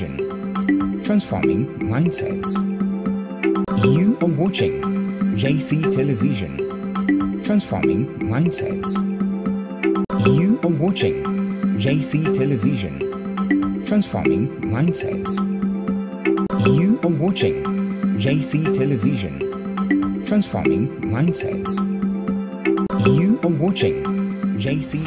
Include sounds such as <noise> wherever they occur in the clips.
Television, transforming mindsets. You are watching JC Television, transforming mindsets. You are watching JC Television, transforming mindsets. You are watching JC Television, transforming mindsets. You are watching JC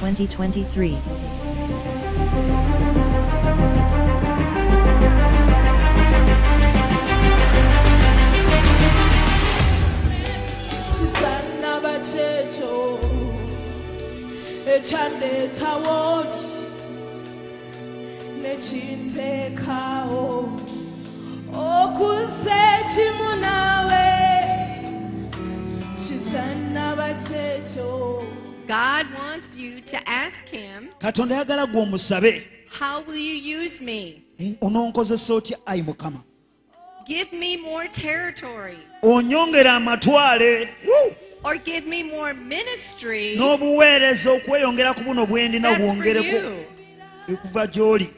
2023. kisana bakyeekyo katonda ayagala gwe omusabe. How will you use me? ononkozesa otya? Ayi mukama. Give me more territory. Onyongera amatwale. Or give me more ministry. n'obuweereza okweyongera ku buno bwendina That's for bwongereko you. ekuva gy'oli.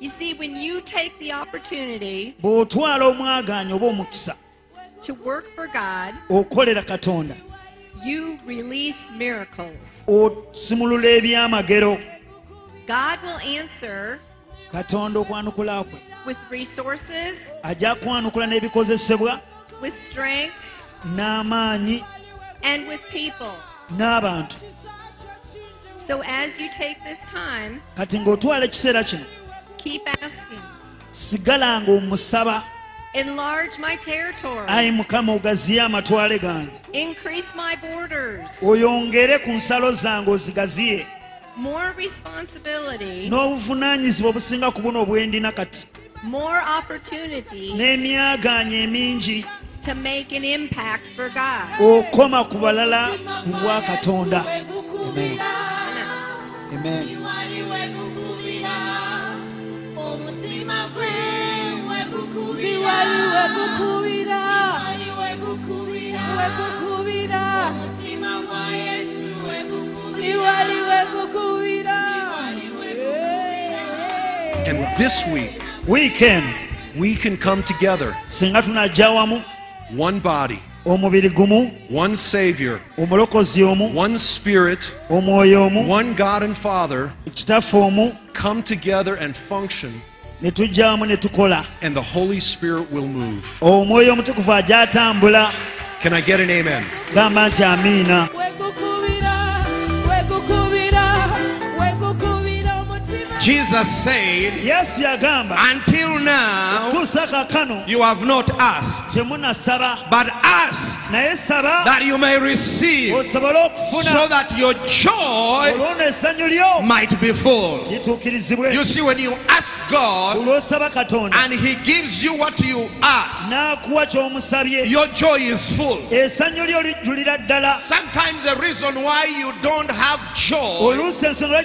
You see, when you take the opportunity bw'otwala omwagaanya oba omukisa to work for God, okolera katonda you release miracles. osimulula ebyamagero God will answer katonda okwanukula kwe with resources, ajja kwanukula n'ebikozesebwa with strengths, n'amaanyi and with people. n'abantu So as you take this time, kati ng'otwala ekiseera kino keep asking. sigalanga omusaba Enlarge my territory. ayi mukama ogaziye amatwale gange Increase my borders. oyongere ku nsalo zange ozigaziye More responsibility. n'obuvunaanyizibwa obusinga ku buno obwendina kati More opportunities n'emyagaanya emingi to make an impact for God. okoma ku balala ku bwa katonda Amen. wali And this week, weekend we can come together, singa tunajja wamu one body, omubiri gumu one Savior, omulokozi omu one Spirit, omwoyo omu one God and Father, kitaffe omu. Come together and function, ne tujja ne tukola and the Holy Spirit will move. omwoyo omutukuvu ajja Can I get an amen? gamba nti amiina Jesus said, yagamba. Until now, you have not asked, but ask that you may receive, so that your joy olwona essanyu lyo might be full. You see, when you ask God and He gives you what you ask, your joy is full. essanyu lyo lijjulira ddala. Sometimes the reason why you don't have joy oluusi ensonga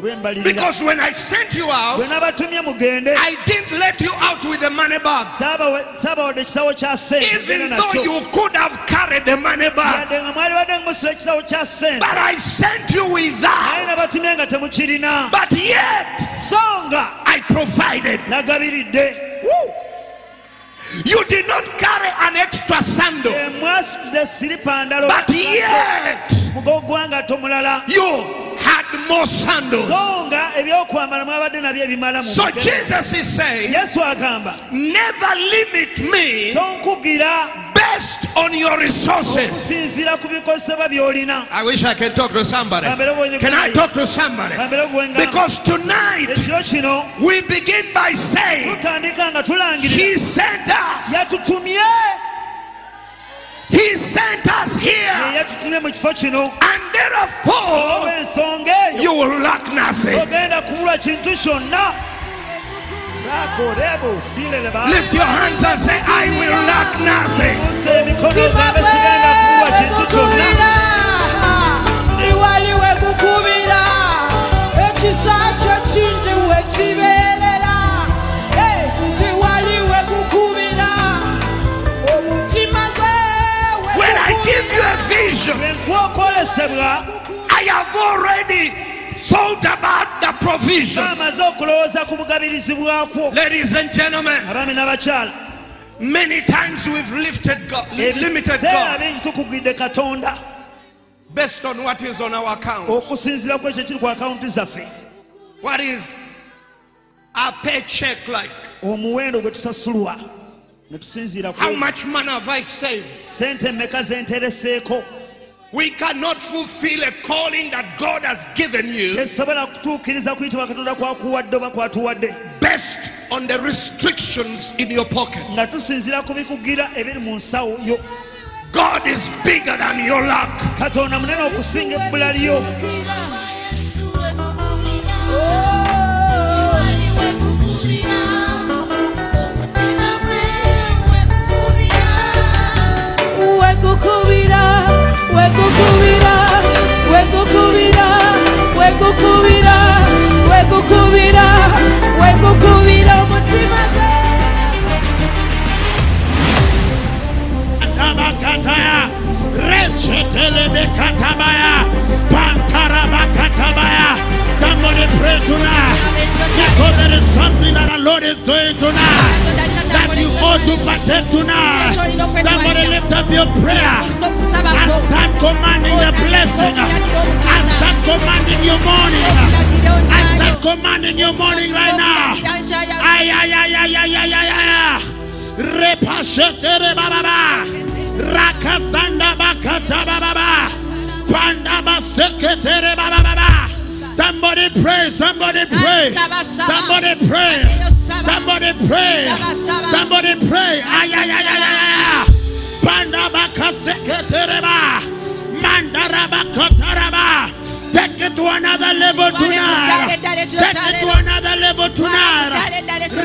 Because when I sent you out, I didn't let you out with the money bag. saabawe- saabawadde ekisawo kya sente Even though you could have carried the money bag. yadde nga mwali badde nga musula ekisawo kya sente But I sent you with without. nabatumye nga temukirina But yet, I provided. nagabiridde You did not carry an extra sandal. emwasudde siripa ndalo But yet, mugogwanga tomulala you had more sandals. so nga ebyokwambala mwabadde nabyo ebimala mu So mugere. Jesus is saying, never limit me based on your resources. okusinziira ku bikozesebwa by'olina I wish I can talk to somebody. Can I talk to somebody? Because tonight we begin by saying, tutandika nga tulangirira He sent us. He sent us here. yatutumye mu kifo kino And therefore, you will lack nothing. ogenda kubulwa kintu kyonna lakorebo sireleba Lift your hands and say, I will lack nothing. Okwolesebwa I have already thought about the provision. baamaze okulowooza ku bugabirizi bwakwo Ladies and gentlemen, abaami n'abakyala many times we've lifted God, limited ebiseera God bingi tukugidde katonda based on what is on our account. okusinziira ku ekyo kiri ku akawunti zaffe What is our paycheck like? omuwendo gwe tusasulwa ne tusinziira ku How much money have I saved? sente mmeka zentereseeko We cannot fulfill a calling that God has given you tetusobola kutuukiriza kuyitibwa katonda kwakuwadde oba kwatuwadde based on the restrictions in your pocket. nga tusinziira ku bikugira ebiri mu nsawo yo God is bigger than your luck. katonda munene okusinga ebbula lyo wegukubira wegukubira gwe Tabakataya, Reshetelebekatabaya, Pantarabakatabaya. Somebody pray tonight. Because there is something that the Lord is doing tonight that you ought to partake tonight. Somebody lift up your prayer and start commanding your blessing. And start commanding your morning. And start commanding your morning right now. Ay, ay, ay, ay, ay, ay, ay, ay. Repashetere bababa. Rakasanda bakata bababa. Panda baseketere bababa. Somebody pray, somebody pray, somebody pray, somebody pray, somebody pray. Ay, ay, ay, ay, ay, ay. Panda bakaseketere ba. Mandara bakataraba. Take it to another level tonight. Take it to another level tonight.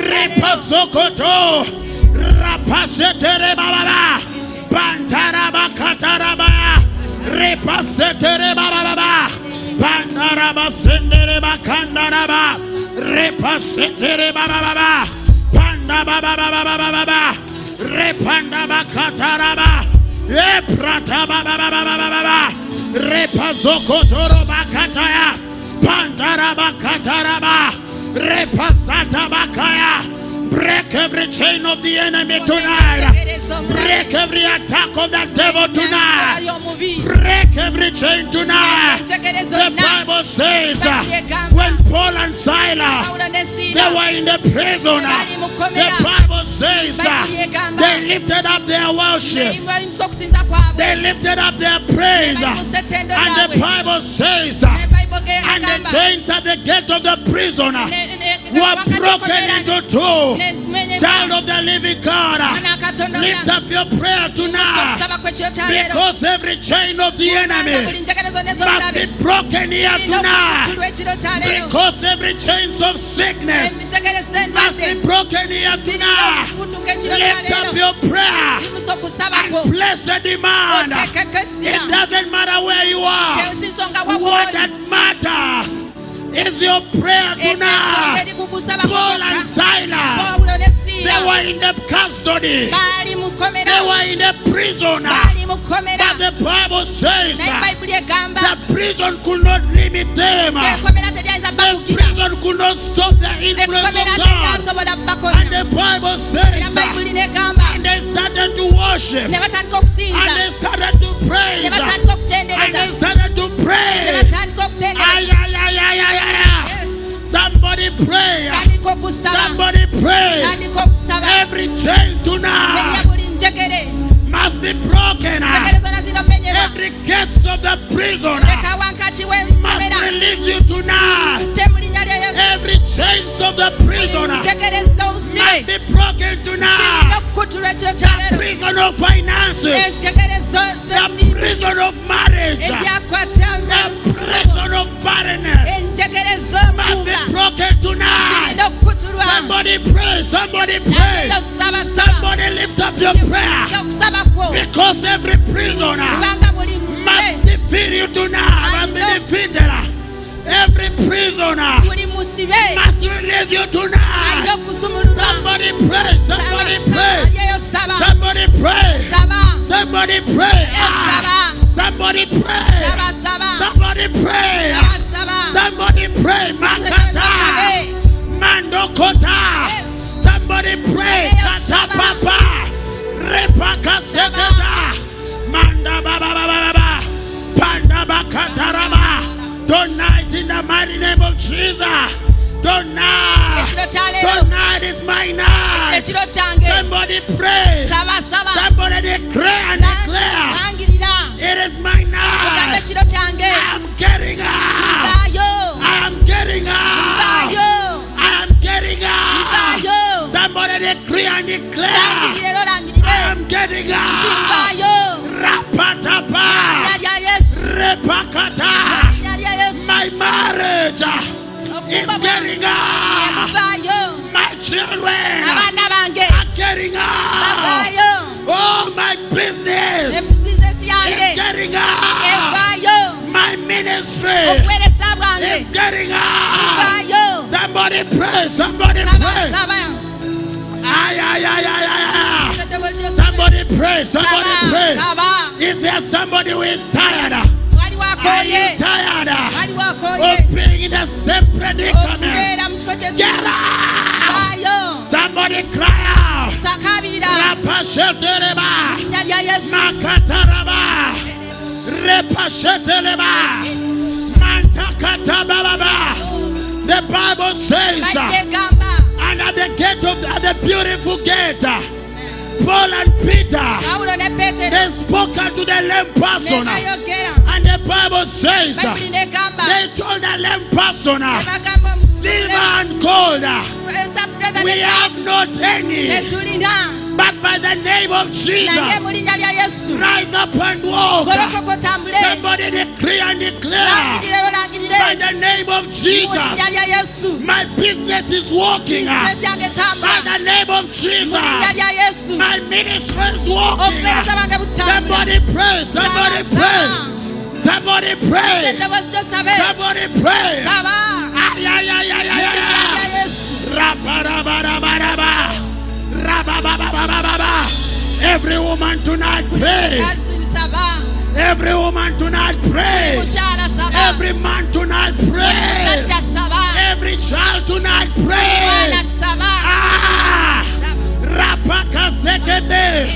Ripasokoto. Rapasetere bababa. Pantaraba kataraba. Ripasetere bababa. Pandaraba sendere bakandaraba. Ripasetere bababa. Panda baba baba baba baba. Repanda bakataraba. Eprata baba baba baba baba. Repazokotoro bakataya. Pandaraba kataraba. Repasata bakaya. Break every chain of the enemy tonight. Break every attack of the devil tonight. Break every chain tonight. The Bible says when Paul and Silas they were in the prison, the Bible says they lifted up their worship. They lifted up their praise. And the Bible says, and the chains at the gate of the prison uh, were broken into two. Child of the living God, lift up your prayer tonight. Because every chain of the enemy must be broken here tonight. Because every chains of sickness must be broken here tonight. Lift up your prayer and place a demand. It doesn't matter where you are. What that matters is your prayer tonight. Paul and Silas, they were in the custody. They were in the prison. But the Bible says that the prison could not limit them. The prison could not stop the influence of God. And the Bible says, and they started to worship. And they started to praise. And they started to pray. Ay, ay, ay, ay, ay, ay, ay. Somebody pray. Somebody pray. Every chain tonight must be broken. entegerezona zino menyerwa Every gates of the prison must release you tonight. te mu linnya lya yesu. Every chains of the prison ntegereza must be broken tonight. kyaleero Prison of finances, the prison of marriage, the prison of barrenness. Must be broken tonight. Somebody pray, somebody pray. Somebody lift up your prayer because every prisoner must defeat you tonight. And be defeated. Every prisoner must release you tonight. Somebody pray, somebody pray, somebody pray, somebody pray, somebody pray, somebody pray, somebody pray, Makata, Mando Kota, somebody pray, Kata Papa, Repaka Seketa, Manda Baba Baba Baba, Panda Bakataraba, tonight in the mighty name of Jesus, tonight, tonight is my night. Somebody pray, somebody declare and declare, it is my night. I'm getting up. I'm getting up. Somebody decree and declare. I'm getting up. Rapatapa. linnya lya yesu Repakata. linnya lya yesu My marriage uh, uh, is getting up. My children are getting up. Oh, my business is getting up. My ministry is getting up. Somebody pray. Somebody pray. Ay, ay, ay, ay, ay. Somebody pray. Somebody pray. saba. Is there somebody who is tired? Are you tired waliwo akooye of oh, being in the same predicament? kifo Get vaayo Somebody cry out. Rapasheteleba. linnya lya yesu Makataraba. Repasheteleba. Mantakatababa. The Bible says, and at the gate of the, at the beautiful gate, Paul and Peter, pawulo ne petero they spoke unto the lame person. And the Bible says, they told the lame person, silver and gold, we have not any, but by the name of Jesus, linnya lya yesu rise up and walk. Somebody decree and declare, by the name of Jesus, my business is walking. By the name of Jesus, my ministry is walking. obuweereza bwange butambula Somebody pray, somebody pray, somebody pray, somebody pray. Ay, ay, ay, ay, ay, ay, ay. yesu Rabarabaraba. Rababababababa. Every woman tonight pray. Every woman tonight pray. Every man tonight pray. Every child tonight pray. Ah! Rapaka sekete.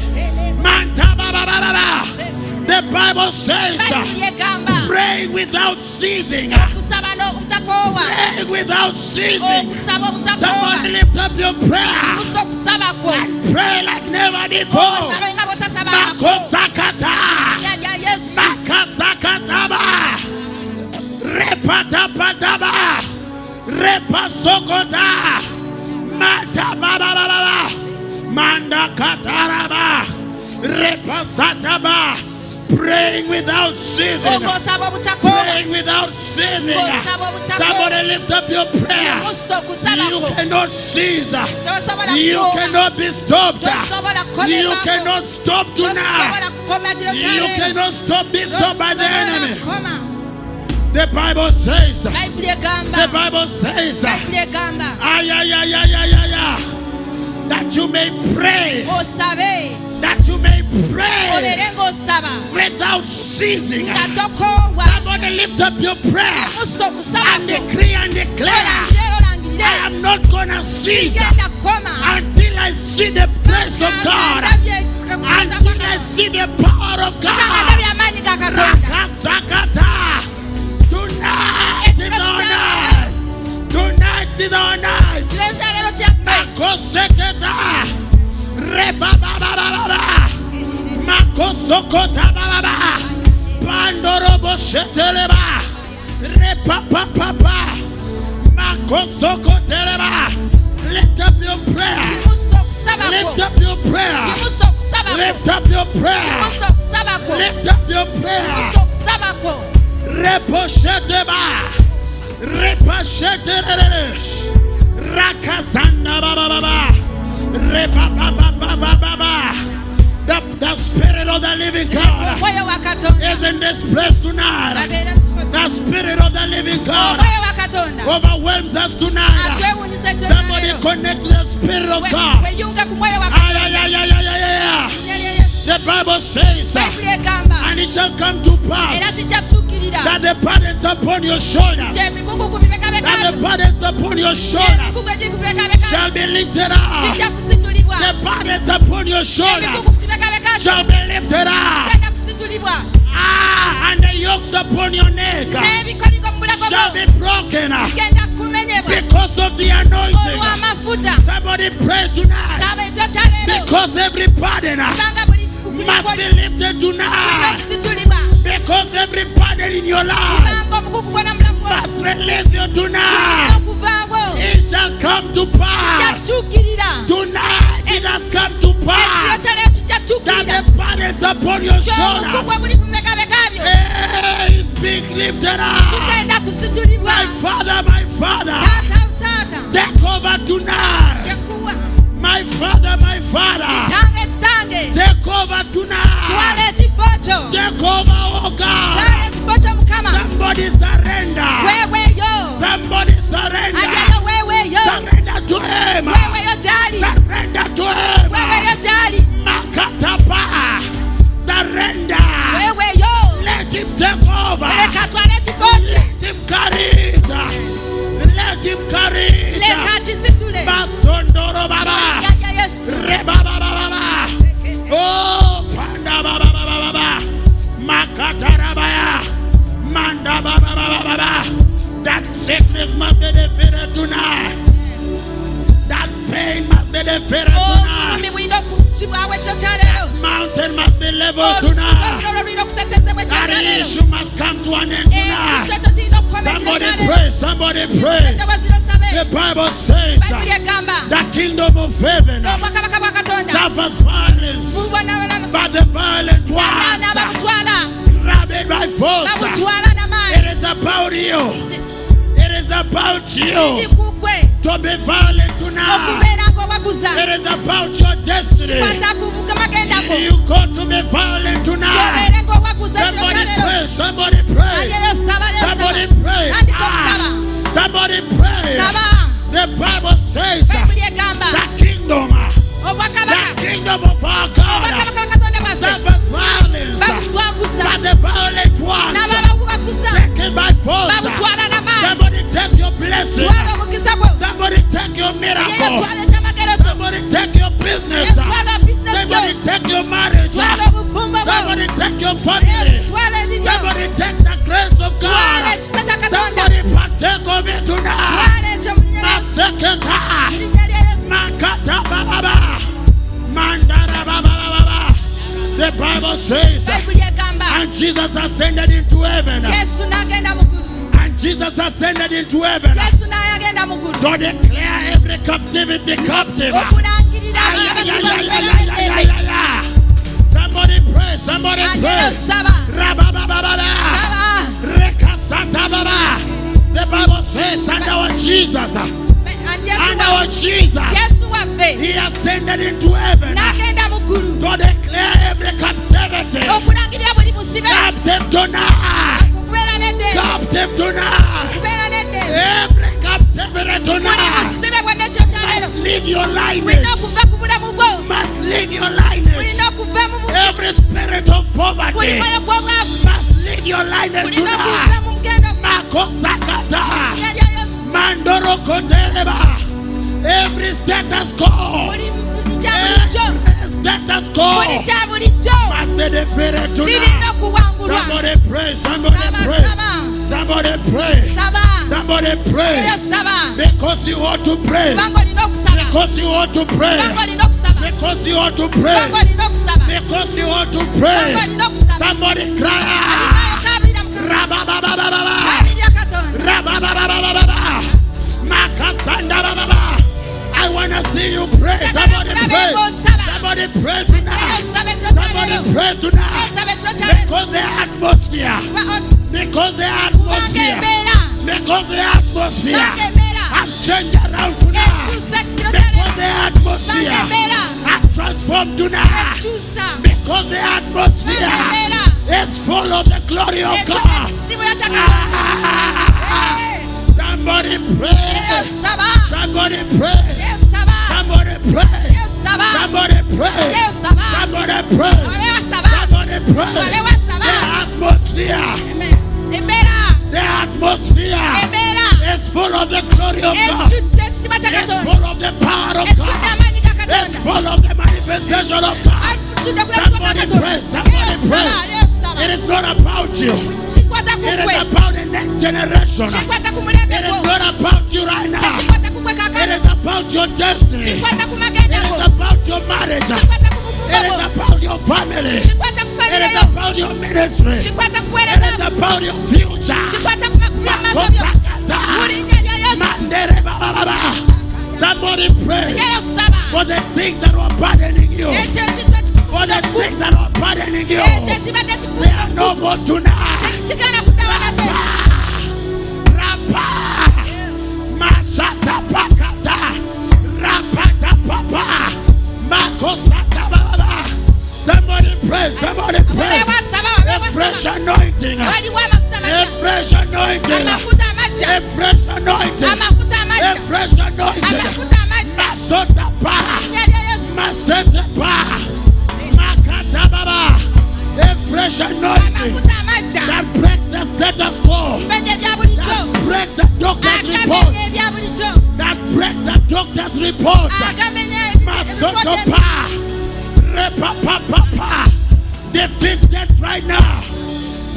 Manta babababa. The Bible says, uh, egamba praying without ceasing. Uh, n'obutakoowa Praying without ceasing. Oh, obutakoowa Somebody lift up your prayer. kwo Pray like never oh, before. nga bwotasabangako Makosakata. linnya lya yesu Makasakataba. Repatapataba. Repasokota. Matabababa. Mandakataraba. Repasataba. Praying without ceasing. Praying without ceasing. Somebody lift up your prayer. You cannot cease. You cannot be stopped. You cannot stop tonight. tosobola kukomya kiro You cannot stop being stopped by the enemy. The Bible says, the Bible says, ay, ay, ay, ay, ay, ay, ay, that you may pray, that you may pray without ceasing. Somebody lift up your prayer and decree and declare, I am not gonna cease until I see the praise of God, until I see the power of God. ndabye amaanyi ga katonda Rakasakata. Tonight is our night. Tonight is our night. Makoseketa. Rebababa Makosokota Baba Lift up your prayer. Lift up your prayer. Lift up your prayer. Lift up your prayer. Reposheteba. Reposheteba Rakazanda the, the spirit of the living God is in this place tonight. The spirit of the living God overwhelms us tonight. Somebody connect to the spirit of God. The Bible says, and it shall come to pass that the burden is upon your shoulders. That the burden is upon your shoulders shall be lifted up. The burden is upon your shoulders shall be lifted up. Ah, and the yokes upon your neck shall be broken. Because of the anointing. Somebody pray tonight. Because every burden must be lifted tonight. Because every burden in your life must release you tonight. It shall come to pass. Tonight it has come to pass that the burdens upon your shoulders hey, is being lifted up. My father, my father, take over tonight. My father, my father. Take over tonight. Take over, oh God. Somebody surrender. Wewe yo. Somebody surrender. Ajalo wewe yo. Surrender to him. Wewe yo jali. Surrender to him. Wewe yo jali. Makatapa. Surrender. Wewe yo. Let him take over. Let him carry it. Let him carry it. Basondoro baba. Reba baba baba. Oh, panda baba baba baba. Makatarabaya. Manda baba baba baba. That sickness must be defeated tonight pain must be defeated tonight. mountain must be leveled tonight. That issue must come to an end tonight. Somebody pray, somebody pray. The Bible says the kingdom of heaven suffers violence, but the violent ones grab it by force. It is about you. It is about you to be violent tonight. It is about your destiny. You go to be violent tonight. Somebody pray. Somebody pray. Ah, somebody pray. Ah, somebody pray. The Bible says the kingdom, ah, the kingdom of our God, ah, suffers violence, but the violent ones taken by force take your blessing. Somebody take your miracle. Somebody take your business. Somebody take your marriage. Somebody take your family. Somebody take the grace of God. Somebody partake of it tonight. Maseketa. Makata bababa. Mandara bababa. The Bible says, and Jesus ascended into heaven. Jesus ascended into heaven. God declare every captivity captive. Somebody pray, somebody pray. The Bible says, and our Jesus, and our Jesus, he ascended into heaven. God declare every captivity. Captive tonight captive tonight. Every captivity tonight. Must leave your lightness. Must leave your lightness. Every spirit of poverty must leave your lightness tonight. Makosakata. Mandoro Koteleba. Every status quo. Every status quo must be defeated tonight. Somebody pray, somebody pray, somebody pray, somebody pray. Because you want to pray. Because you want to pray. Because you want to pray. Because you want to pray. Somebody cry out. I want to see you pray. Somebody pray. Somebody pray tonight. Somebody pray tonight. osaba ekyo kyaleero Because the atmosphere. Because the atmosphere. Because the atmosphere has changed around tonight. Because the atmosphere has transformed tonight. Because the atmosphere is full of the glory of God. ekisiibula kya katonda Ah! Somebody pray. Somebody pray. Somebody pray. Somebody pray. Somebody pray. Somebody pray. The atmosphere. The atmosphere is full of the glory of God. ejjudde ekitiibwa kya It's full of the power of God. It's full of the manifestation of God. ajjudde kulabisibwa kwa Somebody pray. Somebody pray. It is not about you. It is about the next generation. kikwata ku mulembe It is not about you right now. kikwata ku gwe It is about your destiny. It kikwata ku magenda is about your marriage. It is about your family. It is about your ministry. It is about your future. Somebody pray for the things that were burdening you. For the things that were burdening you. ekibadde They are no more tonight. kigana kuddawa nate Rapa. Masata pakata. Rapata papa. Makosata baba. Somebody pray. Somebody pray. A fresh anointing. A fresh anointing. A fresh anointing. A fresh anointing. Masota pa. linnya lya yesu Masete pa. Makata baba. A fresh anointing that breaks the status quo. menya ebya bulijjo That breaks the doctor's report. agamenya ebya bulijjo That breaks the doctor's report. agamenya Masoto pa. Repa pa pa pa. Defeat death right now.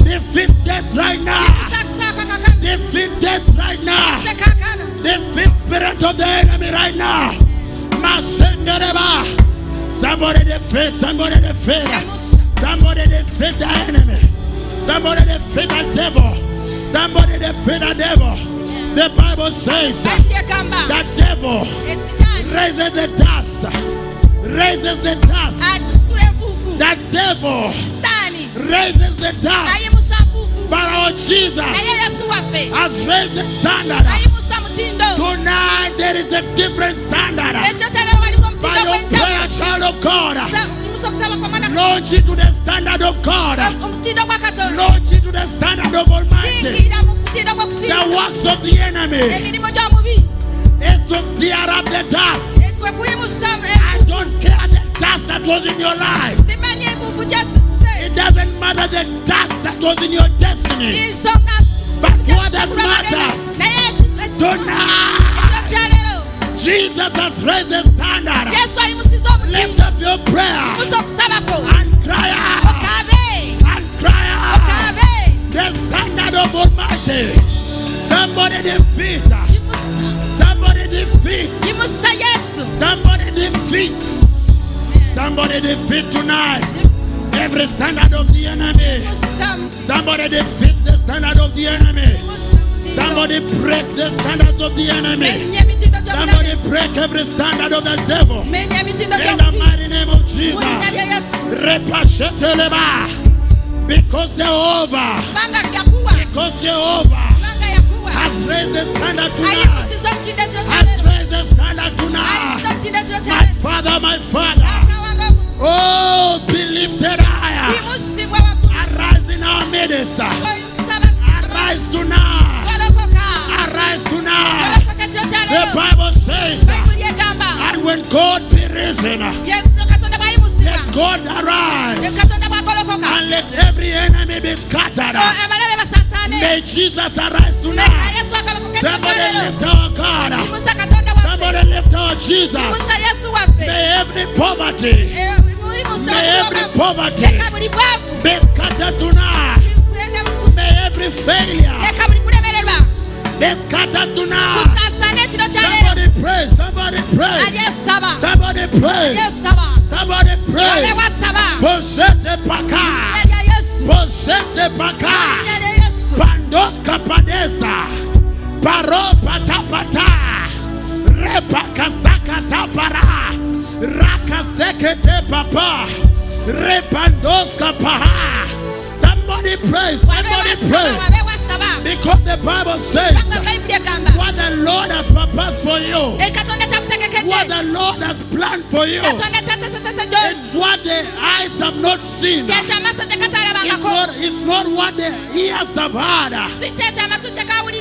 Defeat death right now. Defeat death right now. Defeat spirit of the enemy right now. Masendereba. Somebody defeat. Somebody defeat. Somebody defeat the enemy. Somebody defeat the devil. Somebody defeat the devil. The Bible says that devil raises the dust. Raises the dust. That devil raises the dust. But our Jesus has raised the standard. Tonight there is a different standard. By your prayer, child of God, launch into the standard of God. omutindo gwa katonda Launch into the standard of Almighty. singirira mu mutindo The works of the enemy. Is to stir up the dust. I don't care the dust that was in your life. simanyi envuvu gyasisuse It doesn't matter the dust that was in your destiny. But what that matters tonight, Jesus has raised the standard. yesu ayimusiza Lift up your prayer and cry out and cry out. The standard of Almighty. Somebody defeat. Somebody defeat. yesu Somebody defeat. Somebody defeat tonight. Every standard of the enemy. Somebody defeat the standard of the enemy. Somebody break the standards of the enemy. Somebody break every standard of the devil. In the mighty name of Jesus. Because Jehovah, because Jehovah has raised the standard tonight. ayimusiza omutindo ekiro Has raised the standard tonight. My Father, my Father. Oh, be lifted higher. Arise in our midst. Arise tonight. Arise tonight. The Bible says, and when God be risen, yesu katonda bwayimusibwa let God arise and let every enemy be scattered. May Jesus arise tonight. yesu agolokoka ekiro Somebody lift our God. yimusa katonda waffe Somebody lift our Jesus. yimusa yesu waffe May every poverty, Eh, may every poverty leka buli bwavu be scattered tonight. May every failure leka buli kulemererwa be scattered tonight. kusaasana ekiro kya leero Somebody pray, somebody pray, somebody pray, somebody pray. Posete paka, posete paka, pandos kapadesa, paro patapata, repa kasaka tapara, raka sekete papa, repandos kapaha. Somebody pray, somebody pray. Because the Bible says kubanga bayibuli egamba what the Lord has purposed for you, what the Lord has planned for you, it's what the eyes have not seen. It's not, it's not what the ears have heard. si kyekyo amatu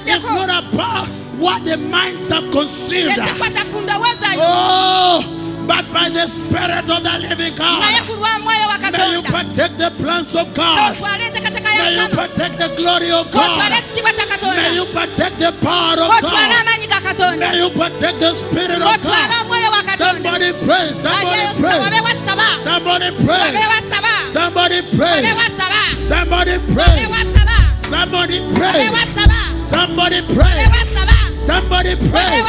It's not about what the minds have conceived. tekikwata ku ndowooza yo Oh, but by the Spirit of the living God, ku lwa mwoyo wa may you protect the plans of God. May you protect the glory of God. ekitiibwa kya katonda May you protect the power of God. amaanyi ga katonda. May you protect the Spirit of God. Somebody pray, somebody pray, somebody pray, somebody pray, somebody pray, somebody pray, somebody pray, somebody pray,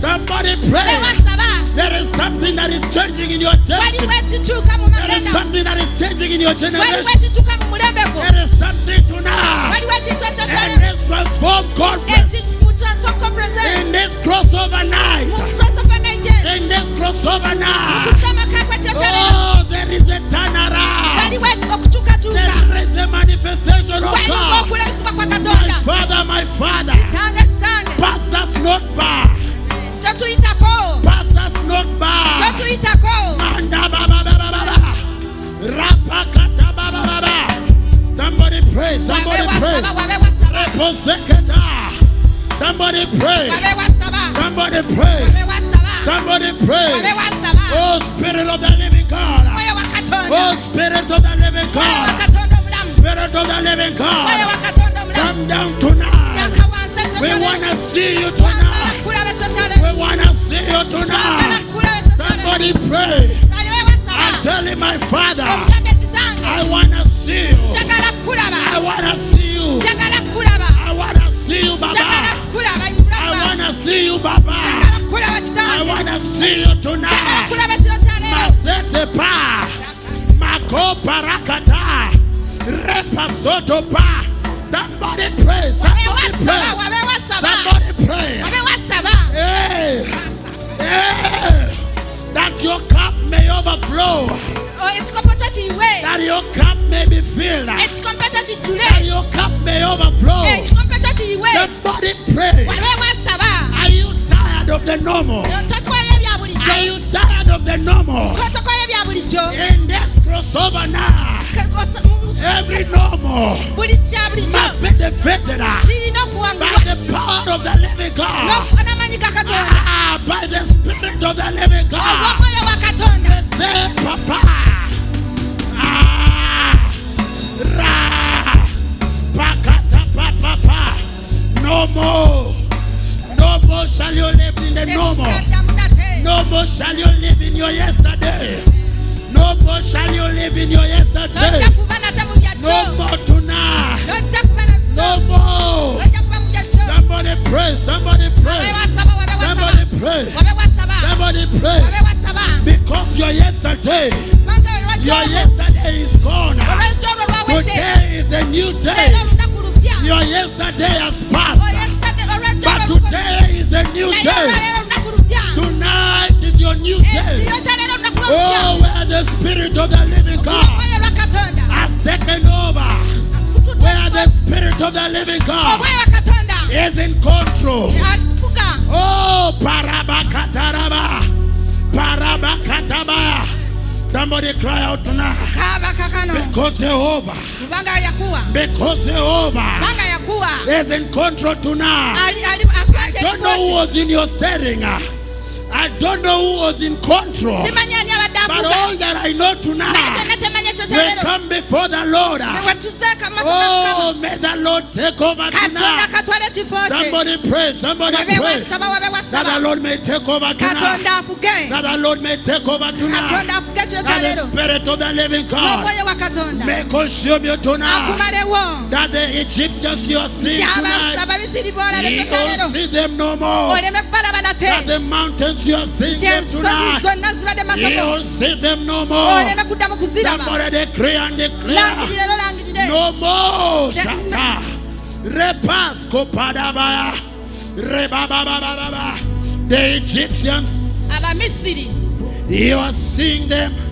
somebody pray. There is something that is changing in your destiny. There is something that is changing in your generation. ekituuka mu mulembe gwo There is something tonight. waliwo ekintu ekyo In kyolero this transformed conference, mu transform conference. In this crossover night, mu crossover night. Eno in this crossover night, kusamaka kwekyo kyolero oh, there is a turnaround. There is a manifestation of God. My Father, my Father, pass us not by, kyotuyitako pass us not by. kyotuyitako Manda ba ba ba ba ba ba. Rapakata ba ba ba ba. Somebody pray, somebody pray. Reposeketa. Somebody pray, somebody pray, somebody pray. Oh, Spirit of the living God. omwoyo wa katonda Oh, Spirit of the living God. Spirit of the living God. Come down tonight. yaka wansi ekyo We want to see you tonight. Kulaba ekyo kyolero We want to see you tonight. kulaba ekyo kyolero Somebody pray kale wewasaba and tell him, my Father, I want to see you. I want to see you. I want to see you, Baba. I want to see you, Baba. I want to see you tonight. Masete pa. Mako parakata. Repa soto pa. Somebody pray. Somebody pray. Somebody pray. Hey. Hey. That your cup may overflow. O, ekikopo kyo kiyiwe That your cup may be filled. ekikopo kyo kijjule That your cup may overflow. ekikopo kyo kiyiwe Somebody pray. Are you tired of the normal? Totwayo ebya bulijjo Are you tired of the normal? tokoyo ebya bulijjo In this crossover now, every normal must be defeated kirina by the power of the living God. n'okufa n'amaanyi katonda Ah, by the spirit of the living God. olw'omwoyo wa katonda Say, Papa. Ah, ra, pakata, pa, pa, pa. No more. No more shall you live in the normal. No more shall you live in your yesterday. No more shall you live in your yesterday. tojja kuba nate mu byajjo No more tonight. No more. tojja kuba mu byajjo Somebody pray. Somebody pray. Somebody pray. Somebody pray. Because your yesterday, your yesterday is gone. olwajjo olwo lwawedde Today is a new day. Your yesterday has passed. But today is a new day. Tonight is your new day. ekiro kya leero olunaku lwolupya Oh, where the spirit of the living God omwoyo lwa katonda has taken over. Where the spirit of the living God katonda is in control. Oh, parabakataraba. Parabakataba. Somebody cry out tonight. Because Jehovah, because Jehovah is in control tonight. ali ali akwata I don't know who was in your steering. I don't know who was in control. simanyi ani abadde But all that I know tonight kyonna kyemanyi amanya ekyo we come before the Lord. bwe tuseeka mu maaso ga Oh, may the Lord take over tonight. katwale ekifo kye Somebody pray, somebody pray. That the Lord may take over tonight. That the Lord may take over tonight. katonda afuge ekyo That the Spirit of the living God n'omwoyo wa katonda may consume you tonight. That the Egyptians you are seeing tonight, abamisiri boolaba ekyo you don't see them no more. That the mountains you are seeing them tonight, you don't see them no more. oleme kuddamu kuziraba Somebody decree and declare. langirire lo langirire No more Yeah, shata. Repasko padabaya. Rebababababa. The Egyptians, you are seeing them.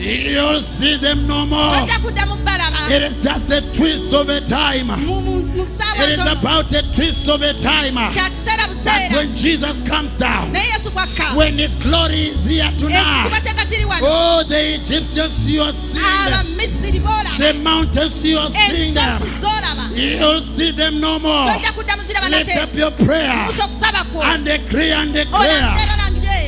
You'll see them no more. tojja kuddamu balaba It is just a twist of a time. It is about a twist of a time. That when Jesus comes down, naye yesu kwakka when His glory is here tonight, kye nga kiri wano oh, the Egyptians, you are seeing them. The mountains, you are seeing them. You'll see them no more. Lift up your prayer kusa okusaba kwo and decree and declare.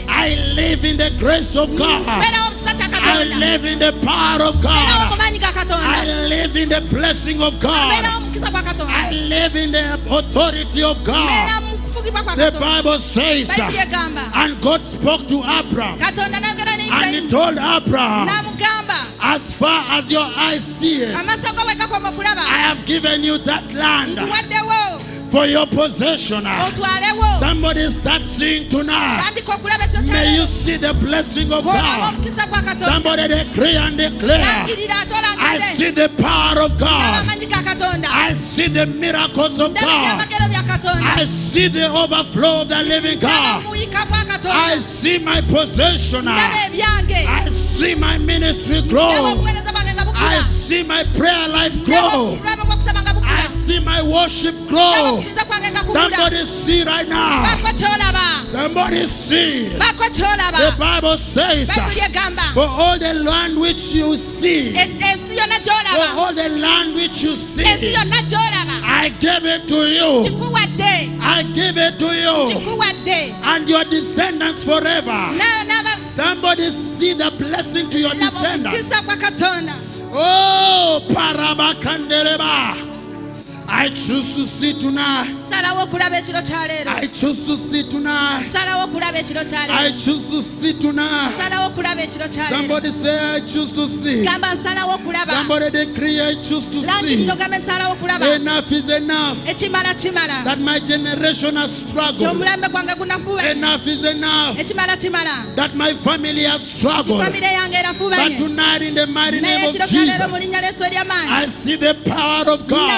I live in the grace of God. mbeerawo omukisa kya I live in the power of God. mu maanyi ga I live in the blessing of God. mu mukisa gwa katonda. I live in the authority of God. mu kufugibwa kwa The Bible says, and God spoke to Abraham. Katonda nagera ne and He told Abraham, as far as your eyes see it, amaaso go bwe gakoma I have given you that land for your possession. Somebody start seeing tonight. May you see the blessing of God. omukisa gwa katonda Somebody decree and declare. I see the power of God. amaanyi ga katonda I see the miracles of God. ebyamagero bya katonda I see the overflow of the living God. I see my possession. I see my ministry grow. obuweereza bwange nga I see my prayer life grow. See my worship grow. okukiriza kwange nga kukula Somebody see right now. Somebody see. The Bible says, for all the land which you see, En- ensi yonna for all the land which you see, I give it to you. I give it to you and your descendants forever. Somebody see the blessing to your descendants. omukisa gwa katonda Oh, Parabakandereba. I choose to see tonight. salawo okulaba ekiro I choose to see tonight. salawo okulaba ekiro I choose to see tonight. salawo okulaba ekiro Somebody say, I choose to see. gamba nsalawo okulaba Somebody decree, I choose to see. langiriro gambe nsalawo okulaba Enough is enough. ekimala kimala That my generation has struggled. kyomulembe gwange gunafuba Enough is enough. ekimala kimala That my family has struggled. famire yange But tonight, in the mighty name of ekiro kyaleero mu Jesus, linnya lyesu ery'amaanyi I see the power of God.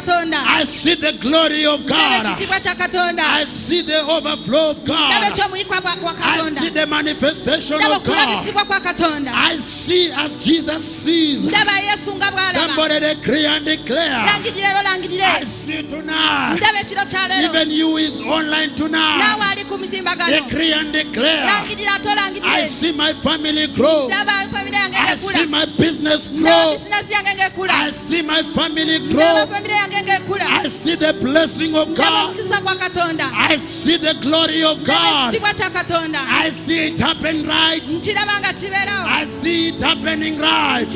Katonda I see the glory of God. ekitiibwa kya katonda I see the overflow of ndaba God. gwa gwa I katonda see the manifestation of God. okulabisibwa kwa katonda I see as Jesus sees. ndaba yesu nga bw'alaba Somebody decree and declare. ero I see tonight. ndaba ekiro kyaleero Even you is online naawe tonight. ali ku mitimbagano Decree and declare. langirire I see my family grow. ndaba famire yange I see my business ndaba grow. bizinesi yange I see my family ndaba grow. famire yange I see the blessing of God. omukisa gwa katonda I see the glory of God. ekitiibwa kya katonda I see it happen right. nkiraba nga kibeerawo I see it happening right.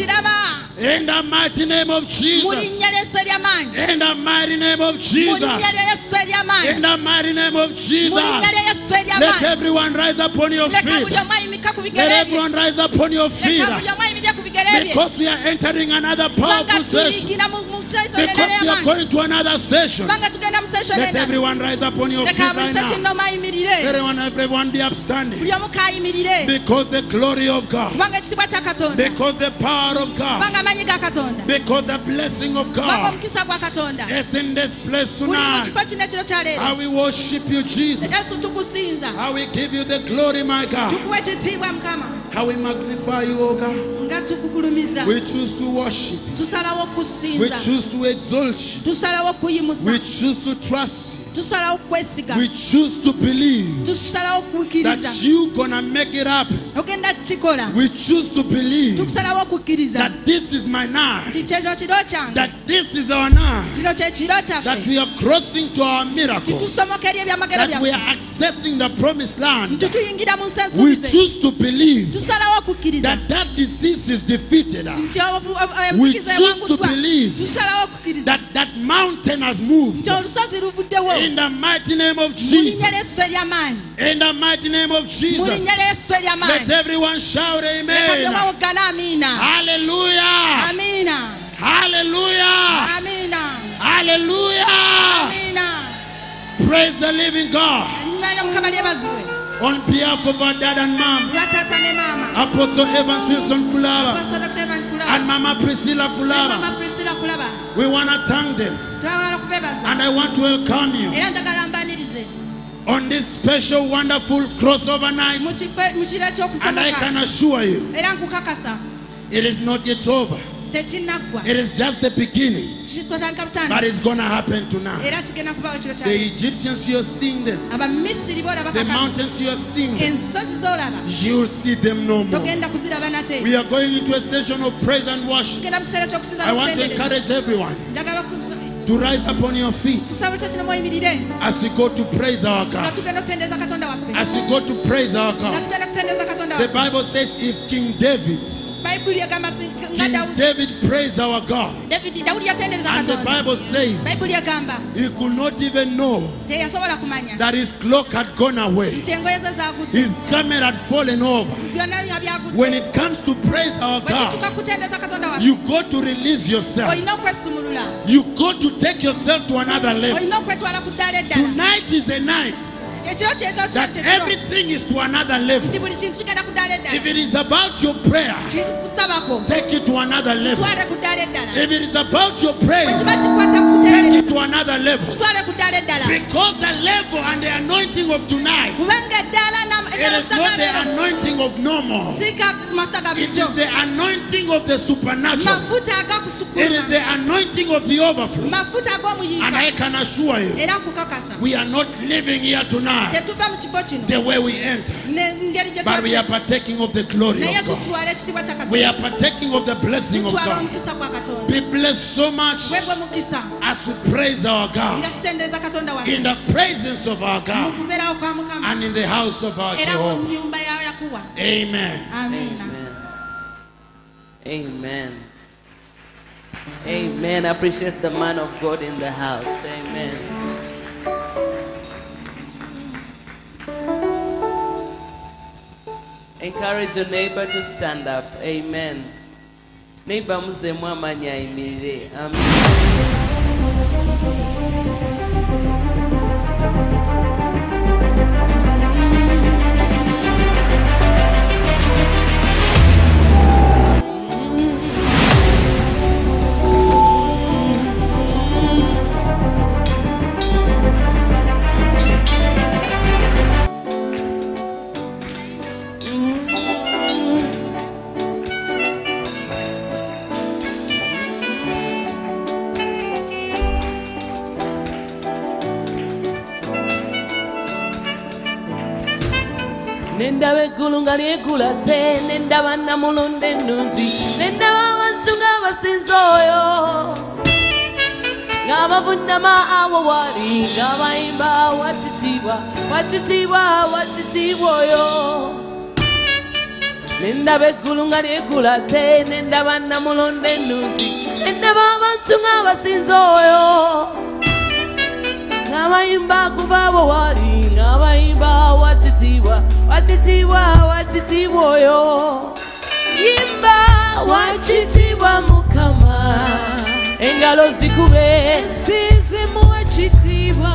In the mighty name of Jesus. linnya lyesu ery'amaanyi In the mighty name of Jesus. linnya lya yesu ery'amaanyi In the mighty name of Jesus. linnya lya yesu Let everyone rise upon your feet. buli omu ayimika ku Let everyone rise upon your feet. leka buli omu ayimirire ku bigere bye Because we are entering another powerful session. Tuligira mu mu session Because we are going to another session. kubanga tugenda mu session Let everyone rise upon your feet right now. Everyone, everyone be upstanding. buli omu kayimirire Because the glory of God. kubanga ekitiibwa kya katonda Because the power of God. kubanga amaanyi ga katonda Because the blessing of God is in this place tonight. kifo kino ekiro kya leero How we worship you, Jesus. How we give you the glory, my God. Tukuwa ekitiibwa mukama How we magnify you, oh God. We choose to worship. We choose to exalt you. We choose to trust you. tusalawo kwesiga We choose to believe that you gonna make it up. We choose to believe that this is my night, nti kyekyo kiro kyange that this is our night, kino kye kiro that we are crossing to our miracle, titusomoka eri ebyamagero that we are accessing the promised land. nti tuyingira mu nsi We choose to believe that that disease is defeated, nti obu- obu- We choose to believe that that mountain has moved. Nti olusozi luvuddewo In the mighty name of mu Jesus. linnya ly'essu ery'amaanyi In the mighty name of mu Jesus. linnya ly'essu Let ery'amaanyi everyone shout leka amen. byobawoggana amiina Hallelujah. amiina Hallelujah. amiina Hallelujah. amiina Praise the living God. Linnya lya mukama lyebazibwe On behalf of our dad and mom, lwa taata ne maama Apostle Evans Wilson Kulaba Pastor Dr. Evans and Mama Priscilla Kulaba, mama priscilla kulaba we want to thank them. And I want to welcome you era njagala mbanirize on this special, wonderful crossover night. mu kikwe- mu kiro And I can assure you, it is not yet over. It is just the beginning. But it's going to happen tonight. era kigenda kubawo kiro The Egyptians, you're seeing them. The mountains, you're seeing them. You'll see them no more. togenda kuziraba nate We are going into a session of praise and worship. tugenda mu kiseera ky'okusinza I want to encourage everyone to rise upon your feet tusaba kyo kino mweyimirire as we go to praise our God. tugenda okutendeeza katonda waffe As we go to praise our God. tugenda okutendeeza katonda The Bible says if King David, bayibuli egamba si- nga David praised our God, dawudi yatendereza and the Bible says egamba he could not even know teyasobola kumanya. that his cloak had gone away. nti engoye ze zagudde His garment had fallen over. byonna nga byagudde When it comes to praise our God, kutendeeza katonda waffe you go to release yourself. You go to take yourself to another level. olina okwetwala ku ddaala Tonight is a night ekiro kyezo kiro that everything is to another level. nti buli kintu kigenda ku ddaala If it is about your prayer, take it to another level. twale ku ddaala eddala If it is about your praise, kiba kikwata ku take it to another level. kitwale ku ddaala eddala Because the level and the anointing of tonight, kubanga eddaala nam- it is not the anointing of normal. siika mafuta ga It is the anointing of the supernatural. It is the anointing of the overflow. And I can assure you, we are not living here tonight tetuva mu kifo kino the way we enter, ne- ngeri gye but we are partaking of the glory of God. tutwala ekitiibwa kya We are partaking of the blessing of God. omukisa gwa Be blessed so much gwe gwe mukisa as we praise our nga God tutendereza katonda waffe in the presence of our God kubeerawo kwa mukama and in the house of our era mu Jehovah. nyumba ya yakuwa Amen. Amen. Amen. I appreciate the man of God in the house. Amen. Encourage your neighbor to stand up. Amen. Neighbor muzemu amanya ayimirire. Amen. Nendaba eggulu nga lyekulatse nendaba namulonda ennungi nendaba abantu ng'abasinza oyo. Ng'abavunama awo wali ng'abayimba wakitiibwa wakitiibwa wakitiibwa oyo. Nendaba eggulu nga lyekulatse nendaba namulonda ennungi nendaba abantu ng'abasinza oyo ngavaimba kuvavo wari ngavaimba watitiwa watitiwa watitiwoyo imba wachitiwa mukama. Engalo zikube ensizimu wachitiwa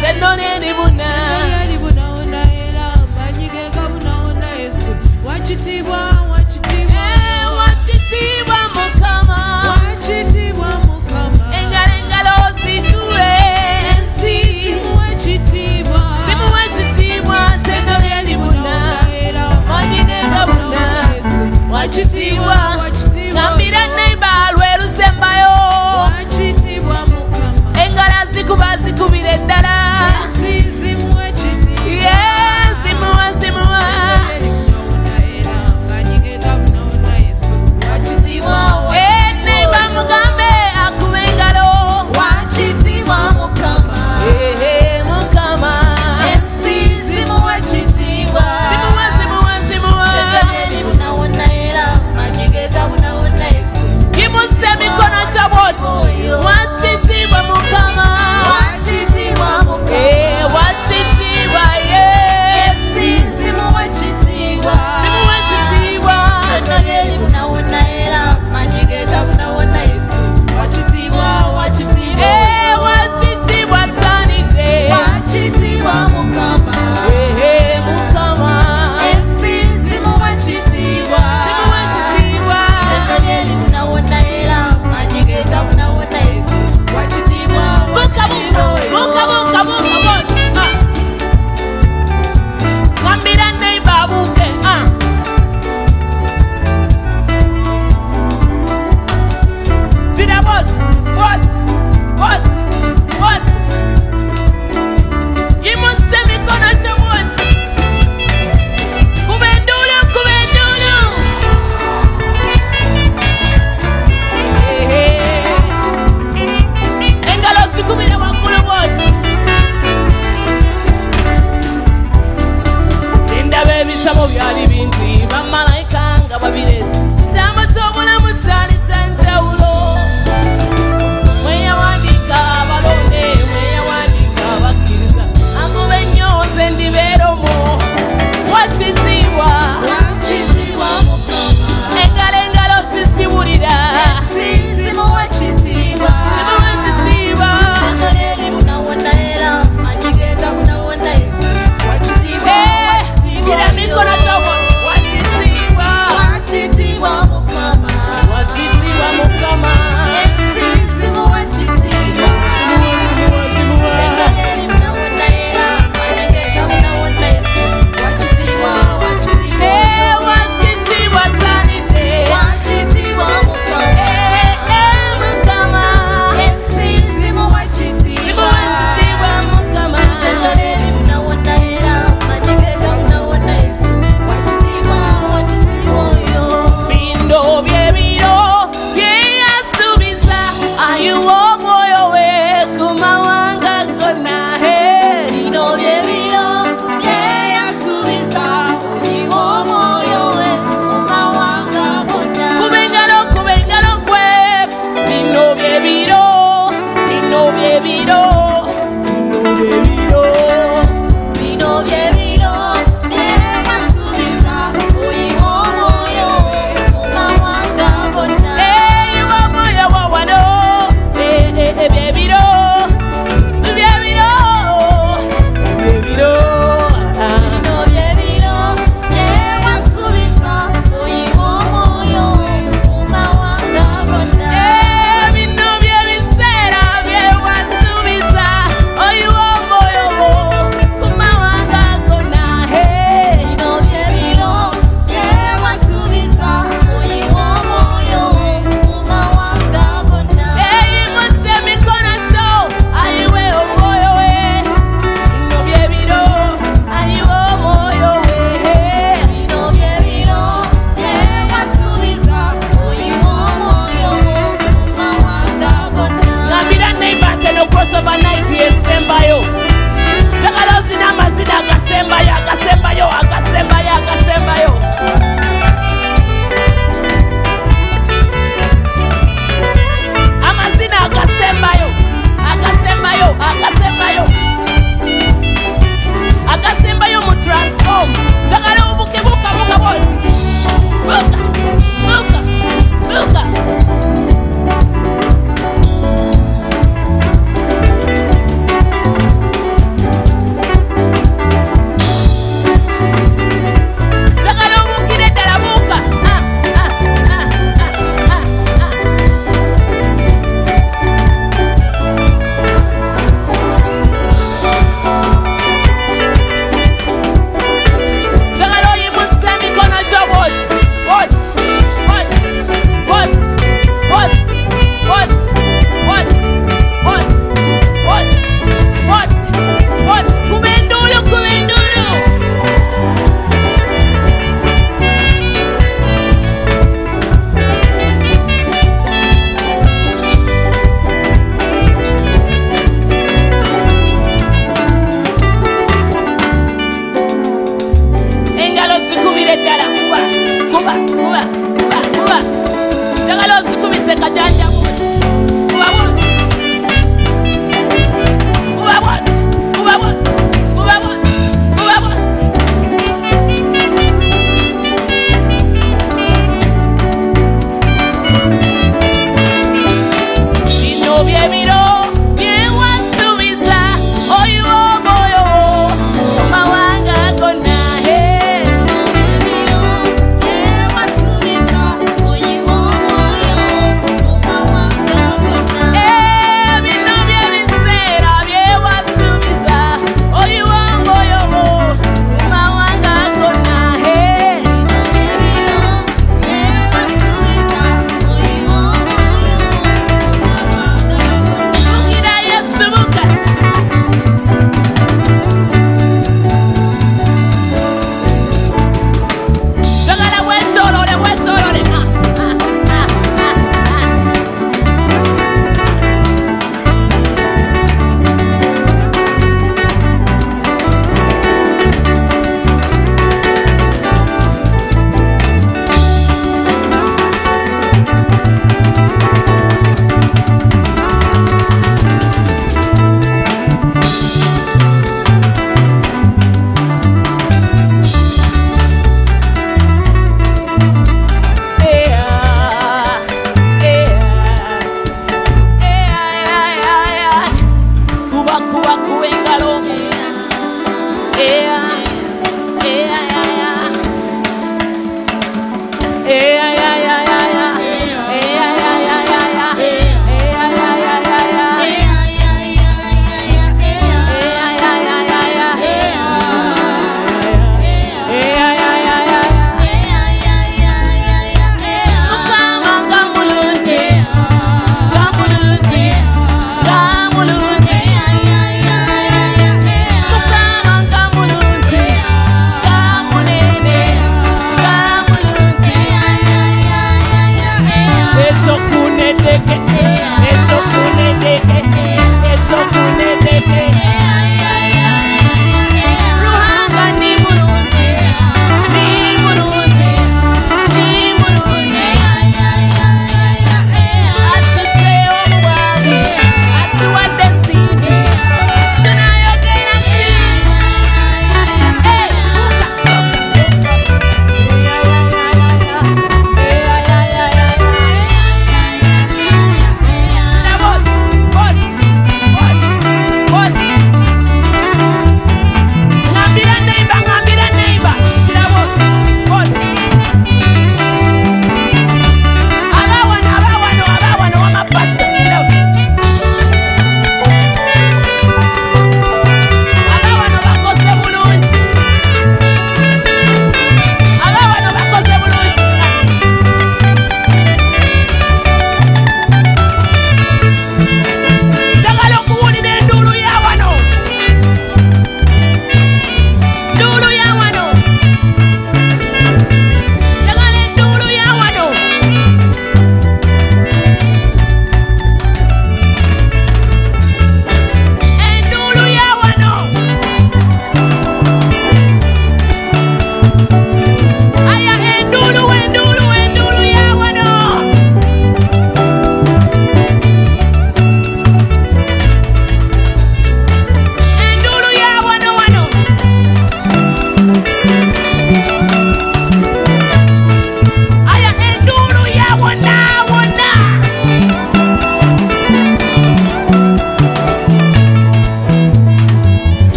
tenoneni buna tenoneni bunaona era amanyige gabunaona yesu. Wachitiwa wachitiwa wakitiibwa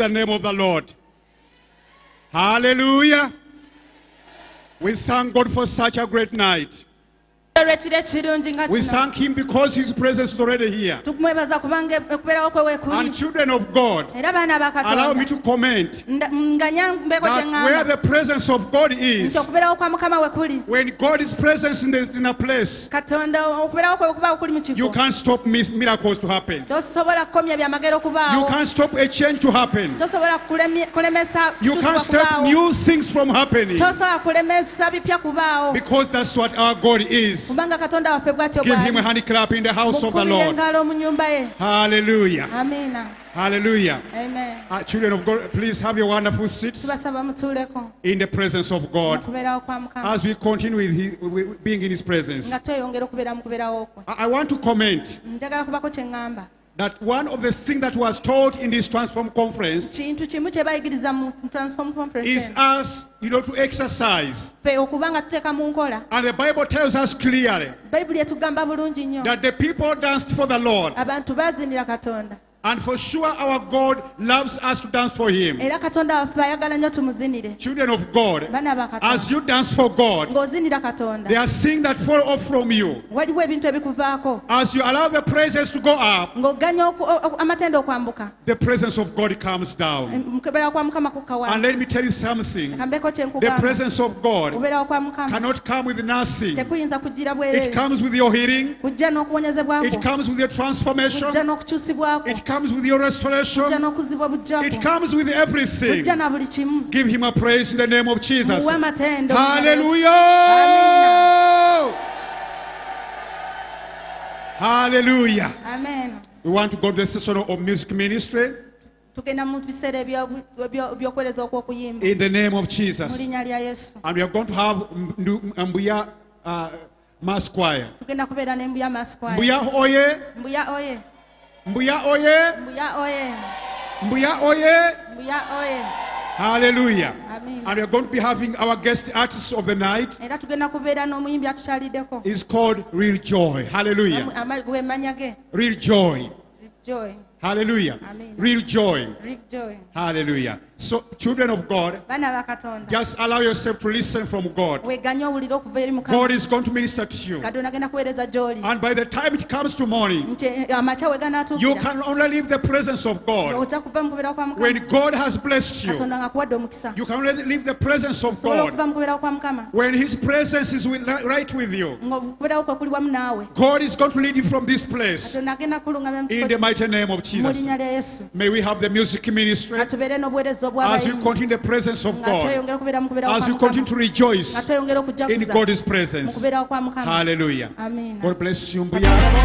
the name of the Lord. Hallelujah. We thank God for such a great night. Olwekiro ekirungi nga We thank Him because His presence is already here. tukumwebaza kubanga okubeerawo kwe And children of God, era baana allow me to comment Nda- nga that where ŋŋamba the presence of God is, nti okubeerawo kwa mukama wekuli when God is present in, the, in a place, katonda okubeerawo kwe kuba kuli mu you kifo can't stop mis- miracles to happen. tosobola kukomya byamagero You can't stop a change to happen. tosobola kulemi- kulemesa You can't stop kubaawo. new things from happening. Tosobola kulemesa bipya kubaawo. Because that's what our God is. Kubanga katonda waffe bw'atyo Give him a bw'ali hand clap in the house of the Lord. engalo mu nyumba ye. Hallelujah. amiina Hallelujah. amen. Uh, children of God, please have your wonderful seats in the presence of God. Okubeerawo kwa mukama. As we continue with, his, with being in His presence. nga tweyongera okubeera mu kubeerawo kwe I I want to comment njagala kubako kye ŋŋamba that one of the things that was taught in this Transform Conference kintu kimu kye bayigiriza mu transform conference is us, you know, to exercise. ffe okuba nga tuteeka mu nkola And the Bible tells us clearly bayibuli etugamba bulungi nnyo that the people danced for the Lord. Abantu bazinira katonda And for sure, our God loves us to dance for Him. era katonda waffe ayagala nnyo tumuzinire. Children of God, as you dance for God, there are things that fall off from you. waliwo ebintu ebikuvaako. As you allow the praises to go up, ng'oganya oku- o- o- amatenda okwambuka. the presence of God comes down. okubeerawo kwa mukama kukka And let me tell you something. The presence of God okubeerawo kwa mukama. cannot come with nothing. It comes with your healing, it comes with your transformation, it comes with your restoration, it comes with everything. kujja na buli kimu Give Him a praise in the name of Jesus. muwe amatendo Hallelujah! Hallelujah. amen We want to go to the session of music ministry tugenda mu biseera ebyo- ebyo- ebyokuweereza okw'okuyimba in the name of mu Jesus. linnya lya yesu And we are going to have Mbu- Mbuya uh, Mass Choir. tugenda kubeera ne mbuya masquire Mbuya Oye, mbuya oye Mbuya Oye, mbuya oye Mbuya Oye. mbuya oye Hallelujah. amen And we are going to be having our guest artist of the night. era tugenda kubeera n'omuyimbi atukyaliddeko Is called Real Joy. Hallelujah. Manya ge Real Joy. joy Hallelujah. Amen. Real Joy. rick joy Hallelujah. So, children of God, baana ba katonda just allow yourself to listen from God. weganye owulire okuva eri God is going to minister to you. katonda agenda kuweereza gy'oli And by the time it comes to morning, eh, you can only leave the presence of God. ojja kuva mu kubeerawo kwa When God has blessed you, katonda nga akuwadde omukisa you can only leave the presence of God. mu kubeerawo kwa mukama When His presence is with, right with you, ngaokubeerawo kwe kuli wamu naawe God is going to lead you from this place. katonda agenda kulungamya mu In the mighty name of Jesus. linnya lya yesu May we have the music ministry as we obw'abayimbi continue the presence of nga God, tweyongera okubeera mu kubeerawo as kwa we continue to mukama rejoice nga tweyongera in okujjaguza God's mu presence. kubeerawo kwa mukama. Hallelujah. amiina God bless you. Katonda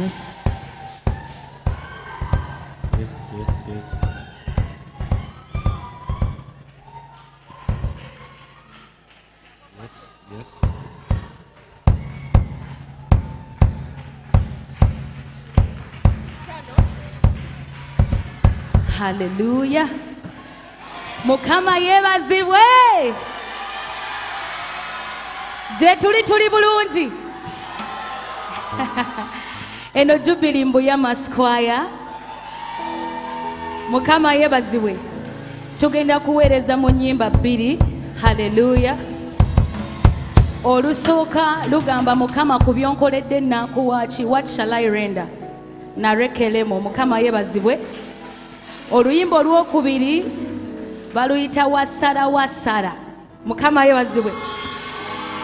yes Yes, yes, yes. Yes, yes. haleluya mukama yeebazibwe gye tuli tuli bulungi eno jubiri mbuya maskwaya mukama yeebazibwe tugenda kuweereza mu nyimba bbiri. Haleluya olusooka lugamba mukama ku byonkoledde nankuwaaki what shall i render? Narekelemo mukama yeebazibwe oluyimba olwokubiri baluyita wasara wasara. Mukama yeebazibwe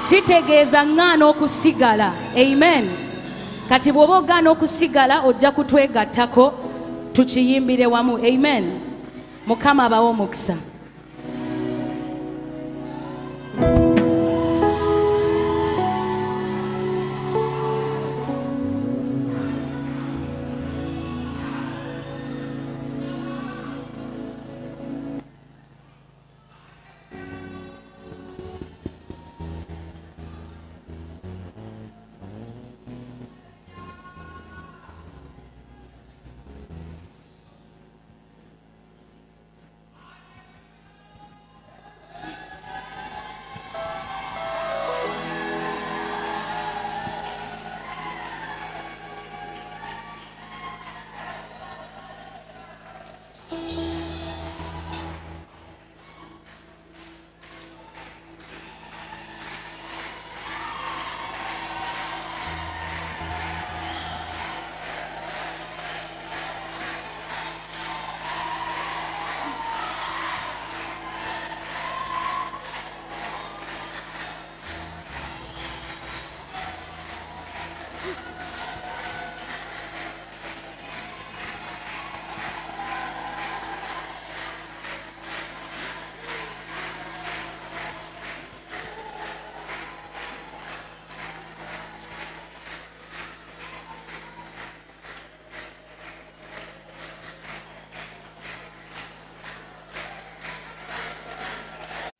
kitegeeza ŋŋaana okusigala. Amen kati bw'oba ogaana okusigala ojja kutwegattako tukiyimbire wamu. Amen. Mukama abawe omukisa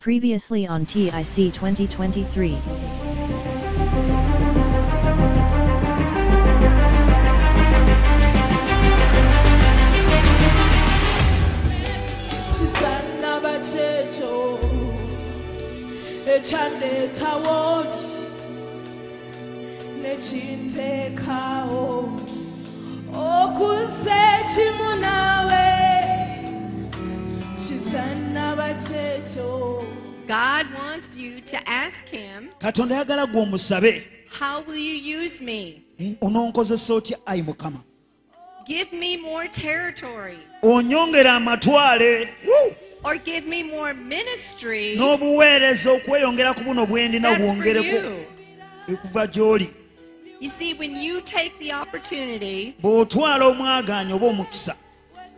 Previously on TIC 2023. kisannaba kyekyo ekyandeetawoli God wants you to ask Him, katonda ayagala gwe omusabe How will you use me? ononkozesa otya ayi mukama Give me more territory. onyongera amatwale! Or give me more ministry. n'obuweereza okweyongera ku buno bwe ndina bwongereko ekuva gy'oli You see, when you take the opportunity bw'otwala omwagaanya oba omukisa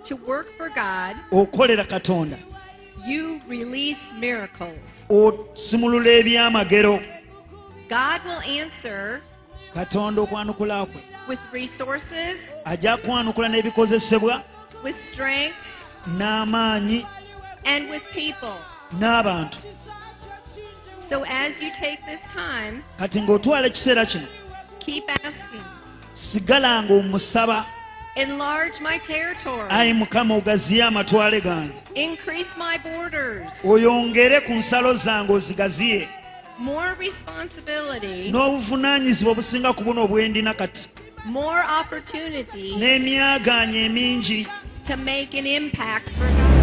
to work for God, okolera katonda you release miracles. osimulula ebyamagero God will answer katonda okwanukula kwe with resources, ajja kwanukula n'ebikozesebwa with strengths, n'amaanyi and with people. n'abantu So as you take this time, kati ng'otwala ekiseera kino keep asking. sigalanga omusaba Enlarge my territory. ayi mukama ogaziye amatwale gange Increase my borders. oyongere ku nsalo zange ozigaziye More responsibility. n'obuvunaanyizibwa obusinga ku buno obwendina kati More opportunities n'emyagaanya emingi to make an impact for God.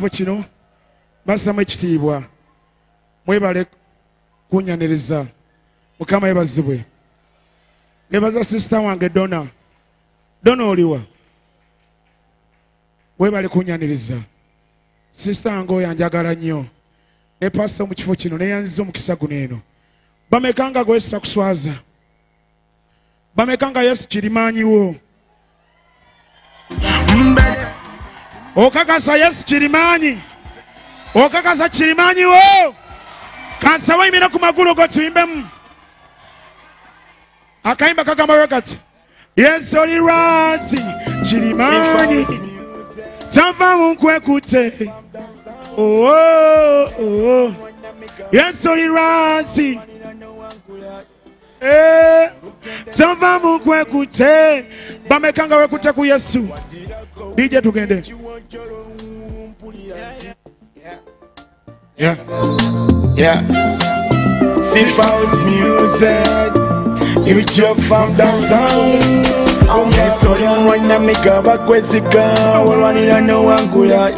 Abasumba bali mu kifo kino bassamu ekitiibwa. Mwebale kunyaniriza. Mukama yebazibwe nebaza sisita wange dona dona oliwa. Webale kunyaniriza. Sisita wange oyo anjagala nnyo. Ne pasita mu kifo kino neyanziza omukisa guno eno. Bameka nga gwe sitakuswaza bameka nga yesu kirimaanyiwo okakasa yesu kirimaanyi okakasa kirimaanyiwo kansawo yimira ku magulu go tuyimbemu akayimba kagambawe kati yesu oli lwazi kirimaanyi kyava mu nkwekute Oh, oh, oh. yesu oli lwazi Eh, kyava mu nkwekute bameka nga wekute ku yesu dije tugende Yeah. Yeah. Sifa was muted. You joke from downtown. Yes, all you want to make a bakwezika. Walwanira no wangula.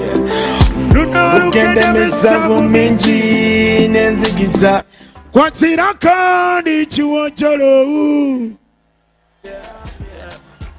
Ukendemeza buminji nenzigiza. kwatira kandi kiwojolo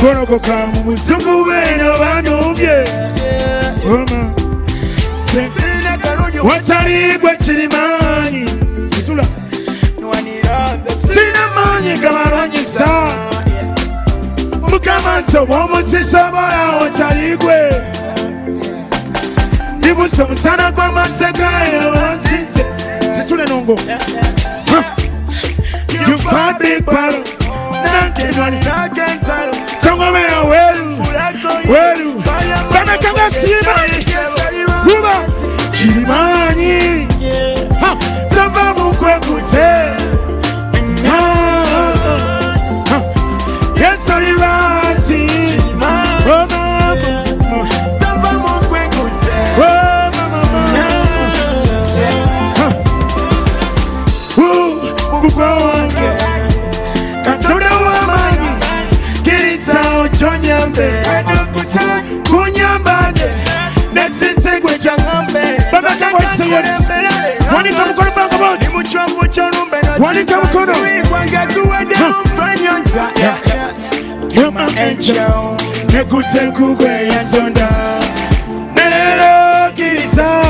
gologoka mu busungu bweno banumbye oma. Watali gwe kirimanyi situla sina manyi gabalwanyisa mukama nsoba omusisobola watali gwe. Ndibusa omusana gw'amasagayo wansinze Huh. You fight big battle. Ruba. Chirimanyi. Wanika mukono bango bote wanika mukono negute nkugwe yatonda nerero kiritsa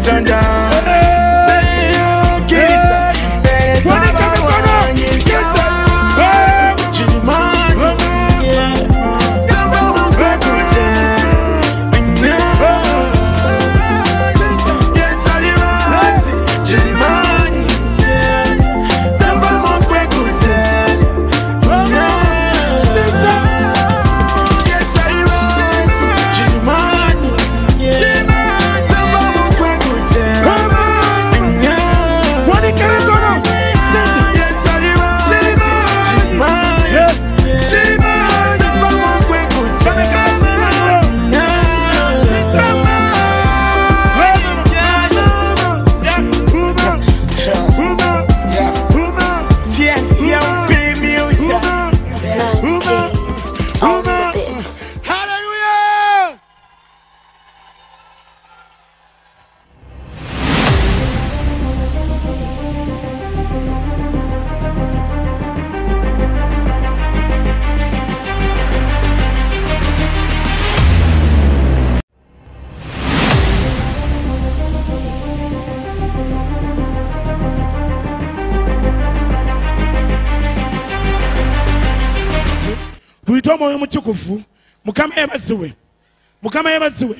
turn down. Mukama yebaziwe mukama yebaziwe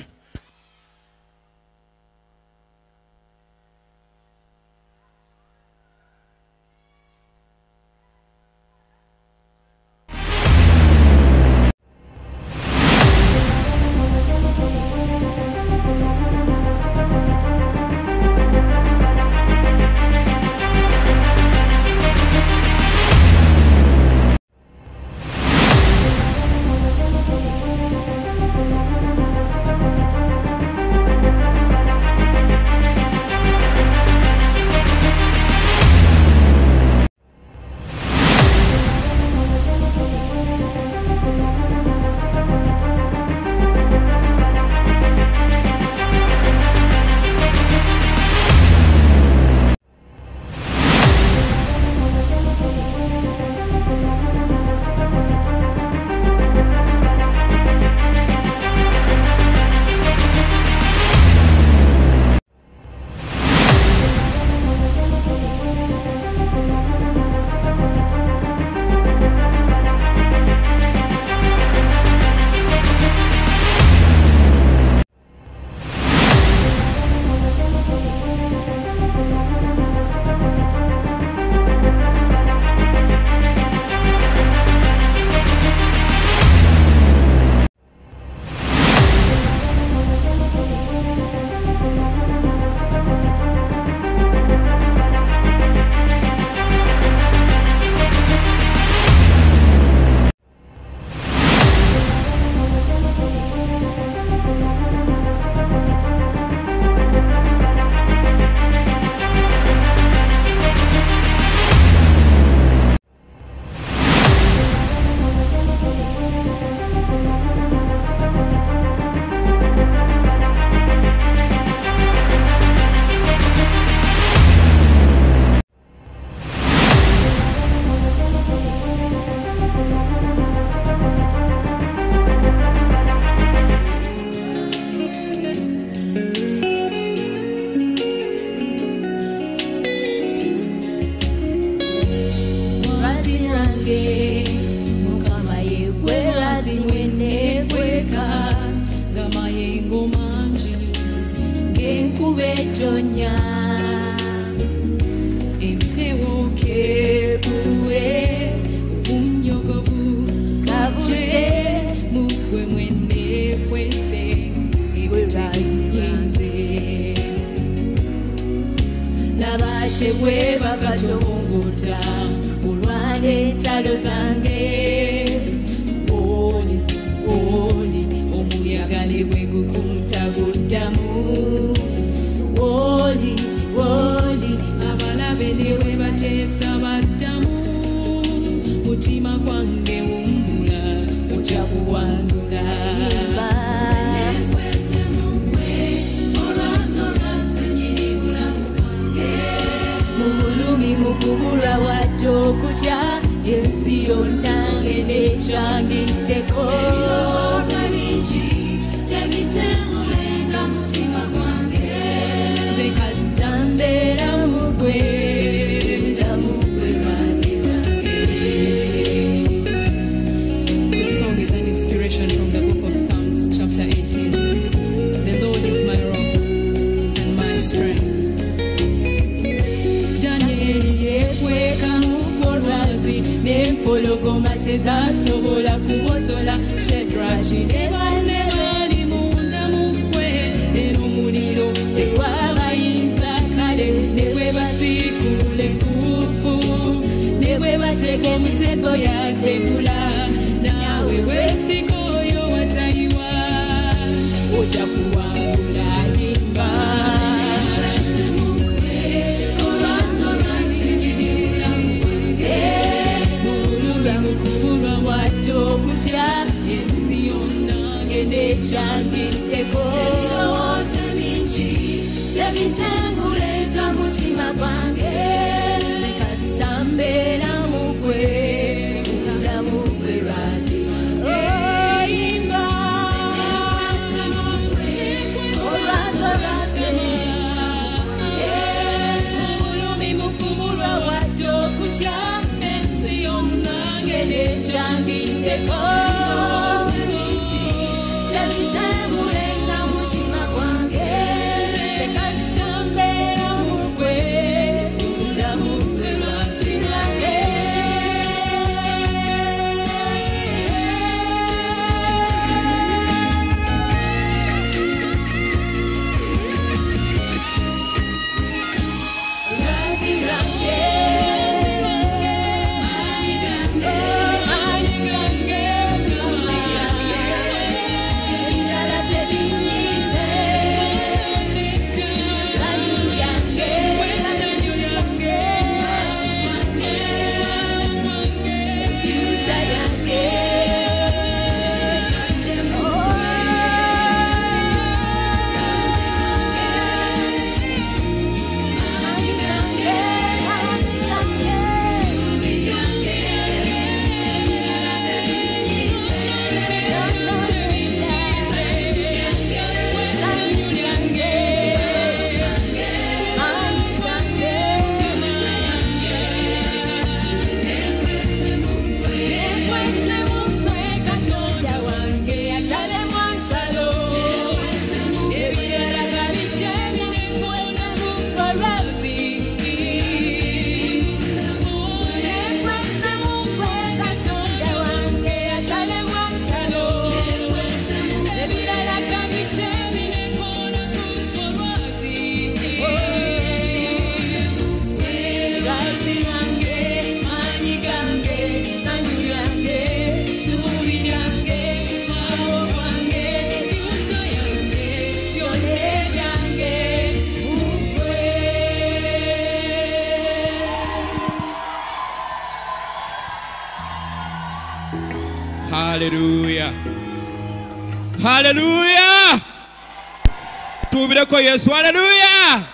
yesu haleluya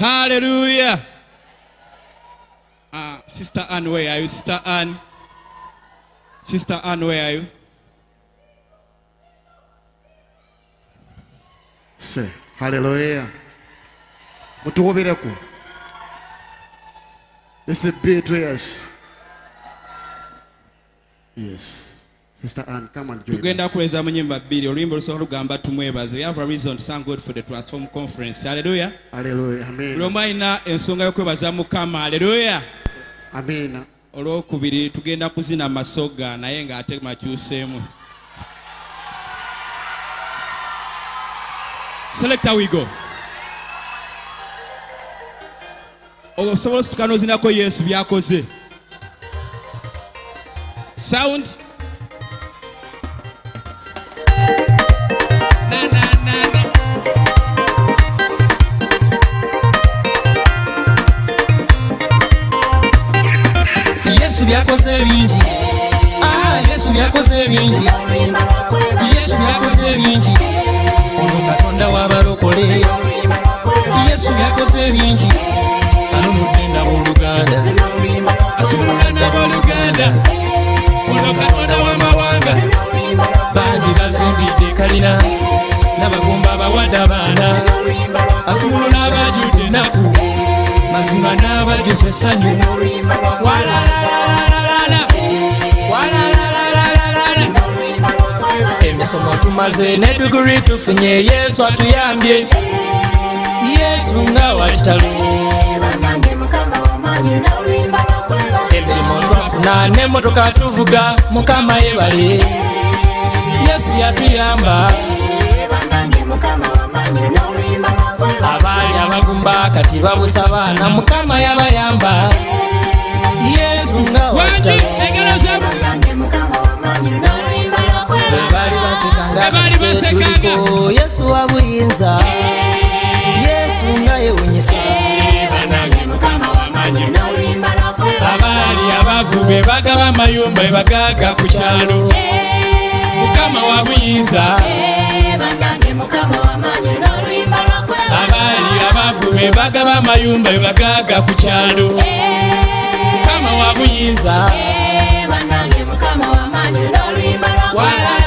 haleluya uh, sister ann where are you? Sister ann. Sister ann where are you? Se haleluya mutuwubireku this is big yes yes tugenda us. kuweza mu nyimba bbiri oluyimba olusobola lugamba tumwebaze. We have a reason to thank god for the transform conference. Haleluya amen. Buli omu alina ensonga y'okwebaza mukama. Haleluya amina olwokubiri tugenda kuzina masoga naye ng'ate makyuseemu. Selecta wigo osobola osituka n'ozinako yesu byakoze. Sound byakoze bingi. Yesu byakoze bingi. Ono katonda w'abalokole. Yesu byakoze bingi. Anunudde nabooluganda asumulula nabooluganda ono katonda w'amawanga. Bangi bazimbidde kalina. N'abagumba abawadde abaana. Asumulula abajudde ennaku mazima n'abajjuza essanyu emisomo tumaze ne diguri tufunye yesu atuyambye. Yesu nga wakitalo emirimu twafuna n'emmotoka tuvuga mukama yebale yesu yatuyamba. Abaali abagumba kati babusa baana mukama yabayamba. Yesu nga wakitalo katufe tuliko yesu wa buyinza. Yesu nga yewunyisa abaali abavu be bagaba amayumba be bagaaga ku kyalo. Mukama wa buyinza. Abaali abavu be bagaba amayumba be bagaaga ku kyalo. Mukama wa buyinza. Waji!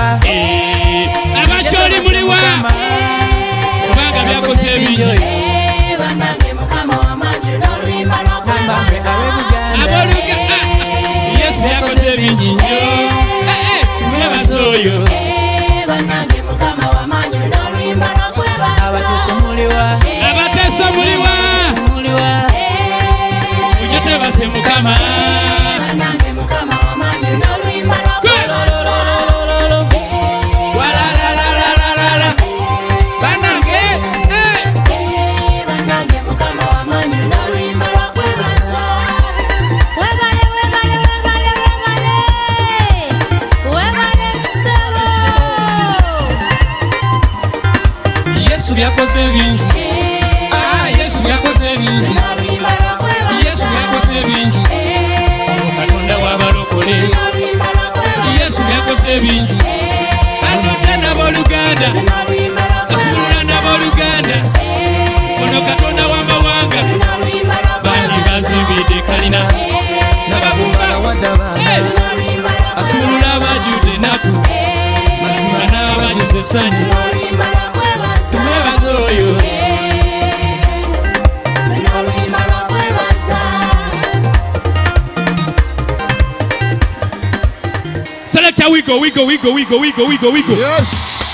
wa eh, abakyoli muliwa. Kubanga byakoze ebingi yesu byakoze ebingi nyo mwebasa oyo. Abateesa muliwa. Abateesa muliwa. Mujotebase mukama. go, we go, we go, we go, we go, we go. Yes.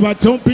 Cheno nsaba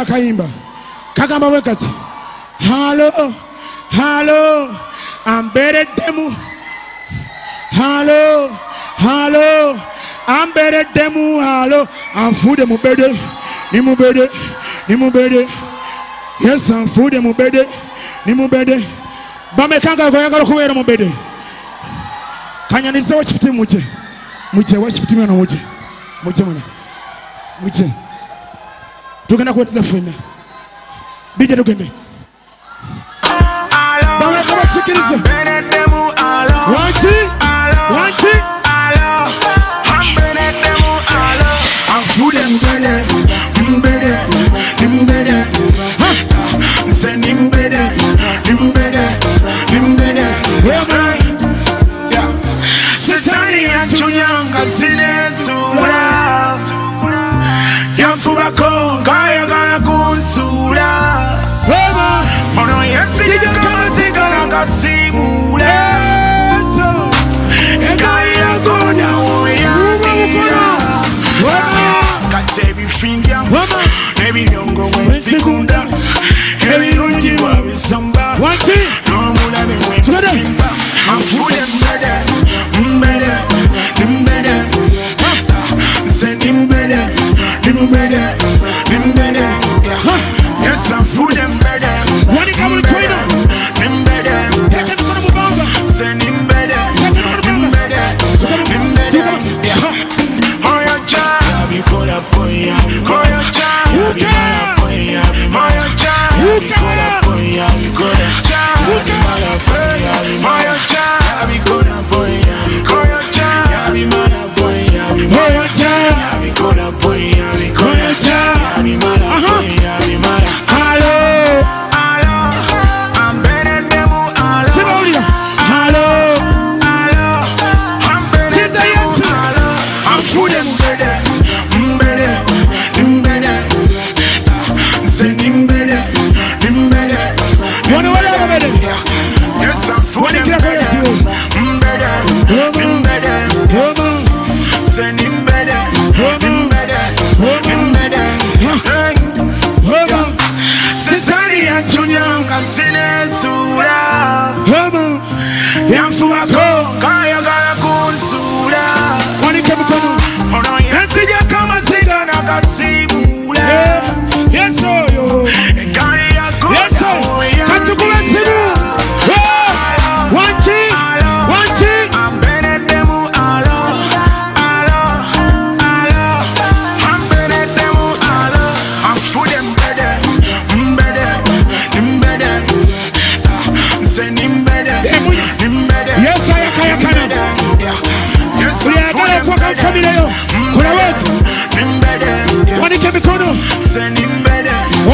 kaana kayimba. Kagamba bwe kati halo halo ambeereddemu halo halo ambeereddemu halo anfuude mubede ni mubede ni mubede yesu anfuude mubede ni mubede bamekanga kayagala okubeera mubede kanyanizewo kipitimu kye mukye wa kipitimu ono mukye mukye muna mukye tugenda kuweereza ffenna. Bijja tugende. Bameka bakikiriza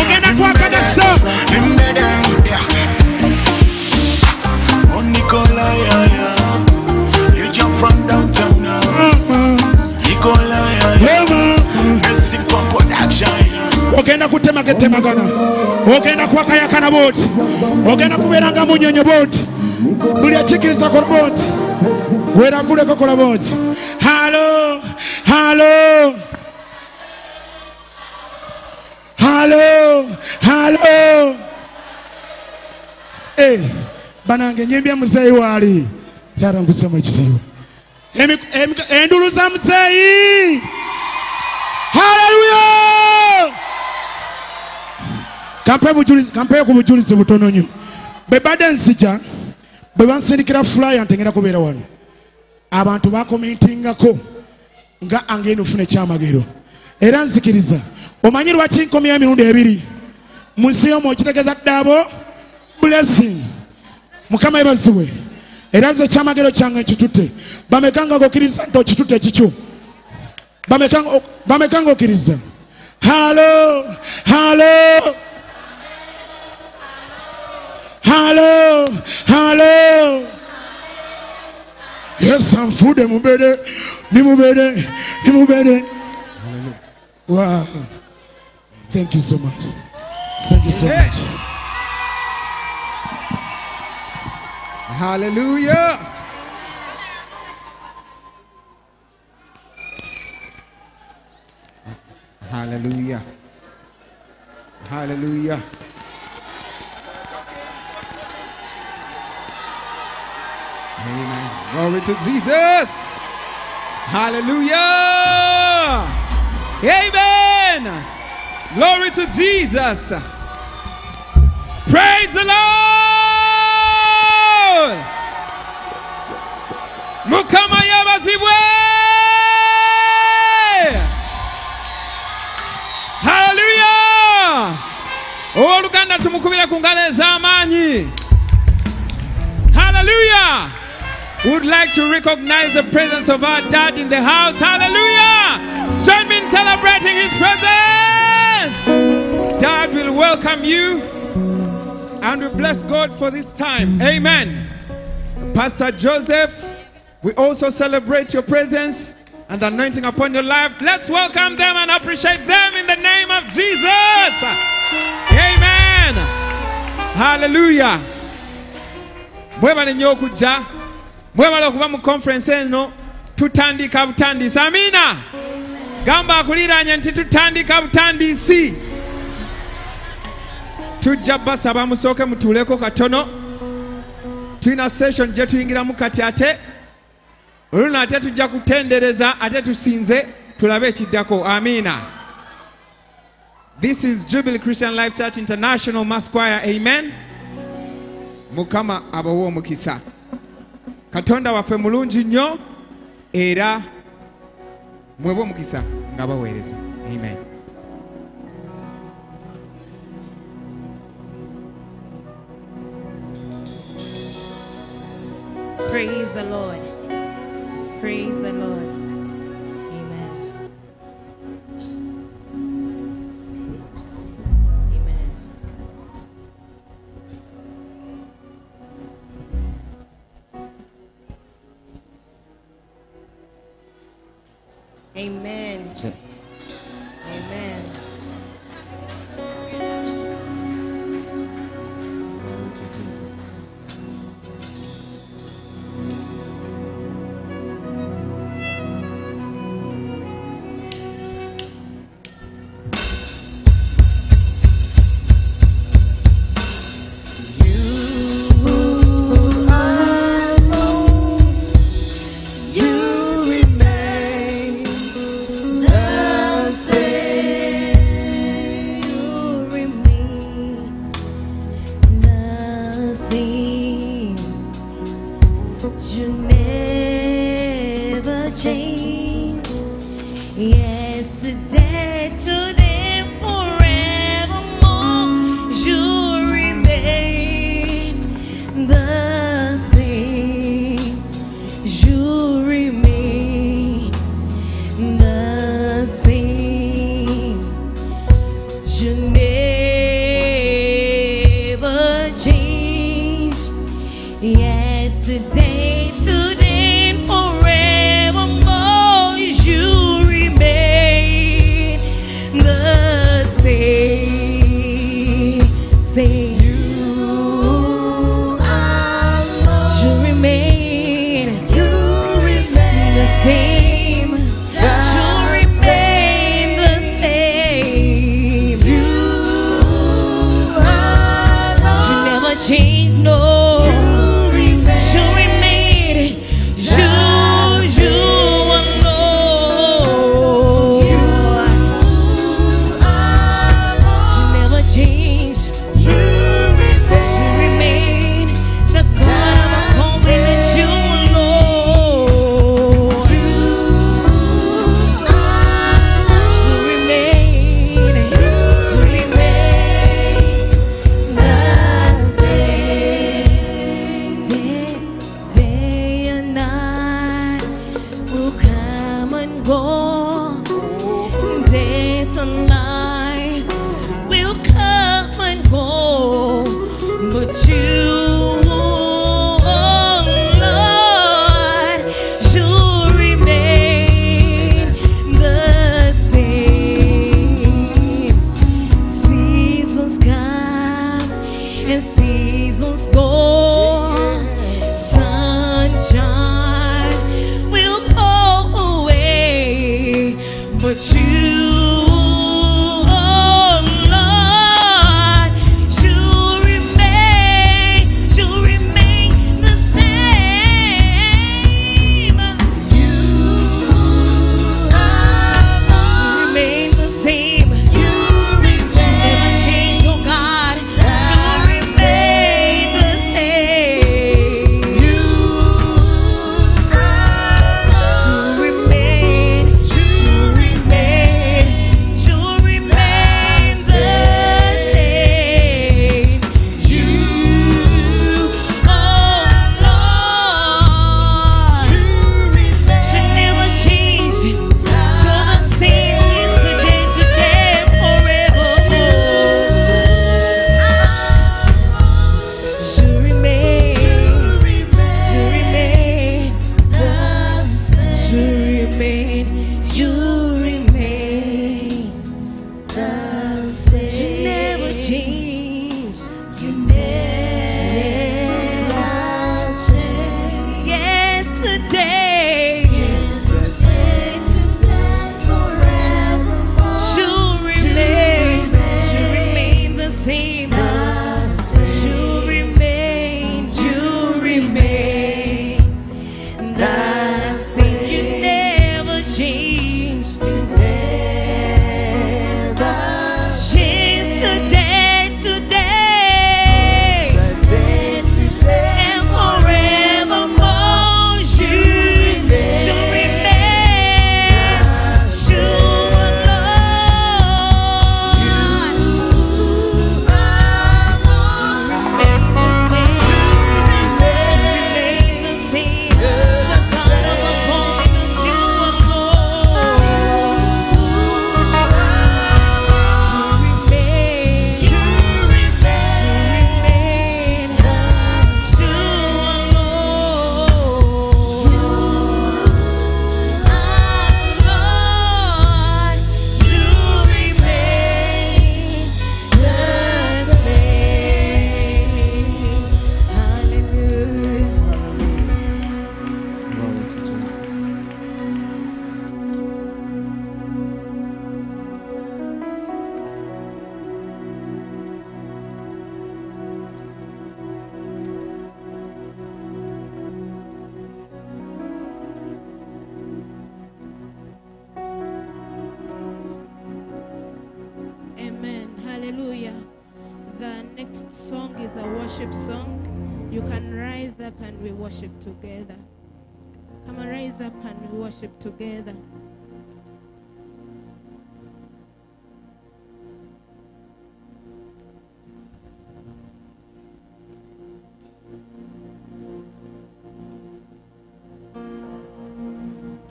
ugenda kuwaka na mm-hmm. ogenda kutemagetemagana ogenda kuwakayakana booti ogenda kubeeranga munyonyo booti buli akikiriza kola booti weera booti banange nyimbya muzeeyi waali. Tara nkusema ekitiibwa endulu za muzeeyi! Haleluya kampeyo ku bujulizi butono nnyo bwe badde nsija bwe bansindikira fulaya ntengera kubeera wano. Abantu bakomentingako nga angenda ofuna ekyamagero. Era nzikiriza omanyi lwaki nkomya emirundi ebiri? Mu nsi yomu okitegeeza ddabo blessing mukama yebaziwe era nze ekyamagero kyange nkitutte bamekanga gokkiriza nti okitutte kikyo Bamekanga- okiriza okkiriza halo halo. Halo halo. Yesu anfude mubere nimubere nimubere wow. Thank you so much. Thank you so much Hallelujah. Hallelujah. Hallelujah. Amen. Glory to Jesus. Hallelujah. Amen. Glory to Jesus. Praise the Lord. Mukama yabazibwe. Hallelujah. Owooluganda tumukubire ku ngalo ez'amaanyi. Hallelujah. Would like to recognize the presence of our dad in the house. Hallelujah. Join me in celebrating his presence. Dad will welcome you and we bless God for this time. Amen. Pastor Joseph, we also celebrate your presence and the anointing upon your life. Let's welcome them and appreciate them in the name of Jesus. Amen. Hallelujah. mwebale nnyo okujja mwebale okuba mu conference eno tutandika butandisi amiina gamba akuliraanye nti tutandika butandisi tujja basaba musooke mutuuleko katono. Tulina session gye tuyingiramu kati ate oluno ate tujja kutendereza ate tusinze tulabe ekiddako. Amiina this is jubilee christian life church international choir. Amen. Mukama abawa omukisa. Katonda waffe mulungi nnyo era mwebe omukisa nga baweereza. Amen Praise the Lord. Praise the Lord. Amen. Amen. Amen. Yes.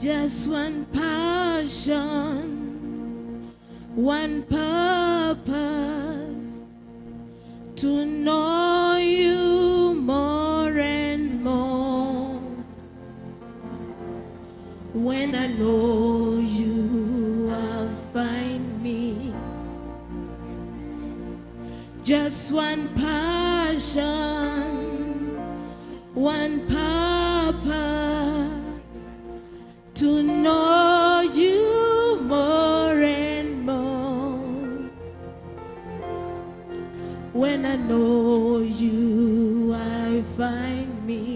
just one passion, one purpose to know you more and more. When I know you, I'll find me. Just one passion, one purpose to know you more and more. When I know you, I find me.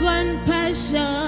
one passion.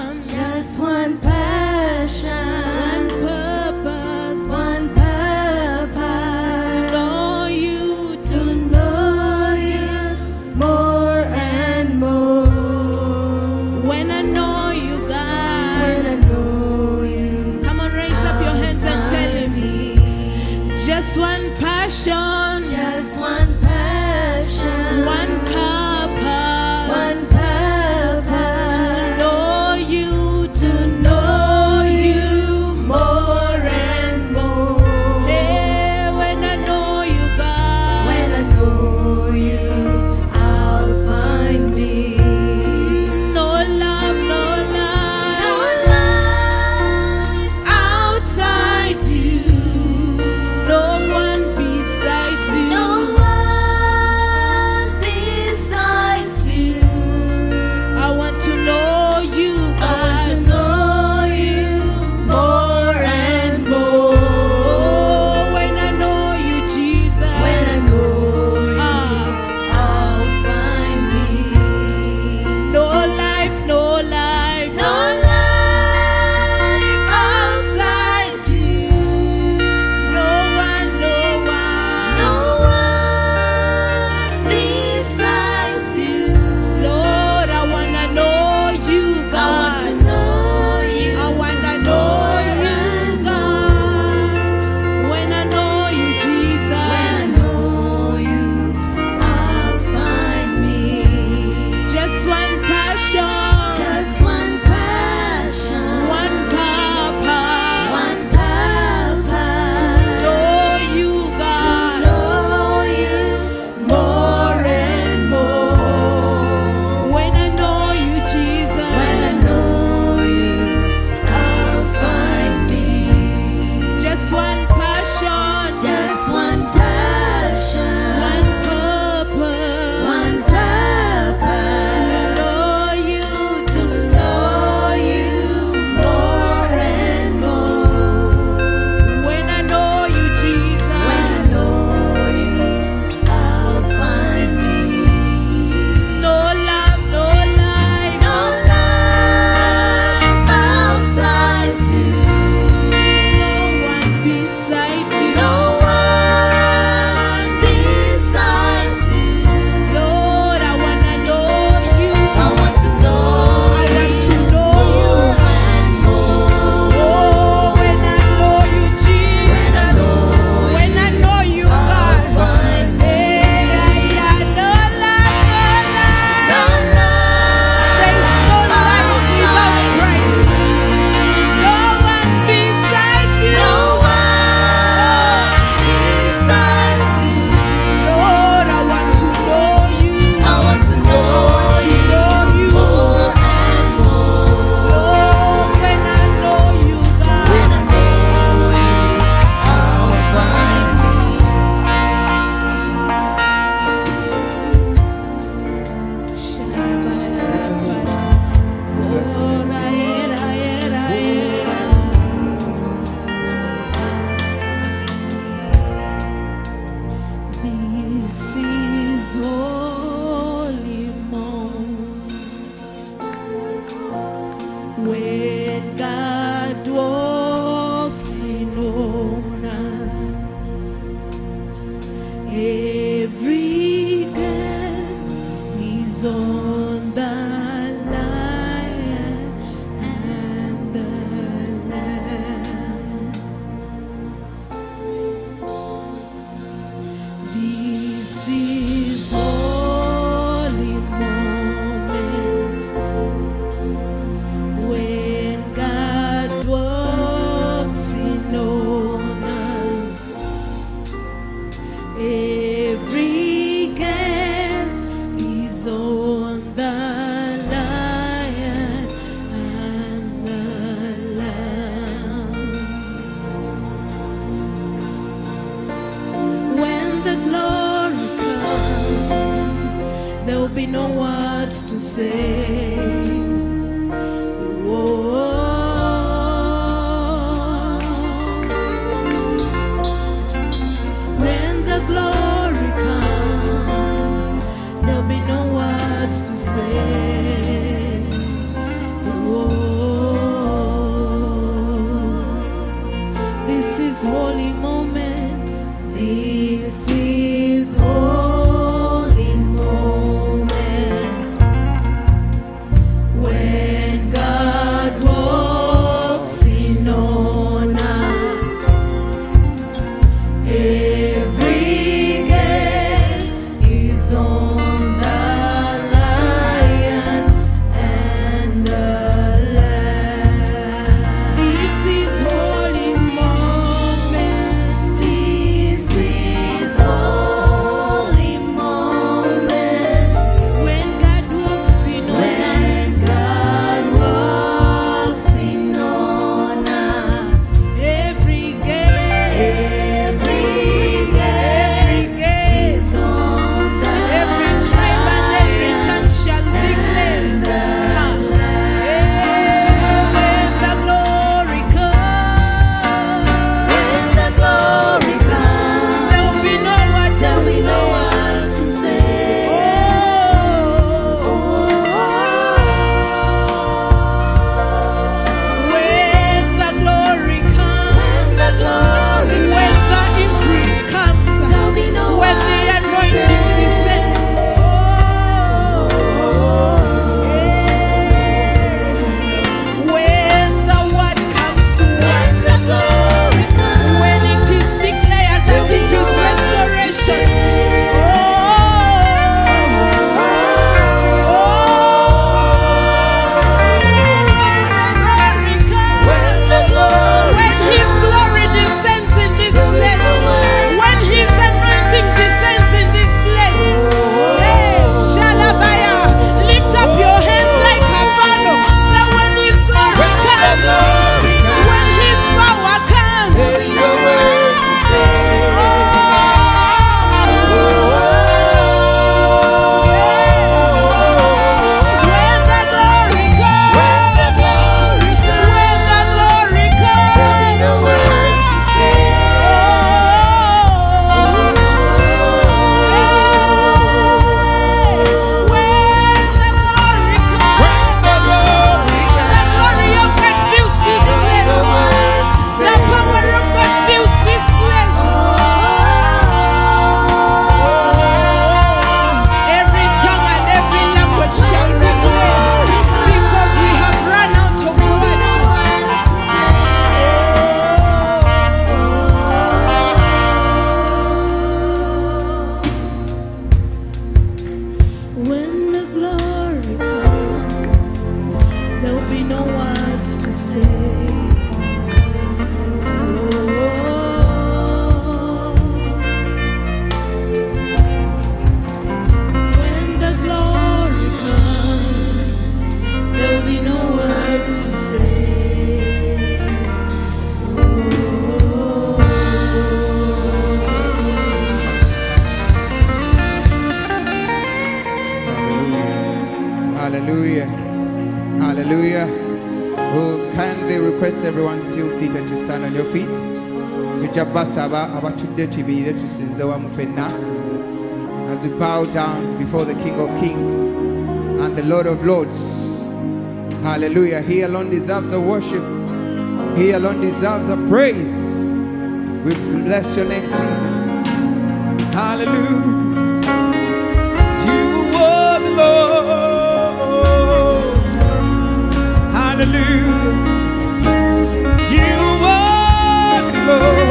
alone deserves the worship. He alone deserves the praise. We bless your name, Jesus. Hallelujah. You are the Lord. Hallelujah. You are the Lord.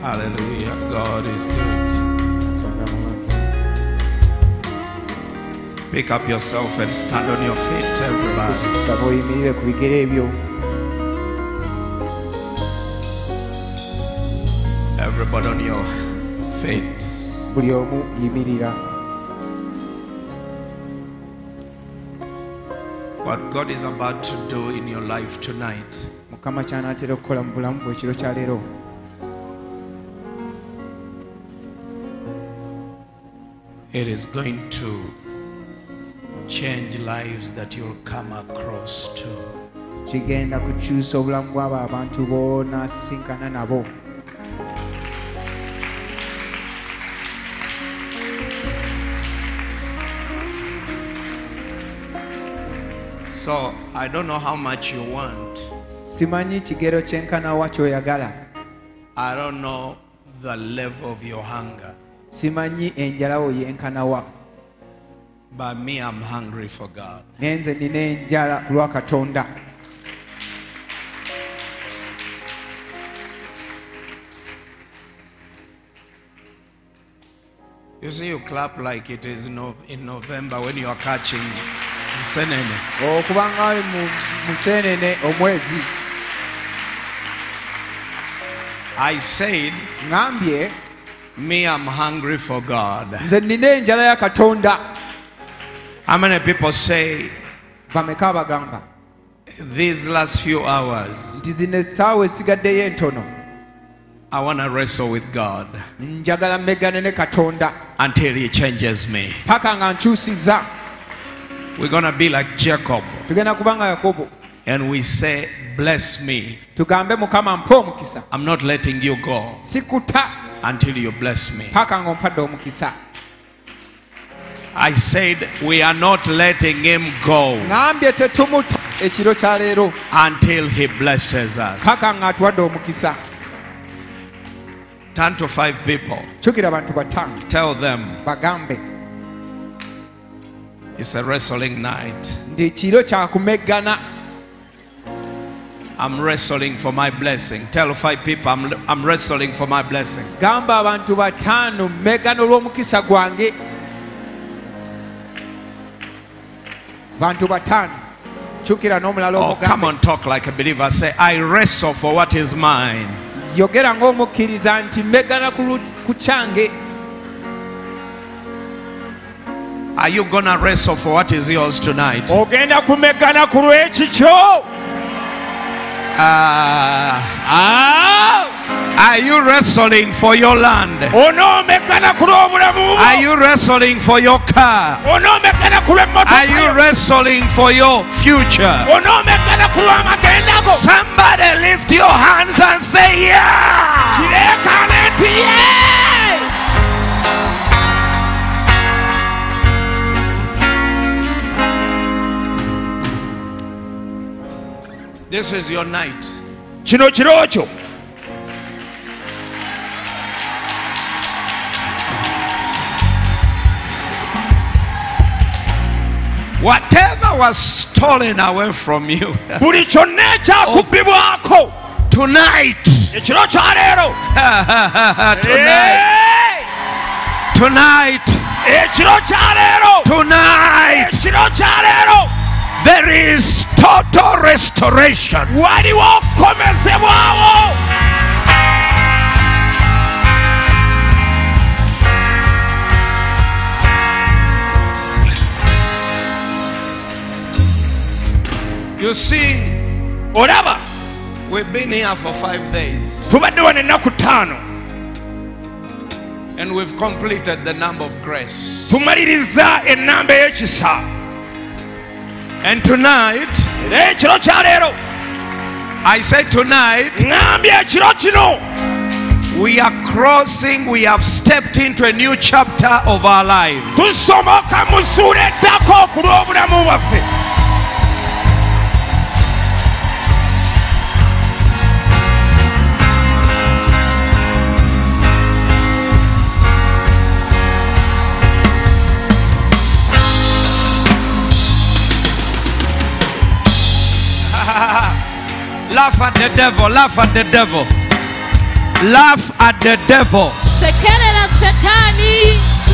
Hallelujah. God is good. Pick up yourself and stand on your feet, everybody. Everybody on your feet. What God is about to do in your life tonight. It is going to change lives that you'll come across to. kigenda kukyusa obulamu bw'abo abantu boonasinkana nabo So I don't know how much you want. simanyi kigero kyenkanawa kyoyagala I don't know the level of your hunger. Simanyi enjala wo yenkanawa But me, I'm hungry for God. naye nze nina enjala ku lwa katonda You see, you clap like it is no, in November when you are catching senene. okuba nga ali mu museenene omwezi I said, ŋambye me, I'm hungry for God. nze nina enjala ya How many people say these last few hours, nti zino essaawa esigaddeyo entono. I want to wrestle with God njagala mmegane ne katonda. until He changes me? We're going to be like Jacob. Tugenda kuba nga yakobo. And we say, Bless me. tugambe mukama mpa omukisa. I'm not letting you go until you bless me. I said, We are not letting Him go ŋambye tetumuta ekiro kya leero until He blesses us. Turn to five people. kyukira bantu bataano Tell them it's a wrestling night. I'm wrestling for my blessing. Tell five people I'm, I'm wrestling for my blessing. gamba abantu bataano mmegana olw'omukisa gwange bantu bataano kyukira n'omulala Oh, come omugambe on, talk like a believer. Say, I wrestle for what is mine. yogera ng'omukkiriza nti mmegana ku lu- ku kyange Are you gonna wrestle for what is yours tonight? ogenda kumegana ku lw'ekikyo Ah. Are you wrestling for your land? onoomegana ku lw'obulamu Are you wrestling for your car? Are you wrestling for your future? onoomegana ku lw'amagenda go Somebody lift your hands and say, Yeah! This is your night. kino kiro kyo Whatever was stolen away from you <laughs> buli kyonna ekyakubbibwako oh. tonight, ekiro kya leero tonight, tonight, ekiro kya leero tonight, ekiro kya leero there is total restoration. waliwo okukomezebwawo You want comments about? You see, olaba we've been here for five days tubadde wano ennaku ttaano and we've completed the number of grace. Tumaliriza ennamba ey'ekisa And tonight, era ekiro kya leero I say tonight, ŋŋambye ekiro kino we are crossing, we have stepped into a new chapter of our lives. Laugh at the devil, laugh at the devil. Laugh at the devil.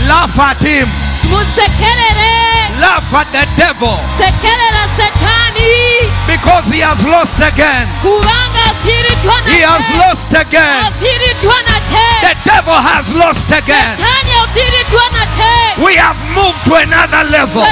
Laugh at him. Laugh at the devil. Because he has lost again. He has lost again. The devil has lost again. setaani afiiriddwa nate We have moved to another level.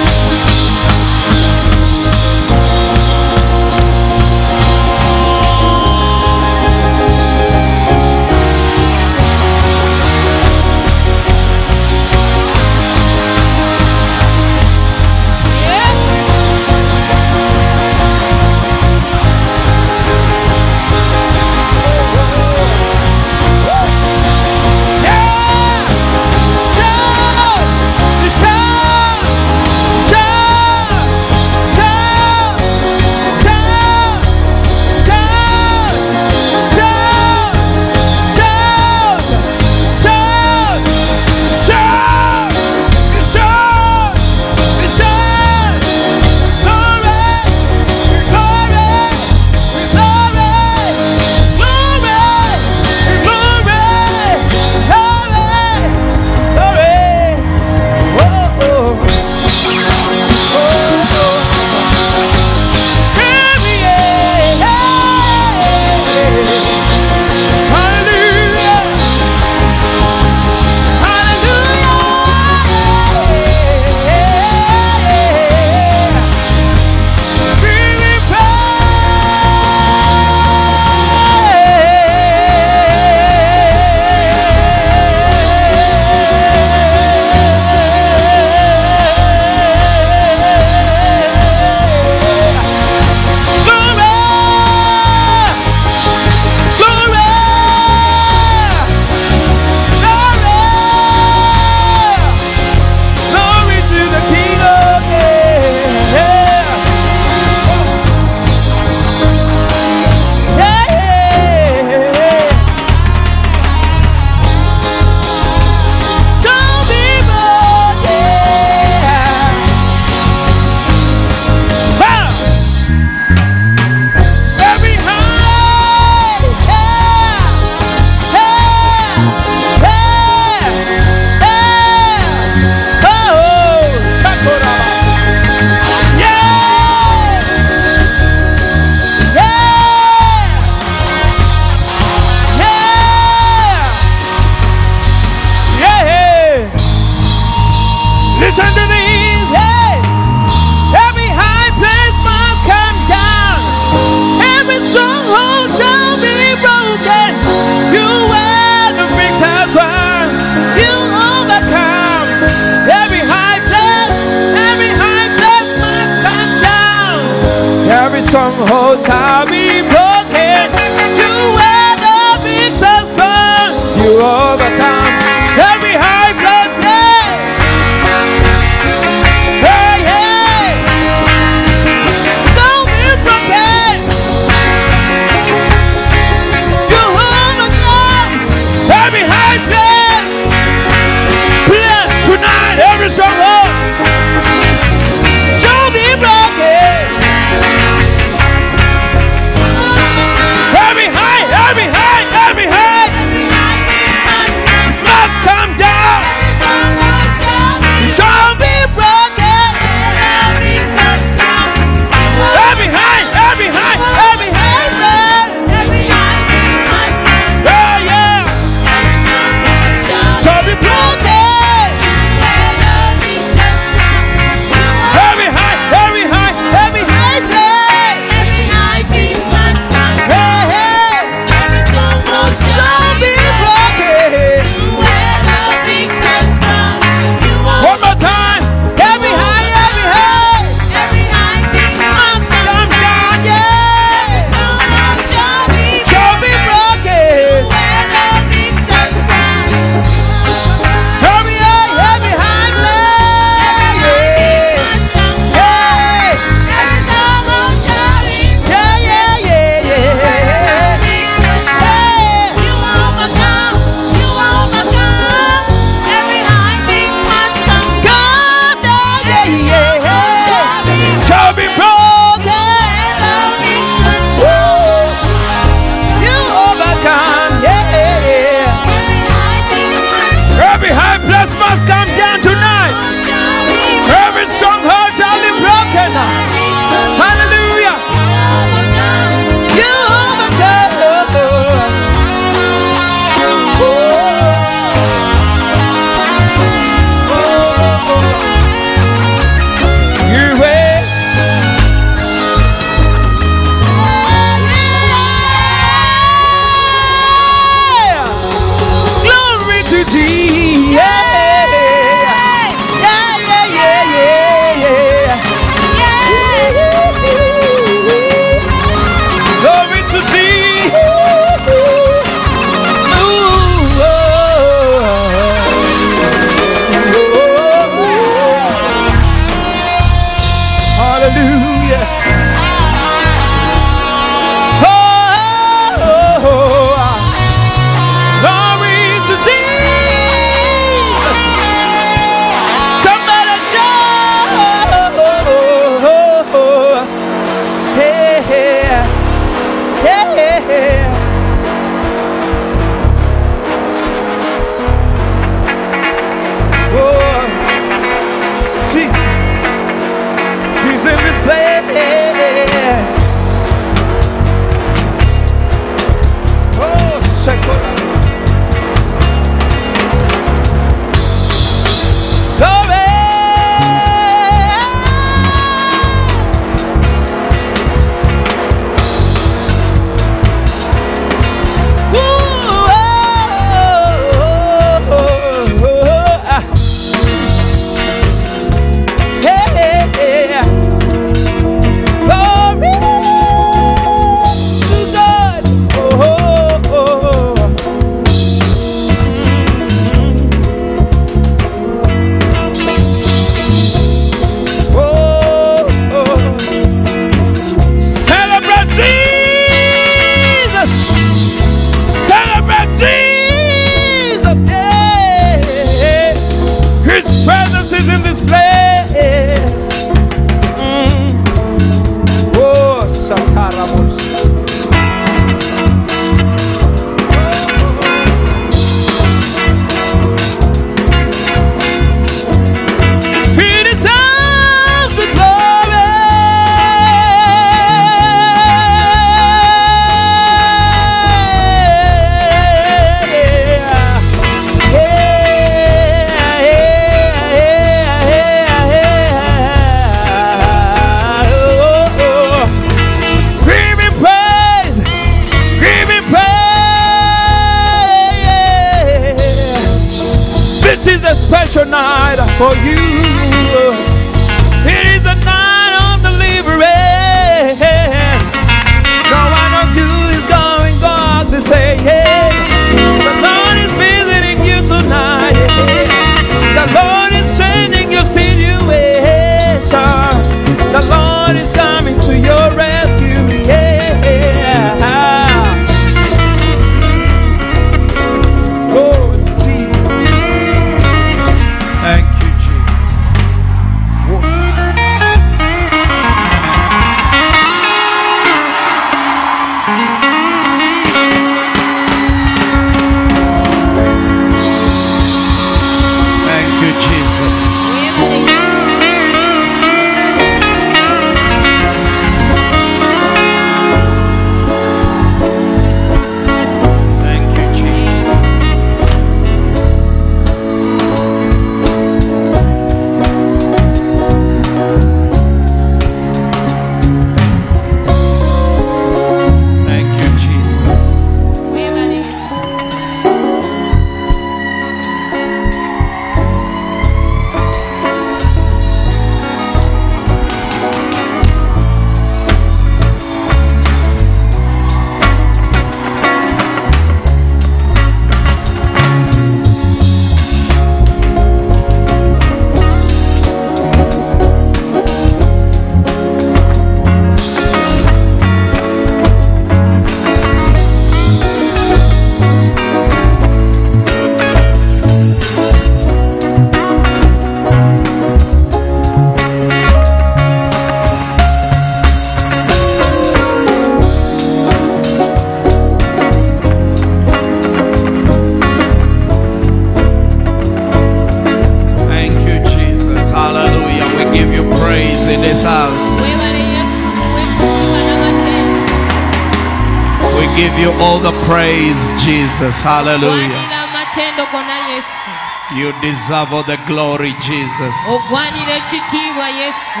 Jesus. Hallelujah. ogwanira amatendo gonna yesu You deserve all the glory, Jesus. ogwanira ekitiibwa yesu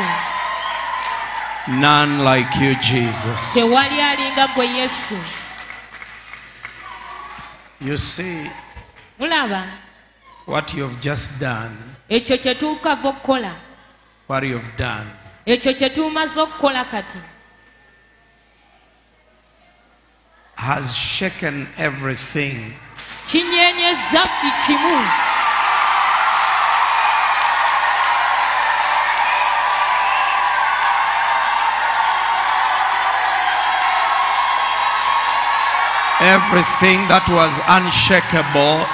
None like you, Jesus. tewali alinga gwe yesu You see what you've just done, ekyo kye tukava okukola what you've done. ekyo kye tumaze okukola kati has shaken everything. Kinyeenyeza buli kimu everything that was unshakable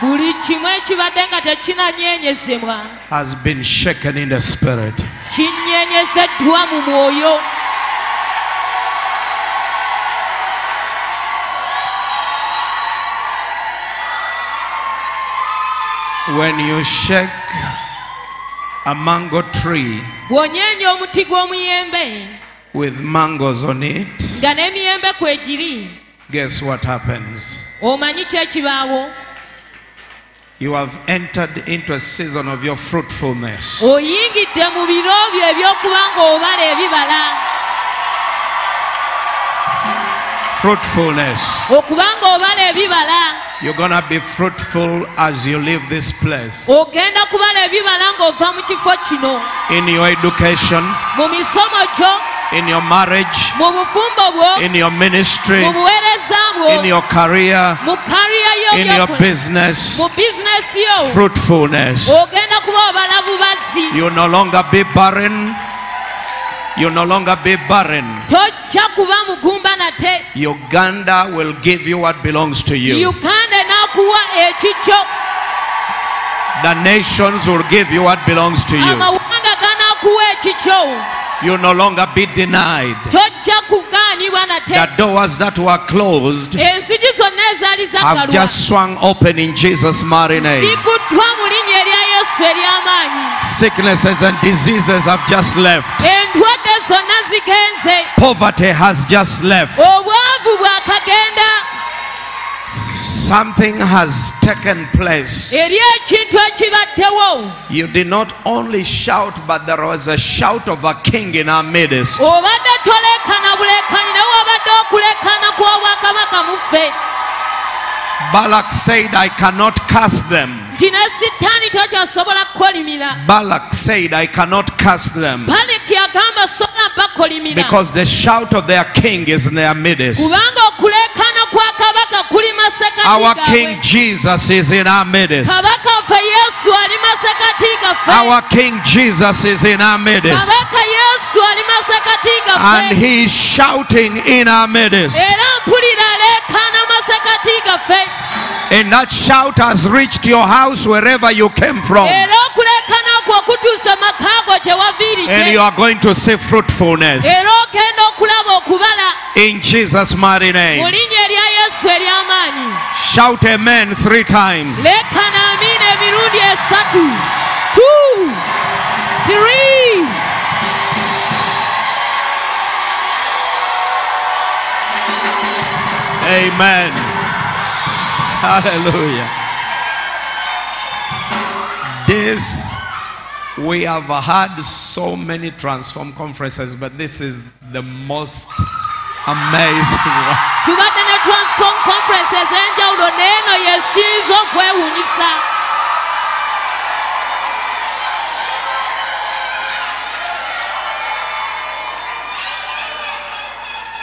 buli kimu ekibadde nga tekinanyeenyezebwa has been shaken in the spirit. Kinyeenyezeddwa mu mwoyo when you shake a mango tree bw'onyeenya omuti gw'omuyembe with mangoes on it nga n'emiyembe kwegiri guess what happens? omanyi kyekibaawo you have entered into a season of your fruitfulness. Oyingidde mu biro byo ebyokuba ng'obala ebibala. Fruitfulness. Okuba ng'obala ebibala you're gonna be fruitful as you leave this place. Ogenda kubala ebibala ng'ova mu kifo kino. In your education mu misomo gyo. in your marriage mu bufumbo bwo. in your ministry mu buweereza bwo. in your career mu kariya in your business mu bizinesi yo. fruitfulness. Ogenda kuba obala bubazi you no longer be barren. You no longer be barren. Tojja kuba mugumba nate. Uganda will give you what belongs to you. Uganda ekikyo the nations will give you what belongs to you. Amawanga ganakuwa ekikyo you no longer be denied. Tojja kugaanibwa nate the doors that were closed have just swung open in jesus mighty name. Ziguddwa mu linnya erya yesu ery'amaanyi sicknesses and diseases have just left. Endwadde zonna zigenze poverty has just left. Something has taken place. Eri ekintu ekibaddewo. You did not only shout but there was a shout of a king in our midst. Obadde toleekana buleekani naye wabadde okuleekana kw'obwakabaka mu ffe. Balak said i cannot cast them. Nti ne sitaani tokyasobola kukolimira. Balak said i cannot cast them. Baleki agamba sobola bakolimira. Because the shout of their king is in their midst our king jesus is in our midst. Kabaka waffe yesu ali masekati gaffe our king jesus is in our midst. Kabaka yesu ali masekati and he is shouting in our midst. Era mpulira aleekaana masekati gaffe and that shout has reached your house wherever you came from. Era okuleekana kwo okutuuse makaago gye and you are going to see fruitfulness. Era ogenda okulaba okubala. In jesus mighty name linnya erya yesu ery'amaanyi shout amen three times leekana amiina emirundi esatu two three Amen. Hallelujah. This, we have had so many transform conferences, but this is the most amazing <laughs> one. Transcom conference ez'enjawulo naye eno yesinza okwewunyisa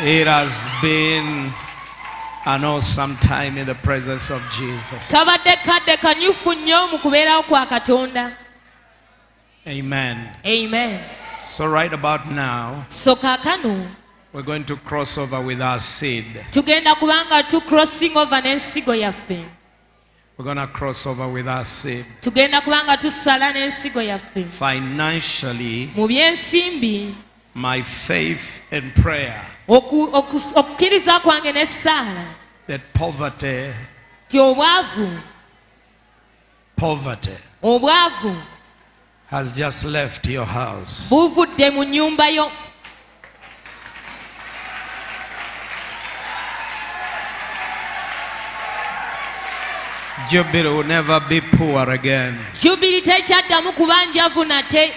It has been an awesome time in the presence of Jesus. kabadde kadde kanyufu nnyo mu kubeerawo Amen. amen. So, right about now, so kaakano we're going to cross over with our seed. tugenda kubanga tu crossing over n'ensigo yaffe We're going to cross over with our seed. tugenda kubanga tusala n'ensigo yaffe Financially, mu byensimbi my faith and prayer oku- okus- okukkiriza kwange n'essaala that poverty, ti obwavu poverty obwavu has just left your house. buvudde mu nnyumba yo Jubilee will never be poor again. jubiri tekyaddamu kuba njavu nate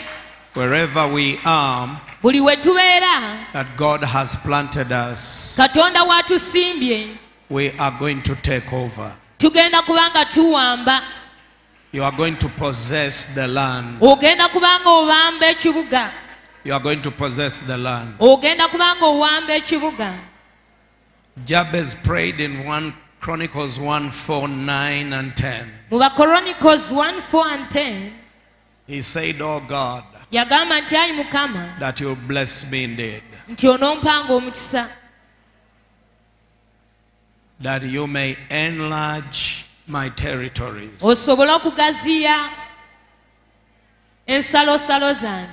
Wherever we are, buli we tubeera that God has planted us, katonda w'atusimbye we are going to take over. tugenda kubanga tuwamba You are going to possess the land. ogenda kubanga owamba ekibuga You are going to possess the land. ogenda kubanga owamba ekibuga Jabez prayed in 1 Chronicles 1 4, 9, and 10. mu bachronicles 1 4 and 10 He said, Oh God, yagamba nti ayi mukama that you bless me indeed, nti onompanga omukisa that you may enlarge my territories. osobole okugaziya ensalosalo zange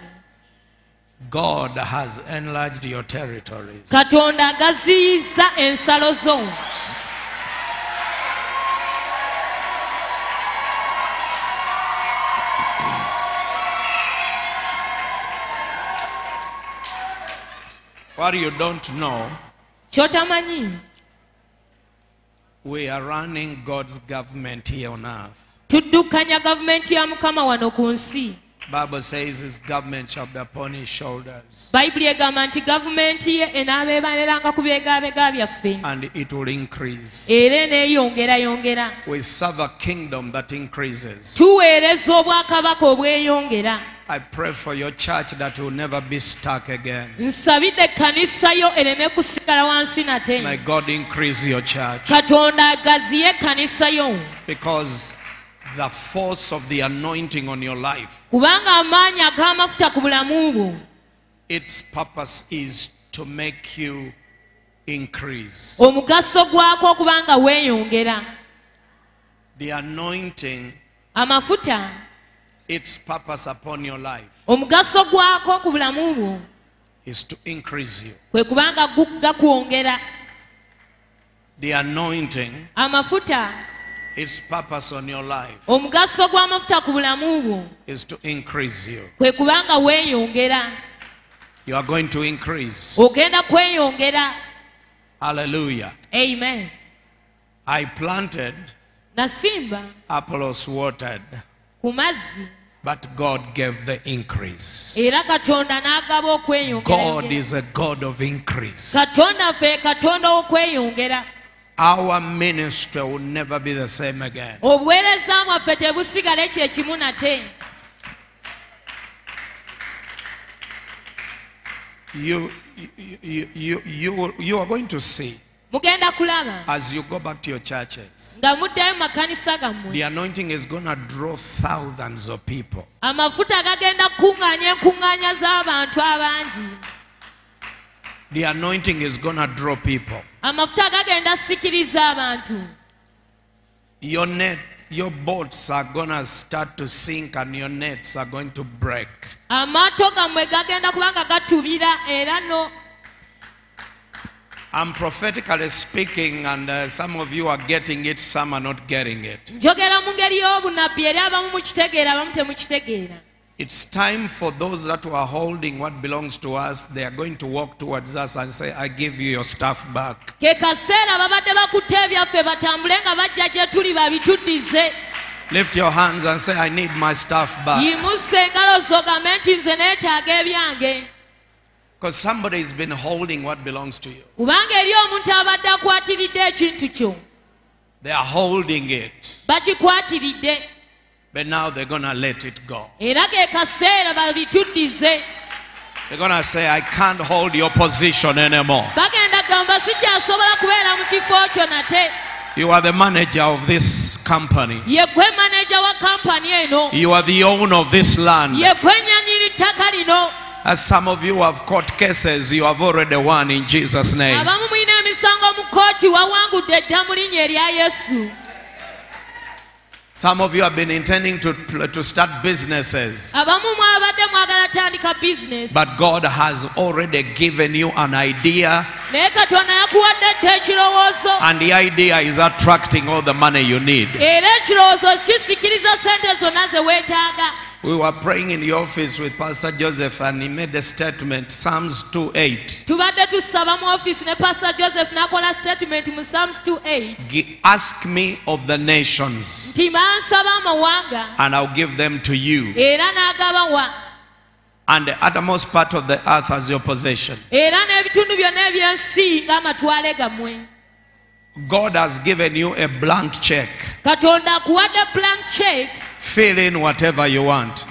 God has enlarged your territories. katonda agaziyiza ensalo zo What you don't know, kyotamanyi we are running God's government here on earth. tuddukanya gavumenti ya mukama wano ku nsi Bible says his government shall be upon his shoulders bayibuli egamba nti gavumenti ye enaabeebaleranga ku byegaabega byaffe and it will increase. era eneeyongerayongera We serve a kingdom that increases. tuweereza obwakabaka obweyongera I pray for your church that will never be stuck again. nsabidde kanisa yo ereme kusigala wansi nate. May God increase your church. Katonda agaziye kanisa yo. Because the force of the anointing on your life, kubanga amaanyi ag'amafuta ku bulamu bwo. its purpose is to make you increase. omugaso gwako kubanga weeyongera. The anointing, amafuta its purpose upon your life omugaso gwako ku bulamu bwo is to increase you. kwe kubanga gakwongera The anointing, amafuta its purpose on your life omugaso gw'amafuta ku bulamu bwo is to increase you. kwe kubanga weeyongera You are going to increase. ogenda kweyongera Hallelujah. amen I planted, nasimba Apollos watered, ku mazzi but God gave the increase. era katonda n'agaba God is a God of increase. katonda ffe katonda w'okweyongera Our ministry will never be the same again. obuweereza bwaffe tebusigale kye kimu nate You, you, you, you, you, you are going to see mugenda kulaba as you go back to your churches. nga muddayo makanisa gammwe The anointing is going to draw thousands of people. amafuta gagenda kukuŋŋaanya enkuŋŋaanya z'abantu abangi The anointing is going to draw people. amafuta gagenda sikiriza abantu Your net, your boats are going to start to sink and your nets are going to break. amaato gammwe gagenda kuba nga gatubira era no I'm prophetically speaking, and uh, some of you are getting it, some are not getting it. njogera mu ngeri y'obunabbi eri abamu mukitegeera abamu temukitegeera It's time for those that were holding what belongs to us, they are going to walk towards us and say, I give you your stuff back. ke kaseera babadde bakutte ebyaffe batambule nga bajja gye tuli babituddize Lift your hands and say, I need my stuff back. yimusa engalo zogambe nti nze neetaaga ebyange Because somebody's been holding what belongs to you. kubanga eri omuntu abadde akwatiridde ekintu kyo They are holding it, bakikwatiridde but now they're going to let it go. era ke kaseera babituddize They're going to say, I can't hold your position anymore. bagenda gamba sikyasobola kubeera mu kifo kyo nate You are the manager of this company. ye gwe maneja wa kampani eno You are the owner of this land. As some of you have court cases, you have already won in Jesus' name. Some of you have been intending to, to start businesses, but God has already given you an idea, and the idea is attracting all the money you need. Era ekirowoozo kisikiriza sente zonna ze weetaaga We were praying in the office with Pastor Joseph, and he made a statement Psalms 2 8. tubadde tusaba mu offisi ne pastor joseph n'akola statement mu psalms 28 Gi- Ask me of the nations, nti bansaba amawanga and I'll give them to you, era n'agabawa and the uttermost part of the earth as your possession. era n'ebitundu byonna eby'ensi ng'amatwale gammwe God has given you a blank check. katonda akuwadde blank check Fill in whatever you want.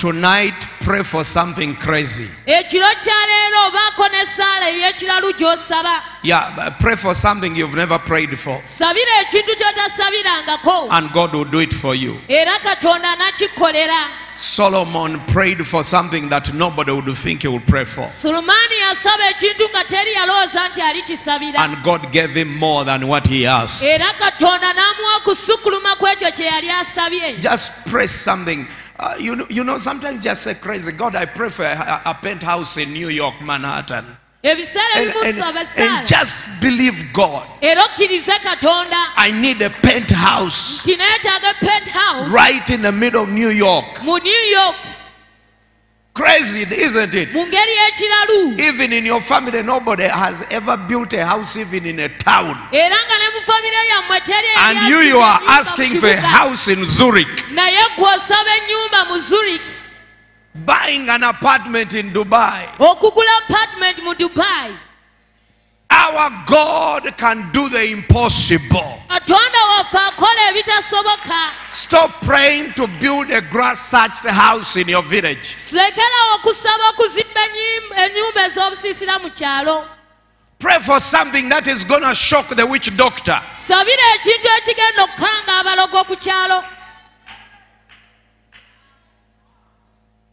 Tonight, pray for something crazy. ekiro kya leero obaako n'essaala ey'ekiralu gy'osaba Yeah, pray for something you've never prayed for, sabira ekintu ky'otasabirangako and God will do it for you. era katonda anakikolera Solomon prayed for something that nobody would think he would pray for, sulumaani yasaba ekintu nga teri yalowooza nti alikisabira and God gave him more than what he asked. era katonda n'amuwa okusukkuluma ku ekyo kye yali asabye Just pray something. Uh, you, know, you know, sometimes just say crazy. God, I pray for a, a- penthouse in New York, Manhattan. And, and- and just believe God. era okkirize katonda I need a penthouse right in the middle of New York. Crazy, isn't it? mungeri Even in your family, nobody has ever built a house, even in a town. era nga ne mu famire yammwe teri And you, you are asking for a house in Zurich, naye gwe osaba ennyumba mu zurich buying an apartment in Dubai. okugula apartment mu dubai Our God can do the impossible. katonda waffe akola ebitasoboka Stop praying to build a grass thatched house in your village. lekerawo okusaba okuzimba ennyim- ennyumba eh, ez'obusiisira mu kyalo Pray for something that is going to shock the witch doctor. sabira ekintu ekigenda okukanga abalogo ku kyalo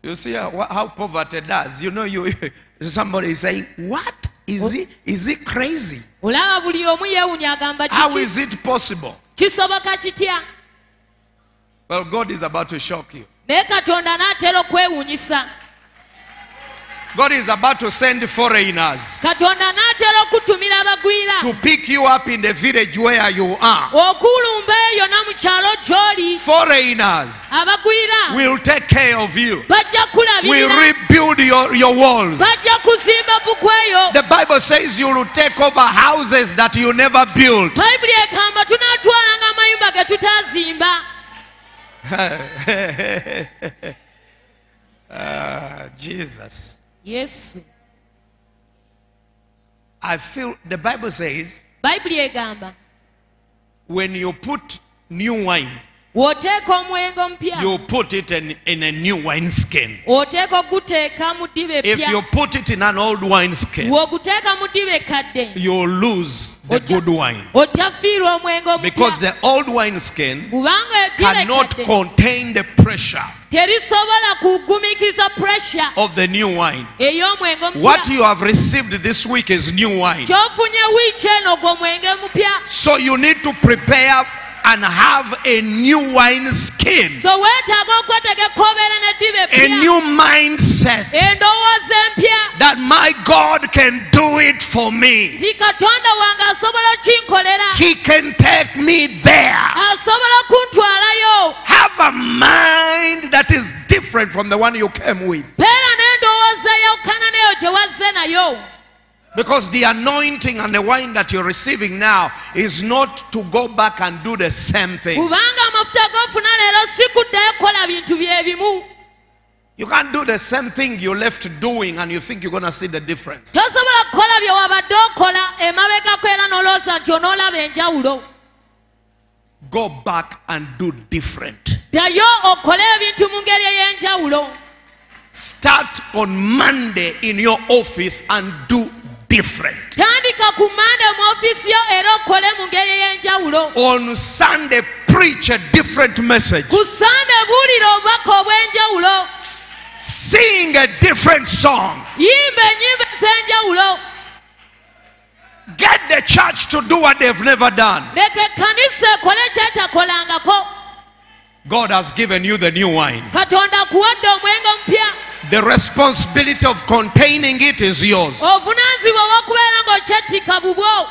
You see how, how poverty does. You know, you <laughs> somebody is saying, "What is he? Is crazy? olaba buli omu yeewunya agamba How it possible?" kisoboka kitya Well, God is about to shock you. naye katonda n'atera okwewunyisa God is about to send foreigners katonda n'atera okutumira abagwira to pick you up in the village where you are. okulumba eyo na mu kyalo gy'oli Foreigners will take care of you. Will rebuild your, your walls. bajja kuzimba bugweyo The Bible says you will take over houses that you never built. bayibuli egamba tunaatwalanga amayumba ge tutazimba <laughs> Ah, Jesus. Yesu. I feel the Bible says bayibuli egamba when you put new wine, bw'oteeka omwenge omupya you put it in, in a new wine skin. oteeka oguteeka mu ddiba If you put it in an old wine skin, bw'oguteeka mu ddiba ekkadde you'll lose the good wine. ojja fiirwa omwenge Because the old wine skin kubanga eddiba cannot contain the pressure terisobola puresha of the new wine. ey'omwenge What you have received this week is new wine. ky'ofunye wiiki eno gwe omwenge So you need to prepare and have a new wine skin, so weetaaga okwetegeka obeera n'eddiba a new mindset. That my God can do it for me. nti katonda wange asobola okinkolera He can take me there. Ah, have a mind that is different from the one you came with. Because the anointing and the wine that you're receiving now is not to go back and do the same thing. kubanga amafuta g'ofuna leero si kuddayo kukola bintu bye bimu You can't do the same thing you left doing and you think you're going to see the difference. tosobola kukola bye wabadde okola emabegako era n'olowooza nti onoolaba enjawulo Go back and do different. ddayo okole ebintu mu ngeri ey'enjawulo Start on Monday in your office and do different. tandika ku mande mu ofiisi yo era okole mu ngeri ey'enjawulo On Sunday, preach a different message. ku sande buulira obubaka obw'enjawulo Sing a different song. yimba ennyimba ez'enjawulo Get the church to do what they've never done. leka ekkanisa ekole kyetakolangako God has given you the new wine. Katonda akuwadde omwenge omupya The responsibility of containing it is yours. obunaanzibwa obw'okubeera ng'okyettika bubwo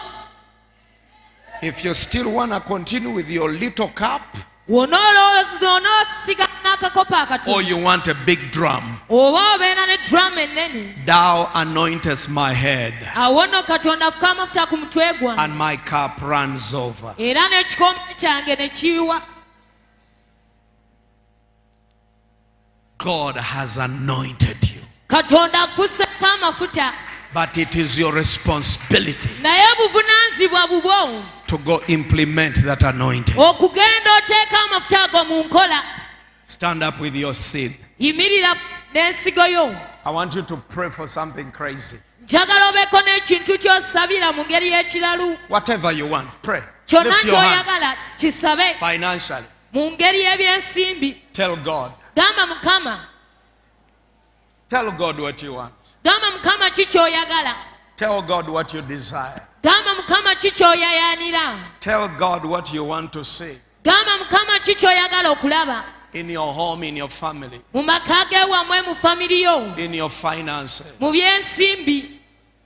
If you still want to continue with your little cup, W'onoolowooza onoosiga n'akakopo or you want a big drum. oba obeera ne drum ennene Thou anointest my head, awo nno katonda afuka amafuta ku mutwe gwange and my cup runs over. era n'ekikombe kyange ne kiyiwa God has anointed you, katonda akufuseeko amafuta but it is your responsibility naye buvunaanzibwa bubwo to go implement that anointing. okugenda oteeka amafuta ago mu nkola Stand up with your seed. yimirira n'ensigo yo I want you to pray for something crazy. njagala obeeko n'ekintu ky'osabira mu ngeri y'ekiralu Whatever you want, pray. Lift your hand financially. mu ngeri y'ebyensimbi Tell God. Gamba mukama. Tell God what you want. gamba mukama ki ky'oyagala. Tell God what you desire. gamba mukama ki ky'oyayaanira Tell God what you want to see. Gamba mukama ki ky'oyagala okulaba. In your home, in your family, mu maka ge wammwe mu famiri yo. In your finances.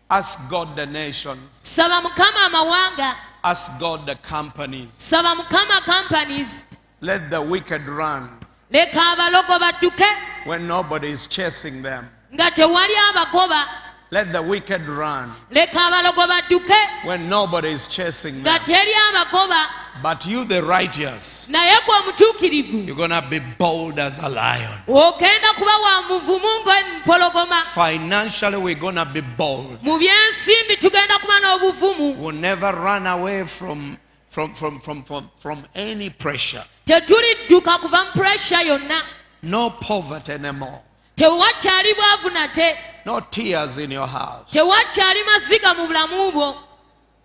Ask God the nations. saba mukama amawanga. Ask God the companies. saba mukama companies. Let the wicked run leka abalogo badduke when nobody is chasing them. nga tewali abagoba Let the wicked run leka abalogo badduke when nobody is chasing nga them. teri abagoba But you, the righteous, naye gwe omutuukirivu you're going to be bold as a lion. ogenda kuba wa muvumu ng'empologoma Financially, we're going to be bold. mu byensimbi tugenda kuba n'obuvumu We'll never run away from, from, from, from, from, from any pressure. tetulidduka kuva mu puresha yonna No poverty anymore. tewakyali bwavu nate No tears in your house. tewakyali maziga mu bulamu bwo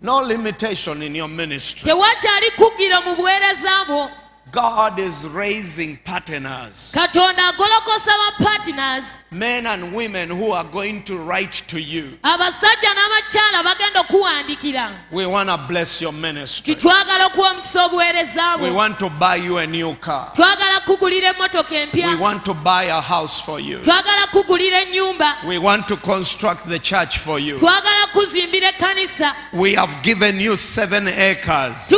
No limitation in your ministry. tewakyali kuggiro mu buweereza bwo God is raising partners, katonda agolokosa ba partners men and women who are going to write to you. abasajja n'abakyala bagenda okuwandikira We want to bless your ministry. titwagala okuwa omukisa obuweereza We want to buy you a new car. twagala kugulira emmotoka We want to buy a house for you. twagala kugulira ennyumba We want to construct the church for you. twagala kuzimbira ekkanisa We have given you seven acres.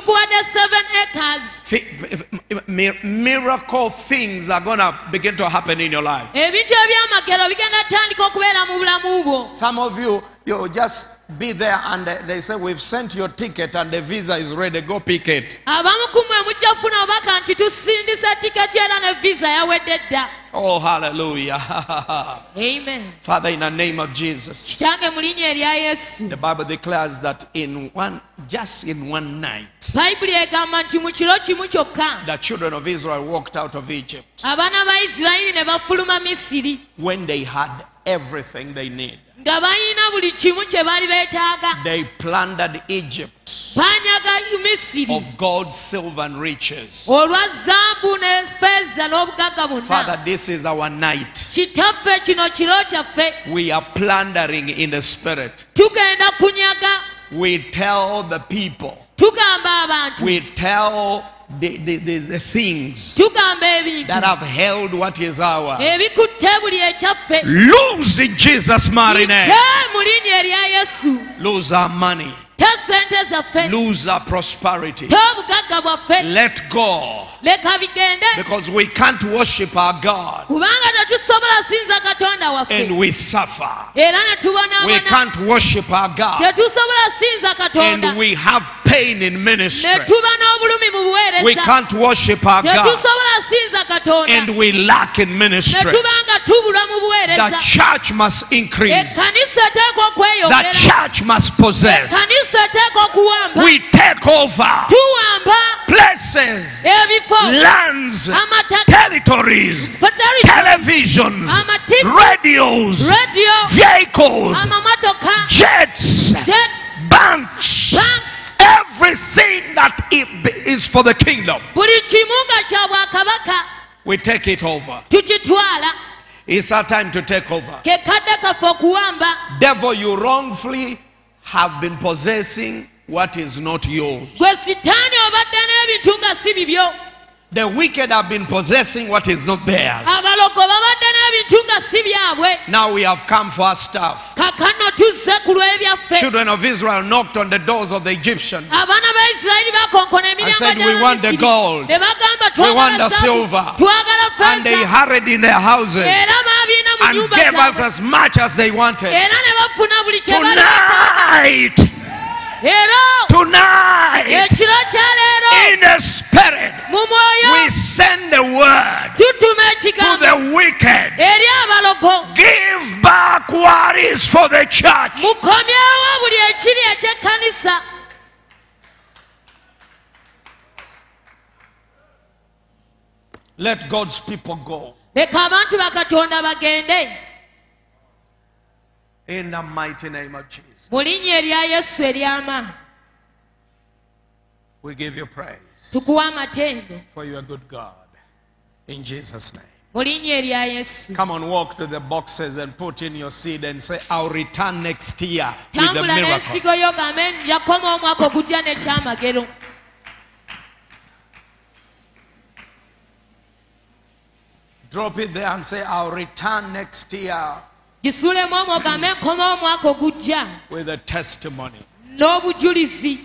Tukuwadde 7 acres Thi- mi- Miracle things are going to begin to happen in your life. ebintu ebyamagero bigenda tandika okubeera mu bulamu bwo Some of you, you'll just be there and they say, We've sent your ticket and the visa is ready. Go pick it. abamu ku mmwe obubaka nti tusindisa tiketi era ne visa yawedde dda Oh, hallelujah. <laughs> amen Father, in the name of Jesus, kitange mu linnya erya yesu the Bible declares that in one, just in one night, bayibuli egamba nti mu kiro kimu kyokka the children of Israel walked out of Egypt abaana ba isirayiri ne bafuluma misiri when they had everything they need. nga balina buli kimu kye baali beetaaga They plundered Egypt of gold, silver, and riches. olwa zaabu ne feeza n'obugagga bonna Father, this is our night. kitaffe kino kiro kyaffe We are plundering in the spirit. We tell the people, we tell the, the, the, the things that have held what is ours. ebikutte buli ekyaffe Lose in Jesus' mighty name. te mu linnya erya yesu Lose our money. Lose our prosperity. te obugagga bwaffe Let go. Because we can't worship our God kubanga tetusobola sinza katonda waffe and we suffer. We can't worship our God tetusobola sinza katonda and we have pain in ministry. tuba n'obulumi mu We can't worship our God tetusobola sinza katonda and we lack in ministry. tuba nga tubulwa mu The church must increase. The church must possess. ekkanisa eteekwa okuwamba We take over places, lands, territories, televisions, radios, radio vehicles, jets, banks everything that i- is for the kingdom. buli kimu nga kya bwakabaka We take it over. It's our time to take over. ke kadde kaffe okuwamba Devil, you wrongfully have been possessing what is not yours. Gwe sitaani obadde n'ebintu nga si bibyo The wicked have been possessing what is not theirs. abalogo babadde n'ebintu nga si byabwe Now we have come for our stuff. kakano tuzze ku lw'ebyaffe Children of Israel knocked on the doors of the Egyptians abaana ba isirayiri bakonkona and said, We want the gold. We want the silver. And they hurried in their houses and gave us as much as they wanted. era ne bafuna buli kye Tonight, tonight, ekiro kya leero in the spirit, we send the word to the wicked. Give back what is for the church. mukomyewo buli ekiri ekyekkanisa Let God's people go. leka abantu bakatonda bagende In the mighty name of Jesus. Mu linnya erya yesu ery'amaanyi We give you praise tukuwa amatendo for your good God. In Jesus' name. mu linnya erya yesu Come on, walk to the boxes and put in your seed and say, I'll return next year with the tambula miracle. n'ensigo yo gambe nja kukoma omwaka ogujja n'ekyamagero Drop it there and say, I'll return next year gisulemu omwo gambe nkoma omwaka ogujja with a testimony. n'obujulizi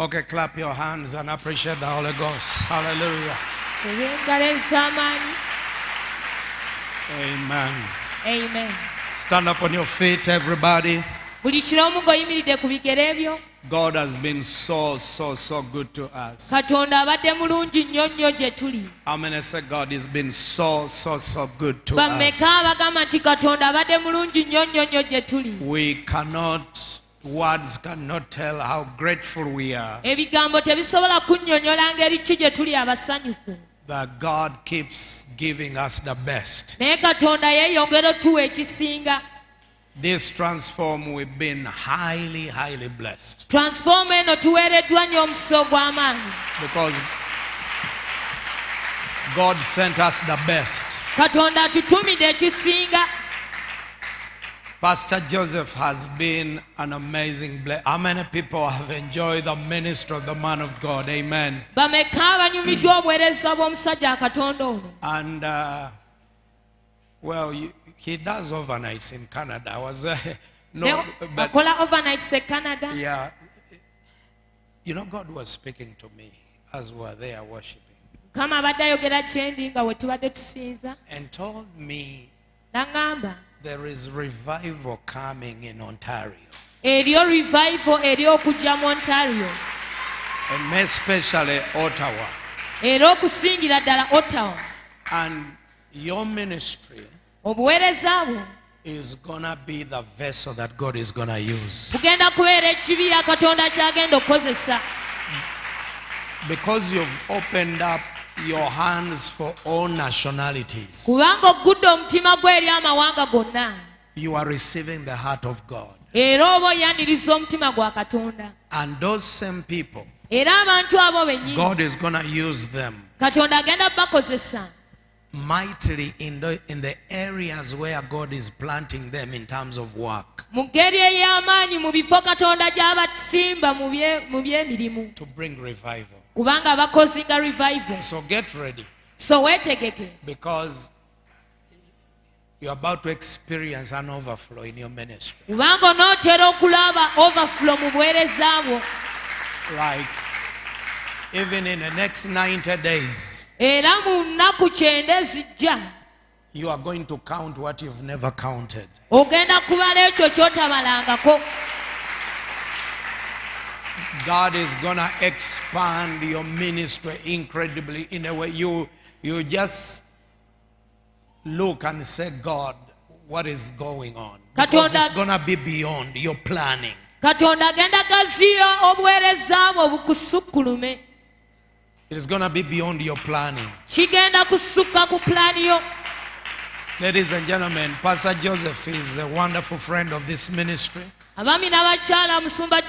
Okay, clap your hands and appreciate the Holy Ghost. Hallelujah. Amen. amen Stand up on your feet, everybody. buli kiromu ng'oyimiridde ku bigere byo God has been so, so, so good to us. katonda abadde mulungi nnyo nnyo gye tuli How many say God has been so, so, so good to us? bammeka abagamba nti katonda abadde mulungi nnyo nnyo nnyo gye tuli We cannot, words cannot tell how grateful we are. Ebigambo tebisobola kunnyonnyola ngeri ki gye tuli abasanyufu. That God keeps giving us the best. naye katonda yeeyongera otuwa ekisinga. This transform, we've been highly, highly blessed. Transfoma eno tuweereddwa nnyo omukisa ogw'amaanyi. Because God sent us the best. Katonda atutumidde ekisinga Pastor Joseph has been an amazing blessing. How many people have enjoyed the ministry of the man of God? Amen. bameka abanyumiddwa obuweereza bw'omusajja akatonda ono And uh, well, you, he does overnights in Canada. I was uh, <laughs> no, but overnights in canada yeah, you know, God was speaking to me as we were there worshiping mukama abadde ayogera kyendi nga we tubadde tusinza and told me there is revival coming in Ontario, eryo revival eri okujja mu ontario. And especially Ottawa. era okusingira ddala ottawa. And your ministry obuweereza bwo. is gonna be the vessel that God is gonna use. Bugenda kubeera ekibiya katonda kyagenda okukozesa. Because you've opened up your hands for all nationalities. kubanga oggudde omutima gwe eri amawanga gonna You are receiving the heart of God. era oba oyaniriza omutima gwa katonda And those same people, era abantu abo bennyini God is going to use them katonda agenda bakozesa mightily in the, in the areas where God is planting them in terms of work mu ngeri ey'amaanyi mu bifo katonda gy'abasimba mu bye- mu by'emirimu to bring revival. Kubanga bakozinga revival So get ready so weetegeke because you're about to experience an overflow in your ministry. kubanga onootera okulaba overflow mu buweereza bwo Like even in the next 90 days, era mu nnaku kyenda ezijja you are going to count what you've never counted. ogenda kubala ekyo ky'otabalangako God is gonna expand your ministry incredibly in a way you you just look and say, God, what is going on? Because it's gonna be beyond your planning. katonda agenda gaziya obuweereza bwo bukusukkulume It is gonna be beyond your planning. kigenda kusukka ku pulaani yo Ladies and gentlemen, Pastor Joseph is a wonderful friend of this ministry, n'abakyala musumba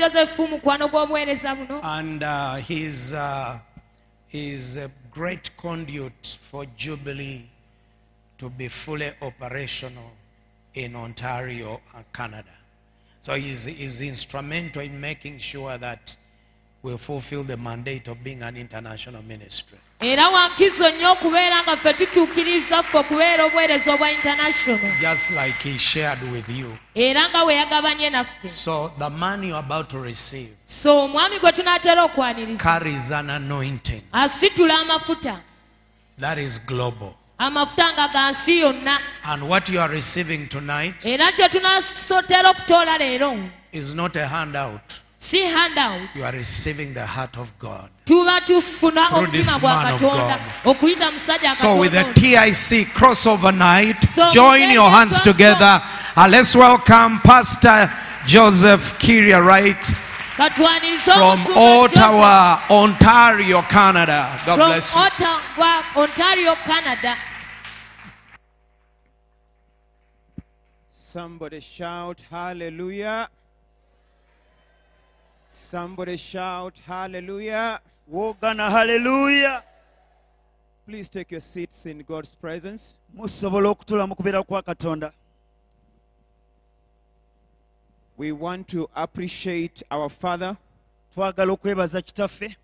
mukwano gw'obuweereza buno and uh, he's uh, he's a great conduit for Jubilee to be fully operational in Ontario and Canada. So he's, he's instrumental in making sure that we fulfill the mandate of being an international ministry. Era wankizo nnyo okubeera nga ffe tutuukiriza ffe okubeera obwa international Just like he shared with you. era nga bwe yagabanye naffe So the man you're about to receive so omwami gwe tunaatera okwaniriza carries an anointing asitula amafuta that is global. amafuta nga ga nsi yonna And what you are receiving tonight era kye tunasootera okutoola leero is not a handout. si handout You are receiving the heart of God. Tuba tufuna Through this omutima gwa man of katonda God. okuyita musajja So with the. TIC crossover night, So join your hands crossover- together and let's welcome Pastor Joseph Kiria Wright from omusumba Joseph Ottawa, Ontario, Canada. God from bless you. Ottawa, Ontario, Canada. Somebody shout hallelujah. Somebody shout hallelujah. Wogana hallelujah. Please take your seats in God's presence. musobola okutuula mu kubeera kwa katonda We want to appreciate our Father, twagala okwebaza kitaffe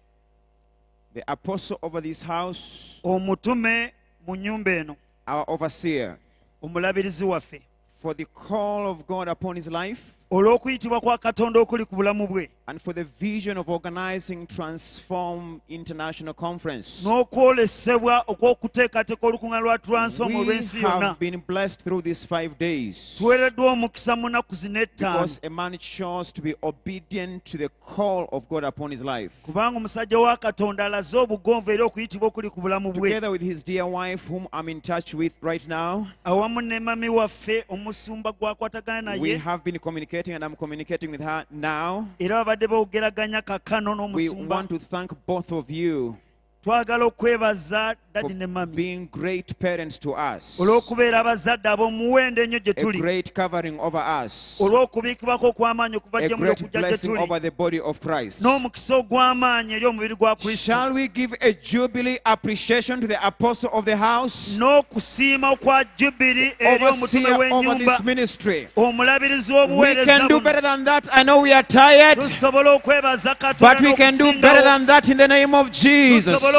the apostle over this house, omutume mu nnyumba eno our overseer, omulabirizi waffe for the call of God upon his life olw'okuyitibwa kwa katonda okuli ku bulamu bwe and for the vision of organizing Transform International Conference. n'okwolesebwa okw'okuteekateeka olukuŋŋaana lwa We have been blessed through these five days tuweereddwa omukisa mu nnaku zino ettaano because a man chose to be obedient to the call of God upon his life. kubanga omusajja wa katonda alaze obugonvu eri okuyitibwa okuli ku bulamu bwe Together with his dear wife, whom I'm in touch with right now, awamu ne mami waffe omusumba gwakwatagana we have been communicating and I'm communicating with her now. Era babadde boogeraganya kakano We want to thank both of you twagala okwebaza dadi ne mami. being great parents to us, olw'okubeera abazadde ab'omuwendo ennyo gye tuli. great covering over us, olw'okubiikibwako okw'amaanyi okuva gye muli great okujja gye blessing tuli. over the body of Christ. n'omukisa ogw'amaanyi eri omubiri gwa kristo. Shall we give a jubilee appreciation to the apostle of the house, n'okusiima okwa jubiri eri omutume overseer over w'ennyumba. this ministry? omulabirizi We w'obuweereza can do better than that. I know we are tired, tusobola okwebaza but we can do katonda better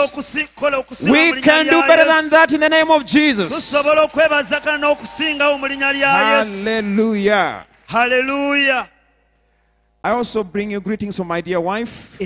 than that in the name of Jesus. tusobola okukola okusinga mu We can do better than that in the name of Jesus. tusobola okwebaza kana n'okusingawo mu linnya lya yesu Hallelujah. I also bring you greetings from my dear wife.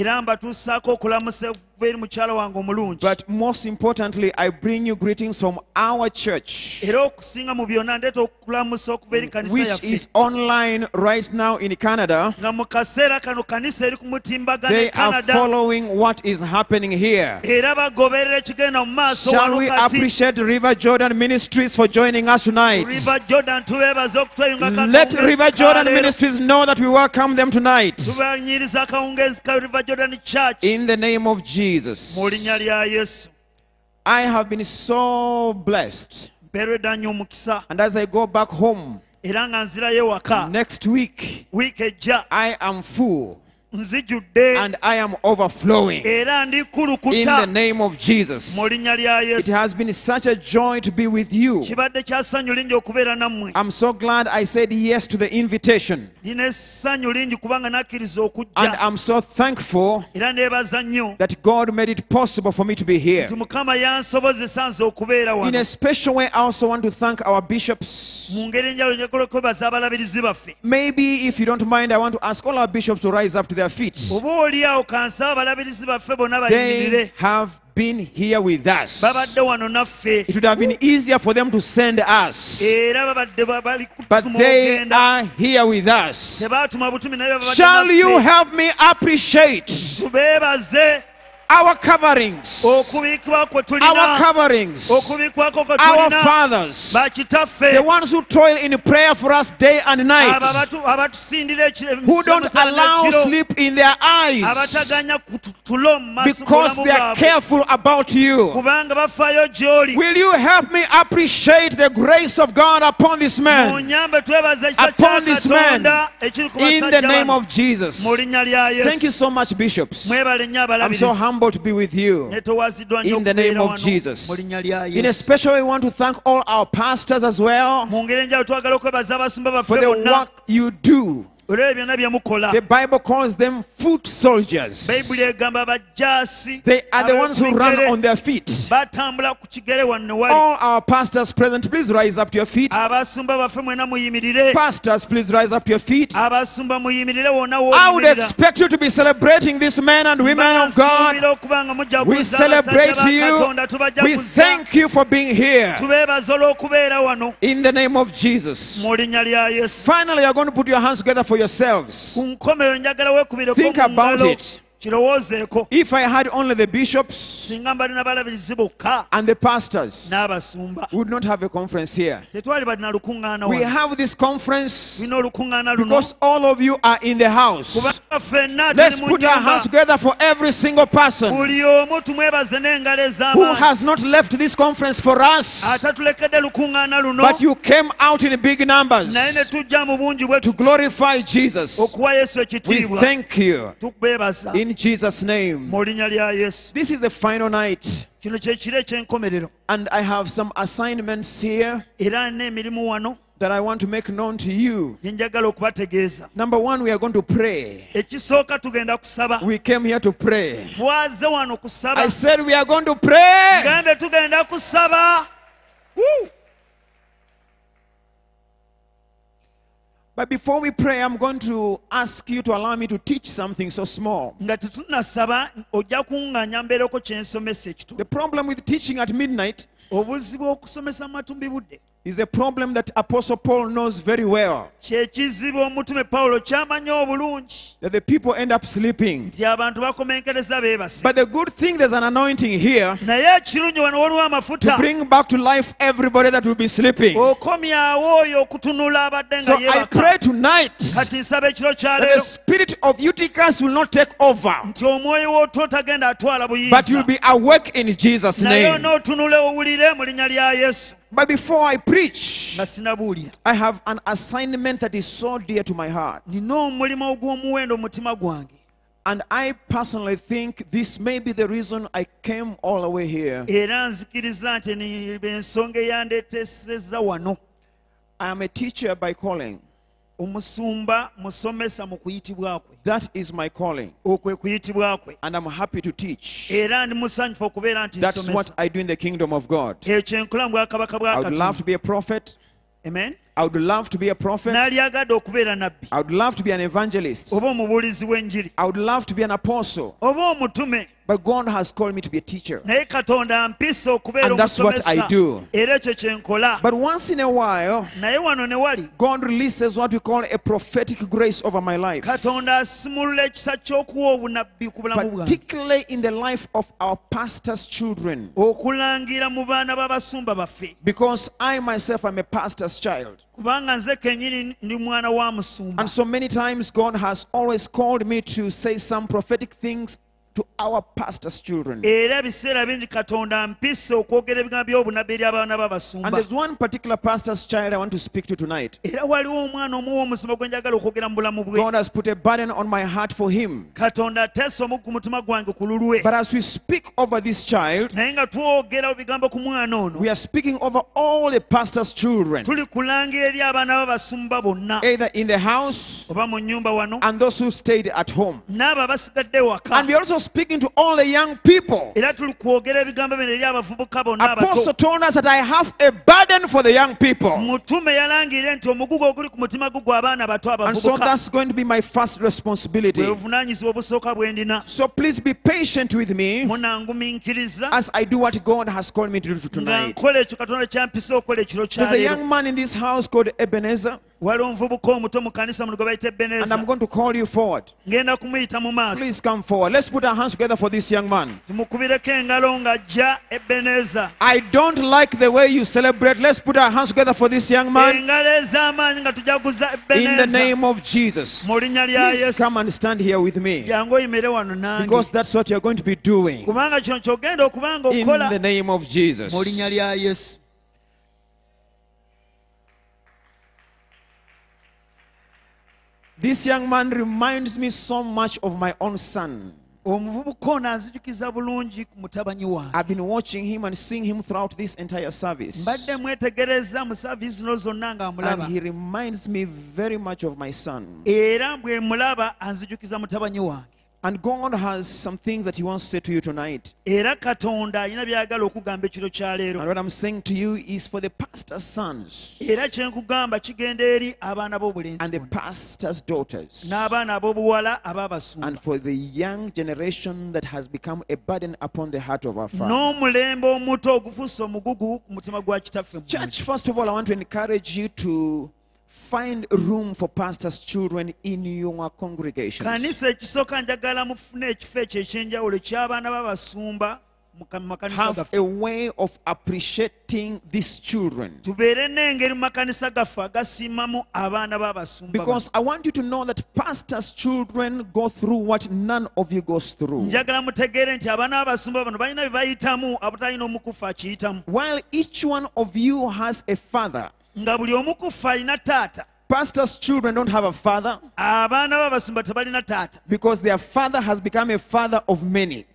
Era mbatuusaako okulamusa okuva eri mukyala wange omulungi But most importantly, I bring you greetings from our church, era okusinga mu byonna ndeeta okulamusa okuva eri kanisa which is online right now in Canada. nga mu kaseera kano kanisa eri ku mutimbagano They are following what is happening here. era bagoberera ekigenda mu maaso Shall we appreciate River Jordan Ministries for joining us tonight? river jordan tubeebaza okutweyunga Let River Jordan Ministries know that we welcome them tonight. tubanyiriza akawungeezi ka river jordan church In the name of Jesus. Mu linnya lya yesu I have been so blessed. mpeeredda nnyo omukisa And as I go back home era nga nzirayo ewaka next week, I am full and I am overflowing. In the name of Jesus. mu linnya lya It has been such a joy to be with you. kibadde kya ssanyu lingi okubeera nammwe I'm so glad I said yes to the invitation. Lina essanyu lingi kubanga nakkiriza And I'm so thankful era neebaza nnyo that God made it possible for me to be here. nti mukama yansobozesa nze okubeera In wano a special way, I also want to thank our bishops. mu ngeri enjalo njagala okwebaza abalabirizi baffe Maybe, if you don't mind, I want to ask all our bishops to rise up to their feet. oba oli kansaba abalabirizi baffe bonna They bayimirire have been here with us. babadde wano naffe. It would have been easier for them to send us, era babadde ba- bali but they are here with us. tebaatuma butumi naye babadde Shall you help me appreciate our coverings, our coverings, our fathers, the ones who toil in prayer for us day and night, abo abatu- abatusindira ekiro- who don't allow sleep in their eyes abataganya kutu- tulo mu maaso because they are careful about you. kubanga bafaayo gy'oli Will you help me appreciate the grace of God upon this man? munyambe twebaza ekisa kya Upon this man, katonda ekiri ku In the name of Jesus. mu linnya lya Thank you so much, bishops. I'm so abalabirizi humble to be with you. In the name of Jesus. mu linnya lya In a special way, we want to thank all our pastors as well mu ngeri enjalo twagala okwebaza abasumba baffe for the work you do. Olwebyo byonna bye mukola The Bible calls them foot soldiers. bayibuli egamba bajaasi They are the ones who run on their feet. batambula ku kigere wanne wali All our pastors present, please rise up to your feet. abasumba baffe mwena muyimirire Pastors, please rise up to your feet. abasumba muyimirire wonna I would expect you to be celebrating this men and women of God. Basuubira okuba nga mujja We celebrate you. We thank you for being here. tubeebaza olw'okubeera wano In the name of Jesus. mu linnya lya yesu Finally, you're going to put your hands together for yourselves. ku nkomero njagala weekubireko Think about it. Kirowoozeeko If I had only the bishops singa mbalina balabirizi bokka. and the pastors, n'abasumba. would not have a conference here. tetwali balina lukuŋŋaana We have this conference tulina olukuŋŋaana luno. because all of you are in the house. kubanga ffenna Let's put our hands together for every single person buli omu tumwebaze n'engalo who has not left this conference for us, atatulekedde lukuŋŋaana luno. But you came out in big numbers naye ne tujja mu bungi bwe to glorify Jesus. We thank you. Tukubeebaza in Jesus' name. mu linnya lya yesu This is the final night, kino kyekiro eky'enkomerero and I have some assignments here era n'emirimu wano that I want to make known to you. Number one, we are going to pray. We came here to pray. I said we are going to pray. Woo! But before we pray, I'm going to ask you to allow me to teach something so small. nga tetunasaba ojja kuŋŋaanya mbeereko kyensomesa ekitulo The problem with teaching at midnight obuzibu okusomesa matumbi budde is a problem that Apostle Paul knows very well. kyekizibu omutume pawulo ky'amanyi obulungi That the people end up sleeping. nti abantu bakomenkereza beebase But the good thing, there's an anointing here naye ekirungi wano waliwo to bring back to life everybody that will be sleeping. okomyawo oyo okutunula abadde nga So I pray tonight kati nsaba ekiro kya that the spirit of Eutychus will not take over, nti omwoyo w'otwo tagenda atwala but you'll be awake in Jesus' name. Onootunule owulire mu linnya lya yesu But before I preach, I have an assignment that is so dear to my heart. nina omulimu ogw'omuwendo mu mutima gwange And I personally think this may be the reason I came all the way here. era nzikiriza nti ni ensonga eyandeetesezza wano I am a teacher by calling. Musomesa mu kuyitibwa kwe That is my calling. okwe kuyitibwa kwe And I'm happy to teach. era ndi musanyufu okubeera nti That's what I do in the kingdom of God. ekyo enkola mu bwakabaka bwa I would love to be a prophet. amen I would love to be a prophet. n'alyagadde okubeera nabbi I would love to be an evangelist. oba omubuulizi w'enjiri I would love to be an apostle. But God has called me to be a teacher. naye katonda ampisa okubeera And that's what I do. era ekyo kye nkola But once in a while, naye wano ne wali God releases what we call a prophetic grace over my life. katonda asimulula ekisa ky'okuwa obunabbi ku bulamu bwange Particularly in the life of our pastors' children. okulangira mu baana b'abasumba baffe Because I myself am a pastor's child. kubanga nze kennyini ndi mwana wa musumba And so many times God has always called me to say some prophetic things to our pastors' children. era ebiseera bingi katonda mpise okwogera ebigambo by'obunabi eri abaana And there's one particular pastor's child I want to speak to tonight. era waliwo omwana omuwa omusumba gwe njagala okwogera mu bulamu bwe God has put a burden on my heart for him. katonda ateesa omu ku mutima gwange ku lulwe But as we speak over this child, naye nga twogera bigambo ku mwana ono we are speaking over all the pastors' children, tuli kulangira eri abaana b'abasumba bonna either in the house oba mu nnyumba wano and those who stayed at home. n'abo abasigadde waka And we also speaking to all the young people. Apostle told us that I have a burden for the young people. And so that's going to be my first responsibility. So please be patient with me as I do what God has called me to do tonight. There's a young man in this house called Ebenezer, waliwo omuvubuka omuto mu kanisa gwe bayita and I'm going to call you forward. ngenda kumuyita mu maaso Please come forward. Let's put our hands together for this young man. tumukubireko engalo ng'ajja ebeneza I don't like the way you celebrate. Let's put our hands together for this young man engalo ez'amaanyi nga tujaguza in the name of Jesus. mu linnya lya Please yesu come and stand here with me jangu oyimire wano nange because that's what you're going to be doing kubanga kino kyogenda okuba nga in okola the name of Jesus. mu linnya lya yesu This young man reminds me so much of my own son. omuvubuka ono anzijukiza bulungi ku mutabanyi wange I've been watching him and seeing him throughout this entire service. mwetegereza mu saaviisi zino zonna nga And mulaba he reminds me very much of my son. era bwe mulaba anzijukiza mutabanyi wange And God has some things that he wants to say to you tonight. era katonda alina by'ayagala okugamba ekiro kya And what I'm saying to you is for the pastor's sons era kye nkugamba kigenda eri abaana b'obulenzi and the bonna, pastor's daughters n'abaana ab'obuwala ab'abasumba and for the young generation that has become a burden upon the heart of our Father. n'omulembe omuto ogufuuse omugugu ku mutima gwa kitaffe mu Church, first of all, I want to encourage you to find room for pastors' children in your congregations. kanisa ekisooka njagala mufune ekifo ekyo ekyenjawulo ky'abaana b'abasumba mu ka- mu makanisa Have a way of appreciating these children. tubeere n'engeri mu makanisa gaffe agasiimamu abaana b'abasumba Because I want you to know that pastors' children go through what none of you goes through. njagala mutegeere nti abaana b'abasumba bano balina bye bayitamu abutalina omukufu akiyitamu While each one of you has a father, nga buli omukufu alina taata pastors' children don't have a father abaana b'abasumba tebalina taata because their father has become a father of many.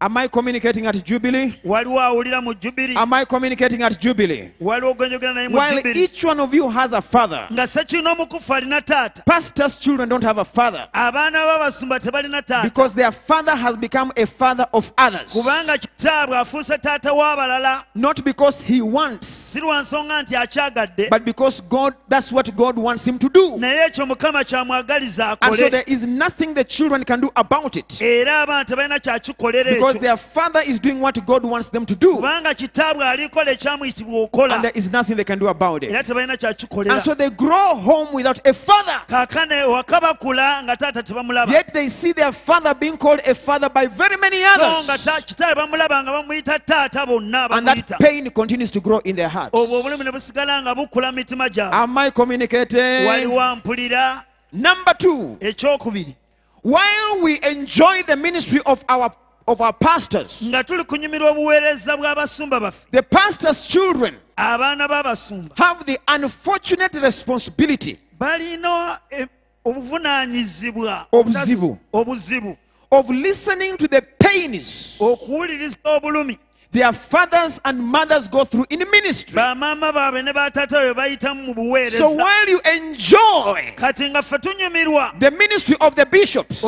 Kubanga taata w'abaana bw'abaana bano afuuse taata wa bonna Am I communicating at Jubilee? waliwo awulira mu jubiri Am I communicating at Jubilee? waliwo gwenjogera naye mu While jubiri each one of you has a father, nga sekirina omukufu alina taata. pastors' children don't have a father. Abaana b'abasumba tebalina taata. Because their father has become a father of others. kubanga kitaabwe afuuse taata w'abalala. Not because he wants, si lwa nsonga nti akyagadde. but because God, that's what God wants him to do. naye ekyo mukama kyamwagaliza And so akole there is nothing the children can do about it. Era abaana tebalina kyakikolera because their father is doing what God wants them to do. kubanga kitaabwe alikola ekyamuyitibwa And there is nothing they can do about era it. tebalina And kyakikolera so they grow home without a father. kaakane waka bakula nga taata tebamulaba Yet they see their father being called a father by very many so nga others. ta- kitaawe bamulaba nga bamuyita taata bonna And that bamuyita pain continues to grow in their hearts. obwo obulumi ne busigala nga bukula mu mitima gyabwe Am I communicating? waliwo Number two, ekyokubiri while we enjoy the ministry of our of our pastors, nga tuli kunyumirwa obuweereza bw'abasumba baffe. The pastors' children abaana b'abasumba. have the unfortunate responsibility balina eh, obuvunaanyizibwa Obuzibu. obuzibu. of listening to the pains okuwuliriza obulumi their fathers and mothers go through in ministry. bamaama baabwe ne batata bwe bayitamu mu So while you enjoy kati nga ffe tunyumirwa the ministry of the bishops,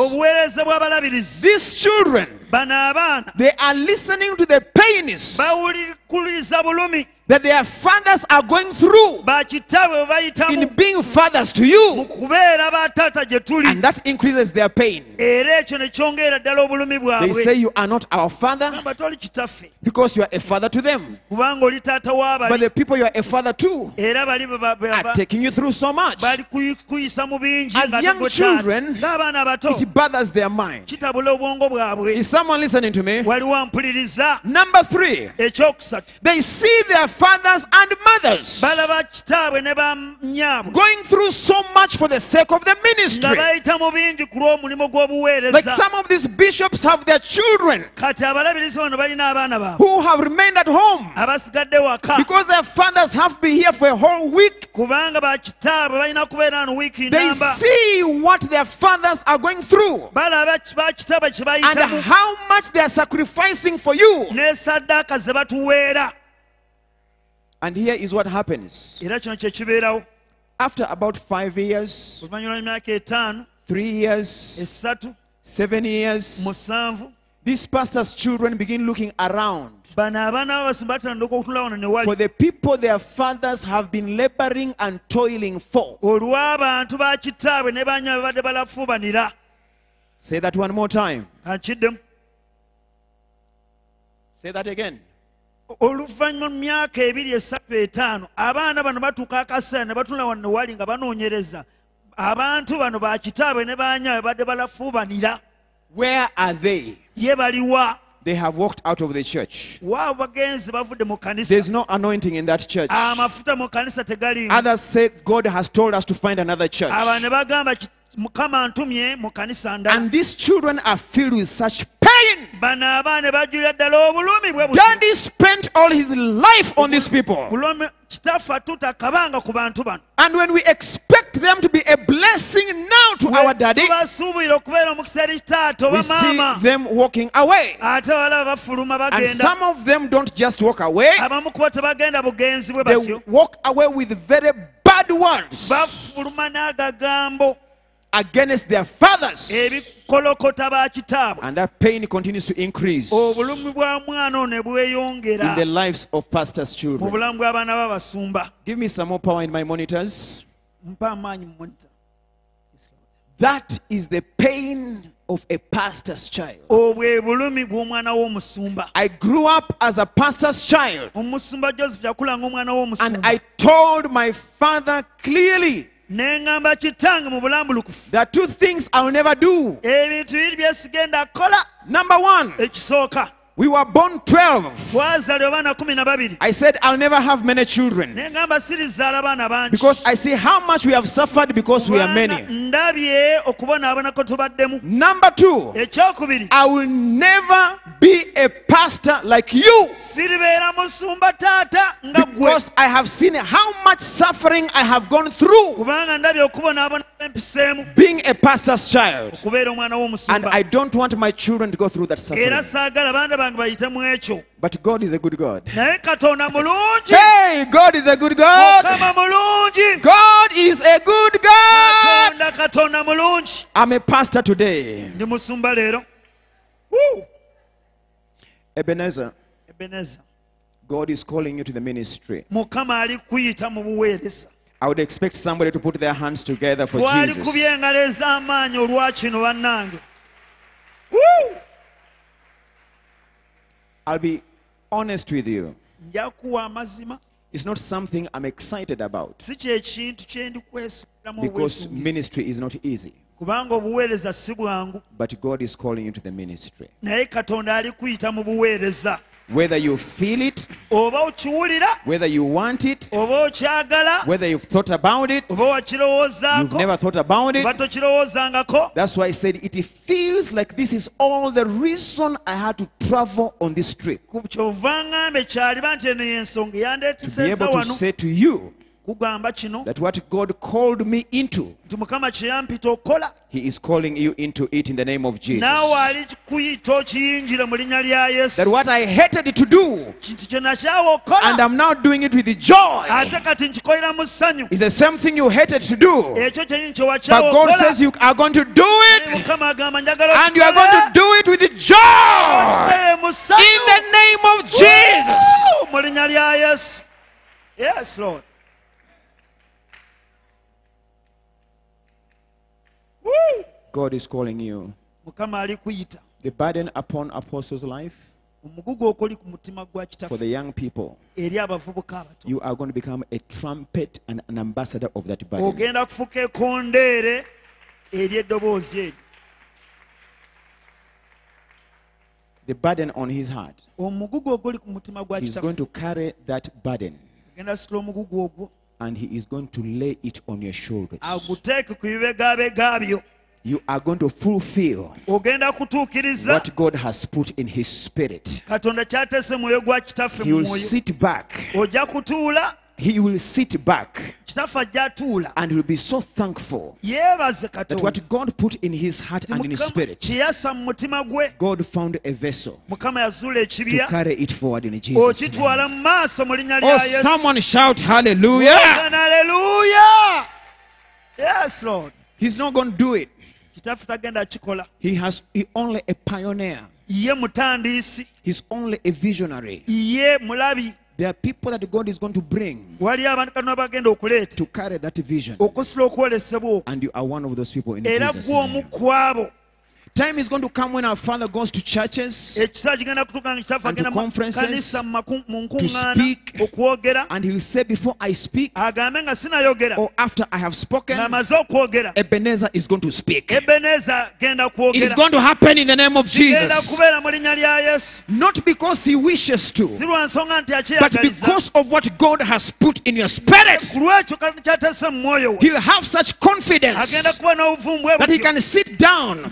these children they are listening to the pains that their fathers are going through in being fathers to you, kubeera bataata gye tuli. And that increases their pain. era ekyo ne kyongera ddala obulumi They say you are not our father gamba toli kitaffe. because you are a father to them, kubanga oli taata but the people you are a father to era bali be ba- be- are taking you through so much. bali kuyi- kuyisa mu bingi As young children, It bothers their mind. kitabula obwongo bwabwe. Is someone listening to me? Number three, they see their fathers and mothers. Balaba kitaabwe ne bannyaabwe going through so much for the sake of the ministry. bayita mu bingi ku lw'omulimu Like some of these bishops have their children kati abalabirizi bano balina abaana baabwe. who have remained at home because their fathers have been here for a whole week. kubanga bakitaabwe balina kubeera no wiiki They see what their fathers are going through balaba bakitaabwe kye and how much they are sacrificing for you. N'esaddaaka ze batuweera And here is what happens. era kino kye kibeerawo After about five years, oluvannyuma lw'emyaka etaano three years, esatu seven years, musanvu these pastors' children begin looking around bano abaana b'abasumba batandika okutula wano ne wali for the people their fathers have been laboring and toiling for. olw'abantu ba kitaabwe ne banya be badde balafuubanira Say that one more time. kankiddemu Say that again. Oluvannyuma mu myaka ebiri esatu etaano abaana bano batuuka akaseera ne batula wano ne wali nga banoonyereza abantu bano ba kitaabwe ne badde balafuubanira Where are they? ye baliwa They have walked out of the church. waabo bagenzi bavudde mu kanisa There's no anointing in that church. amafuta mu kanisa tegaliimu Others said God has told us to find another church. Aba ne bagamba ki- mukama antumye mu kanisa ndala. And these children are filled with such pain. bano abaana bajulira ddala obulumi bwe Daddy spent all his life on these people. bulumi kitaffe tutakabanga ku bantu bano. And when we expect them to be a blessing now to our daddy, tubasuubira okubeera omukisa eri taata we oba see maama. them walking away. ate balaba bafuluma And some of them don't just walk away, abamu kuba tebagenda bugenzi bwe they batyo. walk away with very bad words. Bafuluma n'agagambo against their fathers. ebikolokota ba kitaabwe And that pain continues to increase obulumi bwa mwana ono ne in bweyongera the lives of pastors' mu children. bulamu bw'abaana b'abasumba Give me some more power in my monitors. mpa amaanyi mu monitor. That is the pain of a pastor's child. obwo bulumi bw'omwana w'omusumba I grew up as a pastor's child, omusumba joseph yakula ng'omwana and w'omusumba I told my father clearly ne ŋŋamba kitange mu bulambulukufu. There are two things I'll never do. ebintu biri byesigenda kola Number one, ekisooka we were born 12. twazaalibwa baana kumi na babiri. I said I'll never have many children. Ne ŋŋamba sirizaala baana bangi because I see how much we have suffered because we are many. ndabye okubonaabonako tubaddemu. Number two, I will never be a pastor like you. Siribeera musumba taata nga gwe because I have seen how much suffering I have gone through being a pastor's child. And I don't want my children to go through that suffering. But God is a good God. Hey, God is a good God. God is a good God. I'm a pastor today. Woo! Ebenezer, Ebenezer. God is calling you to the ministry. I would expect somebody to put their hands together for Jesus. kubya engalo ez'amaanyi olwa bannange I'll be honest with you. amazima It's not something I'm excited about si kyekintu kye ndi because ministry is not easy. kubanga obuweereza si bwangu But God is calling you to the ministry. naye katonda ali mu buweereza Whether you feel it, oba okiwulira whether you want it, oba okyagala whether you've thought about it, oba you've never thought about it. oba tokirowoozangako That's why I said it feels like this is all the reason I had to travel on this trip. kyova ŋŋambe kyaliba nti eno y'ensonga To be yandeetiseza able to say to you kugamba kino that what God called me into, nti mukama kye yampita okukola He is calling you into it in the name of Jesus. naawe ali kuyita okiyinjire mu linnya lya That what I hated to do, kintu kye nakyawa okukola. and I'm now doing it with joy, ate kati nkikolera mu ssanyu. Is the same thing you hated to do. ekyo kyenyini kye But God says you are going to do it, mukama agamba njagala and you are going to do it with joy. Okikole mu ssanyu. In the name of Jesus. Mu linnya lya yesu. Yes lord God is calling you. mukama ali kuyita. The burden upon Apostle's life omugugu okuli ku mutima gwa for the young people, eri abavubuka abato. you are going to become a trumpet and an ambassador of that burden. ogenda kufuka ekondeere eri eddoboozi eryo. The burden on his heart, omugugu oguli ku mutima gwa he's going to carry that burden agenda asitula omugugu ogwo and he is going to lay it on your shoulders. aguteeke ku bibegabega byo You are going to fulfill what God has put in his spirit. katonda kyateese mwoyo gwa kitaffe He will sit back. He will sit back and will be so thankful that what God put in his heart and in his spirit, God found a vessel to carry it forward in Jesus' name. Oh, someone shout hallelujah. Yes lord He's not going to do it. He has he only a pioneer. He's only a visionary. There are people that God is going to bring wali abantu katonda bagenda okuleeta to carry that vision. okusula okwolesebwa okwo And you are one of those people in Jesus' name. Time is going to come when our Father goes to churches ekiseera kigenda kutuuka nga kitaffe And to conferences, kanisa mu maku- mu to speak, and he'll say, Before I speak, agambe nga sinayogera. or after I have spoken, Ebenezer is going to speak. It is going to happen in the name of Jesus. kubeera mu linnya lya yesu. Not because he wishes to, si lwa nsonga nti but because of what God has put in your spirit. ku lwekyo katonda kyateese mu mwoyo we. He'll have such confidence agenda kuba n'obuvumu bwe that he can sit down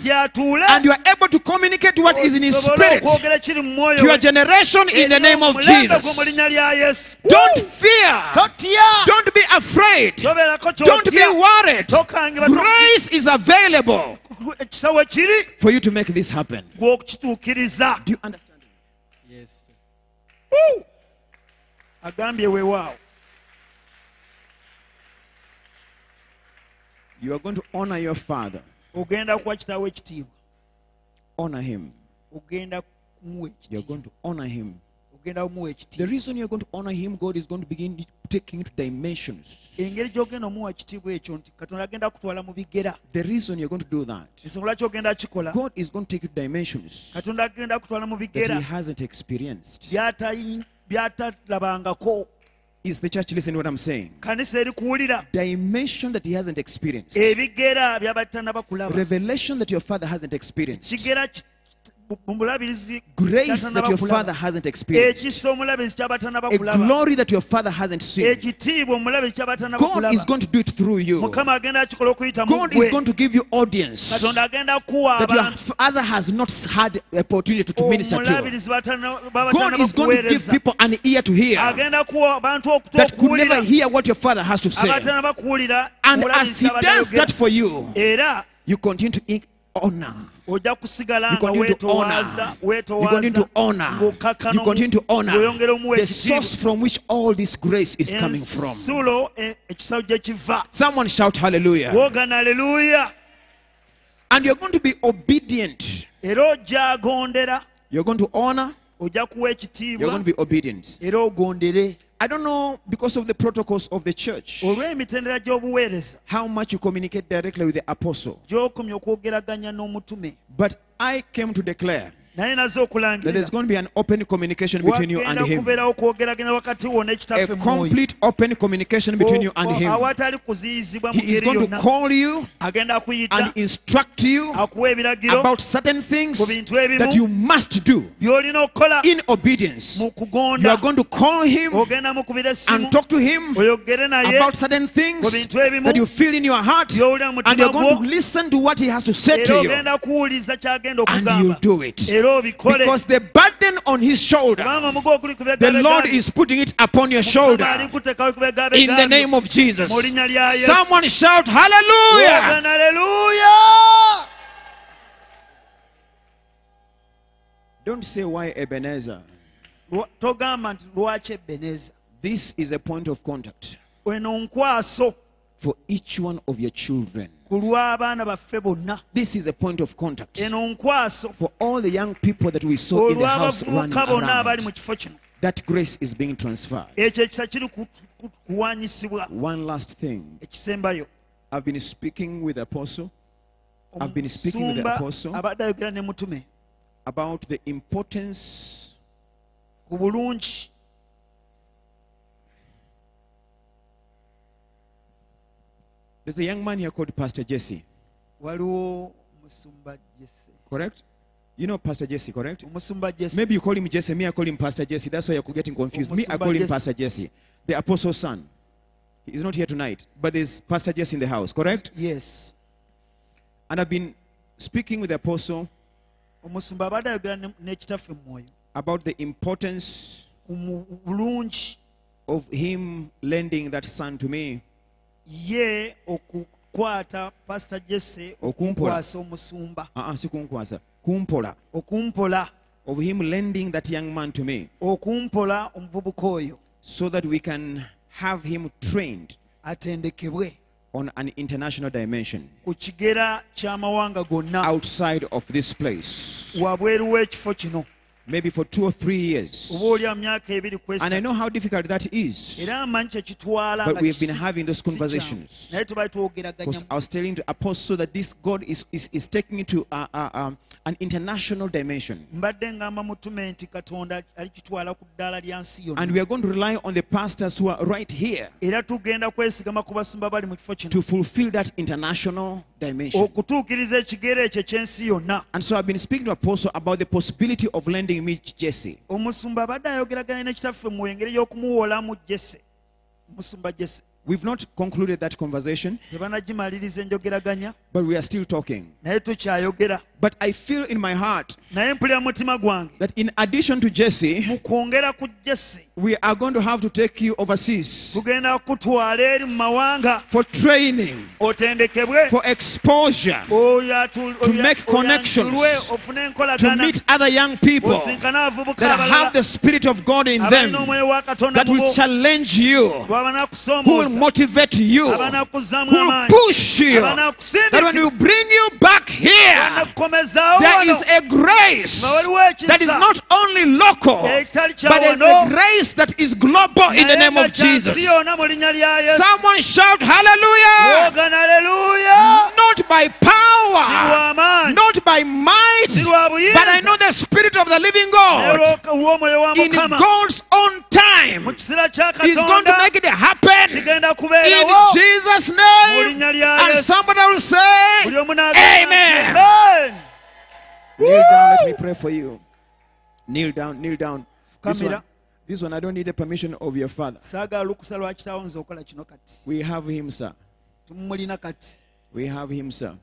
and you are able to communicate what is in his spirit okwogera kiri mu mwoyo to your generation in the name of omulembe gwe mu Jesus. linnya lya yesu Don't fear. Don't be afraid. Don't be worried. Grace is available ekisawe for you to make this happen. gwe okukituukiriza Do you understand? Woo! agambye weewaawo You are going to honor your father. ogenda kuwa kitaawo ekitiibwa Honor him. You're going to honor him. The reason you're going to honor him, God is going to begin taking to dimensions. engeri gy'ogenda omuwa ekitiibwa ekyo nti katonda agenda kutwala mu bigera The reason you're going to do that, ensonga lwaki ogenda kikola God is going to take you to dimensions katonda agenda kutwala mu that he hasn't experienced. Is the church listening to what I'm saying? kanisa eri kuwulira Dimension that he hasn't experienced. ebigera byabatanaba kulaba Revelation that your father hasn't experienced. Grace that your father hasn't experienced. A glory that your father hasn't seen. God is going to do it through you. God is going to give you audience that your father has not had the opportunity to minister to. God is going to give people an ear to hear that could never hear what your father has to say. And as he does that for you, you continue to honor. ojja kusigala You nga continue to honor. You continue to honor. You continue to honor the source from which all this grace is coming from. ensulo ekisawo gye kiva Someone shout hallelujah. aleluya And you're going to be obedient. era ojja agondera You're going to honor. You're going to be obedient. I don't know because of the protocols of the church how much you communicate directly with the apostle. gy'okomya okwogeraganya n'omutume But I came to declare naye naze okulangirira there's going to be an open communication between you and him. kubeerawo okwogeraganya wakati wo A n'ekitaffe complete open communication between you and him. awatali kuziyizibwa mu He is ngeri going to yonna call you agenda and akuyita instruct you akuwa ebiragiro about certain things ku bintu ebimu that you must do by'olina okukola in obedience. mu You kugonda are going to call him ogenda mukubira essimu and talk to him oyogere naye about certain things ku bintu ebimu that you feel in your heart, by'owulira mu and you're mutima going gwo to listen to what he has to say era to you, ogenda kuwuliza kyagenda and okugamba do it. era Because the burden on his shoulder, kubanga omugo oguli ku the Lord is putting it upon your shoulder kutekawo ku begabega in the name of Jesus. mu linnya lya yesu Someone shout hallelujah! Aleluya Don't say why Ebenezer. Lwa- togamba nti lwaki ebeneza This is a point of contact for each one of your children. Ku lw'abaana baffe bonna This is a point of contact for all the young people that we saw in the house running olw'abavubuka bonna abali mu around. That grace is being transferred. One last thing. I've been speaking with the apostle. I've been speaking with the apostle abadde ayogera ne mutume about the importance ku bulungi There's a young man here called Pastor Jesse, waliwo musumba jese correct? You know Pastor Jesse, correct? jesse Maybe you call him Jesse, me I call him Pastor Jesse. That's why you're getting confused. Me I call him. Pastor Jesse, the apostle's son. He's not here tonight, but there's Pastor Jesse in the house, correct? yes And I've been speaking with the apostle omusumba abadde ayogera ne- n'ekitaffe mu mwoyo about the importance of him lending that son to me. Ye okukwata pasita jesse Okumpola. okunkwasa omusumba ah, ah, Uh-uh, si kunkwasa. Kumpola. okumpola Of him lending that young man to me okumpola omuvubuka oyo so that we can have him trained atendekebwe on an international dimension ku kigera ky'amawanga gonna outside of this place. wabweru w'ekifo kino Maybe for two or three years. oba oli myaka ebiri ku And I know how difficult that is. era mmanyi kyekitwala But we have been having those conversations. naye tubali twogeraganya Because I was telling the apostle that this God is, is, is taking it to uh, uh, um, an international dimension. mbadde ngamba mutume nti katonda alikitwala ku ddaala lya nsi And we are going to rely on the pastors who are right here era tugenda kwesigama ku basumba bali mu kifo kino to fulfill that international dimension. okutuukiriza ekigero ekyo eky'ensi yonna And so I've been speaking to Apostle about the possibility of lending me Jesse. omusumba abadde ayogeraganya n'ekitaffe mu engeri y'okumuwoolamu jesse omusumba jesse We've not concluded that conversation, but we are still talking. But I feel in my heart naye mpulira mu mutima gwange that in addition to Jesse, mu kwongera ku jesse we are going to have to take you overseas tugenda kutwala eri mu mawanga for training, for exposure, to make connections, to meet other young people that have the Spirit of God in them, omwoyo wa katonda that will challenge you, who will motivate you, who will push you, that when you bring you back here, there is a grace that is not only local, but there's a grace that is global in the name of Jesus. nsi yonna mu linnya lya yesu. Someone shout hallelujah! Not by power, not by might, but I know the Spirit of the living God. In God's own time, mu kiseera kya He's going to make it happen kigenda in Jesus' name. And somebody will say, buli omu n'agamba Amen. Amen. Kneel down, let me pray for you. Kneel down, kneel down. This one, this one, I don't need the permission of your father. saagala lukusa lwa kitaawo nze okola kino kati We have him, sir. We have him, sir.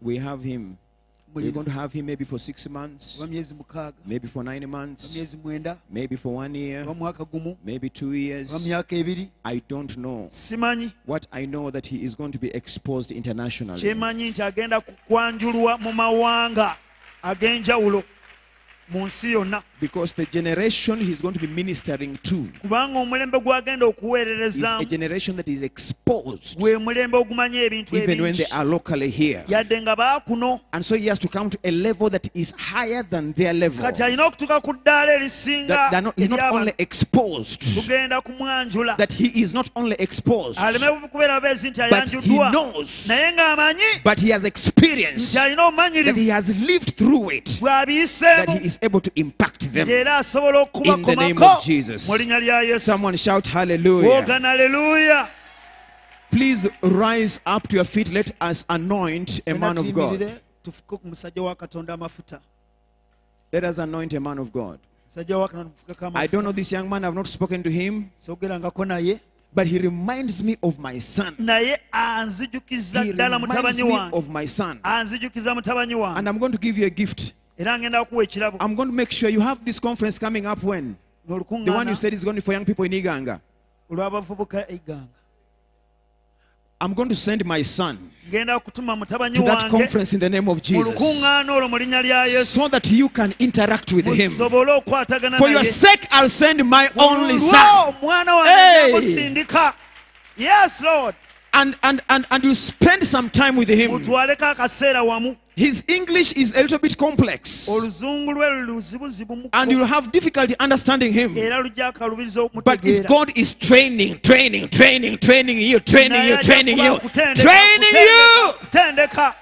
We have him. We're going to have him maybe for six months, oba myezi mukaaga? Maybe for nine months, maybe for one year, oba mwaka gumu? Maybe two years. I don't know. What I know that he is going to be exposed internationally. kyemanyi nti agenda kukwanjulwa ag'enjawulo mu nsi yonna Because the generation he's going to be ministering to kubanga omulembe gw'agenda is a okuweererezaamu generation that is exposed gwe mulembe ogumanya ebintu even when they are locally here. yadde nga baakuno. And so he has to come to a level that is higher than their level. kati alina okutuuka ku ddaala erisinga That not, he's not only exposed, kumwanjula. that he is not only exposed, aleme kubeera beezi nti but he ayanjuddwa knows, naye ng'amanyi but he has experienced, nti alina that obumanyirivu he has lived through it, that bw'abiyiseemu he is able to impact nti them. In the name of Jesus. mu linnya lya yesu Someone shout hallelujah. Please rise up to your feet. Let us anoint a man of God. tuyimirire tufuke ku musajja wa katonda amafuta Let us anoint a man of God. musajja wa katonda tufukeko I don't know this young man, I've not spoken to him, but he reminds me of my son. He reminds me of my son. anzijukiza mutabani wange And I'm going to give you a gift. Era ngenda kuwa ekirabo I'm going to make sure you have this conference coming up when? The one you said is going to be for young people in Iganga. olw'abavubuka I'm going to send my son ngenda kutuma mutabani to that conference in the name of Jesus lukuŋŋaana olwo mu linnya lya yesu so that you can interact with him. For your sake, I'll send my only son. Hey! yes lord And, and, and, and you spend some time with him. Mutwaleko akaseera wamu His English is a little bit complex. oluzungu lwe luzibuzibu And you'll have difficulty understanding him. era lujja akalubiriza But God is training, training, training, training you, training you, training you, training you. akutendeka, kutendeka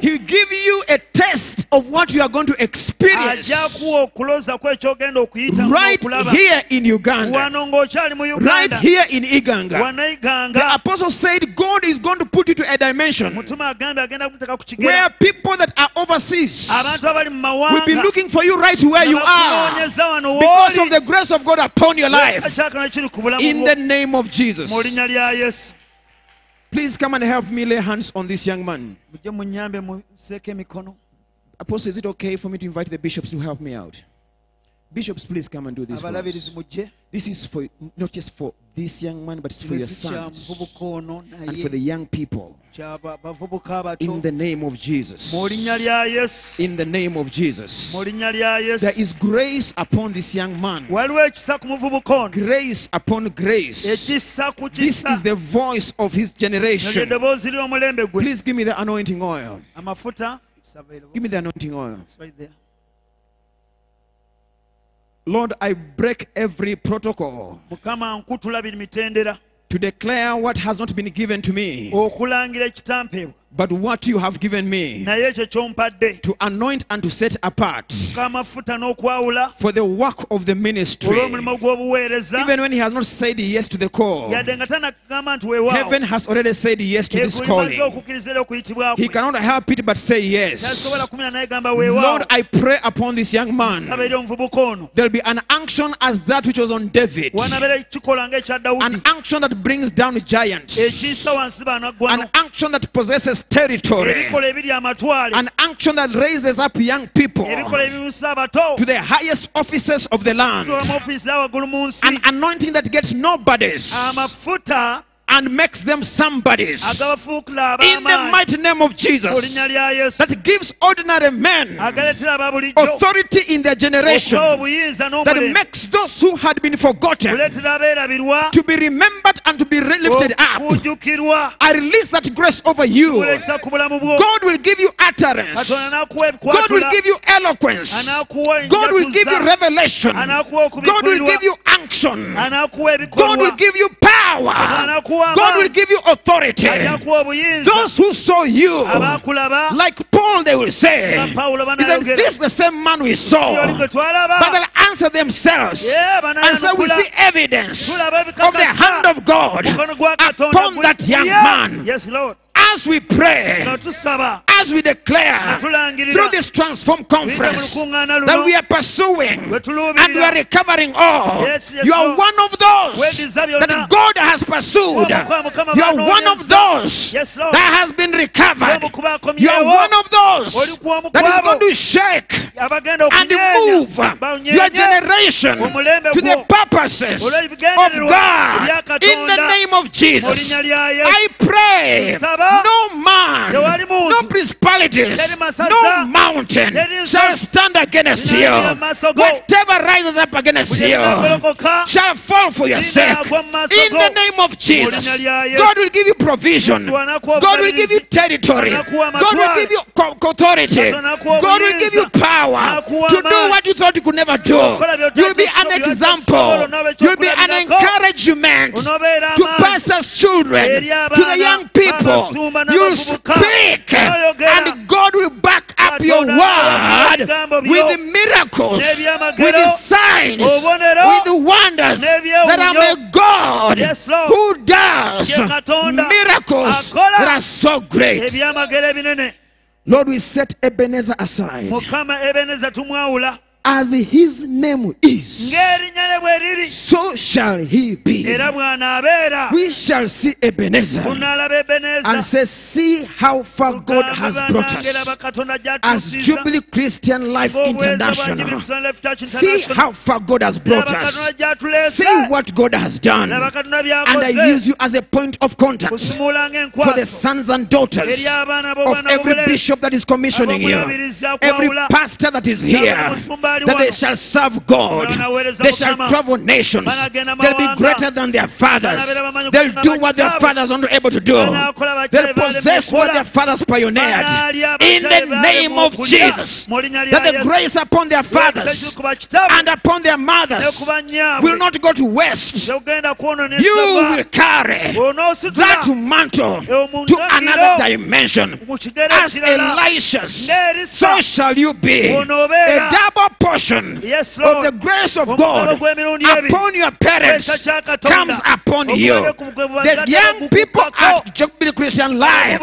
He'll give you a taste of what you are going to experience ajja kuwa okuloza kwekyogenda okuyita right here in Uganda. wano ng'okyali mu Right here in Iganga. The apostle said God is going to put you to a dimension mutuma agambye agenda kumuteeka ku where people that are overseas will be looking for you right where you are because of the grace of God upon your life. kyakano kiri ku bulamu In the name of Jesus. mu linnya lya yesu Please come and help me lay hands on this young man. mujje munyambe museeko emikono Apostle, is it okay for me to invite the bishops to help me out? Bishops, please come and do this. For us. This is for not just for this young man, but it's for your Kino si kya sons and for the young people. kya ba- bavubuka abato In the name of Jesus. mu linnya lya yesu In the name of Jesus. mu linnya lya yesu There is grace upon this young man. waliwo ekisa ku muvubuka ono Grace upon grace. This is the voice of his generation. eddoboozi ly'omulembe gwe Please give me the anointing oil. amafuta It's available. Give me the anointing oil. It's right there. Lord, I break every protocol mukama nkutula biri mitendera to declare what has not been given to me, but what you have given me naye ekyo ky'ompadde to anoint and to set apart for the work of the ministry. Even when he has not said yes to the call, yadde nga tanagamba nti weewaawo heaven has already said yes to this calling. okukkiriza era okuyitibwa He cannot help it but say yes. tasobola kumira naye gamba Lord, I pray upon this young man. saba eri omuvubuka ono There'll be an unction as that which was on David. wanabeera kikola ng'ekya An dawudi unction that brings down giants. An unction that possesses territory. ebikola ebiri amatwale An unction that raises up young people ebikola ebimusa abato to the highest offices of the land. tuwa mu ofiisi zawaggulu mu nsi An anointing that gets nobodies and makes them somebodies. In the mighty name of Jesus. linnya lya yesu That gives ordinary men agaleetera aba bulijjo authority in their generation. That makes those who had been forgotten to be remembered and to be lifted up. I release that grace over you. kulekisa ku bulamu bwo God will give you utterance. God will give you eloquence. God will give you revelation. God will give you unction. God will give you power. God will give you authority. Those who saw you, like Paul, they will say, He said, This is the same man we saw. yoli gwe twalaba But they'll answer themselves and say, We see evidence of the hand of God mukono gwa katonda upon that young man. yes lord As we pray, as we declare through this transform conference that we are pursuing and we are recovering all. You are one of those that God has pursued. You are one of those that has been recovered. You are one of those Oli ku omu that is going to shake and move your generation to the purposes of God. in the name of Jesus. I pray. No man, no principalities, no mountain shall stand against you. Whatever rises up against you shall fall for your sake. binaagwa mu maaso In the name of Jesus, Yesu. God will give you provision. God will give you territory. God will give you authority. God will give you power to do what you thought you could never do. You'll be an example. You'll be an encouragement to pastors' children, to the young people. You'll speak, and God will back up your word with miracles, with the signs, with the wonders that I'm a God who does miracles that are so great. Lord, we set Ebenezer aside. Mukama ebeneza tumwawula as his name is. ng'erinnya lye bwe riri. So shall he be. We shall see Ebenezer and say, See how far God has brought us as Jubilee Christian Life International. Jubilee Christian Life Church See how far God has brought us. See what God has done. And I use you as a point of contact for the sons and daughters of every bishop that is commissioning you, every pastor that is here, that they shall serve God. They shall travel nations. They'll be greater than their fathers. They'll do what their fathers are not able to do. They'll possess what their fathers pioneered. In the name of. Jesus. Mu linnya lya That the grace upon their fathers Ekisa ku bakitaabwe and upon their mothers will not go to waste. You will carry that mantle to another dimension. As. Elisha's, so shall you be. A double portion Yes, of the grace of God upon your parents Kwesa kya Katonda. comes upon you. Ogwenge ku bugwe bwa The young people at Jubilee Christian Life,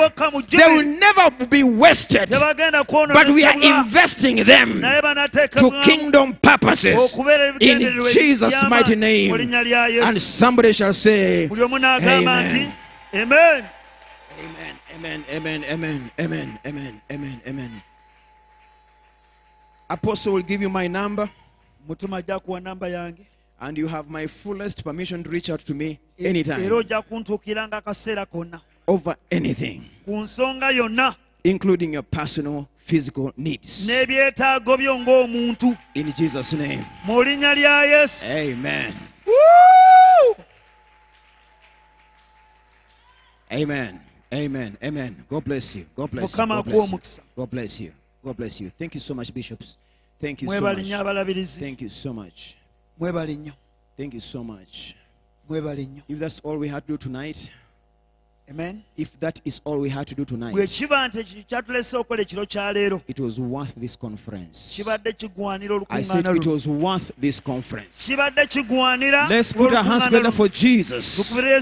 they will never be wasted. But we are investing them to kingdom purposes in Jesus' mighty name. And somebody shall say, buli omu n'agamba nti Amen. amen Amen, amen, amen, amen, amen, amen, amen. Apostle will give you my number. mutuma ajja kuwa namba yange And you have my fullest permission to reach out to me era anytime ojja kuntuukiranga akaseera konna over anything, ku nsonga yonna including your personal physical needs. n'ebyetaago byo ng'omuntu In Jesus' name. mu linnya lya yesu Amen. Amen. Amen. Amen. God bless you. God bless you. Mukama God akuwe bless you. omukisa. God bless you. God bless you. Thank you so much, bishops. Thank you so much. Thank you so much. mwebale nnyo Thank you so much. mwebale nnyo If that's all we had to do tonight, amen if that is all we had to do tonight, bwe kiba nti ekyo kyatulese okukola ekiro kya leero it was worth this conference. I said it was worth this conference. Let's put our hands together for Jesus. tukubire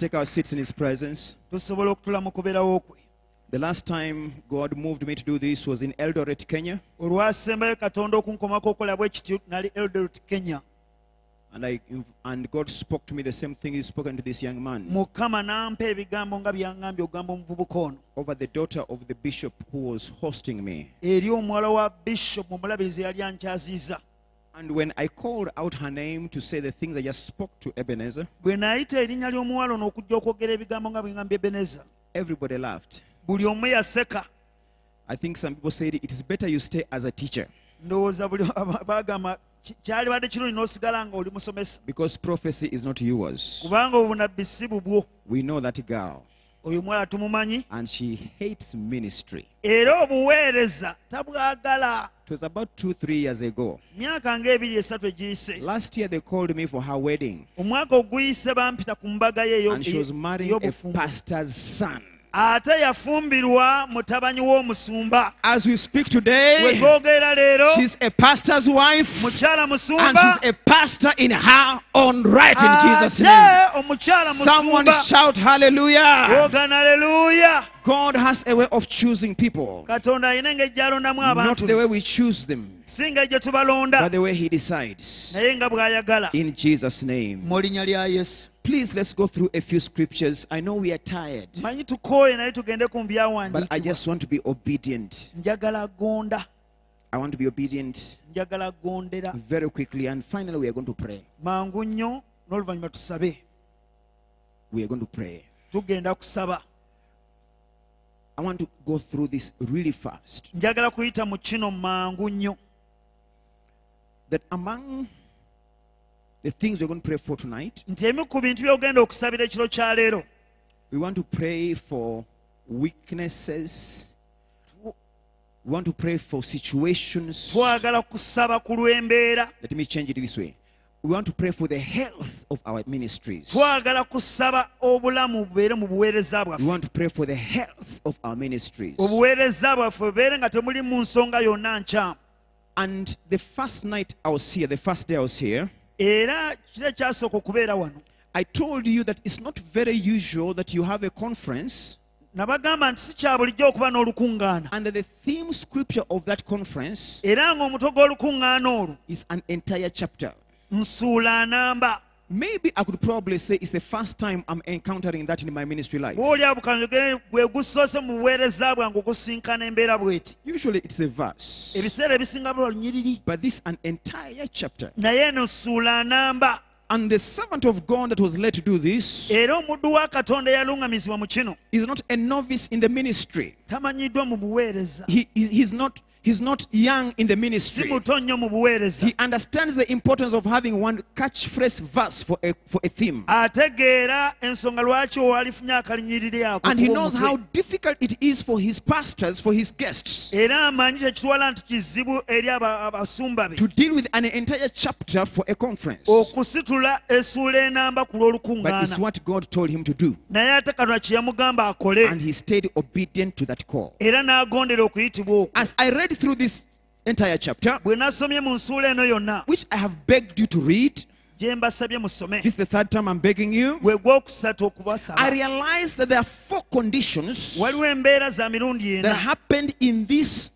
yesu engalo ez'amaanyi ku lw'ekyo Let's take our seats in His presence. tusobola okutula mu kubeerawo kwe The last time God moved me to do this was in Eldoret, Kenya. olwasembayo katonda okunkomako okukola bwe kityo nali eldoret kenya And, I, and God spoke to me the same thing He's spoken to this young man mukama n'ampa ebigambo nga byaŋŋambye okugamba omuvubuka ono over the daughter of the bishop who was hosting me. And when I called out her name to say the things I just spoke to Ebenezer, bwe naayita erinnya ly'omuwala ono okujja okwogera ebigambo nga bwe ŋŋambye ebeneza everybody laughed. buli omu yaseka. I think some people said it is better you stay as a teacher. Ndowooza buli <laughs> bagamba kyalibadde kirungi n'osigala nga oli musomesa. Because prophecy is not yours. kubanga obunabbi si bubwo. We know that girl, oyo omuwala tumumanyi. And she hates ministry. era obuweereza tabwagala It was about two, three years ago. myaka ng'ebiri esatu egiyise Last year they called me for her wedding, omwaka oguyise bampita ku mbaga ye eyo- and she was marrying a pastor's son. Ate yafumbirwa mutabani w'omusumba. As we speak today, twogera leero she's a pastor's wife, mukyala and she's a pastor in her own right in Jesus' name. ate omukyala Someone shout hallelujah. ogana aleluya God has a way of choosing people, katonda alina engeri gy'alondamu not the way we choose them, si ngeri tubalonda. but the way He decides. naye nga bw'ayagala. In Jesus' name. Mu linnya lya yesu Please let's go through a few scriptures. I know we are tired, manyi tukooye naye tugende ku but I just want to be obedient. I want to be obedient very quickly. And finally, we are going to pray. mangu nnyo n'oluvannyuma tusabe We are going to pray. I want to go through this really fast. njagala kuyita mu kino mangu nnyo That among the things we're going to pray for tonight, nti emu by'ogenda okusabira ekiro kya leero we want to pray for weaknesses. We want to pray for situations. twagala kusaba ku lw'embeera Let me change it this way. We want to pray for the health of our ministries. twagala kusaba obulamu bubeere mu buweereza We want to pray for the health of our ministries. obuweereza bwaffe bubeere nga temuli mu nsonga yonna nkyamu And the first night I was here, the first day I was here, era kiro ekyasooka okubeera wano I told you that it's not very usual that you have a conference nabagamba nti si kya bulijjo okuba n'olukuŋŋaana and the theme scripture of that conference era gw'olukuŋŋaana olwo is an entire chapter. nsuula anamba Maybe I could probably say it's the first time I'm encountering that in my ministry life. bw'olya bukanjogere gwe gusoose mu buweereza bwange okusinkana embeera bw'eti Usually it's a verse, ebiseera ebisinga bula lunyiriri but this an entire chapter. naye eno nsuula And the servant of God that was led to do this era omuddu wa katonda eyaluŋŋamizibwa mu kino is not a novice in the ministry. He, is he's not he's not young in the ministry. muto nnyo mu buweereza He understands the importance of having one catchphrase verse for a, for a theme. ategeera ensonga lwaki owalifunye akalinyiriri ako And he knows how difficult it is for his pastors, for his guests, era amanyi tekitwala nti kizibu eri aba- abasumba be to deal with an entire chapter for a conference. But it's what God told him to do. naye ate katonda kye yamugamba akole And he stayed obedient to that call. era n'agondera okuyitibwa okwo As I read through this entire chapter, bwe nasomye mu nsuula eno yonna which I have begged you to read, gye mbasabye musome. This is the third time I'm begging you. gwe gwokusatu I realize that there are four conditions waliwo embeera za mirundi that ena. happened in these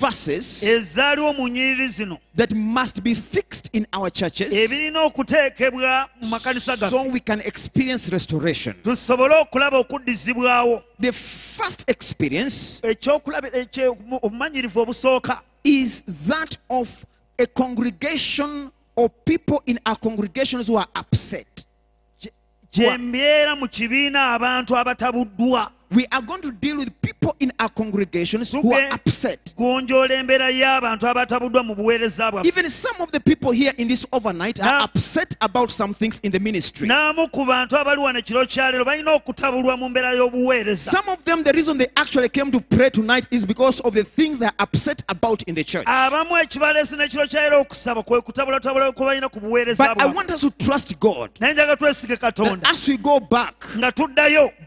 verses ezaaliwo mu nnyiriri zino that must be fixed in our churches ebirina okuteekebwa mu makanisa so we can experience restoration. tusobole okulaba okuddizibwawo The first experience ekyokulaba obumanyirivu obusooka is that of a congregation or people in our congregations who are upset. gye mu kibiina abantu abatabuddwa We are going to deal with people in our congregations who are upset. gonjoola embeera y'abantu abatabuddwa mu buweereza bwaffe Even some of the people here in this overnight are upset about some things in the ministry. n'amu ku bantu abali wano ekiro kya leero balina okutabulwa mu mbeera y'obuweereza Some of them, the reason they actually came to pray tonight is because of the things they are upset about in the church. abamu ekibaleese n'ekiro kya leero okusaba kwe kutabulatabula kwe balina ku buweereza But I want us to trust God. That as we go back,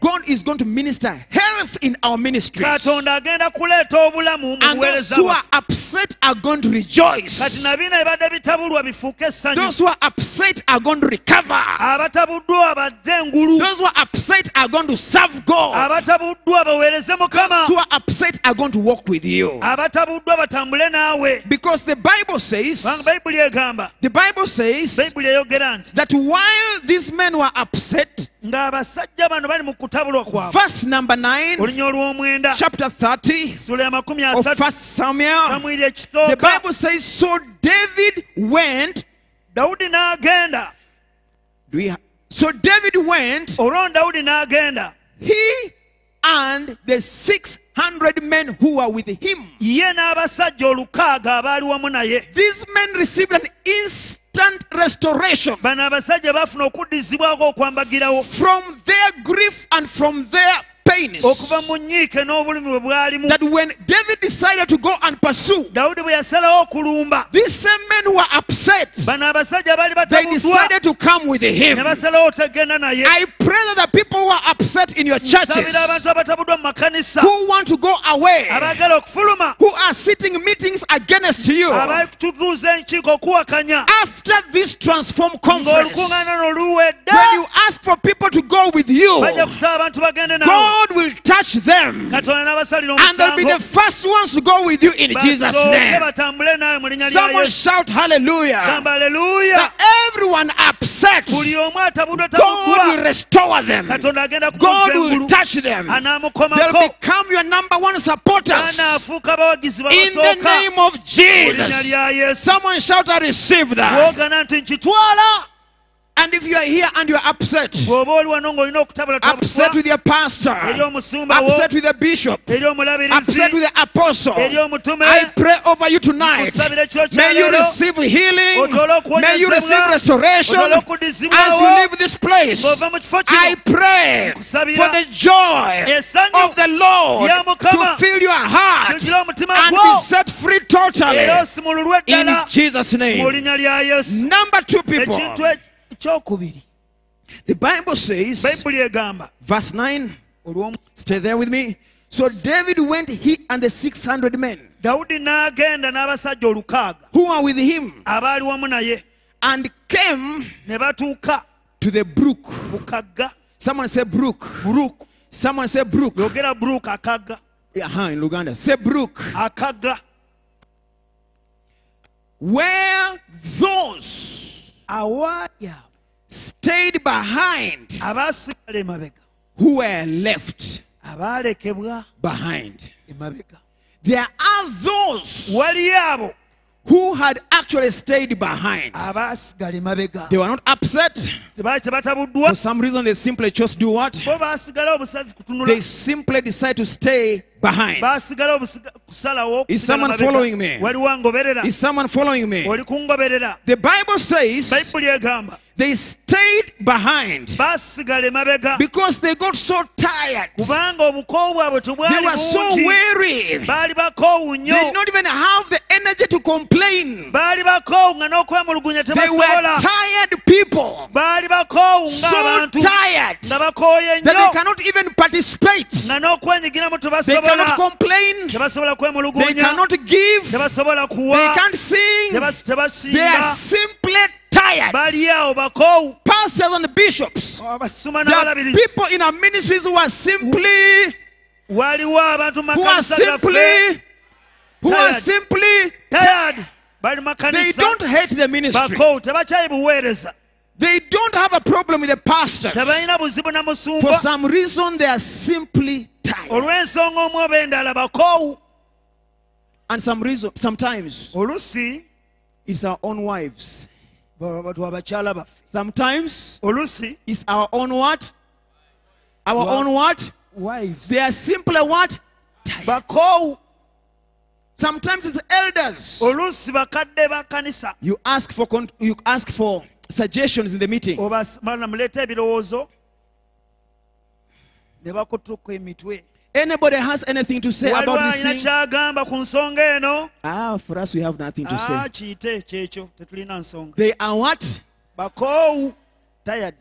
God is going to minister health in our ministries. katonda agenda kuleeta obulamu mu And those who are upset are going to rejoice. kati nabiina ebadde bitabulwa bifuuke essanyu Those who are upset are going to recover. abatabuddwa badde engulu Those who are upset are going to serve God. abatabuddwa baweereze mukama Those who are upset are going to walk with you. abatabuddwa batambule naawe Because the Bible says, kubanga bayibuli egamba the Bible says bayibuli eyogera nti that while these men were upset, ng'abasajja bano bali mu kutabulwa kwabwe number 9, olw'omwenda. chapter 30 sula ya makumi of asatu. Samuel, the ekitooka Bible says, So David went. dawudi n'agenda. Do we ha- so David went, olwo dawudi n'agenda. He and the 600 men who were with him. ye n'abasajja olukaaga abaali wamu naye. These men received an instant restoration. Bano abasajja baafuna okuddizibwako okwambagirawo. From their grief and from their pains. okuva mu nnyiike n'obulumi bwe bwalimu. That when David decided to go and pursue, dawudi bwe yasalawo okulumba. these same men who were upset, bano abasajja baali they decided to come with him. ne basalawo otagenda naye. I pray that the people who are upset in your churches, sabira abantu abatabuddwa mu makanisa. who want to go away, who are sitting meetings against you, abali kututuuza enkiiko okuwakanya. after this transform conference, ng'olukuŋŋaana no luwedde when you ask for people to go with you, bajja kusaba abantu bagende nawe God will touch them. And they'll be the first ones to go with you in Jesus' name. batambule nawe mu linnya lya Someone shout hallelujah. That everyone upset, buli omu atabuddwa God will restore them. God will touch them. They'll become your number one supporters. In the name of Jesus. Someone shout, I receive that. Bwogana nti nkitwala And if you are here and you're upset, bw'oba oli wano ng'olina okutabula upset with your pastor, eri omusumba wo upset with the bishop, upset with the apostle, I pray over you tonight. kusabira ekiro kya May you receive healing. May you receive restoration as you leave this place. ng'ova mu kifo kino I pray for the joy of the Lord to fill your heart and be set free totally in Jesus' name. linnya lya yesu Number two, people. Ekyokubiri The Bible says, bayibuli egamba verse 9, olw'omu- stay there with me. So David went, he and the 600 men dawudi n'agenda n'abasajja olukaaga who are with him abaali wamu naye and came ne batuuka to the brook. ku kagga Someone say brook. brook Someone say brook. yogera brook akagga Uh-huh, in Luganda. Say brook. akagga Where those awaali abo stayed behind emabega who were left abaalekebwa behind. emabega There are those waliyo abo who had actually stayed behind. They were not upset. For some reason, they simply chose to do what? bo baasigala obusazi kutunula They simply decide to stay behind. baasigala obusiga- kusalawo Is someone following me? Is someone following me? The Bible says they stayed behind because they got so tired. kubanga obukoowu bwabwe They were so weary. They did not even have the energy to complain. baali bakoowu nga n'okwemulugunya They were tired people. So tired that they cannot even participate. They cannot complain. They cannot give. They can't sing. They are simply tired. bali awo bakoowu Pastors and bishops. There are people in our ministries who are simply, waliwo abantu mu who are simply, who are simply, tired they don't hate the ministry. bakoowu tebakyayi buweereza They don't have a problem with the pastors. tebalina buzibu na For some reason, they are simply tired. Olw'ensonga omu oba endala bakoowu And some reason, sometimes olusi is our own wives. abakyala baffe Sometimes olusi is our own what? Our Wa- own what? wives They are simply what? bakoowu Sometimes it's elders. olusi bakadde ba kanisa You ask for you ask for suggestions in the meeting. obamala muleeta ebirowoozo ne bakutuka emitwe Anybody has anything to say about this thing? kyagamba ku nsonga eno Ah, for us we have nothing to Ah, say. kiyite kyekyo tetulina nsonga They are what? bakoowu tired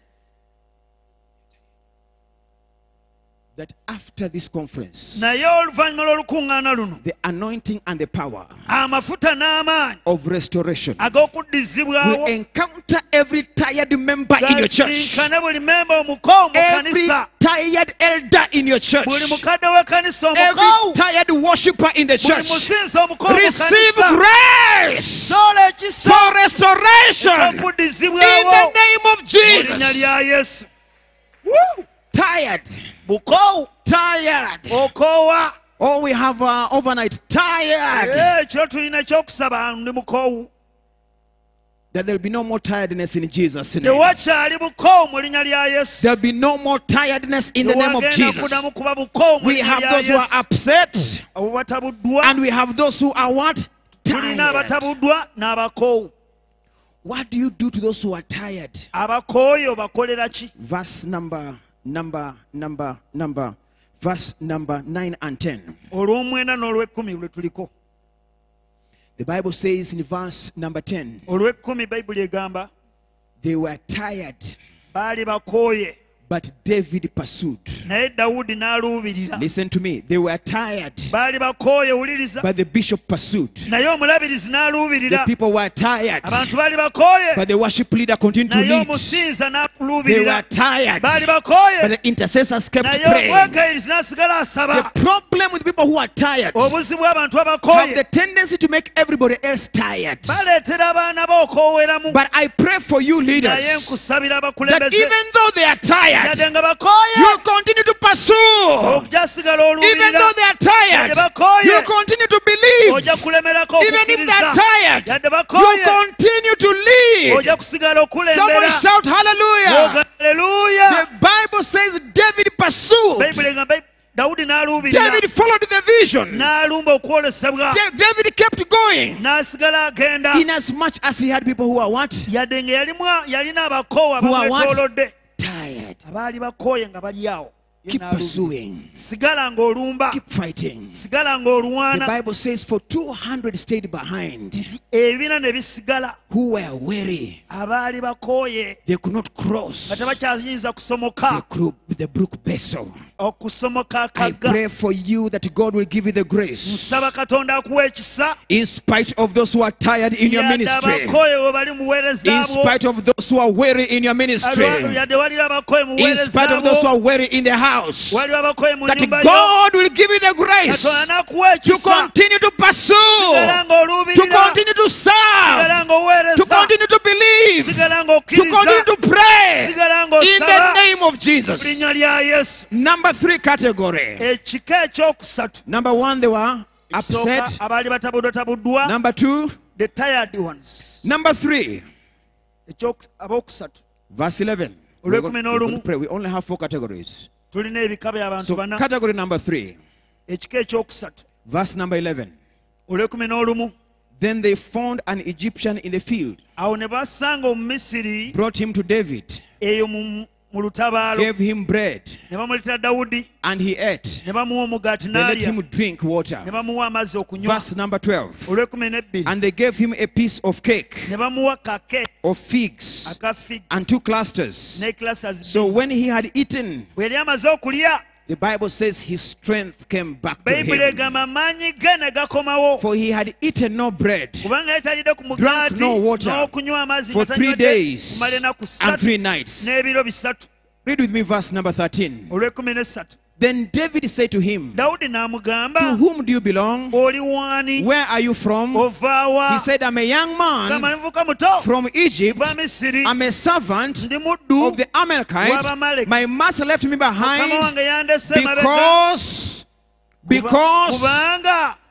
That after this conference, naye oluvannyuma lw'olukuŋŋaana luno the anointing and the power of restoration will encounter every tired member in your church. gasinkane buli memba omukoowu mu Every tired elder in your church. buli mukadde w'ekkanisa Every tired worshiper in the church. musinzi omukoowu mu Receive grace for restoration in the name of Jesus. yesu Tired, bukoowu tired. okoowa Oh, we have uh, overnight tired. ekyo tulina ekyokusaba ndi mukoowu That there'll be no more tiredness in Jesus' name. tewakyali bukoowu mu linnya lya yesu There'll be no more tiredness in the name of Jesus. kuddamu kuba bukoowu mu We have those who are upset, and we have those who are what? Tired. What do you do to those who are tired? abakooyo bakolera ki Verse number, number, number, number, verse number 9 and 10. olw'omwenda n'olw'ekkumi lwe tuliko. The Bible says in verse number 10, olw'ekkumi bayibuli egamba they were tired, baali bakooye but David pursued. naye dawudi n'aluubirira. Listen to me. They were tired, but the bishop pursued. The people were tired, but the worship leader continued to lead. They were tired, but the intercessors kept praying. omwegayirizi n'asigala asaba. The problem with people who are tired. Have the tendency to make everybody else tired. baleetera abaana bo okooweramu But I pray for you, leaders, that even though they are tired, bakooye you continue to pursue. Even though they are tired, you continue to believe. Even if they are tired, you continue to kusigala Somebody shout hallelujah. The Bible says David pursued. dawudi n'aluubirira David followed the vision. n'alumba okwolesebwa David kept going. n'asigala agenda In as much as he had people who are what? yadde nga yalimu- yalina abakoowa Who abaali bakooye nga bali awo Keep pursuing. sigala ng'olumba Keep fighting. sigala The Bible says for 200 stayed behind nti ebina ne bisigala who were weary. abaali bakooye They could not cross nga tebakyayinza the, kusomoka the brook Besor. okusomoka I pray for you that God will give you the grace nsaba katonda akuwa ekisa in spite of those who are tired in your ministry. abakooye we bali mu buweereza In spite of those who are weary in your ministry. Alwa- yadde waliwo abakooye mu In spite of those who are weary in the house. waliwo abakooye mu That God will give you the grace to continue to pursue, to continue to serve, to continue to believe, to continue to pray in the name of Jesus. linnya lya yesu Number three category. Number one, they were upset. Number two, the tired ones Number three, verse 11. We're we're going n'olumu. to pray. We only have four categories. Tulina ebika by'abantu So, bana. category number three, ekika ekyokusatu. Verse number 11. olw'ekumi n'olumu. Then they found an Egyptian in the field, awo ne basanga omumisiri brought him to David, mu mu lutabaalo gave him bread, ne bamuleetera dawudi and he ate. ne bamuwa omugaati They let n'alya him drink water. ne bamuwa amazzi okunywa Verse number 12. olw'ekumi n'ebbiri And they gave him a piece of cake ne bamuwa kake of figs aka figs and two clusters. ne So when he had eaten, bwe yali amaze okulya the Bible says his strength came back to him. egamba amaanyi ge ne gakomawo For he had eaten no bread kubanga yali talidde ku Drank no water for three days and three nights. Read with me verse number 13. Then David said to him, To whom do you belong? Where are you from? He said, I'm a young man from Egypt. I'm a servant of the Amalekites. My master left me behind because, because,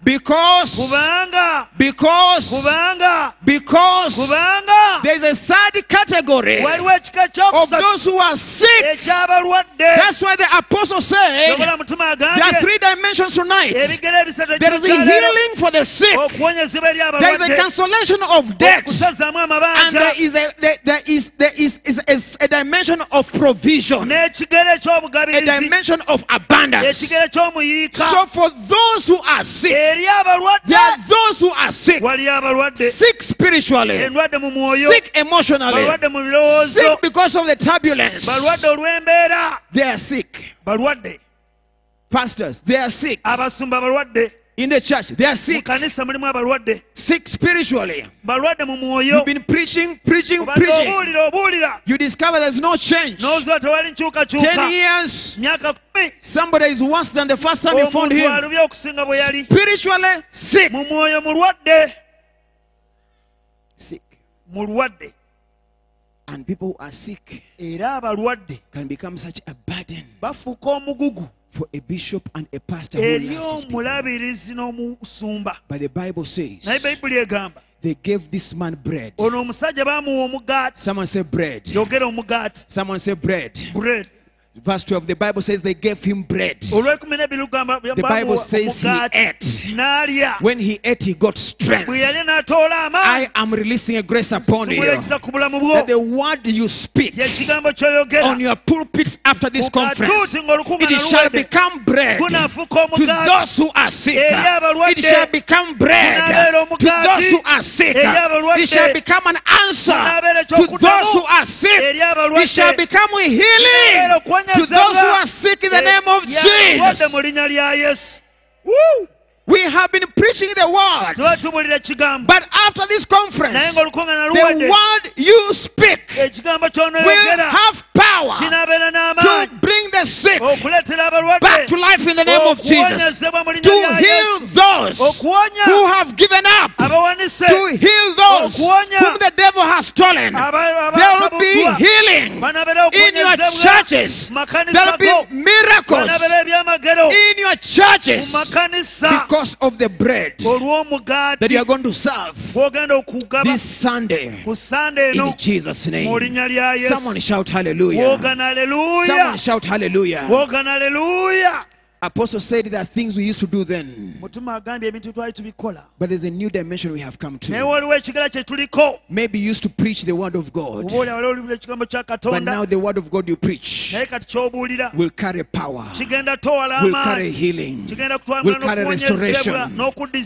because, kubanga because, kubanga because, kubanga there's a third category of those who are sick. That's why the apostle said there are three dimensions tonight. There is a healing for the sick. There is a cancellation of debt. And there is a there, there is there is, is, is a dimension of provision, a dimension of abundance. So for those who are sick, there are those who are sick, sick spiritually, endwadde mu mwoyo. Sick emotionally, balwadde mu birowoozo. Sick because of the turbulence. They are sick. Pastors, they are sick. In the church, they are sick. kanisa mulimu abalwadde Sick spiritually. balwadde mu mwoyo You've been preaching, preaching, preaching. obuulira obuulira You discover there's no change. n'oziba tewali Ten years, myaka kumi somebody is worse than the first time you found him. alubye okusinga bwe yali Spiritually sick. mu mwoyo mulwadde Sick. mulwadde And people who are sick era abalwadde can become such a burden bafuuka omugugu for a bishop and a pastor who loves his people. omulabirizi n'omusumba But the Bible says naye bayibuli egamba they gave this man bread. ono omusajja baamuwa omugaati Someone say bread. yogera omugaati Someone say bread. bread Verse 12, the Bible says they gave him bread. olw'ekumi n'ebiri lugamba The Bible says he ate. When he ate, he got strength. bwe yalya n'atoola amaanyi I am releasing a grace upon you. sumulekisa ku bulamu bwo That the word you speak on your pulpits after this conference, it shall become bread to those who are sick. It shall become bread to those who are sick. It shall become an answer to those who are sick. It shall become a healing to those who are sick in the name of eri abalwadde Jesus. Mu linnya lya yesu We have been preaching the word, tuba tubuulira ekigambo but after this conference, the word you speak will have power to bring the sick back to life in the name of Jesus. okuwonyezebwa mu linnya To heal those who have given up. To heal those whom the devil has stolen. There will be healing in your churches. There will be miracles in your churches because of the bread that you are going to serve this Sunday in Jesus' name. Someone shout hallelujah. Someone shout hallelujah. Apostle said there are things we used to do then, mutima agambye ebintu twali tubikola but there's a new dimension we have come to. waliwo ekigera kye tuliko Maybe you used to preach the word of God, oba oli wali olibula ekigambo kya but now the word of God you preach naye kati kyobuulira will carry power, will carry healing, will carry restoration,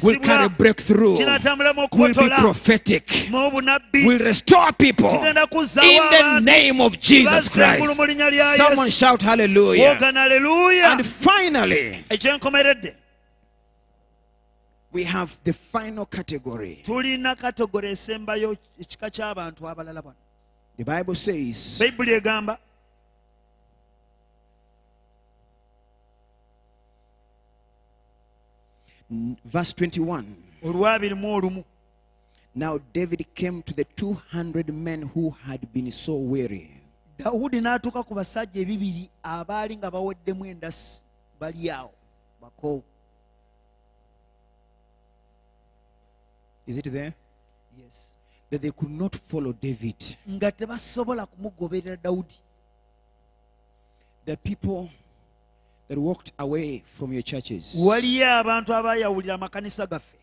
will carry breakthrough, will be prophetic, will restore people in the name of Jesus Christ. mu linnya lya Someone shout hallelujah. And finally, ekyenkomeredde we have the final category. tulina kategore esembayo ekika ky'abantu abalala bano The Bible says, bayibuli egamba verse 21. olwabiri mu olumu Now David came to the 200 men who had been so weary. dawudi n'atuuka ku basajja ebibiri abaali nga baweddemu endasi bali bakoowu Is it there? Yes. That they could not follow David. nga tebasobola kumugoberera dawudi The people that walked away from your churches, waliyo abantu abayawulira amakanisa gaffe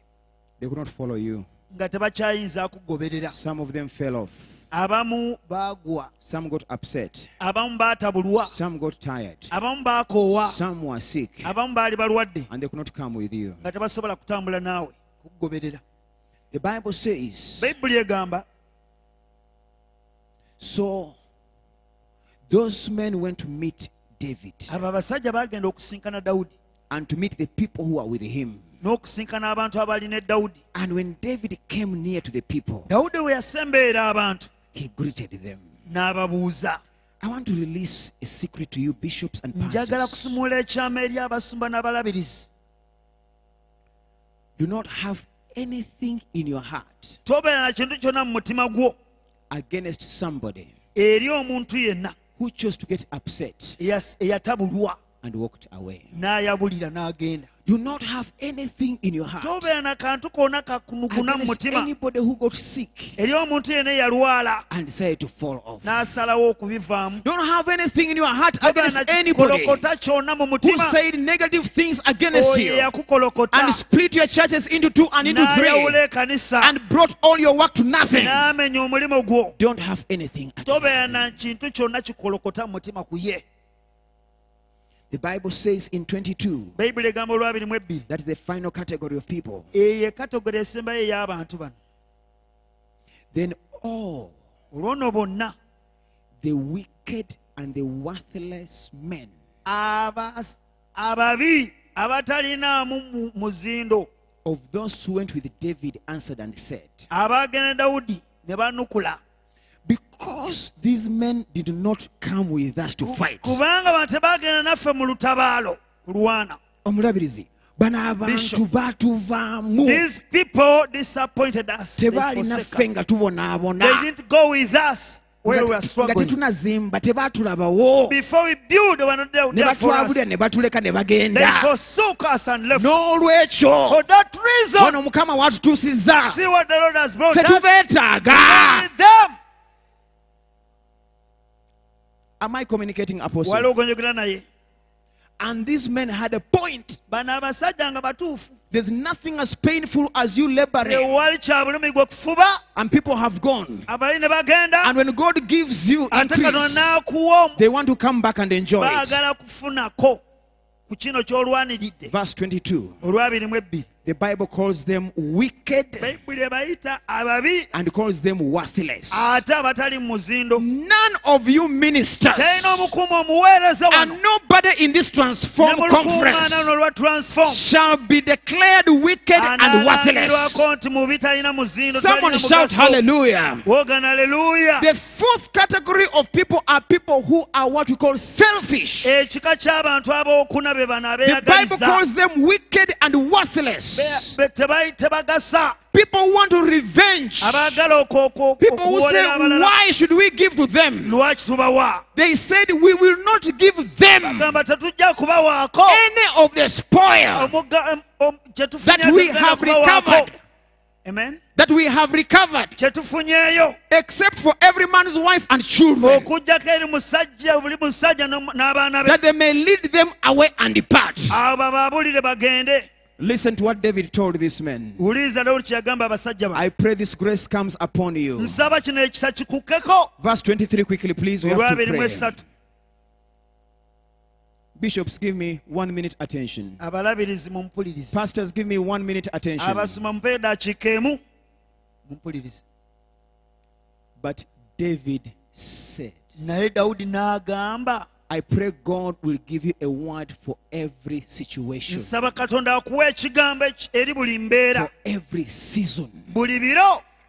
they could not follow you. nga tebakyayinza kugoberera Some of them fell off. Abamu baagwa Some got upset. abamu baatabulwa Some got tired. abamu baakoowa Some were sick. abamu baali balwadde And they could not come with you. nga tebasobola kutambula naawe kukugoberera The Bible says, bayibuli egamba So those men went to meet David abo abasajja baagenda okusinkana dawudi and to meet the people who are with him. n'okusinkana abantu dawudi And when David came near to the people, dawudi bwe yasembeera abantu he greeted them. n'ababuuza I want to release a secret to you, bishops and pastors. kusumula ekyama eri abasumba n'abalabirizi Do not have anything in your heart tobeera na kintu kyonna mu mutima gwo against somebody eri omuntu yenna who chose to get upset and walked away. Do not have anything in your heart. Tobeera na kantu konna kakunuguna mu against mutima. anybody who got sick. Eri omuntu yenna eyalwala and decided to fall off. n'asalawo okubivaamu. Don't have anything in your heart against anybody kikolokota kyonna mu who said negative things against you and split your churches into two and into three ekanisa. and brought all your work to nothing. n'amenya omulimu gwo. Don't have anything against tobeera na kintu kyonna kikolokota mu mutima ku ye The Bible says in 22, bayibuli egamba olwabiri mu ebbiri. that's the final category of people. eyo ekatogole esembayo ey'abantu bano. Then all the wicked and the worthless men. abas- ababi abatalinaamu mu- muzindo. Of those who went with David answered and said, Because these men did not come with us to fight. kubanga bano naffe mu lutabaalo kulwana omulabirizi bano abantu batuvaamu. these people disappointed us. They tebaalina ffe nga tubonaabona. They didn't go with us where we nga tetunazimba tebaatulabawo. Before we build they were not there, ne batwabulira ne batuleka ne bagenda. Forsook us and left. N'olwekyo for that reason wano mukama watutuusizza see what the Lord has brought us tetubeetaaga with them am i communicating apostle? And these men had a point. Bano abasajja nga batuufu. There's nothing as painful as you laboring. Tewali kya bulumi gwe kufuba. And people have gone. Abali ne bagenda. And when god gives you increase they want to come back and enjoy it. Baagala kufunako ku kino ky'olwaniridde verse 22 olwabiri mu ebbiri the bible calls them wicked bayibuli ebayita ababi and calls them worthless. ate abatali mu muzindo. None of you ministers talina omukuuma omuweereza and nobody in this transform conference nemulukuŋŋaana luno lwa transform. shall be declared wicked and worthless. Analangirwako nti mu bitalina muzindo someone shout hallelujah. The fourth category of people are people who are what we call selfish. Ekika ky'abantu abookuna be bano the bible calls them wicked and worthless Be- be- tebayi- tebagasa. People want to revenge. Abaagala oko- oko- people who say why should we give to them? They said we will not give them gamba tetujja kubawaako any of the spoil Omugga- em- om- kye tufunye that we have recovered. Amen. that we have recovered. Except for every man's wife and children. Okugjako eri musajja buli musajja n'om- n'abaana be. That they may lead them away and depart. Abo babaabulire bagende listen to what david told this men wuliriza dawuli kye yagamba abasajja bano. I pray this grace comes upon you. Nsaba kino ekisa kikukkeko. Verse 23 quickly please. We have to pray. bishops give me one minute attention. Pastors give me one minute attention. Abasoma mupee dakiika emu mumpulirize. But david said naye dawudi n'agamba i pray god will give you a word for every situation. Nsaba katonda akuwa ekigambo eki- eri buli mbeera. For every season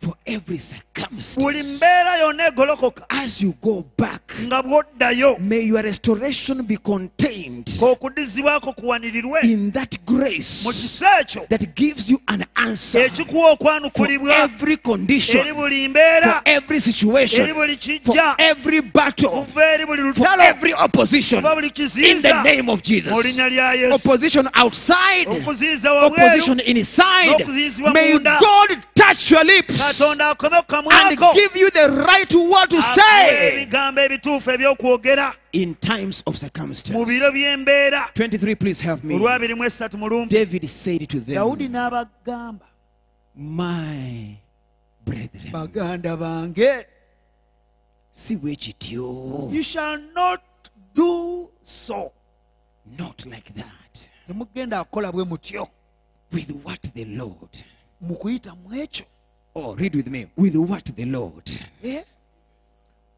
for every circumstance. Buli mbeera yonna egolokoka as you go back nga bw'oddayo may your restoration be contained k'okuddizibwako kuwanirirwe. in that grace mu kisa ekyo that gives you an answer ekikuwa for okwanukulibwa every eri condition buli for mbeera every eri situation buli for kijja every battle kuva eri buli for lutalo every opposition. kuva buli in the name of Jesus. linnya lya yesu. Opposition outside, okuziyiza wabweru opposition inside. May. God touch your lips katonda akome ku and give you the right word to say ebigambo ebituufu ebyokwogera in times of circumstance. 23, please help me. olwabiri mu esatu mulumbi David said to them, My brethren, baganda bange si bwe kityo. you shall not do so Not like that. temugenda kukola bwe mutyo With what the Lord. Mu kuyita mu ekyo Oh, read with me. With what the Lord. Eh?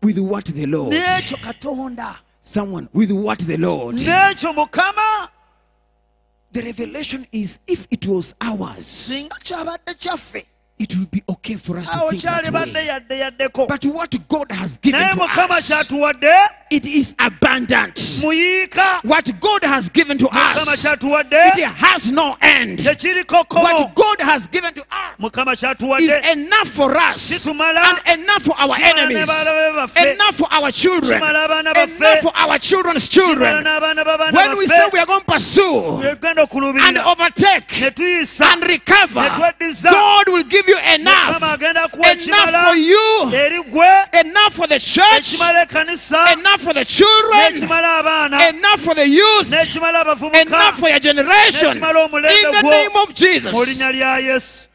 With what the Lord. n'ekyo katonda Someone, with what the Lord. n'ekyo mukama The revelation is if it was ours, singa kyabadde kyaffe it will be okay for us to think that way. But what God has given to us, it is abundant. What God has given to us, it has no end. What God has given to us is enough for us and enough for our enemies, enough for our children, enough for our children's children. When we say we are going to pursue and overtake and recover, God will give you enough. mukama agenda kuwa Enough for you, enough for the church, enough for the children, enough for the youth, enough for your generation. In the name of Jesus. mu linnya lya yesu.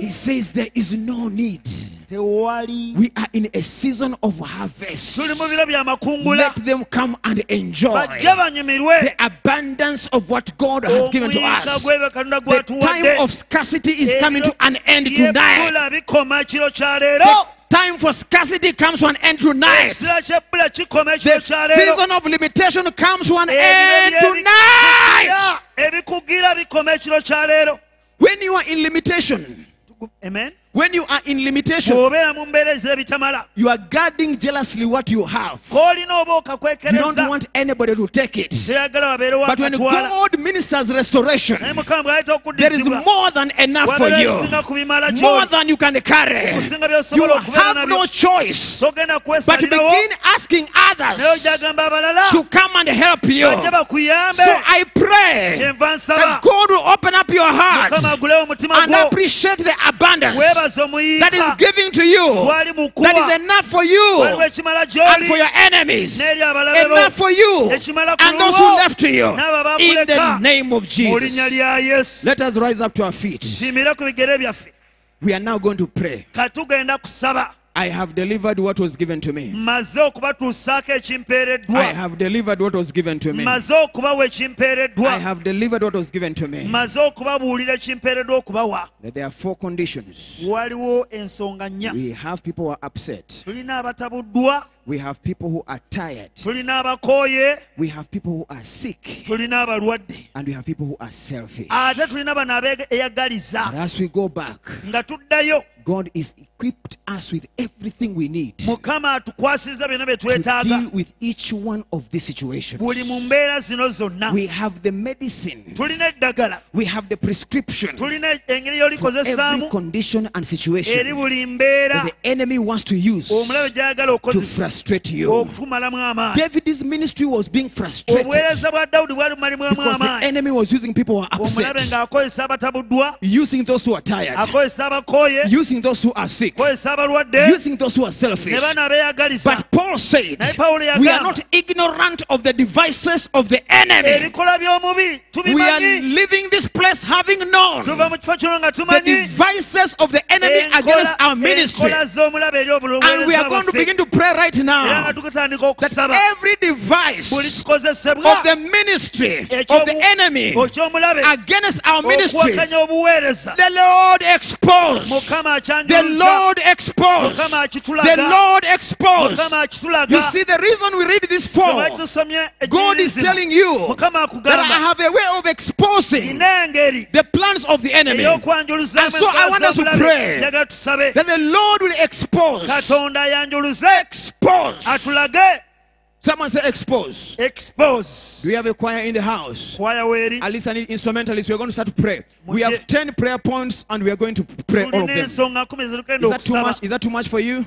He says there is no need. We are in a season of harvest. tuli mu biro bya makungula Let them come and enjoy the abundance of what God has given to us. The time of scarcity is coming to an end tonight. yebbula bikoma ekiro kya The time for scarcity comes to an end tonight. ekiseera kyebbula kikoma ekiro The season of limitation comes to an end tonight. ebikugira bikoma ekiro kya leero When you are in limitation, amen when you are in limitation, bw'obeera mu mbeera ezebitamala you are guarding jealously what you have. You don't want anybody to take it. But when God ministers restoration, naye mukama bw'aleeta there is more than enough for you. ebisinga ku bimala More than you can carry. You have no choice but begin asking others to come and help you. So I pray that God will open up your heart mukama agulewo omutima and appreciate the abundance that is giving to you. That is enough for you and for your enemies. n'eri abalabe bo Enough for you and those who left to you. In the name of Jesus. linnya lya yesu Let us rise up to our feet. tusiimire ku bigere byaffe We are now going to pray. I have delivered what was given to me. mmaze okubatuusaako I have delivered what was given to me. mmaze okubawa I ekimpeereddwa have delivered what was given to me. mmaze okubabuulira ekimpeereddwa okubawa That there are four conditions. waliwo ensonga nnya We have people who are upset. tulina abatabuddwa We have people who are tired. We have people who are sick. And we have people who are selfish. ate tulina bano abeeyagaliza But as we go back, God is equipped us with everything we need mukama atukwasiza byonna to deal with each one of these situations. buli mu mbeera zino zonna We have the medicine. We have the prescription for every condition and situation that the enemy wants to use to okozesa frustrate you. David's ministry was being frustrated. Obuweereza bwa dawudi bwali bumalimuamu because the enemy was using people who are upset, using those who are tired, using those who are sick, using those who are selfish. But Paul said, We are not ignorant of the devices of the enemy. We are leaving this place having known tuva mu kifo kino nga the devices of the enemy against our ministry. enkola z'omulabe eri And we are going to begin to pray right now that every device of the ministry of the enemy against our ministries, the Lord expose. The Lord expose. The Lord expose. You see, the reason we read this for, God is telling you that I have a way of exposing the plans of the enemy. And so I want us to pray z'omulabe njagala tusabe. that the Lord will expose. ayanjuluze Expose. atulage Someone say expose. expose Do we have a choir in the house? kwaya weeri At least I need instrumentalists. We're going to start to pray. We have 10 prayer points and we are going to pray all of them. ensonga kumi zirikenda Is that too much? Is that too much for you?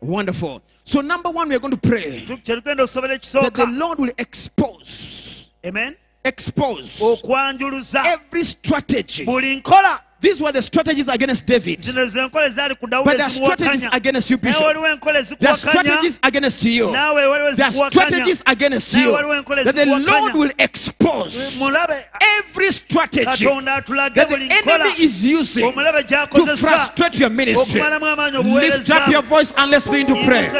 Wonderful. So number one, we are going to pray that the Lord will expose, amen expose every strategy These were the strategies against David. zino ze nkola But there are strategies against you, Bishop. There are strategies against you. There are strategies against you. That the Lord will expose every strategy that the enemy is using to frustrate your ministry. Lift up your voice and let's begin to pray.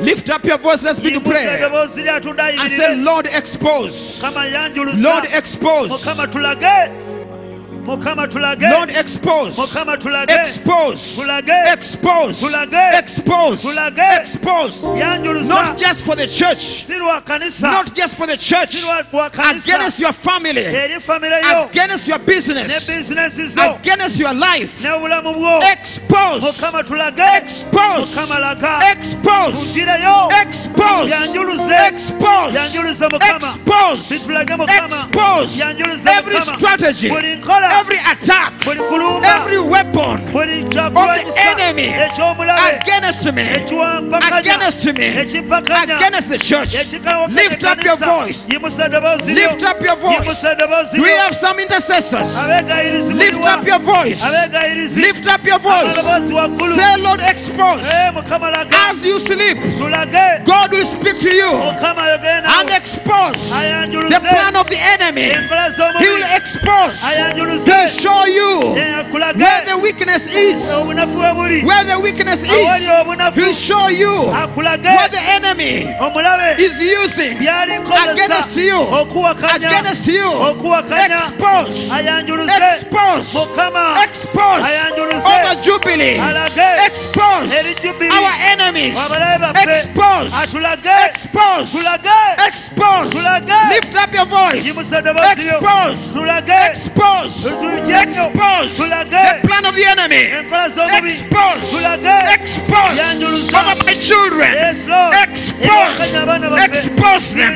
Lift up your voice, let's begin to pray. And say, Lord, expose. Lord, expose. Mukama tulage Lord, expose. mukama tulage Expose. tulage Expose. tulage Expose. tulage Expose. yanjuluza Not just for the church. si lwa kanisa Not just for the church. si lwa lwa kanisa Against your family. eri famire yo Against your ne business. zo Against your life. bwo Expose. mukama tulage Expose. mukama laga Expose. Expose. yanjuluze Expose. yanjuluze mukama Expose. mukama Expose. yanjuluze Every strategy. Every attack. Every weapon of the enemy against me. Against me. Against the church. Lift up your voice. yimusa eddoboozi lyo. Lift up your voice. Do we have some intercessors? Lift up your voice. Lift up your voice. Say, Lord, expose. As you sleep, God will speak to you mukama ayogere nawe. and expose the plan of the enemy. He will expose. Ayanjuluze He will show you where the weakness is. obunafu we buli Where the weakness is. He will show you akulage what the enemy is using against you. Against you. Expose. Expose. Expose over Jubilee. Expose our enemies. Expose. Expose. Expose. Lift up your voice. yimusa eddoboozi lyo Expose. Expose. Expose the plan of the enemy. Expose. Expose yanjuluza over my children. Lord. Expose. Expose them.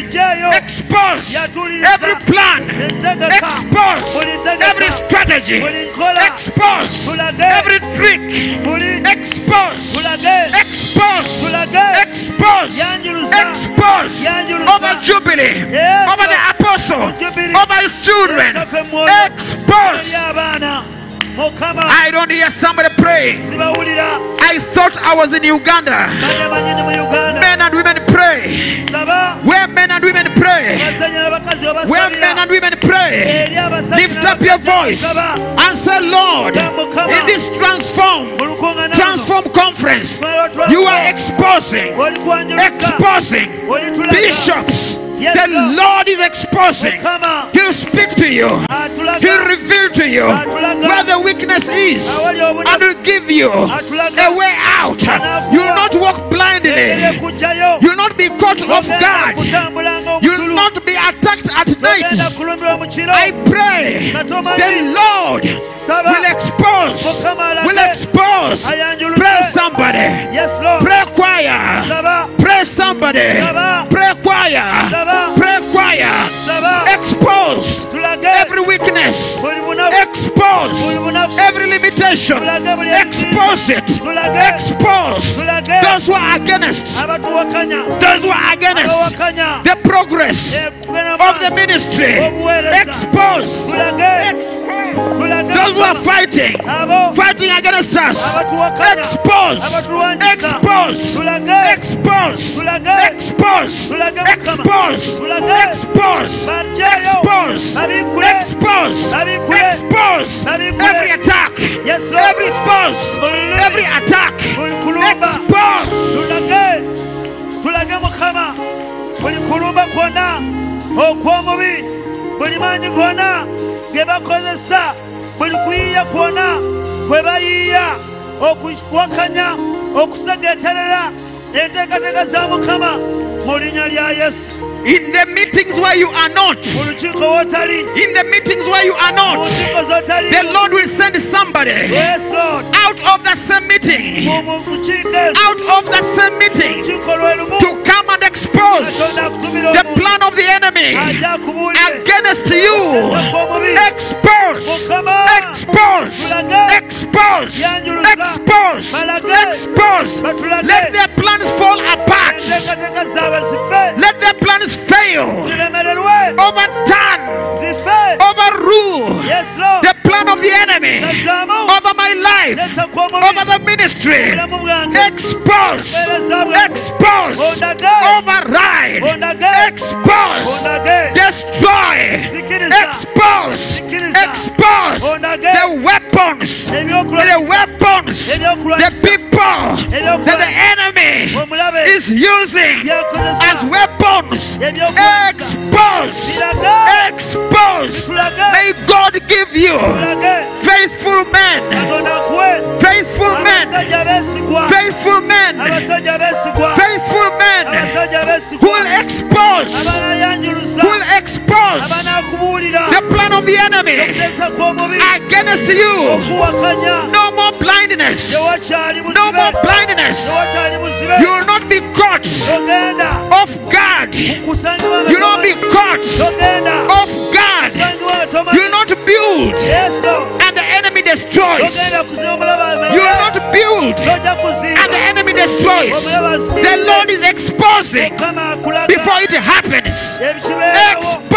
Expose every plan. Expose every strategy. Expose every trick. Expose. Expose. Expose. Expose over Jubilee. Over the apostle. Over his children. Expose. Eri abaana mukama I don't hear somebody pray. I thought I was in Uganda. banyamanyi ne mu uganda Men and women pray. Where men and women pray. Where men and women pray. Lift up your voice and say, Lord, in this transform, transform conference, you are exposing, exposing bishops. Yes, The Lord. Lord is exposing. He'll speak to you. He'll reveal to you where the weakness is and will give you a way out. You'll not walk blindly. You'll not be caught off guard. You'll not be attacked at night. kulumbirwa mu kiro I pray the Lord will expose, will expose. Pray somebody. Yes, Lord. Pray choir. Pray somebody. Pray choir. Pray Saba. Expose every weakness. Expose every limitation. Expose it. Expose those who are against. Those who are against the progress of the ministry. Expose tulage those who are fighting, fighting against us. Expose, expose, expose, expose, expose, expose, expose, expose, expose every attack, every expose, every attack, expose. tulage tulage mukama. Buli kulumba kwonna okw'omubi buli maanyi gonna ge bakozesa buli kuyiiya kwonna kwe bayiiya okuwakanya okusegeeterera enteekateeka za mukama mu linnya lya yesu In the meetings where you are not, mu lukiiko w'otali in the meetings where you are not, the Lord will send somebody. Out of the same meeting, mu mu lukiiko ezo out of the same meeting, lukiiko lwe lumu. To come and expose the plan of the enemy against you. Expose, expose, expose, expose, expose. Let their plans fall apart. Enteekateeka zaabwe zife Let their plans fail. Overturn, overrule. The plan plan of the enemy. Over my life, over the ministry, expose, expose, override, expose, destroy, expose, expose. The weapons, the weapons, the people that the enemy is using as weapons. Expose, expose. May God give you faithful men, faithful men, faithful men, faithful men. Who will expose, who will expose? The plan of the enemy against you. No more blindness. No more blindness. You will not be caught off guard. You not be caught off guard. You will not build and the enemy destroys. You will not build and the enemy destroys. The Lord is exposing before it happens. Expose.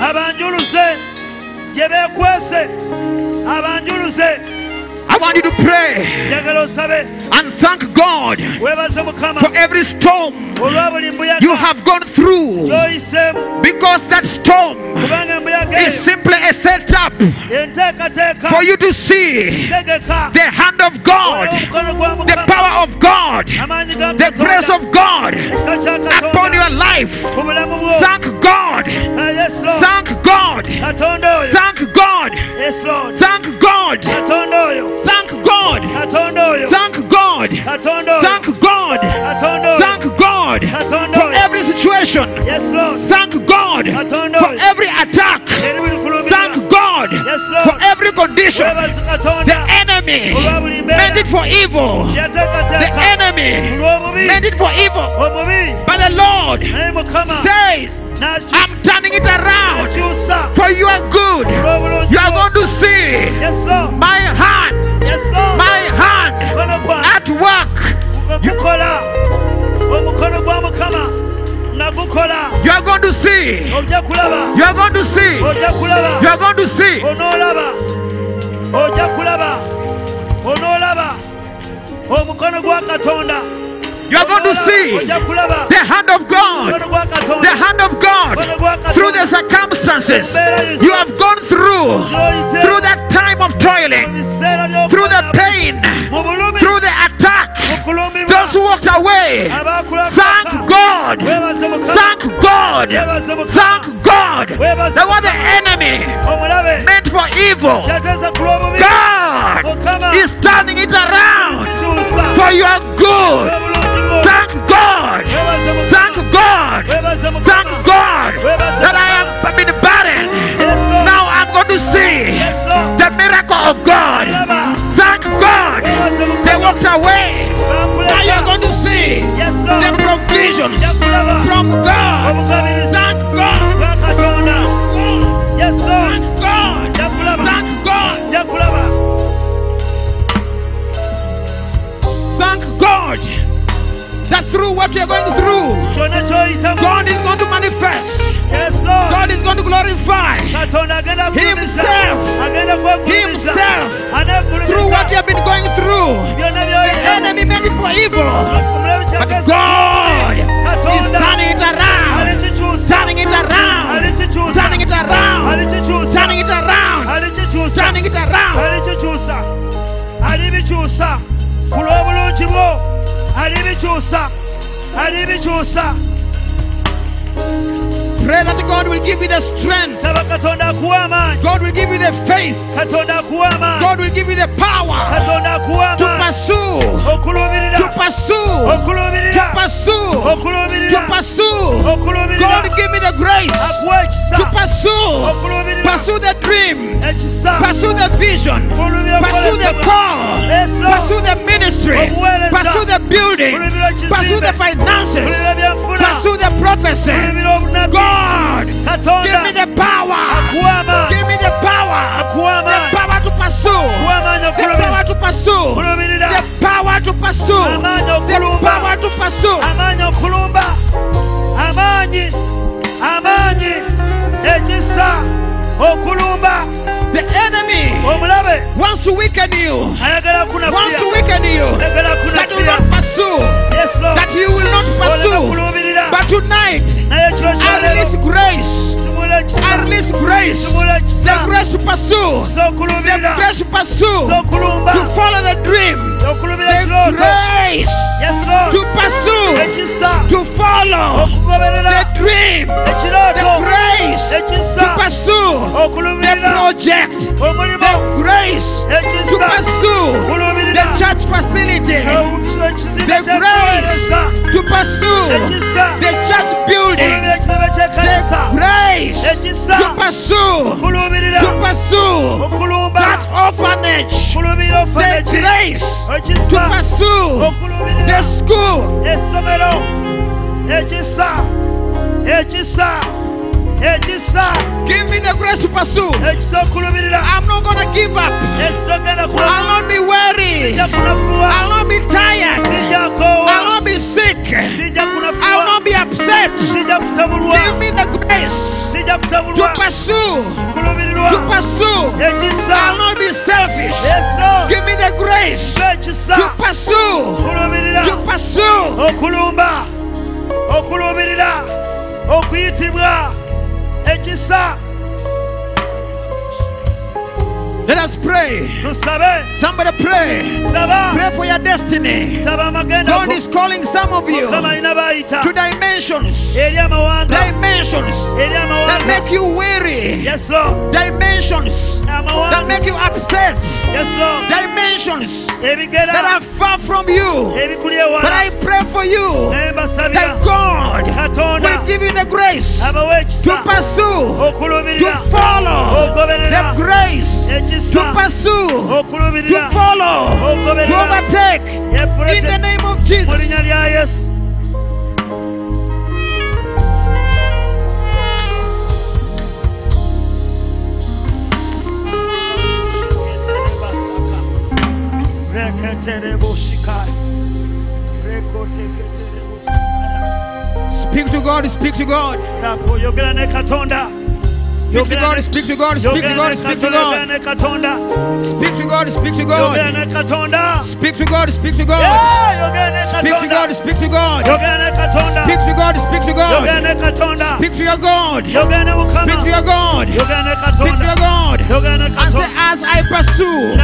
abanjuluse gye beekwese abanjuluse I want you to pray and thank God for every storm olwa buli mbuyaga. you have gone through. Because that storm is simply a setup for you to see the hand of God, the power of God, the grace of God upon your life. Thank God. Thank God. Thank God. Thank God. Katonda oyo Thank God. Thank God. Thank God. Thank God for every situation. yes lord Thank God for every attack. Thank God for every condition. The enemy meant it for evil. The enemy meant it for evil. But the Lord says, I'm turning it around. For your good. You are going to see my hand, my hand at work. gukola omukono gwa mukama nga gukola You are going to see. You are going to see. You are going to see. onoolaba ojja kulaba. Onoolaba omukono gwa katonda You are going to see the hand of God. The hand of God. Through the circumstances you have gone through, through that time of toiling, through the pain, through the attack. Those who walked away, thank God, thank God, thank God. That what the enemy meant for evil, God is turning it around for your good. Thank God, thank God, thank God that I have been barren. Now I'm going to see the miracle of God. Thank God they walked away. Now you're going to see the provisions from God. Thank God. yes lord Thank God. Thank God. Thank God that through what you're going through, God is going to manifest. yes lord God is going to glorify katonda agenda kugulumiza. Himself. Himself. Through what you have been going through. The enemy meant it for evil, but God is turning it around, turning it around, turning it around, turning it around, turning it around. alibikyusa ku lw'obulungi bwo alibikyusa alibikyusa Pray that God will give you the strength. God will give you the faith. God will give you the power to pursue, to pursue, to pursue, to pursue. God give me the grace to pursue, pursue the dream, pursue the vision, pursue the call, pursue the ministry, pursue the building, pursue the finances, pursue the prophecy. obunabi God. Give me the power. Give me the power. The power to pursue. The power to pursue. The power to pursue. The power to pursue. amaanyi amaanyi ekisa. Okulumba. The enemy omulabe. wants to weaken you. Wants to weaken you. But do not pursue, Yes, Lord. that you will not pursue. But tonight, I release grace. I release grace. The grace to pursue. The grace to pursue. To follow the dream. The grace to pursue. To follow the dream. The grace to pursue the project. The grace to pursue the kulubirira church facility. ekizimbe The grace ky'ekkanisa to pursue. Ekisa the church building. kulubira ekizimbe The ky'ekkanisa grace ekisa to pursue. Kulubirira to pursue. Okulumba. That orphanage. kulubira The ofaneki grace to ekisa pursue. Okulubirira. The school. essomero ekisa ekisa ekisa Give me the grace to pursue. I'm not gonna give up. I'll not be weary. I'll not be tired. I'll not be sick. I'll not be upset. Give me the grace to pursue. To pursue. I'll not be selfish. Give me the grace to pursue. To pursue. okulumba okulubirira okuyitibwa ekisa Let us pray. Somebody pray. Pray for your destiny. God is calling some of you mukama alina bayita to dimensions. Dimensions that make you weary. yes lord. Dimensions that make you upset. yes lord. Dimensions that are far from you. But I pray for you that God will give you the grace to pursue, to follow the grace to pursue, to follow, to overtake. In the name of Jesus. linnya lya yesu. Reketereboshikaya rekoteketereboshikaya Speak to God, speak to God. Speak to God, speak to God, speak to God, speak to God. Speak to God, speak to God. Speak to God, speak to God. Yeah, yogera ne Speak to God, speak to God. yogera ne katonda Speak to God, speak to God. Speak to your God. Speak to your God. Speak to your God. And say, as I pursue,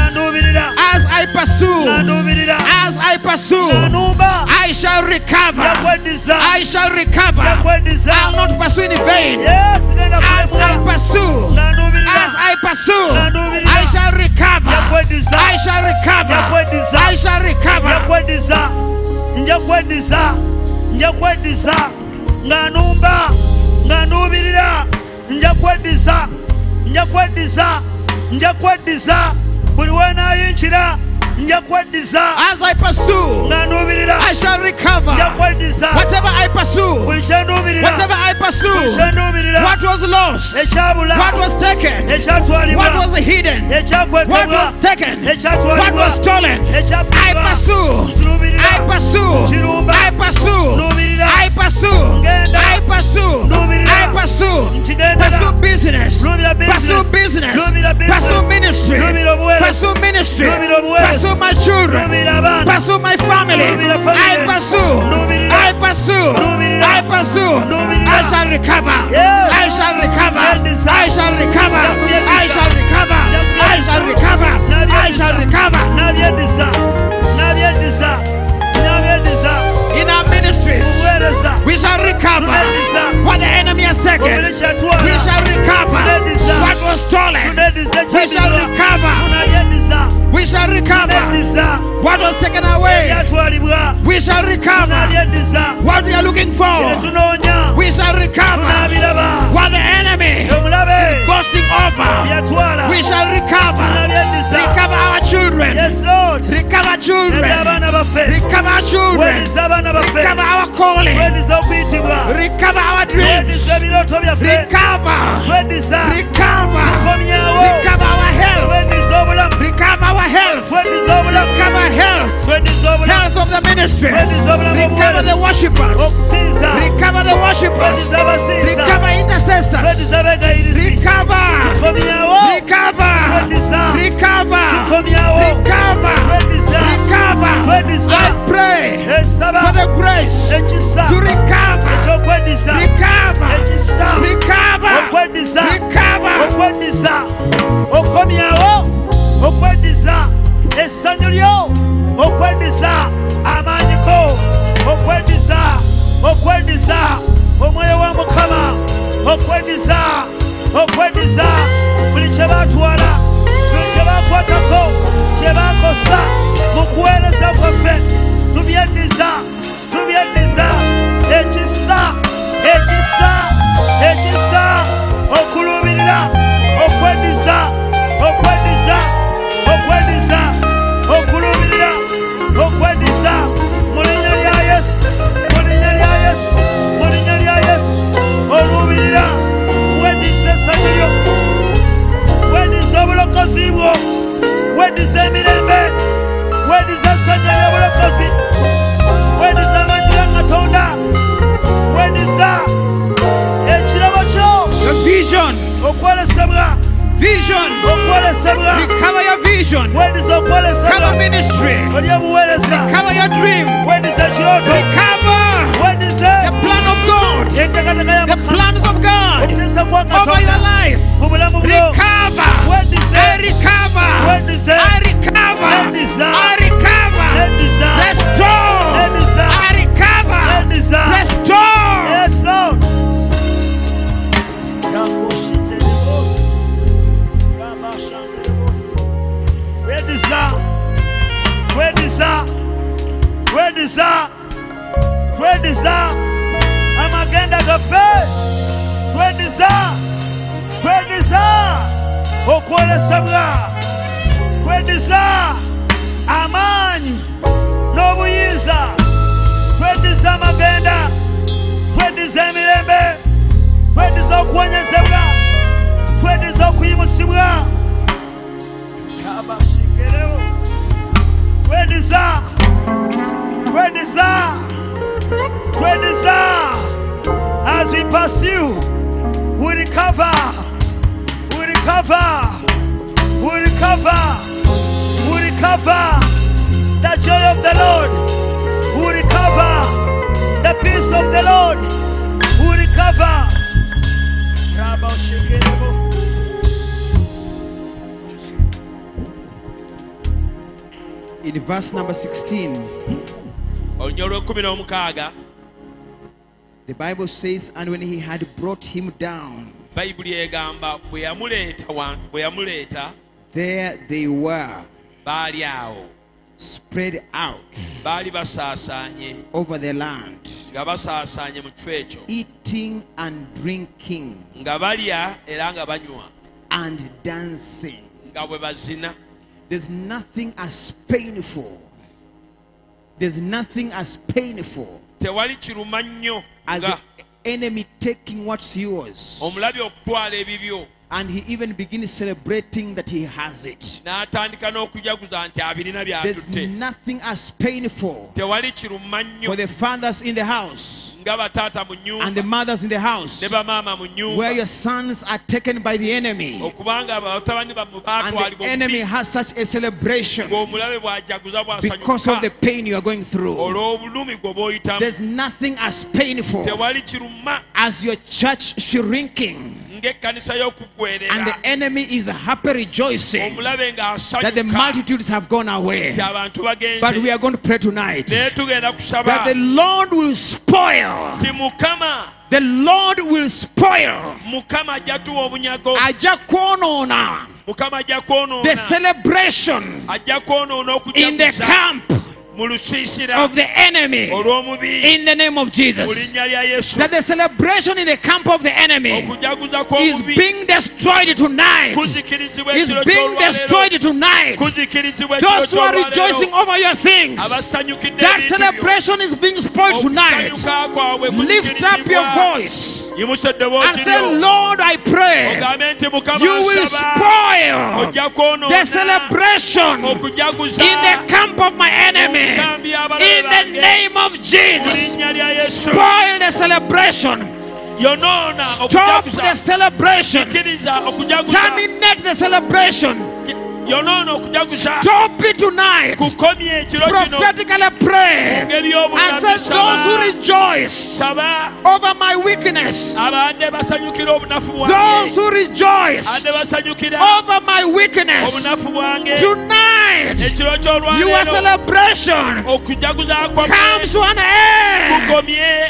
I pursue, nanduubirira as I pursue, nanumba I shall recover. yakweddiza I shall recover. yakweddiza I'll not pursue in vain. Yes, genda As I kulebula pursue, nanduubirira as I pursue, nanduubirira I shall recover. yakweddiza I shall recover. yakweddiza I shall recover. nja kweddiza nja kweddiza nja kweddiza nga numba nga nduubirira nja kweddiza nja kweddiza nja kweddiza buli weenaayinkira As I pursue, I shall recover. Whatever I pursue, whatever I pursue, what was lost, what was taken, what was hidden, what was taken, what was stolen. I pursue, I pursue, I pursue, I pursue, I pursue, I pursue, pursue business, pursue business. business, Nuubira business. pursue ministry, pursue ministry, obuweereza. Pursue my children, pursue my family. I pursue, I pursue, I pursue, I shall recover, I shall recover, I shall recover, I shall recover, I shall recover, I shall recover. We shall recover what the enemy has taken. We shall recover what was stolen. We shall recover. We shall recover what was taken away. We shall recover what we are looking for. We shall recover what the enemy omulabe boasting over. We shall recover. Recover our children. yes lord Recover children. Recover children. weddiza abaana baffe Recover our calling. Recover our dreams. Recover. Recover. Recover our health. Recover our health. Recover health. Health of the ministry. Recover the worshippers. Recover the worshippers. Recover intercessors. Recover. Recover. Recover. Recover. Recover. I pray for the grace to recover. eky'okweddiza Recover. ekisa Recover. okweddiza Recover. okweddiza okomyawo. Okweddiza essanyu lyo okweddiza amaanyi go okweddiza okweddiza omwoyo wa mukama. Okweddiza okweddiza buli kye baatwala buli kye baakwatako kye baakosa mu kuweereza kwaffe tubyeddiza tubyeddiza ekisa ekisa ekisa okuluubirira okweddiza okweddiza okweddiza. Okuluubirira okweddiza. Mu linnya lya yesu mu linnya lya yesu mu linnya lya yesu. Oluubirira weddiza essanyu lyo weddiza obulokozi bwo. Weddiza emirembe. Weddiza essanyu ly'obulokozi vision. Vision. Recover your vision. Recover ministry. Recover your dream. Recover the plan of God. The plans of God over your life. ku bulamu bwo Recover. I recover. I recover. I recover. Restore. Weddiza weddiza tweddiza amagenda gaffe tweddiza tweddiza okwolesebwa tweddiza amaanyi n'obuyinza tweddiza amagenda tweddiza emirembe tweddiza okuwonyezebwa tweddiza okuyimusibwa tweddiza tweddiza tweddiza as we pursue we recover. We recover. We recover. We recover. The joy of the lord. We recover. The peace of the lord. We recover In verse number 16, olunya olw'ekkumi n'omukaaga. The Bible says, And when he had brought him down, bayibuli egamba bwe yamuleeta bwe yamuleeta there they were baali awo. spread out baali basaasaanye over the land, nga basaasaanye mu kifo ekyo. eating and drinking nga balya era nga banywa and dancing. nga bwe bazina There's nothing as painful. There's nothing as painful tewali kiruma nnyo as nga the enemy taking what's yours. omulabi okutwala ebibyo And he even begins celebrating that he has it. n'atandika n'okujaguza nti abirina There's nothing as painful kiruma for the fathers in the house nga bataata mu and the mothers in the house ne bamaama mu where your sons are taken by the enemy. Okubanga batabani bammwe and the enemy has such a celebration because of the pain you are going through. olw'obulumi gwe bw'oyitamu. There's nothing as painful as your church shrinking and the enemy is happy rejoicing that the multitudes have gone away. But we are going to pray tonight naye tugenda kusaba. that the Lord will spoil. The Lord will spoil. ajja tuwa obunyago. Ajja kwonoona the celebration in the camp of the enemy in the name of Jesus. linnya lya yesu That the celebration in the camp of the enemy is being destroyed tonight. Is being destroyed tonight. Those who are rejoicing over your things, that celebration is being spoiled tonight. Lift up your voice and say, Lord, I pray ogambe nti mukama you will spoil the celebration in the camp of my enemy. In the name of Jesus, linnya lya yesu. Spoil the celebration. Stop the celebration. Terminate the celebration. Stop it tonight. kukomya ekiro kino. Prophetically pray. And say, Those who rejoice over my weakness, abadde basanyukira obunafu those who rejoice over my weakness, tonight your celebration comes to an end.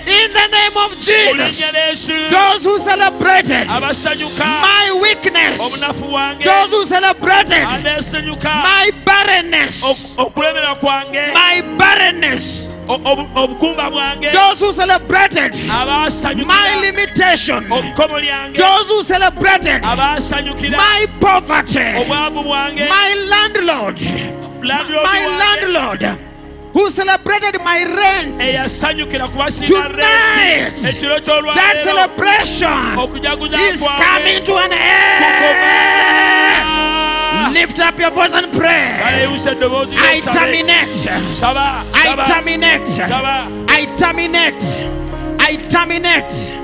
In the name of Jesus, linnya lya yesu. Those who celebrated my weakness, those who celebrated my barrenness, my barrenness, those who celebrated my limitation, those who celebrated my poverty, my landlord, my landlord, who celebrated my rent. Tonight, That celebration is coming to an end. Lift up your voice and pray. I terminate. I terminate. I terminate. I terminate.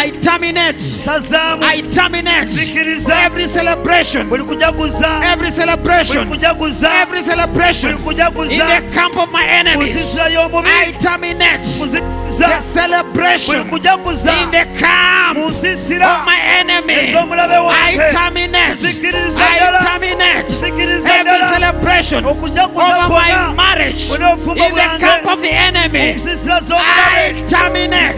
I terminate. I terminate. Every celebration. Every celebration. Every celebration. In the camp of my enemies. I terminate. The celebration. In the camp of my enemy. I terminate. I terminate. Every celebration over my marriage. In the camp of the enemy. I terminate.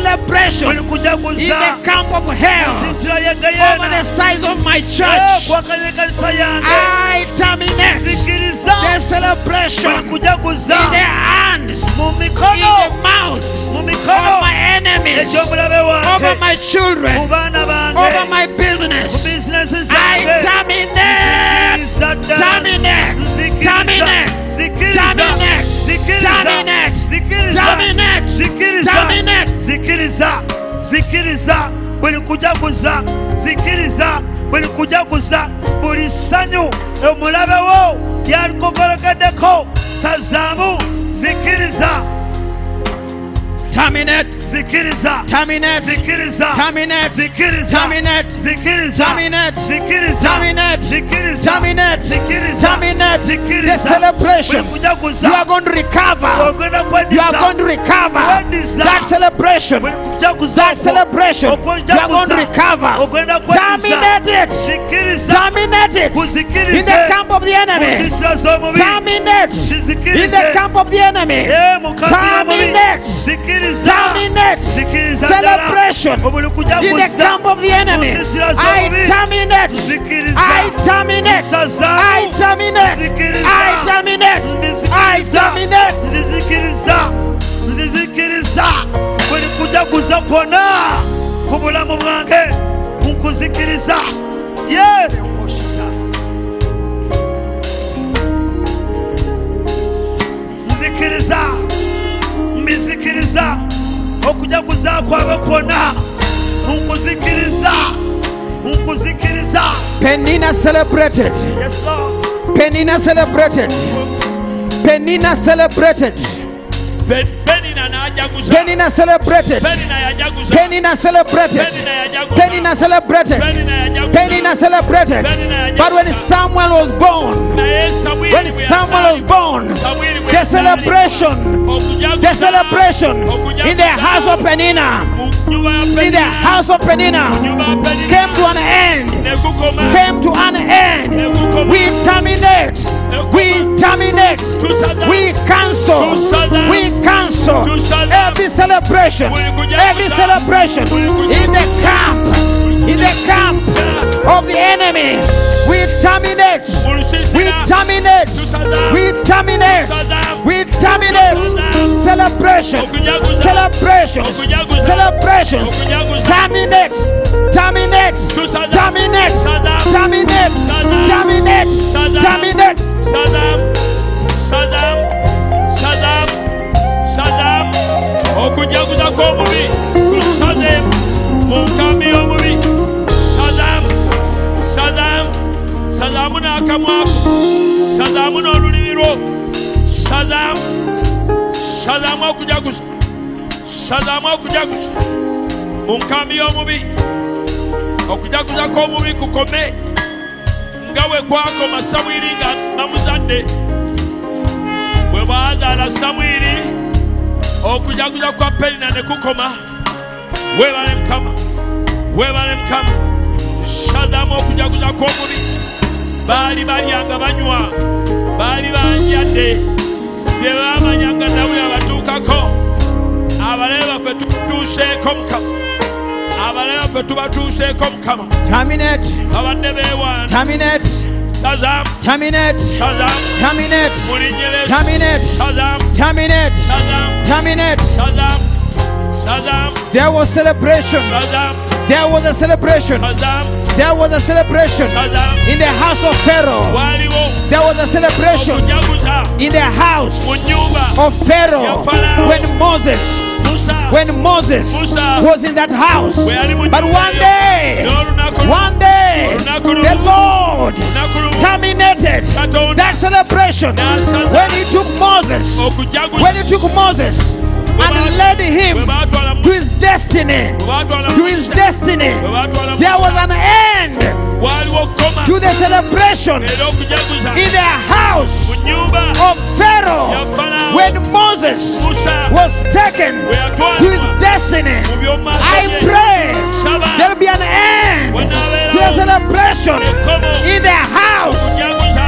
The celebration in the camp of hell. Over the size of my church. yange I terminate the celebration in the hands, in the mouth of my enemies, over my children, over my business. I terminate, terminate, terminate, terminate, zikiriza zikiriza buli kujaguza zikiriza buli kujaguza buli ssanyu omulabe wo. Lyalikugolekeddeko sazaamu zikiriza terminate, zikiriza. Terminate, zikiriza. Terminate, zikiriza. Terminate, zikiriza. Terminate, zikiriza. Terminate, zikiriza. Terminate, zikiriza. Terminate. The celebration. You are going to recover. You are going to recover. That celebration. That celebration. You are going to recover. Terminate it. Terminate it. In the camp of the enemy. Terminate. In the camp of the enemy. Terminate. Terminate. Celebration. In the camp of the enemy. I terminate. I terminate. I terminate. I terminate. I terminate. nzizikiriza nzizikiriza buli kujaguza kwonna ku bulamu bwange nkuzikiriza yerekoshita nzikiriza mbizikiriza okujaguza kwabe kwona nkuzikiriza nkuzikiriza Penina celebrated. yes lord Penina celebrated. Penina celebrated. Pe- penina celebrated. penina celebrated. penina celebrated. penina celebrated. But when Samuel was born, when Samuel was born, the celebration, the celebration in the house of Penina, mu nnyumba ya in the house of Penina, nnyumba ya penina came to an end. Came to an end. We terminate. We terminate. We cancel. We cancel every celebration. Every celebration in the camp. In the camp of the enemy. We terminate. We terminate. We terminate. We terminate. Celebration. Celebration. Celebration. Terminate. Terminate. Terminate. Terminate. Terminate. Terminate. Saddam, Saddam, okujaguza kw'omubi kusade mu nkambi y'omubi. Sazaamu sazaamu sazaamu n'akamwako sazaamu n'olulimi lwo. Sazaamu sazaamu okujaguza sazaamu okujaguza mu nkambi y'omubi. Okujaguza kw'omubi kukome nga bwe kwakoma samwiri nga namuzadde bwe bwazaala samwiri okujaguza kwa penina ne kukoma. Weebale mukama weebale mukama sazaamu okujaguza kw'omubi baali balya nga banywa. Baali banjadde bye baamanya nga dawudi abatuukako. Abalabe baffe tutuuseeko mukama abalabe baffe tubatuuseeko mukama Terminate. babadde beewaana Terminate. Terminate. Terminate. Terminate. Terminate. sazaamu Terminate. sazaamu sazaamu There was celebration. There was a celebration. There was a celebration in the house of Pharaoh. There was a celebration in the house of Pharaoh when Moses when Moses was in that house. But one day, one day, the Lord terminated that celebration. When he took Moses, when he took Moses and led him to his destiny, to his destiny. There was an end to the celebration in the house of Pharaoh when Moses was taken to his destiny. I pray there'll be an end to the celebration in the house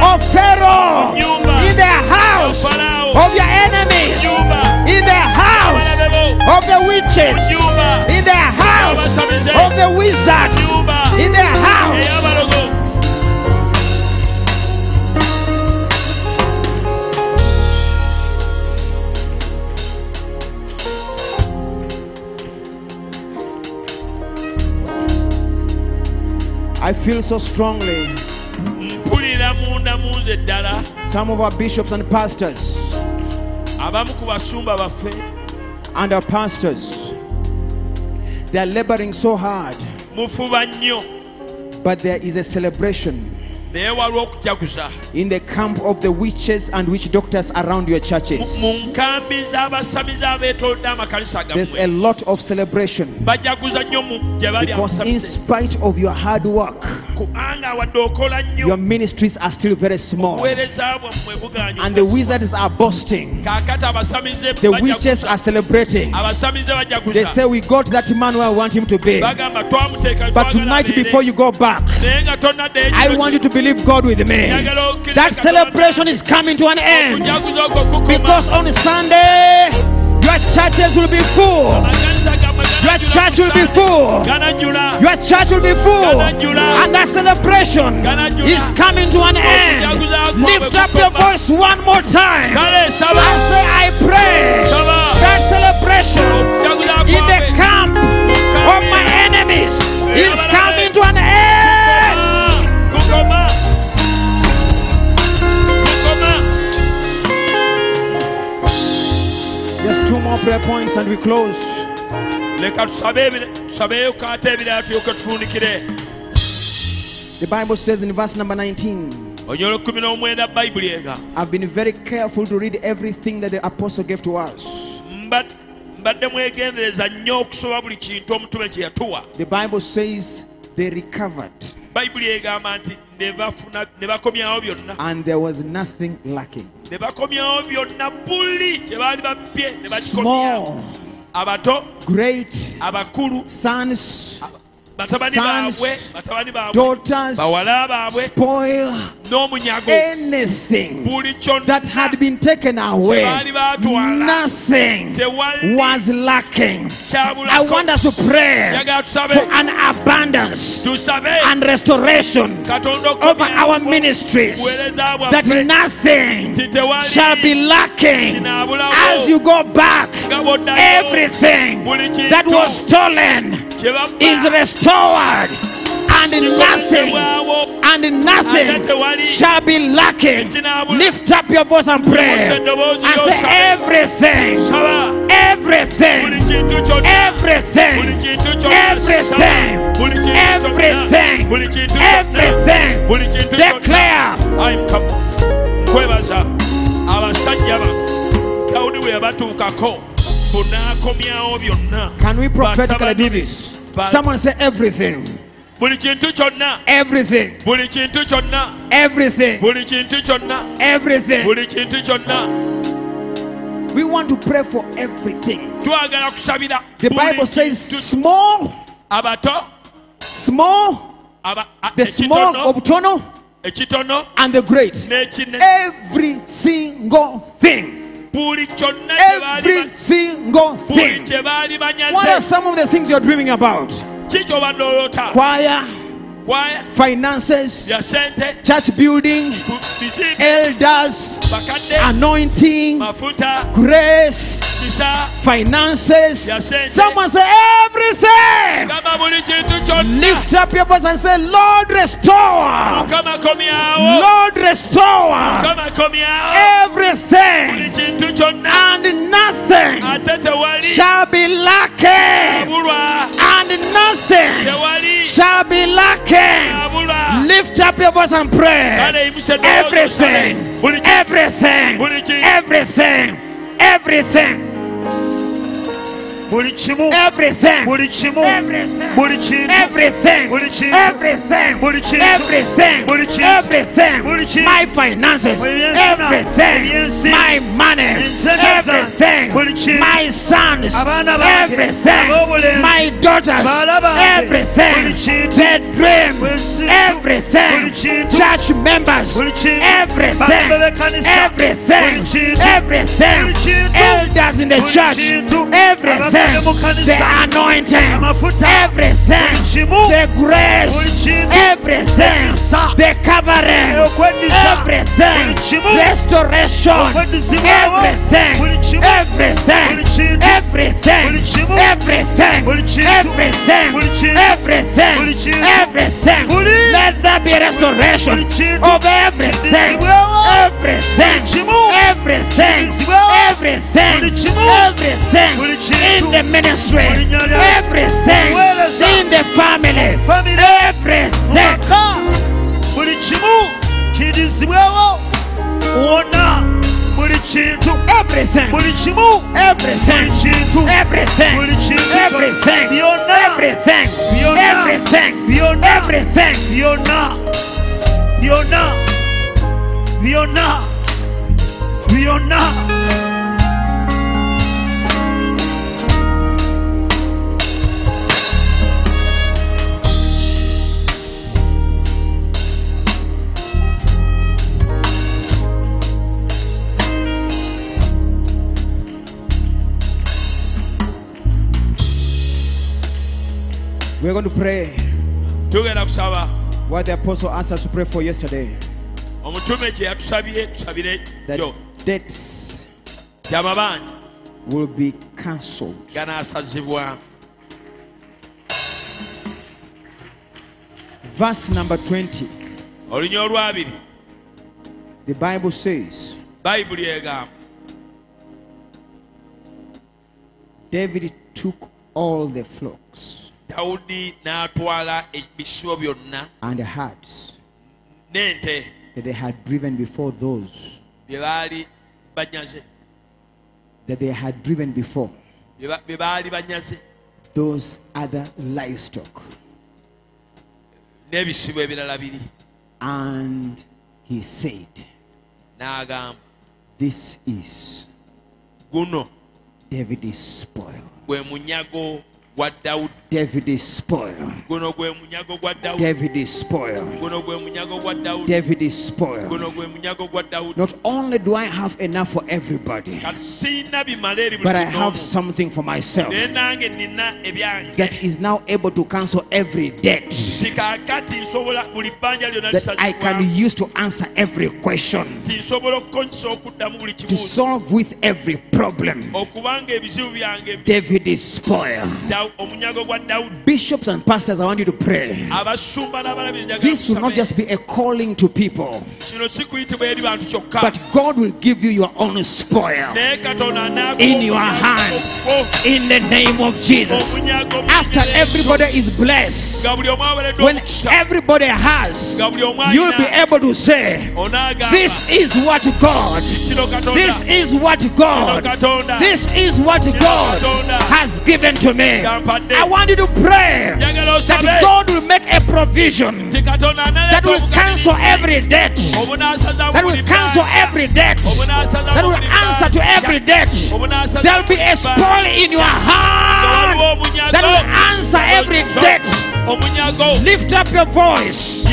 of Pharaoh, in the house of your enemies, in the house of the witches, in the house of the wizards, in the house. I feel so strongly. mpulira munda munze ddala Some of our bishops and pastors abamu ku basumba baffe. And our pastors, they are laboring so hard, mufuba nnyo. but there is a celebration naye waliwo okujaguza. in the camp of the witches and witch doctors around your churches. mu nkambi z'abasamizi abeetolodde amakanisa There's a lot of celebration bajaguza nnyo mu gye bali because, in spite of your hard work, kubanga wadde okola nnyo your ministries are still very small, obuweereza bwammwe buganye and the wizards are boasting. kaakati abasamize The witches are celebrating. abasamize They say, We got that man where I want him to be. bagamba twamuteeka But tonight, before you go back, naye nga tonaddeyo I want you to believe God with me. That celebration is coming to an end. Because on Sunday, your churches will be full. Your church will be full. Your church will be full. And that celebration is coming to an end. Lift up your voice one more time. And say, I pray that celebration in the camp of my enemies is coming to an end. Just two more prayer points and we close. Leka tusabe tusabeyo kaate ebirala tulyoke tufuunikire The Bible says in verse number 19, onyola kumi n'omwenda bayibuli ega. I've been very careful to read everything that the apostle gave to us. Mba- mbadde mwegendereza nnyo okusoma buli kintu omutume kye yatuwa. The Bible says they recovered. Bayibuli egamba nti ne bafuna ne bakomyawo byonna. And there was nothing lacking. ne bakomyawo byonna buli kye baali babbye ne bakikomyawo Small, abato great, abakulu sons, batabani baabwe batabani baabwe daughters, bawala baabwe spoil, anything that had been taken away. kye baali baatwala Nothing was lacking. I want us to pray for an abundance and restoration over our ministries that nothing shall be lacking. as you go back. Everything that was stolen is restored, and nothing kikomezebwawo and nothing shall be lacking. Lift up your voice and pray and say everything, everything, buli kintu kyonna everything, buli kintu kyonna everything, buli kintu kyonna everything, buli kintu kyonna everything. buli kintu kyonna Declare. Mukama, nkwebaza abasajja ba dawudi bwe yabatuukako bunaakomyawo byonna Can we prophetically do this? Someone say everything. Buli kintu kyonna Everything. buli kintu kyonna Everything. buli kintu kyonna Everything. buli kintu kyonna We want to pray for everything. The Bible says small, small, the small of tono, and the great. Every single thing. buli kyonna kye baali Every single thing. What are some of the things you're dreaming about? Ki ky'obadde olota Choir, kwaya finances, church building, elders, anointing, grace, finances. Someone say everything. gamba buli kintu kyonna Lift up your voice and say, Lord, restore. komyawo Lord, restore. Buli everything, and nothing shall be lacking, and nothing shall be lacking. Lift up your voice and pray. Everything, everything, everything, everything, buli kimu everything, buli kimu everything. buli kintu Everything, buli kintu everything, buli kintu everything, buli kintu everything, buli kintu my finances, everything, my money, everything, my sons, everything, my daughters, baala bange, buli everything, the dream, buli kintu, buli everything, church members, everything, everything, everything, elders in the church, everything, abakadde mu kkanisa, the anointing, everything, the grace, everything, the covering, everything, restoration, everything, everything, everything, everything, everything, everything, everything. Let there be restoration of everything, everything, everything, everything, everything buli kintu in the ministry, everything in the family, everything. maka buli kimu kidizibwewo wonna buli kintu. Everything, buli kimu. Everything, buli kintu. Everything, buli kintu. Everything, byonna. Everything, byonna. Everything, byonna. Everything. byonna. Byonna. Byonna We're going to pray. Tugenda kusaba. What the apostle asked us to pray for yesterday. omutume kye yatusabye tusabire That yo. debts will be cancelled. ganaasazibwa. Verse number 20. olunya olwabiri. The Bible says, bayibuli egamba. David took all the flocks dawudi n'atwala ebisibo byonna and the herds n'ente that they had driven before those bye baali banyaze that they had driven before bye ba- bye baali banyaze those other livestock. n'ebisibo ebirala biri And he said, n'agamba This is guno david is gwe munyago gwa dawudi David's spoil. gwe munyago gwa dawudi David's spoil. guno gwe munyago gwa dawudi David's spoil. guno gwe munyago gwa dawudi Not only do I have enough for everybody, kati siyina bimala eri buli but I have something for myself naye nange nina ebyange that is now able to cancel every debt tikakati nsobola buli bbanja lyonna that I can use to answer every question, tinsobola okukozesa okuddamu buli to solve with every problem. David is spoil. Daw- omunyago gwa dawudi Bishops and pastors, I want you to pray. abasumba n'abalabi njagala This will not just be a calling to people, kino si kuyitibwa eri bantu kyokka. but God will give you your own spoil naye katonda anaagwa in your hand. In the name of Jesus. After everybody is blessed, nga buli omu aweereddwa when everybody has, nga buli omu you'll be able to say, This is what God, this is what God, this is what God has given to me. I want you to pray that God will make a provision that will cancel every debt, that will cancel every debt, that will answer to every debt. There'll be a spoil in your heart that will answer every debt. Lift up your voice.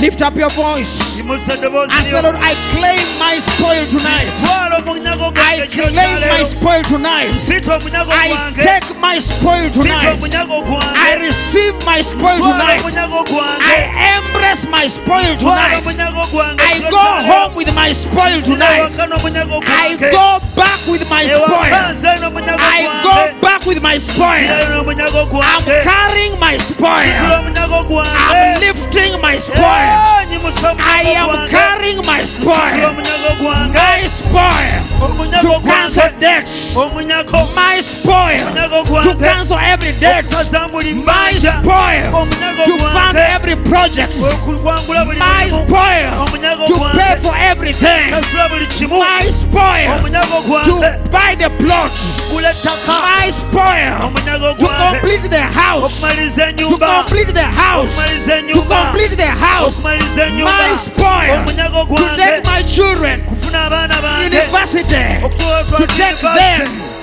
Lift up your voice. I said, Lord, I claim my spoil tonight. I claim my spoil tonight. I take my spoil tonight. I receive my spoil tonight. I embrace my spoil tonight. I go home with my spoil tonight. I go back with my spoil. I go back with my spoil. I'm carrying my spoil. I'm lifting my spoil. I am carrying my spoil. My spoil to cancel debts. My spoil. To cancel every debt. My spoil. To fund every project. My spoil. To pay for everything. My spoil. To buy the plots. My spoil. To complete the house. To complete the house. To complete the house. My spoil. To take my children. Bange university. To take them.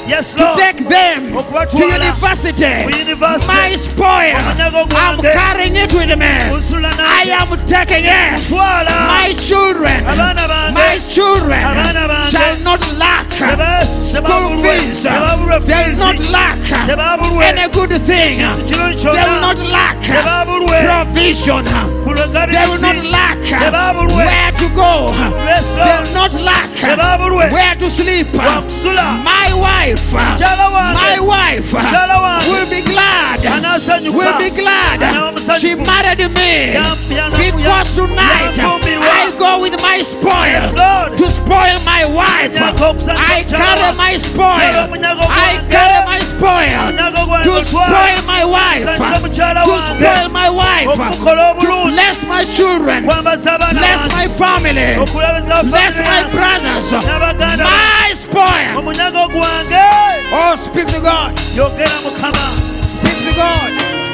yes To take them. To university. My spoil. I'm carrying it with me. I am taking it. My children, my children shall not lack. School fees. They will not lack. Any good thing. They will not lack. Provision. They will not lack where to go. they'll not lack where to sleep. My wife, my wife will be glad. Will be glad. She married me because tonight. I go with my spoil to spoil my wife. I carry my spoil. I carry my spoil to spoil my wife. To spoil my wife. To bless my children. Bless my family. Bless my brothers. My spoil. Oh, speak to God. Speak to God.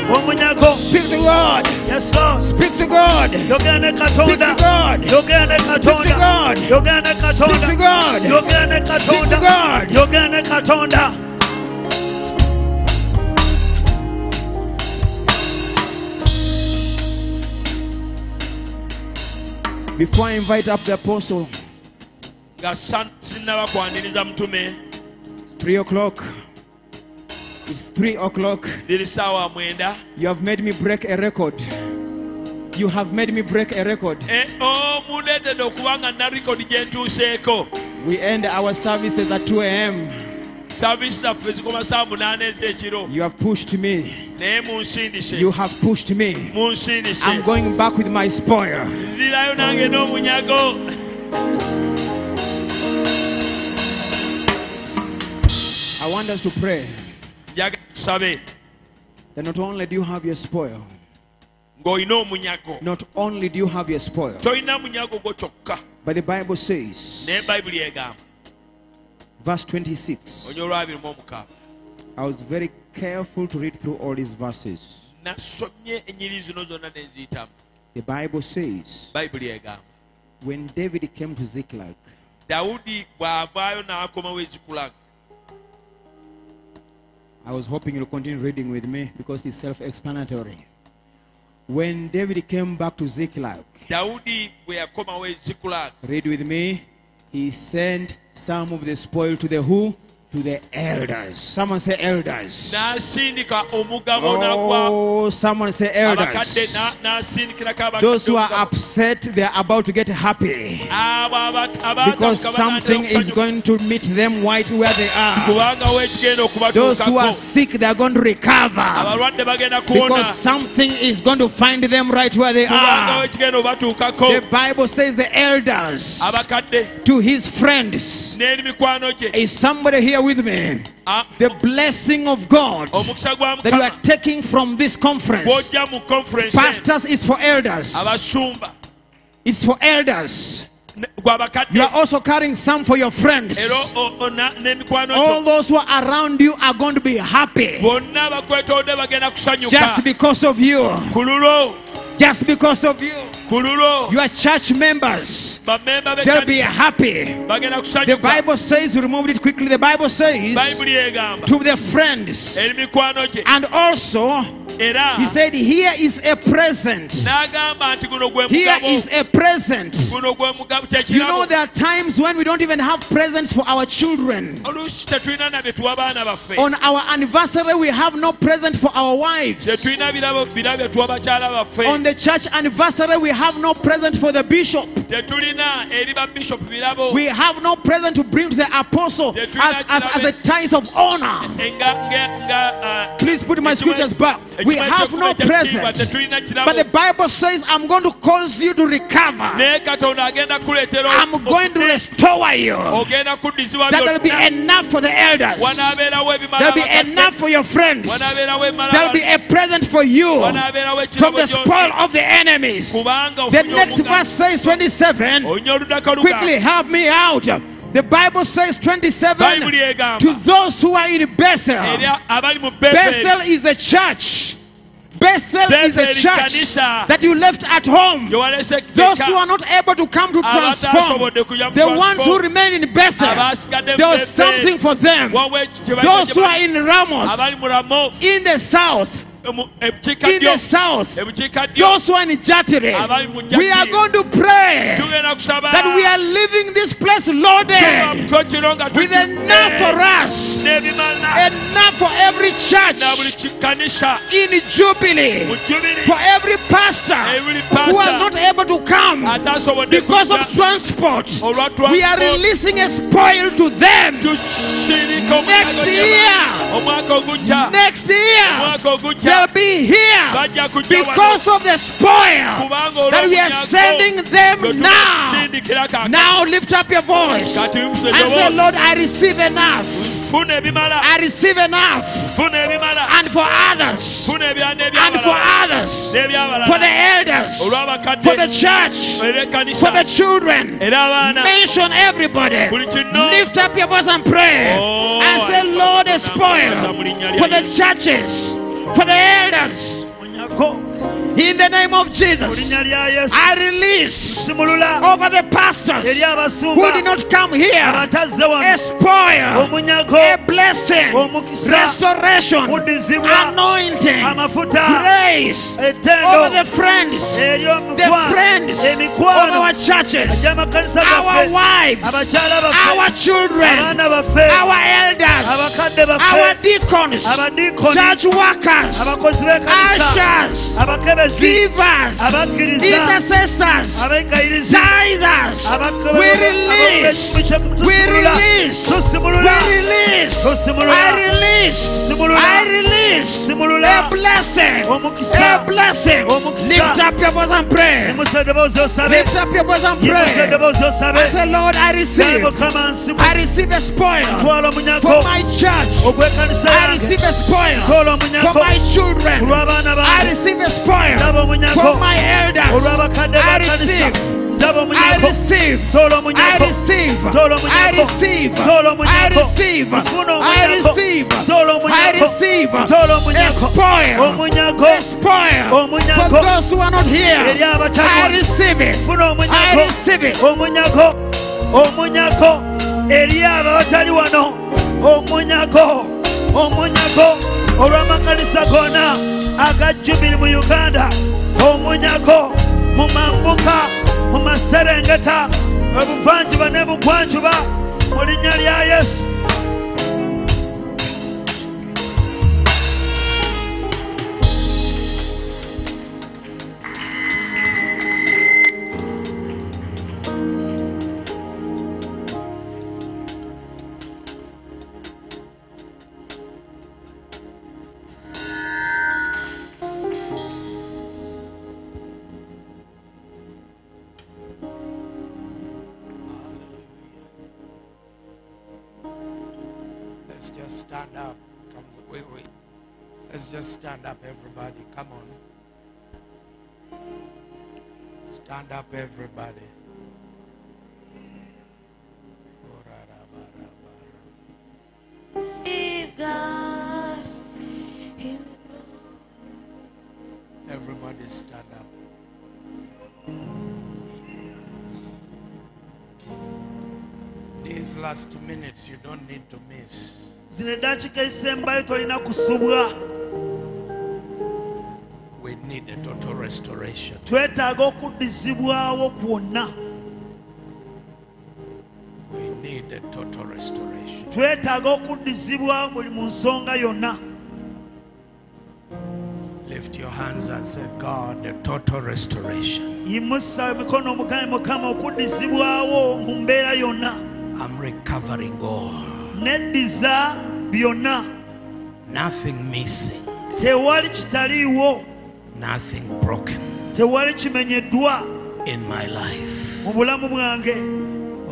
omunyago Speak to God. yes lord Speak to God. yogera ne Speak katonda to God. yogera ne Speak to katonda God. yogera ne Speak to katonda God. yogera ne Speak to katonda God. yogera ne katonda Before I invite up the apostle, nga sa- sinnaba kwaniriza mutume three o'clock. It's three o'clock. ziri saawa mwenda You have made me break a record. You have made me break a record. Eh, ntuuseeko We end our services at 2 a.m. saavisi zaffe zikoma saa munaana ez'ekiro You have pushed me. naye munsindise You have pushed me. munsindise I'm going back with my spoil. nzirayo nange n'omunyago I want us to pray. Njagala tusabe that not only do you have your spoil, ng'olina omunyago not only do you have your spoil, tolina munyago gwo kyokka but the Bible says, naye bayibuli egamba verse 26. onyo olwabirimu omukaaga I was very careful to read through all these verses. nasomye ennyiri zino zonna ne nziyitamu The Bible says, when David came to Ziklag, dawudi bw'avaayo n'akomawo I was hoping you'll continue reading with me because it's self explanatory. When David came back to Ziklag, dawudi bwe yakomawo ezikulaga read with me, he sent some of the spoil to the who? To the elders. Someone say elders. n'asindika omugabo n'agwa Oh, someone say elders. Those who are upset, they are about to get happy because something is going to meet them right where they are. Those who are sick, they are going to recover abalwadde bagenda kuwona because something is going to find them right where they are. The Bible says the elders to his friends. n'eri mikwano gye Is somebody here with me? Ah, The blessing of God that you are taking from this conference. gw'ojja mu conference eno, Pastors is for elders. It's for elders. You are also carrying some for your friends. era o- o- na- n'emikwano All those who are around you are going to be happy bonna bakwetolodde bagenda kusanyuka just because of you. Just because of you. You are church members, they'll be happy. The Bible says, remove it quickly. The Bible says to their friends. eri mikwano gye And also, he said, Here is a present. n'agamba nti guno gwe Here is a present. guno gwe mugabo You know, there are times when we don't even have presents for our children. oluusi tetulina na bye tuwa baana baffe On our anniversary, we have no present for our wives. tetulina birabo birabo bye tuwa bakyala baffe On the church anniversary, we have no present for the bishop. tetulina eri ba bishop birabo We have no present to bring to the apostle as, as, as a tithe of honor. ah, Please put my scriptures back. We ekimanyi have no present. But the Bible says, I'm going to cause you to recover. naye katonda agenda kuleetera I'm going to restore you. That there'll be enough for the elders. There'll be enough for your friends. There'll be a present for you from the spoil of the enemies. The next verse says 27. Quickly help me out. The Bible says 27 to those who are in Bethel bethel is the church. Bethel is a church that you left at home. Those who are not able to come to transform, the ones who remain in Bethel, there was something for them. Wawe kye balina Those who are in Ramoth, abali mu ramof in the south, in the south, those who are in Jattir, we are going to pray that we are leaving this place loaded Tuva mu kyo kino nga with enough for us, enough for every church na buli kikanisa in Jubilee. for every pastor who was not able to come because of transport. We are releasing a spoil to them Next year. next year. They'll be here because of the spoil that we are sending them now. Now lift up your voice and say. Lord, I receive enough. I receive enough. And for others. And for others. For the elders. For the church. For the children. Mention everybody. Lift up your voice and pray. Oh, and say, Lord, spoil for the churches, for the elders. In the name of Jesus, I release over the pastors who did not come here a spoil, a blessing, restoration, anointing, grace over the friends, the friends of our churches, our wives, our children, our elders, our deacons, church workers, ushers, abakkiriza intercessors, tithers. We release, we release, we release, I release, I release. A blessing, a blessing. Lift up your voice and pray. yimusa eddoboozi osabe Lift up your voice and pray. I say, Lord, I receive, I receive a spoil for my church. I receive a spoil for my children. I receive a spoil omunyago my elders. I receive. I receive. I receive. I receive. I receive. I receive. I receive. A spoil. A spoil. For those who are not here. I receive it. I receive it. omunyago omunyago eri abatali wano omunyago omunyago olw'amakanisa gonna aga jubiri mu uganda omunyago mu mambuka mu maserengeta ebuvanjuba n'ebugwanjuba mu linnya lya yesu stand up, everybody. Come on. Stand up, everybody. If God, Everybody stand up. These last minutes you don't need to miss. zino eddakiika ezisembayo tolina kusubwa We need a total restoration. twetaaga okuddizibwawo kwonna We need a total restoration. twetaaga okuddizibwawo buli mu nsonga yonna Lift your hands and say, God, a total restoration. yimusa emikono omugane mukama okuddizibwawo mu mbeera yonna I'm recovering all. neddiza byonna Nothing missing, tewali kitaliiwo nothing broken tewali kimenyeddwa in my life. mu bulamu bwange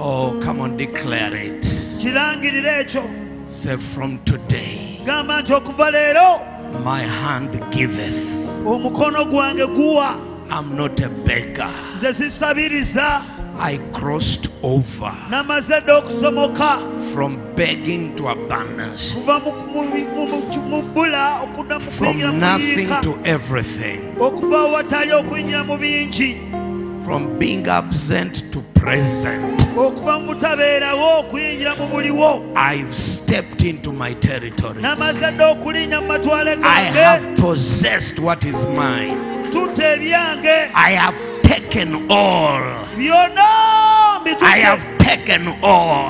Oh, come on, declare it. kirangirira ekyo Say, from today, gamba nti okuva leero my hand giveth. omukono gwange guwa I'm not a beggar. nze sisabiriza I crossed over namaze dde okusomoka from begging to abundance, from nothing to everything, okuva awatali okuyingira mu bingi. From being absent to present. okuva mu butabeerawo okuyingira mu buliwo I've stepped into my territory. namaze dde okulinnya mu matwale I have possessed what is mine. I have taken all. I have taken all.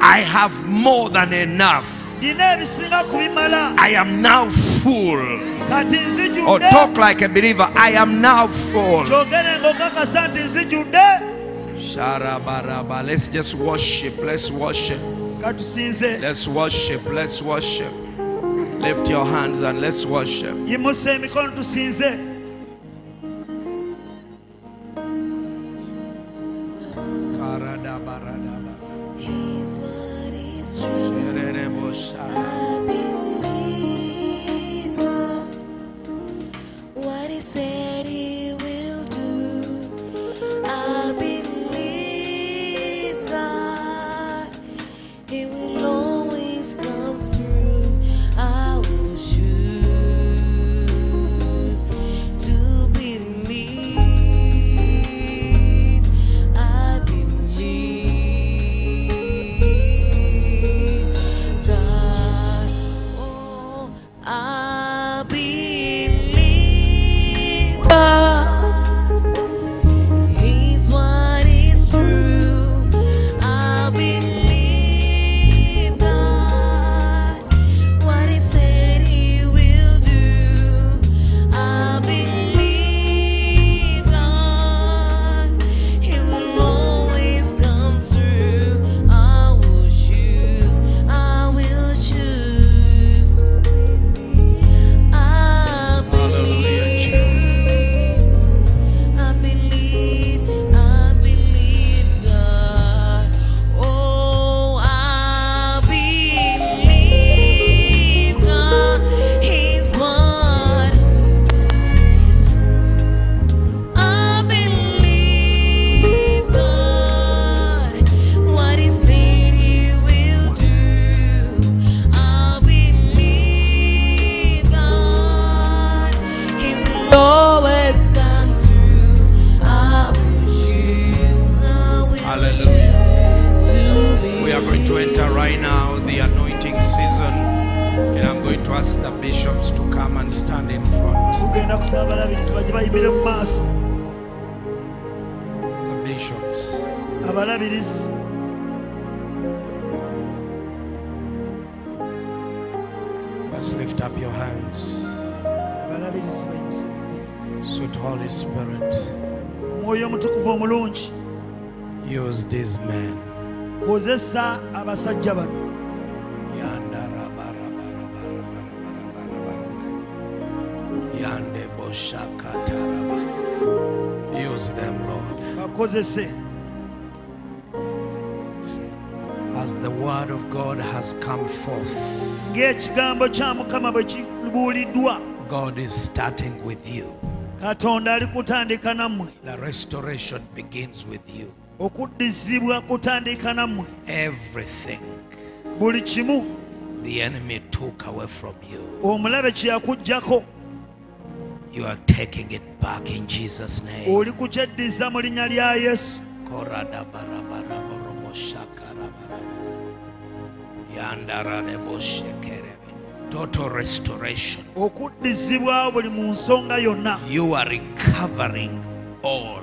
I have more than enough. ndina ebisinga ku bimala I am now full. Or oh, talk like a believer. I am now full. kyogere ng'okakasa nti nzijudde Sharabaraba. Let's just worship. Let's worship. Let's worship. Let's worship. Lift your hands and let's worship. He's what is true. I believe God. What He said kya mukama bwe kibuuliddwa God is starting with you. katonda ali kutandika nammwe. The restoration begins with you. okuddizibwa kutandika nammwe. Everything. Buli kimu. The enemy took away from you, omulabe you are taking it back in Jesus' name. oli kukyeddiza mu linnya lya yesu Total restoration. okuddizibwawo buli mu nsonga yonna You are recovering all.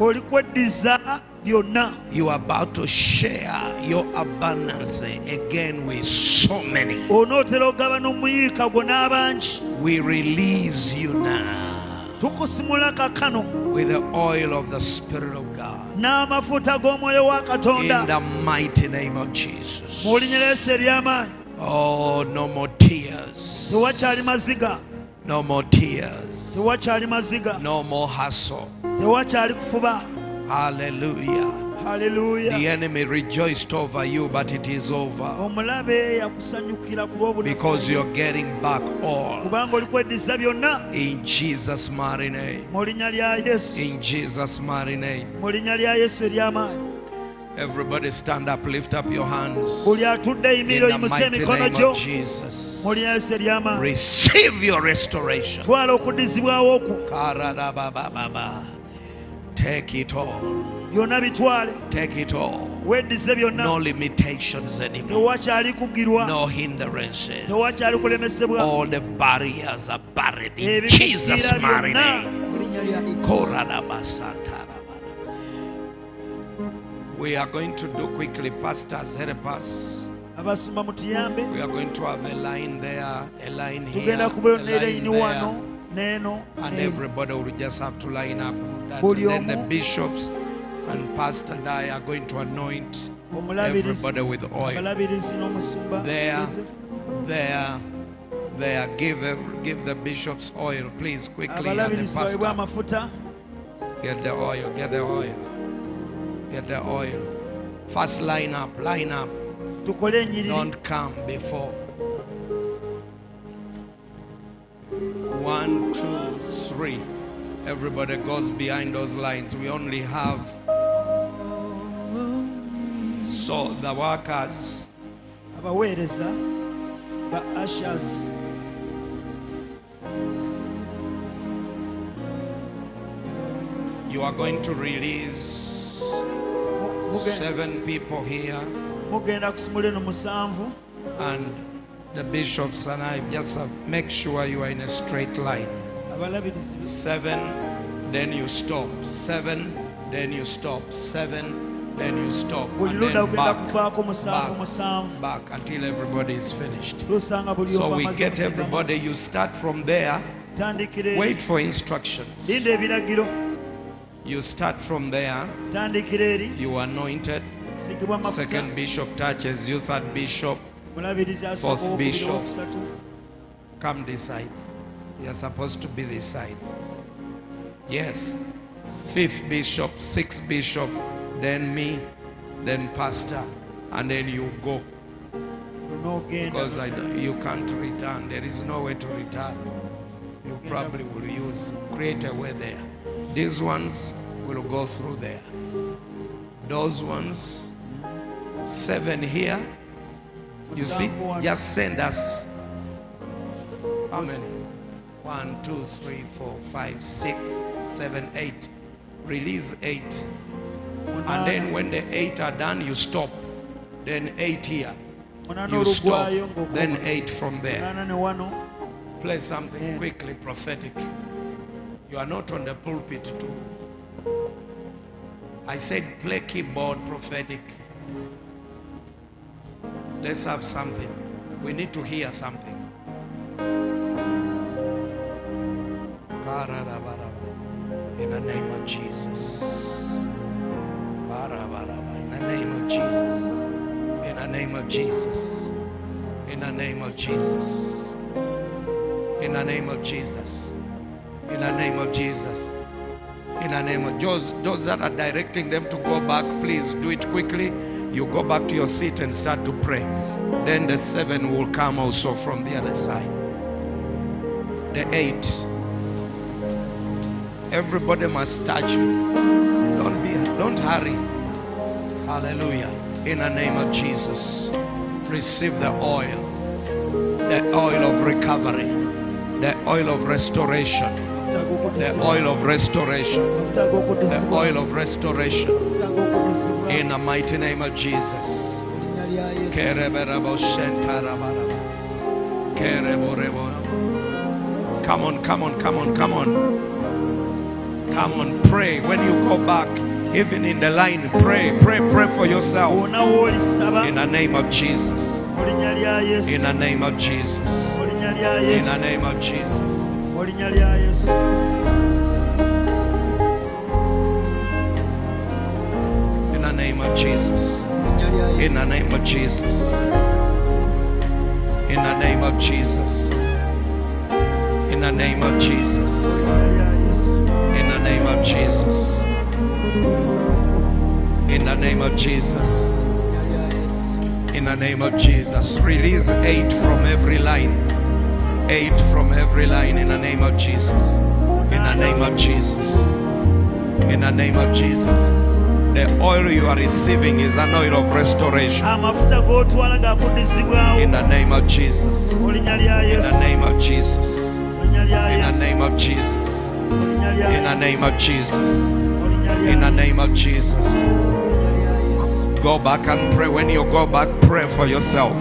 oli kweddiza byonna You are about to share your abundance again with so many. onootera ogaba n'omuyiika gwo n'abangi We release you now tukusimula kakano with the oil of the Spirit of God. n'amafuta g'omwoyo wa In katonda the mighty name of Jesus. mu linnya ly'esu ery'amaanyi Oh, no more tears. tewakyali maziga No more tears. tewakyali maziga No more hassle. tewakyali kufuba Hallelujah. haleluya The enemy rejoiced over you, but it is over omulabe yakusanyukira ku lw'obunafu because you're getting back all. kubanga oli byonna In Jesus' mighty name. mu linnya lya yesu In Jesus' mighty name. mu linnya lya yesu ery'amaanyi Everybody stand up, lift up your hands. In the mighty name of Jesus. mu linnya lya yesu ery'amaanyi Receive your restoration. Take it all. Take it all. No limitations anymore. No hindrances. All the barriers are buried in Jesus' mighty name. We are going to do quickly, pastors, help us. mutuyambe We are going to have a line there, a line here, tugenda a kubeera line nereyini wano there, n'eno and n'eno. everybody will just have to line up. That, Buli then the omu. bishops and Pastor and I are going to anoint omulabirizi everybody with oil. abalabirizi n'omusumba There, there, there. Give every, give the bishops oil, please, quickly. And the abalabirizi pastor, amafuta get the oil, get the oil, get the oil. First line up, line up. Don't come before. One, two, three. Everybody goes behind those lines. We only have. So the workers, abaweereza ba ashas you are going to release seven people here, mugenda kusimula eno musanvu and the bishops and I just have, make sure you are in a straight line. Seven, then you stop. Seven, then you stop. Seven, then you stop. buli And then back, kuvaako musanvu back, musanvu back until everybody is finished. So we get everybody, you start from there, wait for instructions. linda ebiragiro You start from there, you anointed. Second bishop touches you, third bishop, fourth bishop. Come this side. You're supposed to be this side. Yes. Fifth bishop, sixth bishop, then me, then pastor, and then you go. Because I, you can't return. There is no way to return. You probably will use, create a way there. These ones will go through there. Those ones, seven here. You see, just send us. How many? One, two, three, four, five, six, seven, eight. Release eight. And then when the eight are done, you stop. Then eight here. You stop. Then eight from there. munaana ne wano Play something quickly prophetic. You are not on the pulpit too. I said play keyboard prophetic. Let's have something. We need to hear something. In the name of Jesus. In the name of Jesus. In the name of Jesus. In the name of Jesus. In the name of Jesus. In the name of Jesus. In the name of those, those that are directing them to go back, please do it quickly. You go back to your seat and start to pray. Then the seven will come also from the other side. The eight. Everybody must touch you. Don't be don't hurry. Hallelujah. In the name of Jesus. Receive the oil. The oil of recovery. The oil of restoration. The oil of restoration. The oil of restoration. In the mighty name of Jesus. Come on, come on, come on, come on. Come on, pray. When you go back, even in the line, pray, pray, pray for yourself. In the name of Jesus. In the name of Jesus. In the name of Jesus. In the name of Jesus. In the name of Jesus. In the name of Jesus. In the name of Jesus. In the name of Jesus. In the name of Jesus. In the name of Jesus. Release eight from every line. Eight from every line in the name of Jesus. In the name of Jesus. In the name of Jesus. The oil you are receiving is an oil of restoration. amafuta g'otwala gaakuddizibwawo In the name of Jesus. mu linnya lya In the name of Jesus. mu linnya lya In the name of Jesus. mu linnya lya In the name of Jesus. mu linnya lya In the name of Jesus. Go back and pray. When you go back, pray for yourself.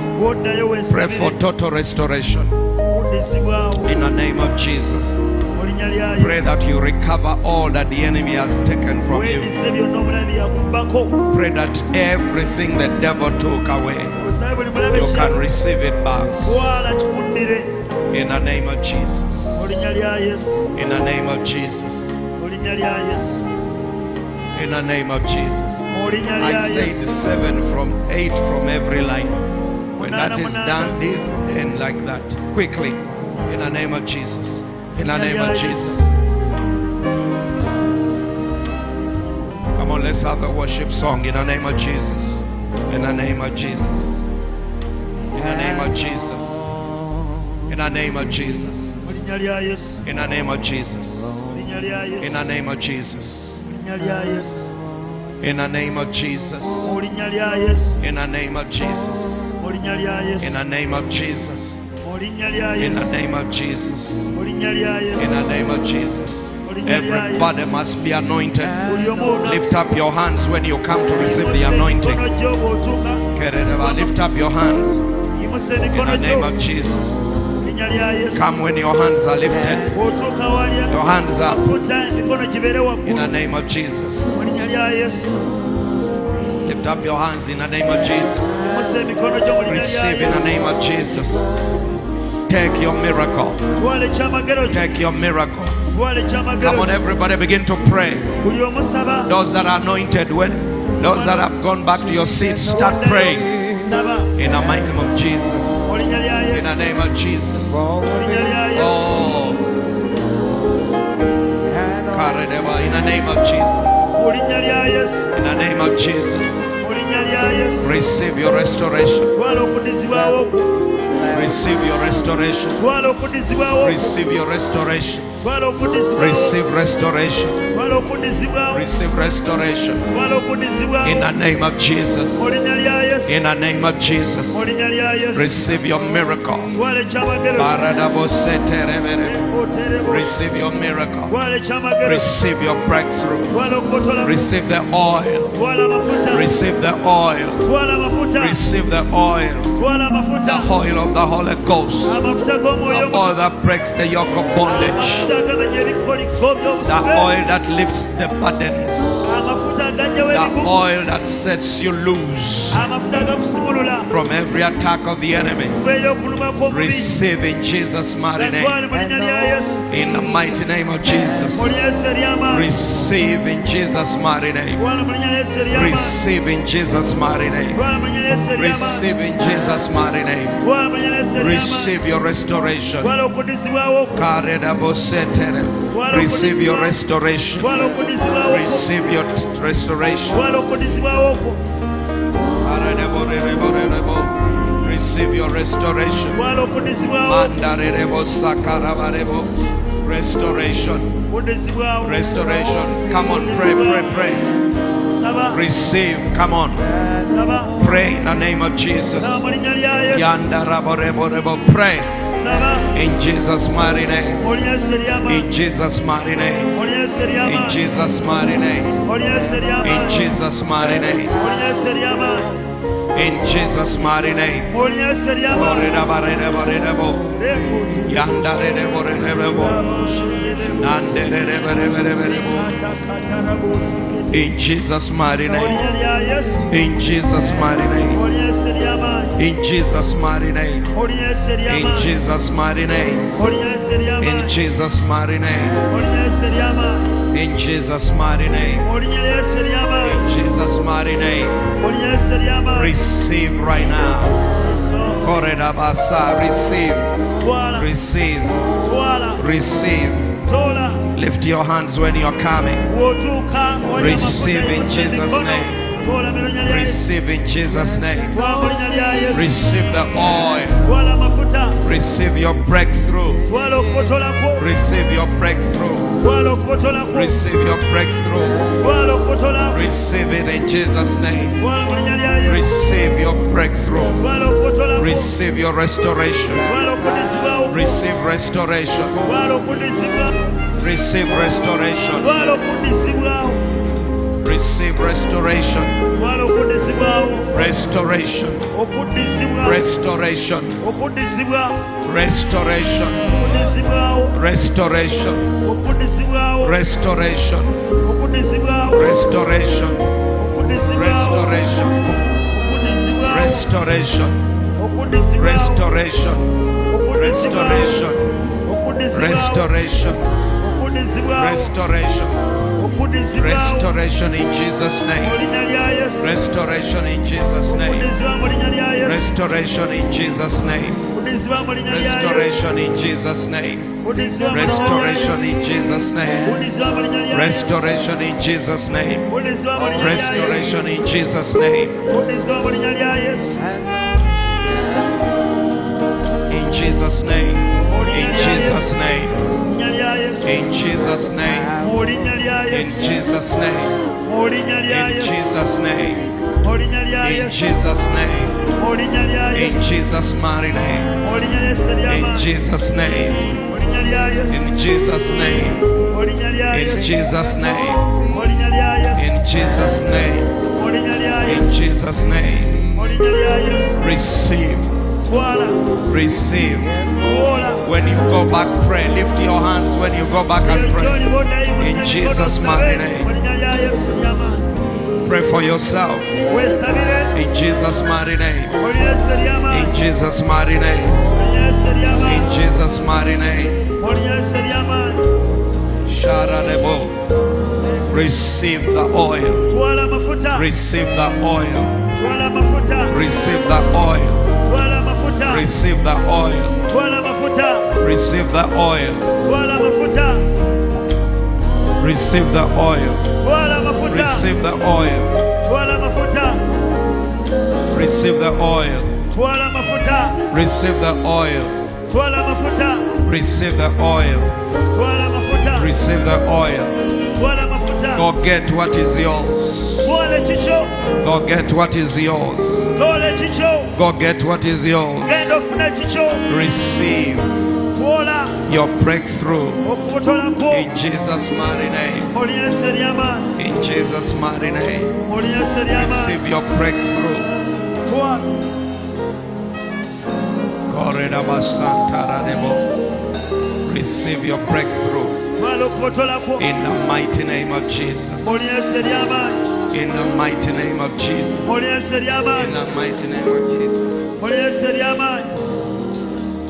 Pray for total restoration. In the name of Jesus. Pray that you recover all that the enemy has taken from you. Pray that everything the devil took away, you can receive it back. In the name of Jesus. In the name of Jesus. In the name of Jesus. I lya the seven from eight from every line. When that is done, this and like that. Quickly. In the name of Jesus. In the name of Jesus. Come on, let's have a worship song in the name of Jesus. In the name of Jesus. In the name of Jesus. In the name of Jesus. In the name of Jesus. In the name of Jesus. In the name of Jesus. In the name of Jesus. Mu linnya lya yesu In the name of Jesus. mu linnya lya In the name of Jesus. mu linnya lya In the name of Jesus. mu linnya lya Everybody must be anointed. Lift up your hands when you come to receive the anointing. Lift up your hands in the name of Jesus. mu linnya lya yesu Come when your hands are lifted. Your hands up futa emikono gibeere in the name of Jesus. Lift up your hands in the name of Jesus. yimusa emikono gyo mu linnya lya Receive in the name of Jesus. Take your miracle. twala ekyamagero kyo Take your miracle. Come on, everybody begin to pray. Those that are anointed, when those that have gone back to your seats, start praying in the mighty name of Jesus. lya In the name of Jesus. mu linnya lya yesu Oh. In the name of Jesus. In the name of Jesus. Receive your restoration. Receive your restoration. Receive your restoration. Receive restoration. Receive restoration. In the name of Jesus. mu linnya lya yesu In the name of Jesus. mu linnya lya yesu Receive your miracle. twala ekyamagero kyo Baradaboseterebere. oterebo Receive your miracle. Receive your breakthrough. Receive the oil. Receive the oil. Receive the oil. The oil of the Holy Ghost. The oil that breaks the yoke of bondage. The oil that lifts the burdens that oil that sets you loose from every attack of the enemy. Receive in Jesus' mighty name. In the mighty name of Jesus. Receive in Jesus' mighty name. Receive in Jesus' mighty name. Receive in Jesus' mighty name. Receive your restoration. Receive your restoration. Receive your restoration restoration. Receive your restoration. Restoration. Restoration. Come on, pray, pray, pray. Receive, come on. Pray in the name of Jesus. Pray in Jesus' mighty name. oli yesu eryamaanyi In Jesus' mighty name. In Jesus' mighty name. In Jesus' mighty name. oli yesu eryamaanyi In Jesus' mighty name. oli in Jesus' mighty name. In Jesus' mighty name. In Jesus' mighty name. In Jesus' mighty name. In Jesus' mighty name. In Jesus' mighty name. In Jesus' mighty name. Receive right now. Corredabasa, receive. Receive. Receive. Lift your hands when you're coming. Receive in Jesus' name. Receive in Jesus' name. Receive the oil. Receive your breakthrough. Receive your breakthrough. Receive your breakthrough. Receive it in Jesus' name. Receive your breakthrough. Receive your restoration. Receive restoration. Receive restoration. Receive restoration. Restoration. Restoration. Restoration. Restoration. Restoration. Restoration. Restoration. Restoration. Restoration. Restoration. Restoration. Restoration. Restoration in Jesus' name. Restoration in Jesus' name. Restoration in Jesus' name. Restoration in Jesus' name. Restoration in Jesus' name. Restoration in Jesus' name. Restoration in Jesus' name. In Jesus' name. In Jesus' name. In Jesus' name. In Jesus' name. In Jesus' name. In Jesus' name. In Jesus' mighty name. In Jesus' name. In Jesus' name. In Jesus' name. In Jesus' name. In Jesus' name. Receive. Receive when you go back, pray. Lift your hands when you go back and pray. In Jesus' mighty name. Pray for yourself. In Jesus' mighty name. In Jesus' mighty name. In Jesus' mighty name. Sharadebo. Receive the oil. Receive the oil. Receive the oil. Receive the oil. Receive the oil. Receive the oil. Receive the oil. Receive the oil. Receive the oil. Receive the oil. Receive the oil. Go get what is yours. Go get what is yours. Go get what is yours. Receive your breakthrough. In Jesus' mighty name. In Jesus' mighty name. Receive your breakthrough. Receive your breakthrough. In the mighty name of Jesus. In the mighty name of Jesus. In the mighty name of Jesus.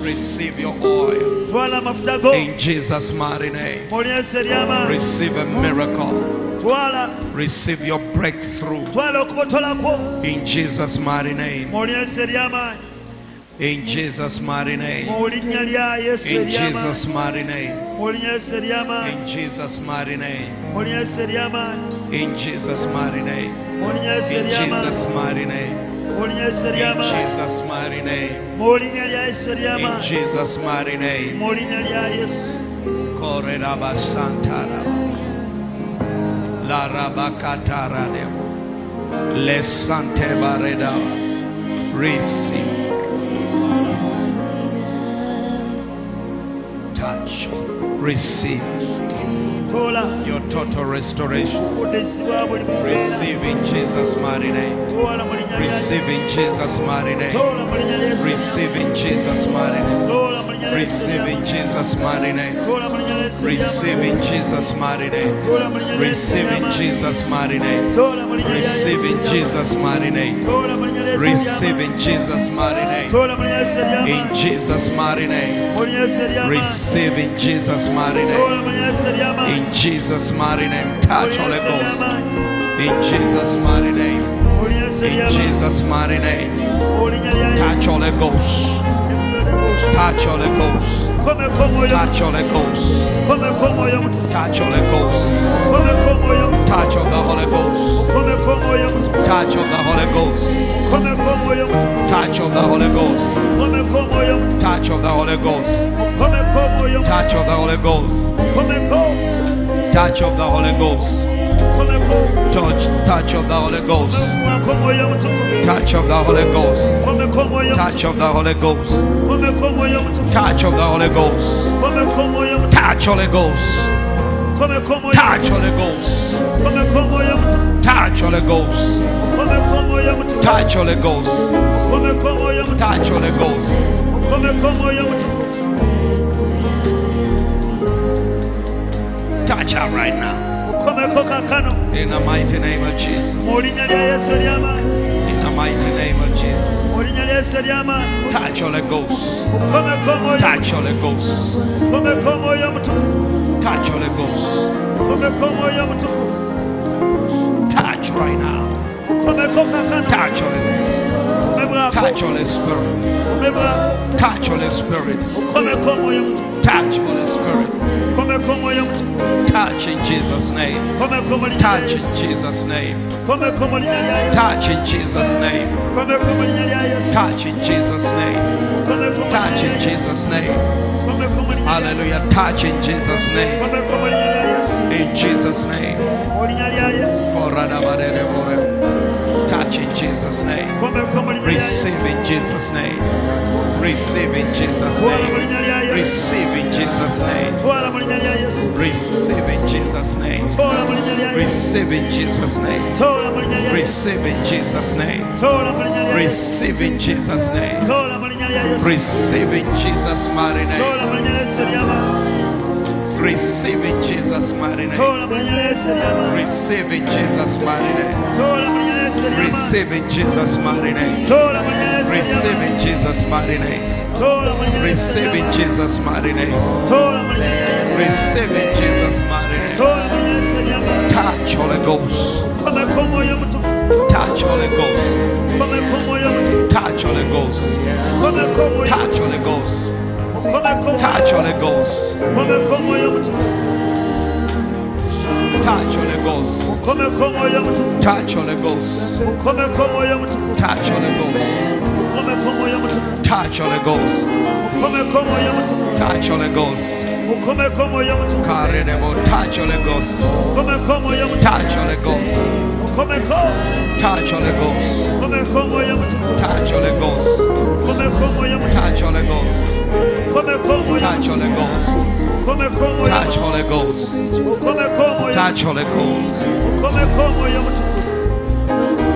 Receive your oil. In Jesus' mighty name. Receive a miracle. Receive your breakthrough. In Jesus' mighty name. In Jesus' mighty name. In Jesus' mighty name. In Jesus' mighty name mu linnya yesu ery'amaanyi In Jesus' mighty name. mu linnya yesu In Jesus' mighty name. mu linnya yesu In Jesus' mighty name. mu linnya lya yesu In Jesus' mighty name. mu linnya lya yesu Koreraba Santara. La Rabakatara Le Sante Bareda. Receive. Touch. Receive. Your total restoration. kuddizibwa buli mubeera Receive in Jesus' mighty name. twala mu linnya lya Receive in Jesus' mighty name. toola mu linnya lya yesu Receive in Jesus' mighty name. toola mu linnya lya yesu Receive in Jesus' mighty name. Receive in Jesus' mighty name. Receive in Jesus' mighty name. Receive in Jesus' mighty name. Receive in Jesus' mighty name. In Jesus' mighty name. Receive in Jesus' mighty name. In Jesus' mighty name. Touch Holy Ghost. In Jesus' mighty name. In Jesus' mighty name. Touch yesu Holy Ghost. Touch Holy Ghost. Omwoyo oh, Touch Holy Ghost. komeko omwoyo oh, omutukuvu Touch Holy Ghost. komeko omwoyo oh, omutukuvu Touch of the Holy Ghost. komeko omwoyo omutukuvu Touch of the Holy Ghost. komeko omwoyo omutukuvu Touch of the Holy Ghost. komeko omwoyo omutukuvu Touch of the Holy Ghost. komeko omwoyo omutukuvu Touch of the Holy Ghost. Touch of the Holy Ghost. Touch, touch of the Holy Ghost. Touch of the Holy Ghost. Touch of the Holy Ghost. Touch of the Holy Ghost. komeko omwoyo omutukuvu Touch Holy Ghost. Touch Holy Ghost. Touch Holy Ghost. Touch Holy Ghost. Touch Holy Ghost. Touch her right now. Kakano In the mighty name of Jesus. mu linnya lya yesu ery'amaanyi In the mighty name of Jesus. mu linnya lya yesu ery'amaanyi Touch Holy Ghost. omwoyo Touch Holy Ghost. komeko omwoyo omutukuvu Touch Holy Ghost. komeko omwoyo omutukuvu Touch right now. kakano Touch Holy Ghost. Touch Holy Spirit. Touch Holy Spirit. komeko omwoyo omutukuvu Touch Holy Spirit. Touch in Jesus' name. komeko mu linnya lya Touch in Jesus' name. komeko mu linnya lya yesu Touch in Jesus' name. komeko mu linnya lya yesu Touch in Jesus' name. Touch in Jesus' name. komeko mu linnya lya yesu Hallelujah. Touch in Jesus' name. komeko mu linnya lya yesu In Jesus' name. mu linnya lya yesu Touch in Jesus' name. komeko mu linnya lya yesu Receive in Jesus' name. Receive in Jesus' name. Receive in Jesus' name. twala mu linnya lya Receive in Jesus' name. tola mu linnya lya yesu Receive in Jesus' name. tola mu linnya lya yesu Receive in Jesus' name. tola mu linnya lya yesu Receive in Jesus' name. tola mu linnya lya yesu Receive in Jesus' mighty name. tola mu linnya lya yesu ery'amaanyi Receive in Jesus' mighty name. tola mu linnya lya yesu ery'amaanyi Receive in Jesus' mighty name. tola mu linnya lya yesu ery'amaanyi Receive in Jesus' mighty name. tola mu linnya lya yesu Receive in Jesus' mighty name. Receive in Jesus' mighty name. Receive in Jesus' mighty name. Touch Holy Ghost. Touch Holy Ghost. Touch Holy Ghost. Touch Holy Ghost. Touch Holy Ghost. Touch Holy Ghost. Touch Holy Ghost. Touch Holy Ghost. Touch Holy Ghost. Touch Holy Ghost. Touch Holy Ghost. Touch Holy Ghost. Touch Holy Ghost. Touch Holy Ghost. Touch Holy Ghost. Touch Holy Ghost. Touch Holy Ghost. Touch Holy Ghost.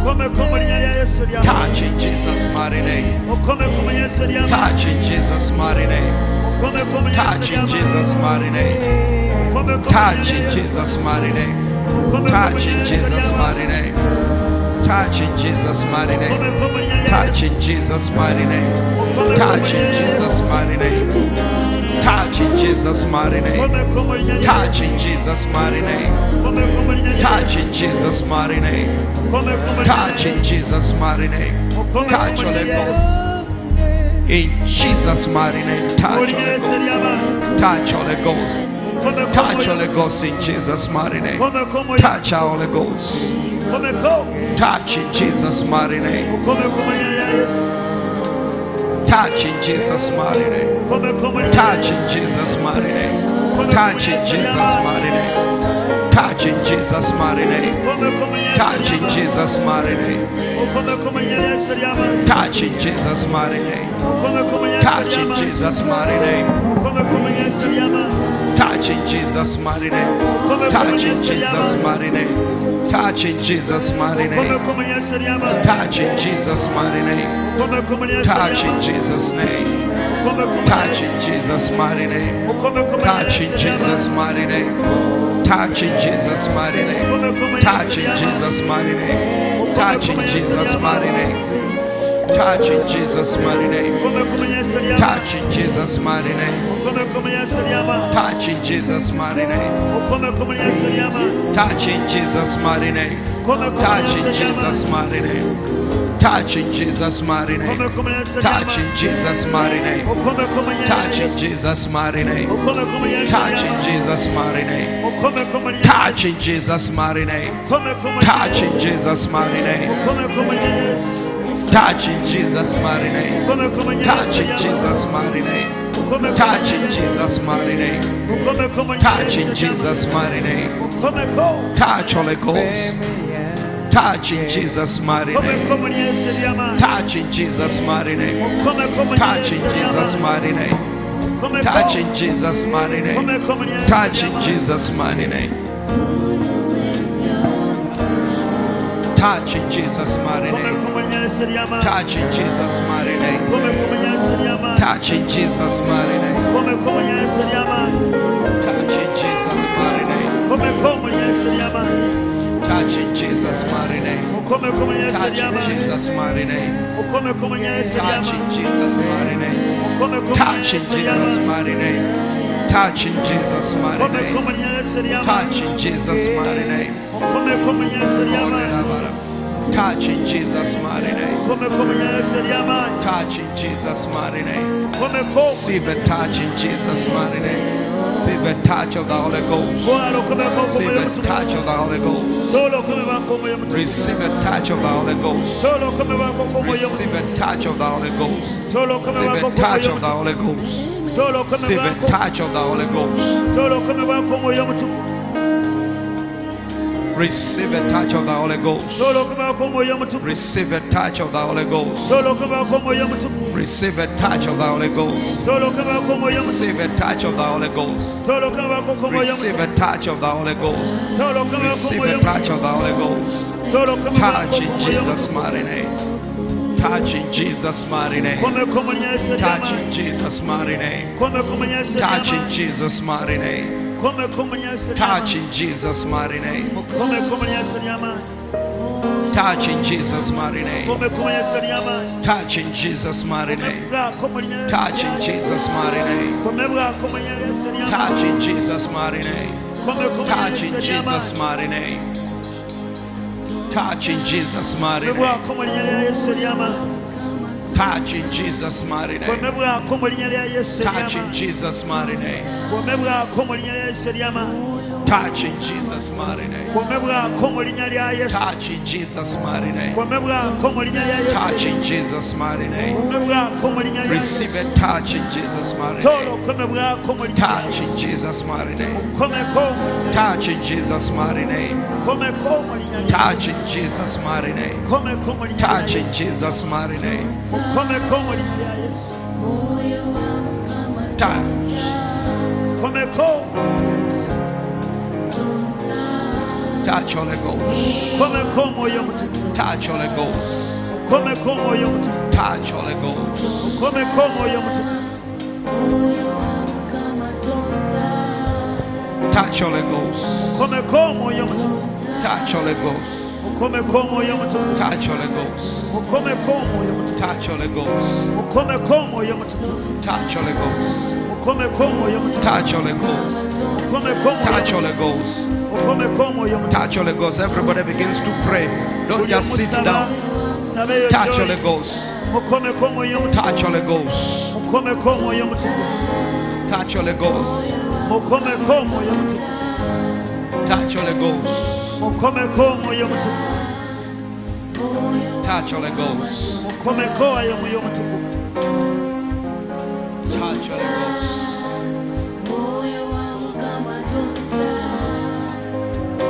okomeko mu linnya lya yesu ly'amaanyi Touch in Jesus' mighty name. okomeko mu yesu ly'amaanyi Touch in Jesus' mighty name. Touch in Jesus' mighty name. Touch in Jesus' mighty name. Touch in Jesus' mighty name. Touch in Jesus' mighty name. Touch in Jesus' mighty name. Touch in Jesus' mighty name. Touch in Jesus' mighty name. Touch in Jesus' mighty name. Touch in Jesus' mighty name. Touch in Jesus' mighty name. Touch Holy Ghost. In Jesus' mighty name. Touch Holy Ghost. Touch Holy Ghost. Touch Holy Ghost in Jesus' mighty name. Touch our Holy Ghost. Touch in Jesus' mighty name. Touch in Jesus' mighty name. Touch in Jesus' mighty name. Touch in Jesus' mighty name. Touch in Jesus' mighty name. Touch in Jesus' mighty name. Touch in Jesus' mighty name. Touch in Jesus' mighty name. Touch in Jesus' mighty name. Touch in Jesus' mighty name. Touch in Jesus' mighty name. Touch in Jesus' mighty name. Touch in Jesus' name. Touch in Jesus' mighty name. Touch in Jesus' mighty name. Touch in Jesus' mighty name. Touch in Jesus' mighty name. Touch in Jesus' mighty name. Touch in Jesus' mighty name. Touch in Jesus' mighty name. Touch in Jesus' mighty name. Touch in Jesus' mighty name. Touch in Jesus' mighty name. Touch in Jesus' mighty name. okomeko Touch in Jesus' mighty name. okomeko mu linnya lya Touch in Jesus' mighty name. okomeko Touch in Jesus' mighty name. okomeko mu linnya lya Touch in Jesus' mighty name. okomeko Touch in Jesus' mighty name. okomeko mu linnya lya yesu Touch in Jesus' mighty name. okomeko mu linnya lya Touch in Jesus' mighty name. okomeko Touch in Jesus' mighty name. okomeko mu linnya lya Touch in Jesus' mighty name. okomeko Touch Holy Ghost. Touch in Jesus' mighty name. linnya lya yesu ly'amaanyi Touch in Jesus' mighty name. okomeko mu linnya lya Touch in Jesus' mighty name. Touch in Jesus' mighty name. okomeko mu linnya lya yesu Touch in Jesus' mighty name. Touch in Jesus' mighty name. okomeko mu linnya lya yesu ly'amaanyi Touch in Jesus' mighty name. okomeko mu linnya lya yesu ly'amaanyi Touch in Jesus' mighty name. okomeko mu linnya lya yesu ly'amaanyi Touch in Jesus' mighty name. Okomeko mu linnya lya yesu ly'amaanyi Touch in Jesus' mighty name. okomeko mu linnya lya yesu Touch in Jesus' mighty name. okomeko mu linnya lya yesu Touch in Jesus' mighty name. okomeko mu linnya lya Touch in Jesus' mighty name. Touch in Jesus' mighty name. mu linnya lya yesu ly'amaanyi Touch in Jesus' mighty name. okomeko mu linnya lya yesu ly'amaanyi Touch in Jesus' mighty name. okomeko mu linnya lya yesu ly'amaanyi Touch in Jesus' mighty name. Receive a touch in Jesus' mighty name. Receive a touch of the Holy Ghost. Receive a touch of the Holy Ghost. twala okomebwa kw'omwoyo omutukuvu Receive a touch of the Holy Ghost. twala okomebwa kw'omwoyo Receive a touch of the Holy Ghost. Receive a touch of the Holy Ghost. Receive a touch of the Holy Ghost. Receive a touch of the Holy Ghost. twala okomebwa kw'omwoyo omutukuvu Receive a touch of the Holy Ghost. twala okomebwa kw'omwoyo omutukuvu Receive a touch of the Holy Ghost. twala okomebwa kw'omwoyo omutukuvu Receive a touch of the Holy Ghost. twala okomebwa kw'omwoyo Receive a touch of the Holy Ghost. Receive a touch of the Holy Ghost. Touch in Jesus' mighty name. Touch in Jesus' mighty name. komeko mu linnya lya yesu Touch in Jesus' mighty name. komeko mu linnya lya yesu Touch in Jesus' mighty name. Touch in Jesus' mighty name. Touch in Jesus' mighty name. Touch in Jesus' mighty name. Touch in Jesus' mighty name. Touch in Jesus' mighty name. Touch in Jesus' mighty name. Touch in Jesus' mighty name. Touch in Jesus' mighty name. komebwako mu linnya lya yesu Touch in Jesus' mighty name. Touch in Jesus' mighty name. Touch in Jesus' mighty name. Touch in Jesus' mighty name. Receive a touch in Jesus' mighty name. Touch in Jesus' mighty name. Touch in Jesus' mighty name. Touch in Jesus' mighty name. Touch in Jesus' mighty name. Touch. Come, come. Touch Holy Ghost. Touch Holy Ghost. Touch Holy Ghost. Touch Holy Ghost. Touch Holy Ghost. Ukome come, ya mtu. Touch Holy Ghost. Ukome come, ya mtu. Touch Holy Ghost. Ukome come, ya mtu. Touch Holy Ghost omutukuvu Touch Holy Ghost. komeko Touch Holy Ghost. omutukuvu Touch Holy Ghost. Everybody begins to pray. Don't just sit down. Touch Holy Ghost. Touch Holy Ghost. Touch Holy Ghost. Touch Holy Ghost. mukomeko omwoyo omutukuvu Touch Holy Ghost. Touch Dios.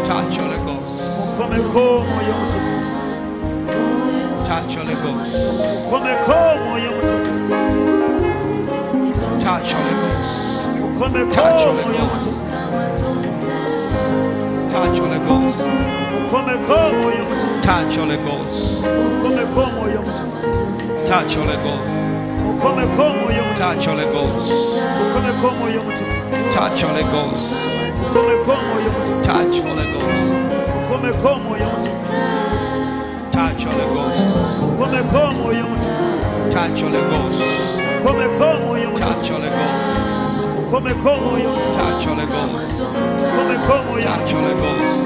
Tácciole Ghost. Come como yo mtukufu. Tácciole Ghost. Come como yo mtukufu. Tácciole Ghost. Come Tácciole Ghost. Tácciole Ghost. Come como Ghost. Come como Ghost. Touch Holy Ghost. Touch Holy Ghost. Touch Holy Ghost. Touch Holy Ghost. Touch Holy Ghost. Touch Holy Ghost come como yo touch Holy Ghost touch Holy Ghost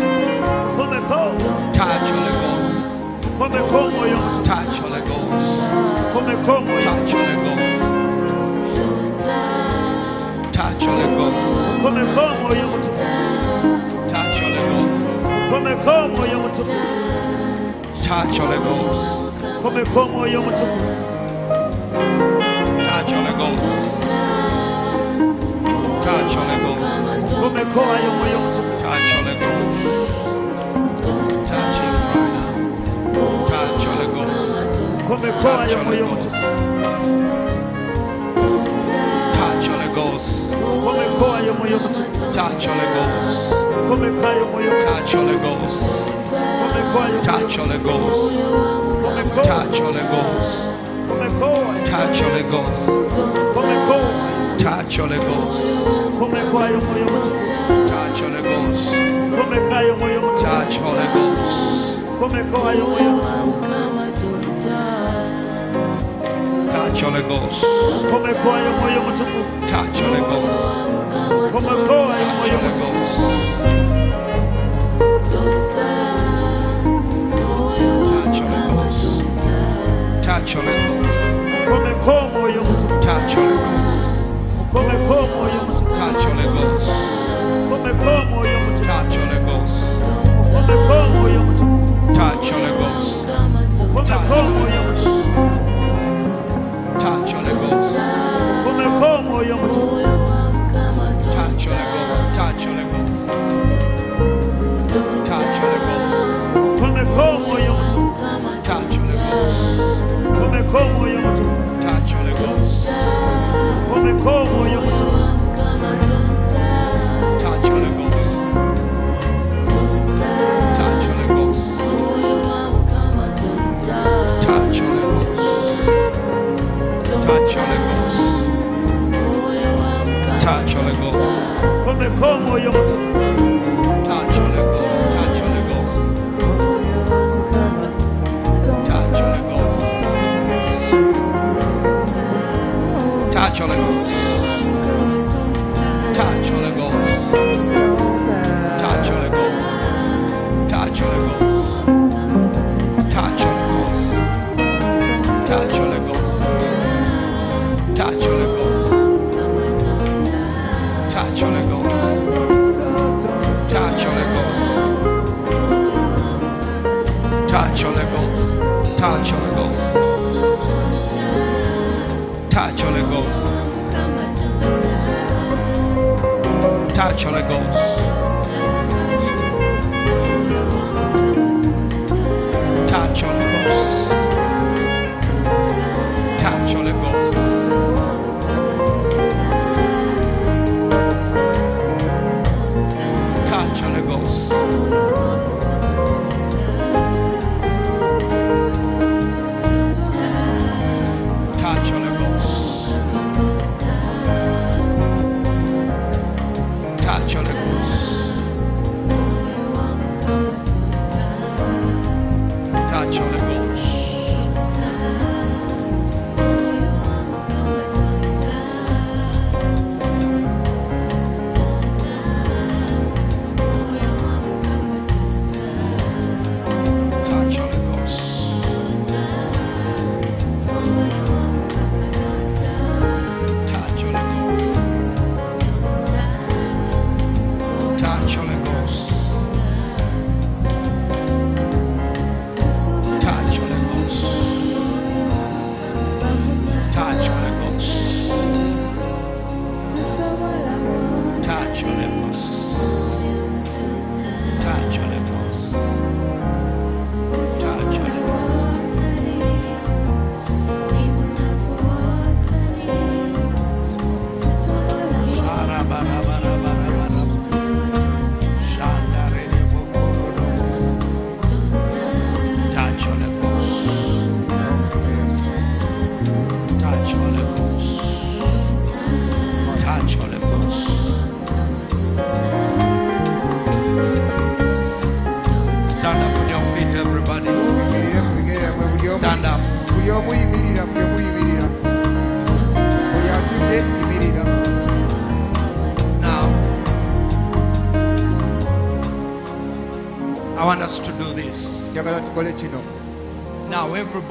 touch Holy Ghost touch Holy Ghost come come. Touch, the Ghost. Touch, the Ghost. Come come, oh, Touch, the Ghost. Come come, oh, Touch, the Ghost. Come come, oh, Touch, the Ghost. Touch, the Ghost. Come come, Touch, the Ghost. Touch kwa mikoa ya the ghost. Touch the ghost. Touch the ghost. Touch the ghost. Touch the ghost. Touch the ghost. Touch the ghost. Touch the ghost. Touch the ghost. Touch the ghost. Touch the ghost. Touch the Ghost. Touch Holy Ghost. mukomeko ayo omwoyo omutukuvu Touch Holy Ghost. Touch Holy Ghost. Touch Holy Ghost. Touch Holy Ghost. Touch Holy Ghost. mukomeko ayo omwoyo omutukuvu Touch Holy Ghost. mukomeko ayo omwoyo omutukuvu Touch Holy Ghost. mukomeko ayo omwoyo omutukuvu Touch Holy Ghost. mukomeko ayo omwoyo omutukuvu Touch Holy Ghost. Touch Holy Ghost. Umekoa moyo mtakatifu. Touch Holy Ghost. Touch Holy Ghost. Touch Holy Ghost. Umekoa moyo mtakatifu. Touch Holy Ghost. Touch Holy Ghost. Touch Holy Ghost. Touch Holy Ghost. mukomeko omwoyo omutukuvu Touch Holy Ghost. Touch Holy Ghost. Touch Holy Ghost. Touch Holy Ghost. Touch Holy Ghost. Touch Holy Ghost. Touch Holy Ghost. Touch Holy Ghost. Touch Holy Ghost.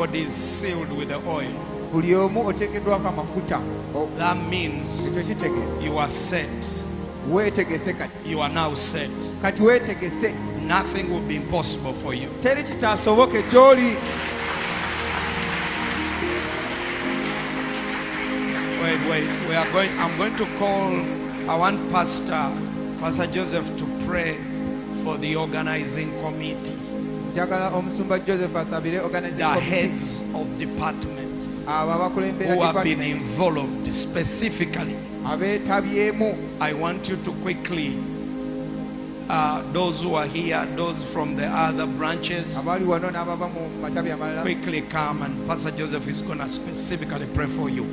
Everybody is sealed with the oil. buli omu oteekeddwako amafuta That means ekyo kitegeeza you are set. weetegese kati You are now set. kati weetegese Nothing will be impossible for you. teri kitaasoboke gy'oli Wait, wait. We are going. I'm going to call. I want Pastor Pastor Joseph to pray for the organizing committee, njagala omusumba joseph asabire the heads of departments abo abakulembera who have been involved specifically. abeetabyemu I want you to quickly. Uh, those who are here, those from the other branches, abali wano n'abava mu matabi amalala quickly come and Pastor Joseph is going to specifically pray for you.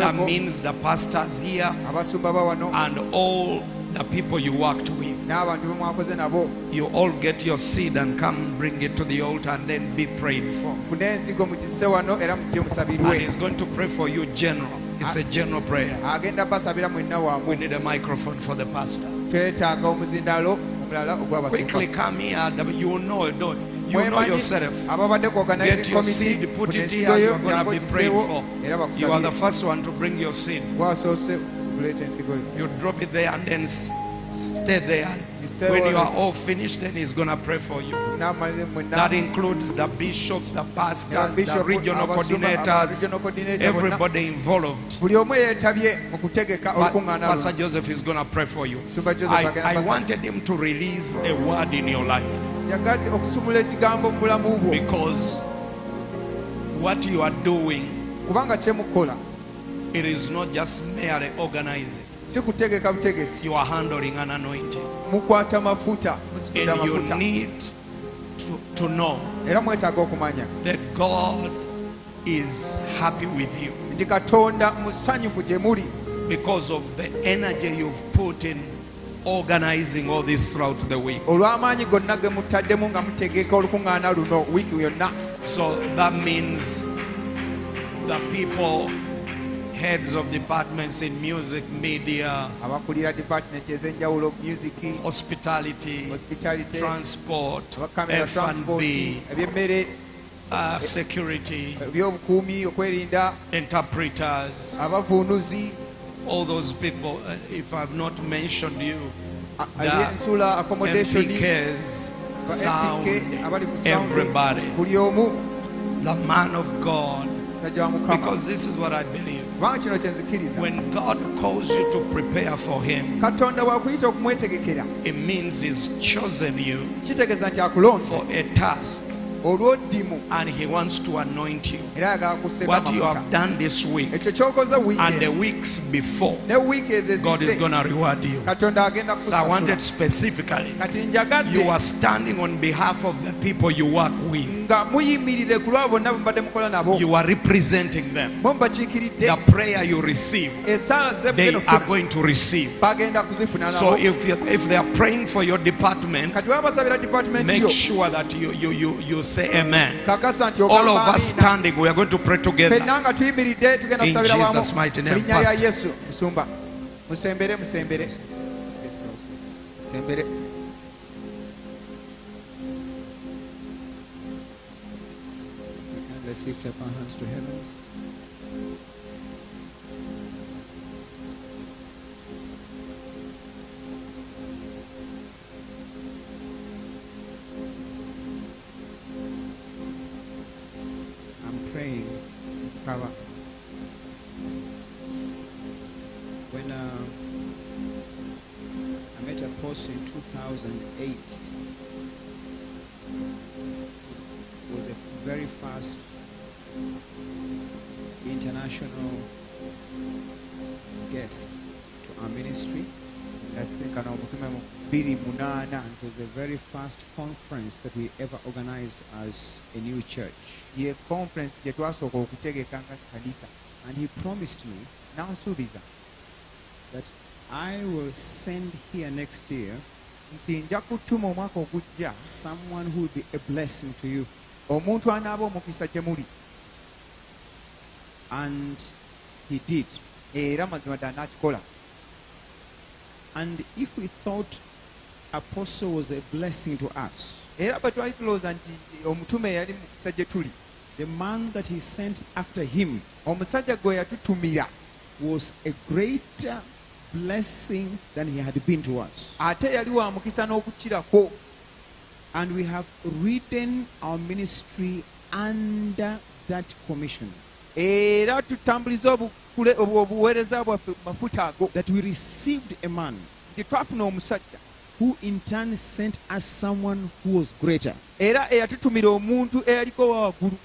That means the pastors here abasumba ba wano and all the people you worked with. You all get your seed and come bring it to the altar and then be prayed for. mufune ensigo mugisse wano era mujje And he's going to pray for you general. It's a general prayer. agenda basabira mwenna We need a microphone for the pastor. twetaaga omuzindaalo omulala Quickly come here. You know, don't you know yourself. Get your seed, put it here. You're going to be prayed for. You are the first one to bring your seed. gwasoose kuleeta ensigo yo You drop it there and then stay there. When you are all finished, then he's going to pray for you. That includes the bishops, the pastors, the regional coordinators, everybody involved. buli omu yeetabye mu kutegeka Pa- olukuŋŋaana Pastor Joseph is going to pray for you. I, I wanted him to release a word in your life yagadde okusumula ekigambo mu bulamu bwo because what you are doing, it is not just merely organizing. Si kutegeka butegesi You are handling an anointing. mukwata mafuta. Musitula And you amafuta need to, to know era mwetaaga okumanya that God is happy with you. Nti katonda musanyufu gye muli because of the energy you've put in organizing all this throughout the week. olw'amaanyi gonna ge mutaddemu nga mutegeka olukuŋŋaana luno wiiki yonna. So that means the people, heads of departments in music, media, abakulira department ez'enjawulo music hospitality, hospitality transport, F&B, uh, security, interpreters, all those people. Uh, if I've not mentioned you, the ebyensula accommodation MPKs, sound, MPK, abali ku sound, everybody, the man of God. musajja wa mukama Because this is what I believe. Kubanga kino kyenzikiriza When God calls you to prepare for Him, katonda bw'akuyita okumwetegekera it means He's chosen you kitegeeza nti akulonda for a task and He wants to anoint you. What you have done this week and the weeks before, ne wiiki ezo God is going to reward you. So I wanted specifically, you are standing on behalf of the people you work with, nga muyimirire ku lwabo bonna bwe mukola nabo. You are representing them. bo mubakiikiridde The prayer you receive, they are going to receive. bagenda kuzifuna So if, you, if they are praying for your department, kati baba basabira department make sure that you, you, you, you say amen. kakasa nti All of us standing, we are going to pray together. fenna nga tuyimiridde tugenda In kusabira wamu. Jesus' mighty name, Pastor. yesu. Musumba. Musembere musembere. Musembere Let's lift up our hands to heavens. It was the very first conference that we ever organized as a new church. ye conference gye twasooka okutegeka nga kanisa And he promised me n'ansuubiza that I will send here next year nti nja kutuma omwaka ogujja someone who will be a blessing to you. omuntu anaaba omukisa gye muli And he did. era mazima ddala n'akikola And if we thought Apostle was a blessing to us, era bwe twali tulowooza nti omutume yali mukisa gye tuli the man that he sent after him omusajja gwe yatutumira was a greater blessing than he had been to us. ate yali wa mukisa n'okukirako And we have written our ministry under that commission. era tutambuliza obuweereza bwaffe mu mafuta ago That we received a man nti twafuna omusajja who in turn sent us someone who was greater. era eyatutumira omuntu eyaliko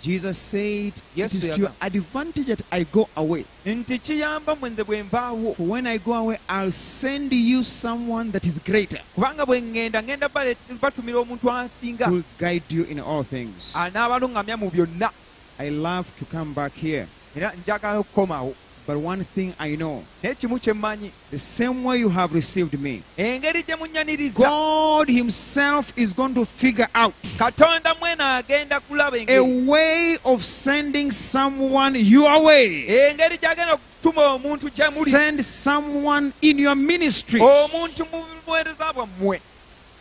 Jesus said, Yes, It is to your advantage that I go away. nti kiyamba mwe bwe mbaawo For when I go away, I'll send you someone that is greater kubanga bwe ŋŋenda ŋŋenda batumira omuntu asinga who will guide you in all things. anaabaluŋŋamya mu byonna I love to come back here. era njagala okukomawo But one thing I know naye kimu kye the same way you have received me, engeri gye munnyaniriza God Himself is going to figure out katonda mwene agenda kulaba a way of sending someone your way. engeri gy'agenda okutuma omuntu gye Send someone in your ministry.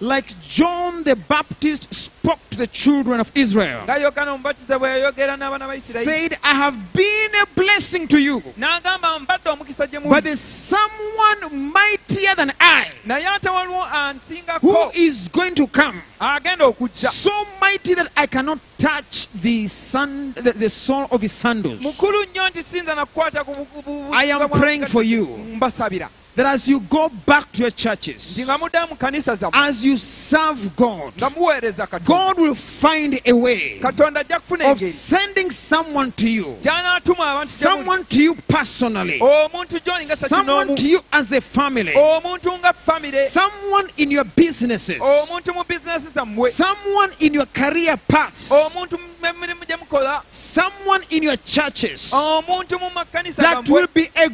Like John the Baptist spoke to the children of Israel. nga yokaana omubatiza bwe yayogera n'abaana ba isirayiri Said, I have been a blessing to you. n'agamba mbadde omukisa gye But there's someone mightier than I naye ate waliwo who is going to come. So mighty that I cannot touch the, sun, the, the sole of his sandals. I am praying for you that as you go back to your churches, nti nga muddayo mu kanisa zammwe as you serve God, nga muweereza katonda. God will find a way katonda ajja kufuna of sending someone to you, gy'anaatuma abantu gye muli. someone to you personally, someone to you as a family, omuntu nga famire someone in your businesses, omuntu mu bizinesi zammwe. Someone in your career path, omuntu mu emirimu gye mukola. Someone in your churches. Omuntu mu makanisa that will be a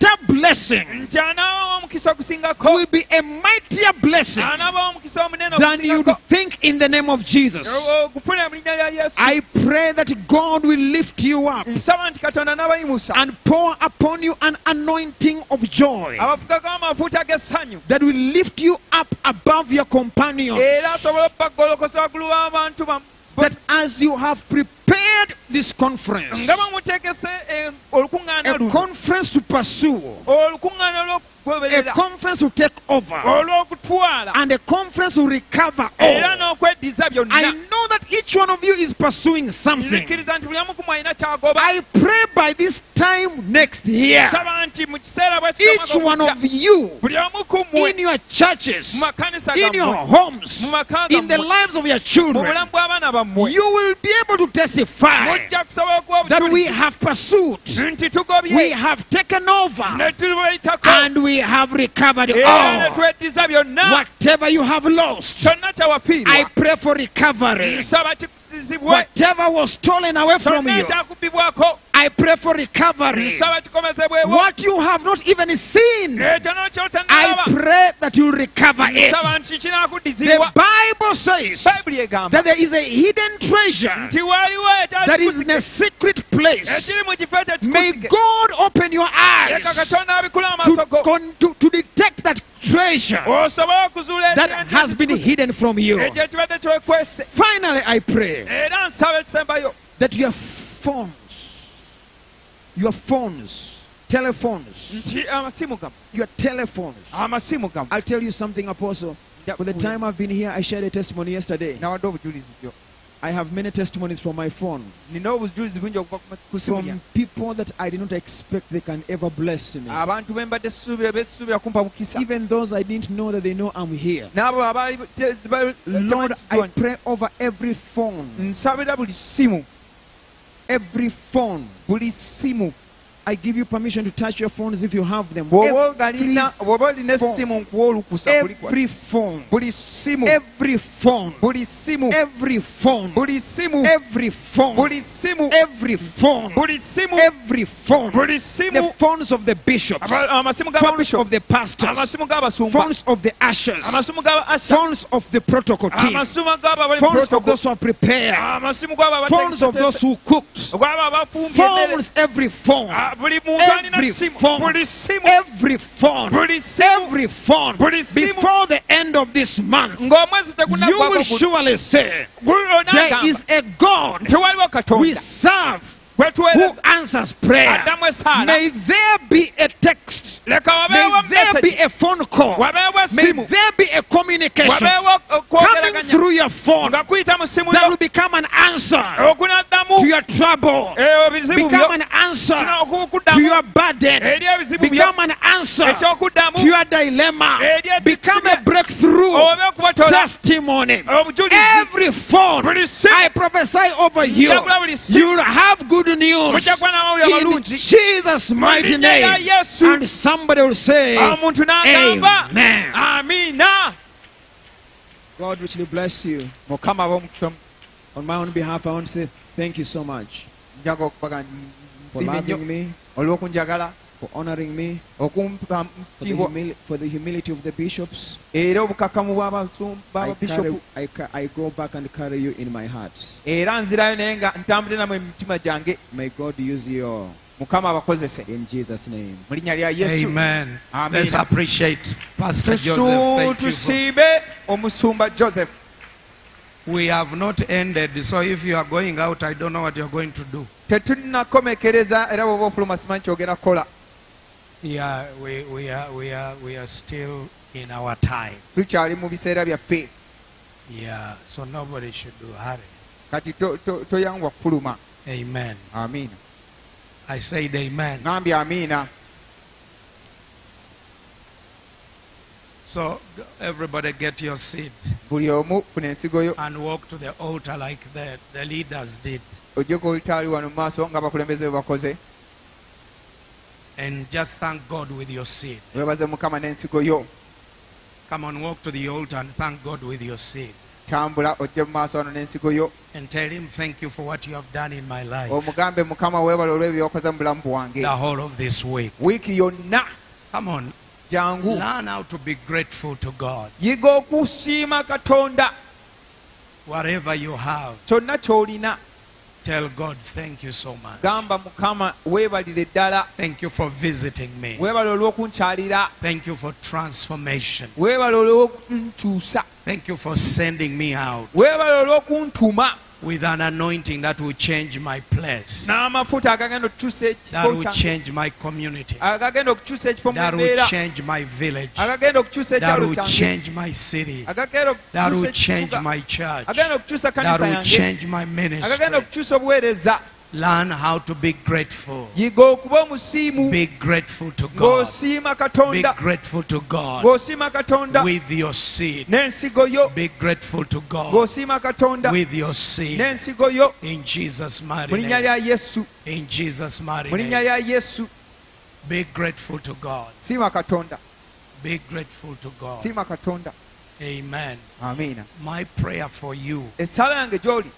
greater blessing, nti anaabawo omukisa ogusingako will be a mightier blessing anaabawo omukisa omunene than you ogusingako think in the name of Jesus. ogufune mu linnya lya yesu I pray that God will lift you up nsaba nti katonda n'abayimusa and pour upon you an anointing of joy abafukako amafuuta g'essanyu that will lift you up above your companions. era asobola okubagolokosa waggulu w'abantu bammwe That as you have prepared this conference, eh, a conference to pursue, a conference to take over, and a conference to recover all. I know that each one of you is pursuing something. nzikiriza nti buli amu ku mwe alina kyagoba. I pray by this time next year, saba nti mu kiseera bwe each one of you buli omu ku mmwe in your churches, in your homes, in the lives of your children, bulamu bw'abaana bammwe. you will be able to testify okuwa that we have pursued, we have taken over, and we have recovered all. Whatever you have lost, I pray for recovery. Whatever was stolen away from you, I pray for recovery. What you have not even seen, I pray that you'll recover it. The Bible says that there is a hidden treasure that is in a secret place. ekiri mu kifo ekyo May God open your eyes leka katonda abikula to, amaaso go. con- to, to detect that treasure that has been hidden from you. ekyo ekibadde kyekwese Finally, I pray era nsaba ekisembayo that your phones, your phones, telephones, gamu ah, your telephones. Ah, gamu I'll tell you something, Apostle. For the time I've been here, I shared a testimony yesterday. byo I have many testimonies from my phone. nina obujulizi bungi okuva ku- ku simu From people that I did not expect they can ever bless me. Ah, abantu be mbadde suubira besuubira kumpa mukisa Even those I didn't know that they know I'm here. n'abo abaali te- ba- Lord, I pray over every phone. Every phone. buli simu I give you permission to touch your phones if you have them. Every olina phone. essimu nkuwa olukusa kulikwata. Every phone. Every phone. Every phone. Every phone. Every phone. Every phone. The phones of the bishops. Phones of the pastors. Phones of the ushers. amasimu g'aba asha Phones of the protocol team. amasimu g'abo abali Phones of those who are prepared. Phones of those who cooked. gwabo abafumbye emmere Phones, every phone. Buli muntu alina Every phone. Every phone. Every phone. Before the end of this month, you will surely say, There is a God we serve who answers prayer. May there be a text. May there be a phone call. May there be a communication. Coming through your phone. Nga kuyita mu simu that will become an answer to your trouble, eh, ebizibu become an answer to your burden, byo. Become an answer to your dilemma, become a breakthrough testimony. Every phone, I prophesy over you, njagula buli simu you'll have good news mujja kuba n'amawulire in Jesus' mighty name. And somebody will say, ah, omuntu n'agamba Amen. amiina God richly bless you. mukama ab'omukisa On my own behalf, I want to say thank you so much. For loving me, for honoring me, for the, kitiibwa humili- for the humility of the bishops. era obukakamu bw'abasu- I, carry, I, ca- I go back and carry you in my heart. era nzirayo naye nga ntambule namwe mu mitima gyange. May God use you mukama abakozese in Jesus' name. mu linnya lya yesu Amen. Amen. Let's appreciate Pastor Joseph. Thank you. Tusiibe omusumba joseph we have not ended, so if you are going out, I don't know what you're going to do. tetunnakomekereza era bw'oba ofuluma simanyi kyogera kukola Yeah, we, we, are, we, are, we are still in our time. tukyali mu biseera byaffe Yeah, so nobody should do hurry. kati to- to- toyangwa kufuluma Amen. amiina I said amen. ngambye amiina So everybody get your seat buli omu funa ensigo yo and walk to the altar like the, the leaders did. ojje ku olutaali wano mu maaso nga abakulembeze bwe bakoze And just thank God with your seed. weebaze mukama n'ensigo yo Come on, walk to the altar and thank God with your seed. Tambula ojje mu maaso wano n'ensigo yo And tell Him, Thank you for what you have done in my life. Omugambe mukama weebala olw'ebyo byokoze mu bulamu bwange. The whole of this week. wiiki yonna. Come on, jangu learn how to be grateful to God. yiga okusiima katonda. Whatever you have, kyonna ky'olina tell God, Thank you so much. gamba mukama weebalire ddala Thank you for visiting me. olw'okunkyalira Thank you for transformation. olw'okunkyusa Thank you for sending me out olw'okuntuma with an anointing that will change my place, n'amafuta agagenda okukyusa that will change my community, agagenda okukyusa ekifo that will change my village, that will change my city, that will change my church, that will change my ministry. Agagenda okukyusa obuweereza Learn how to be grateful. yiga okuba omusiimu Be grateful to God. ng'osiima Be grateful to God ng'osiima katonda with your seed. n'ensigo yo Be grateful to God ng'osiima katonda with your seed. n'ensigo yo In Jesus' mighty mu linnya name. lya yesu In Jesus' mighty mu linnya name. lya yesu Be grateful to God. siima katonda Be grateful to God. siima katonda Amen. amiina My prayer for you, essaala yange gy'oli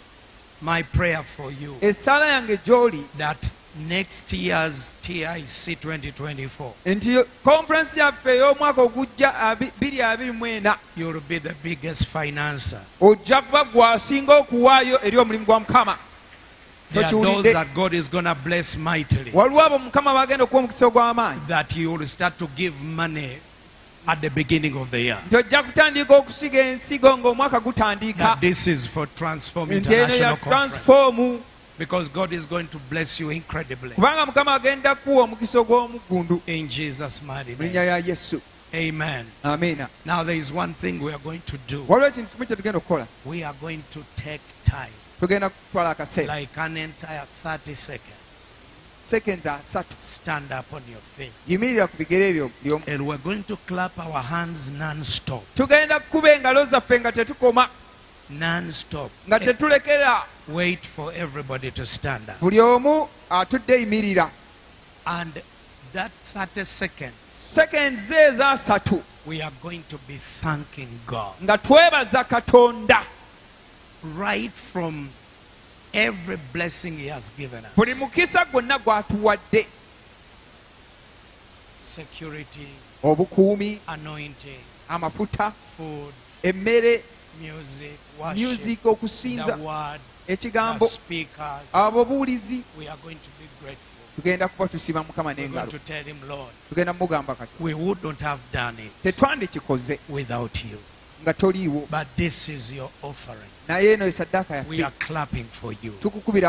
my prayer for you, essaala yange gy'oli. That next year's TIC 2024, nti konferensi yaffe ey'omwaka ogujja abi- 2024 you'll be the biggest financer. ojja kuba gwasinga okuwaayo eri omulimu gwa mukama. There are those that God is going to bless mightily. waliwo mukama bagenda okuwa That you will start to give money at the beginning of the year. nti kutandika okusiga ensigo ng'omwaka gutandika That this is for Transform nti eno ya International Conference. Because God is going to bless you incredibly. kubanga mukama agenda kuwa omukisa ogw'omuggundu In Jesus' mighty mu linnya name. lya yesu Amen. amiina Now there is one thing we are going to do. waliwo ekintu kimu kye tugenda okukola We are going to take time, tugenda kutwala akaseera like an entire 30 seconds. Sekendi asatu Stand up on your feet. yimirira ku bigere ebyo by'omu And we're going to clap our hands non-stop. tugenda kukuba engalo zaffe nga tetukoma Non-stop. nga eh, tetulekera Wait for everybody to stand up. buli omu atudde yimirira And that 30 seconds, ezo we are going to be thanking God. nga twebaza katonda Right from every blessing he has given us. buli mukisa gwonna gwatuwadde. Security obukuumi anointing amafuta food emmere music worship, music okusinza the word, ekigambo ababuulizi tugenda kuba tusiba mukama n'engalo. tugenda mugamba kati tetwandikikoze nga toliiwo. But is your offering. naye eno esaddaaka We are clapping for you.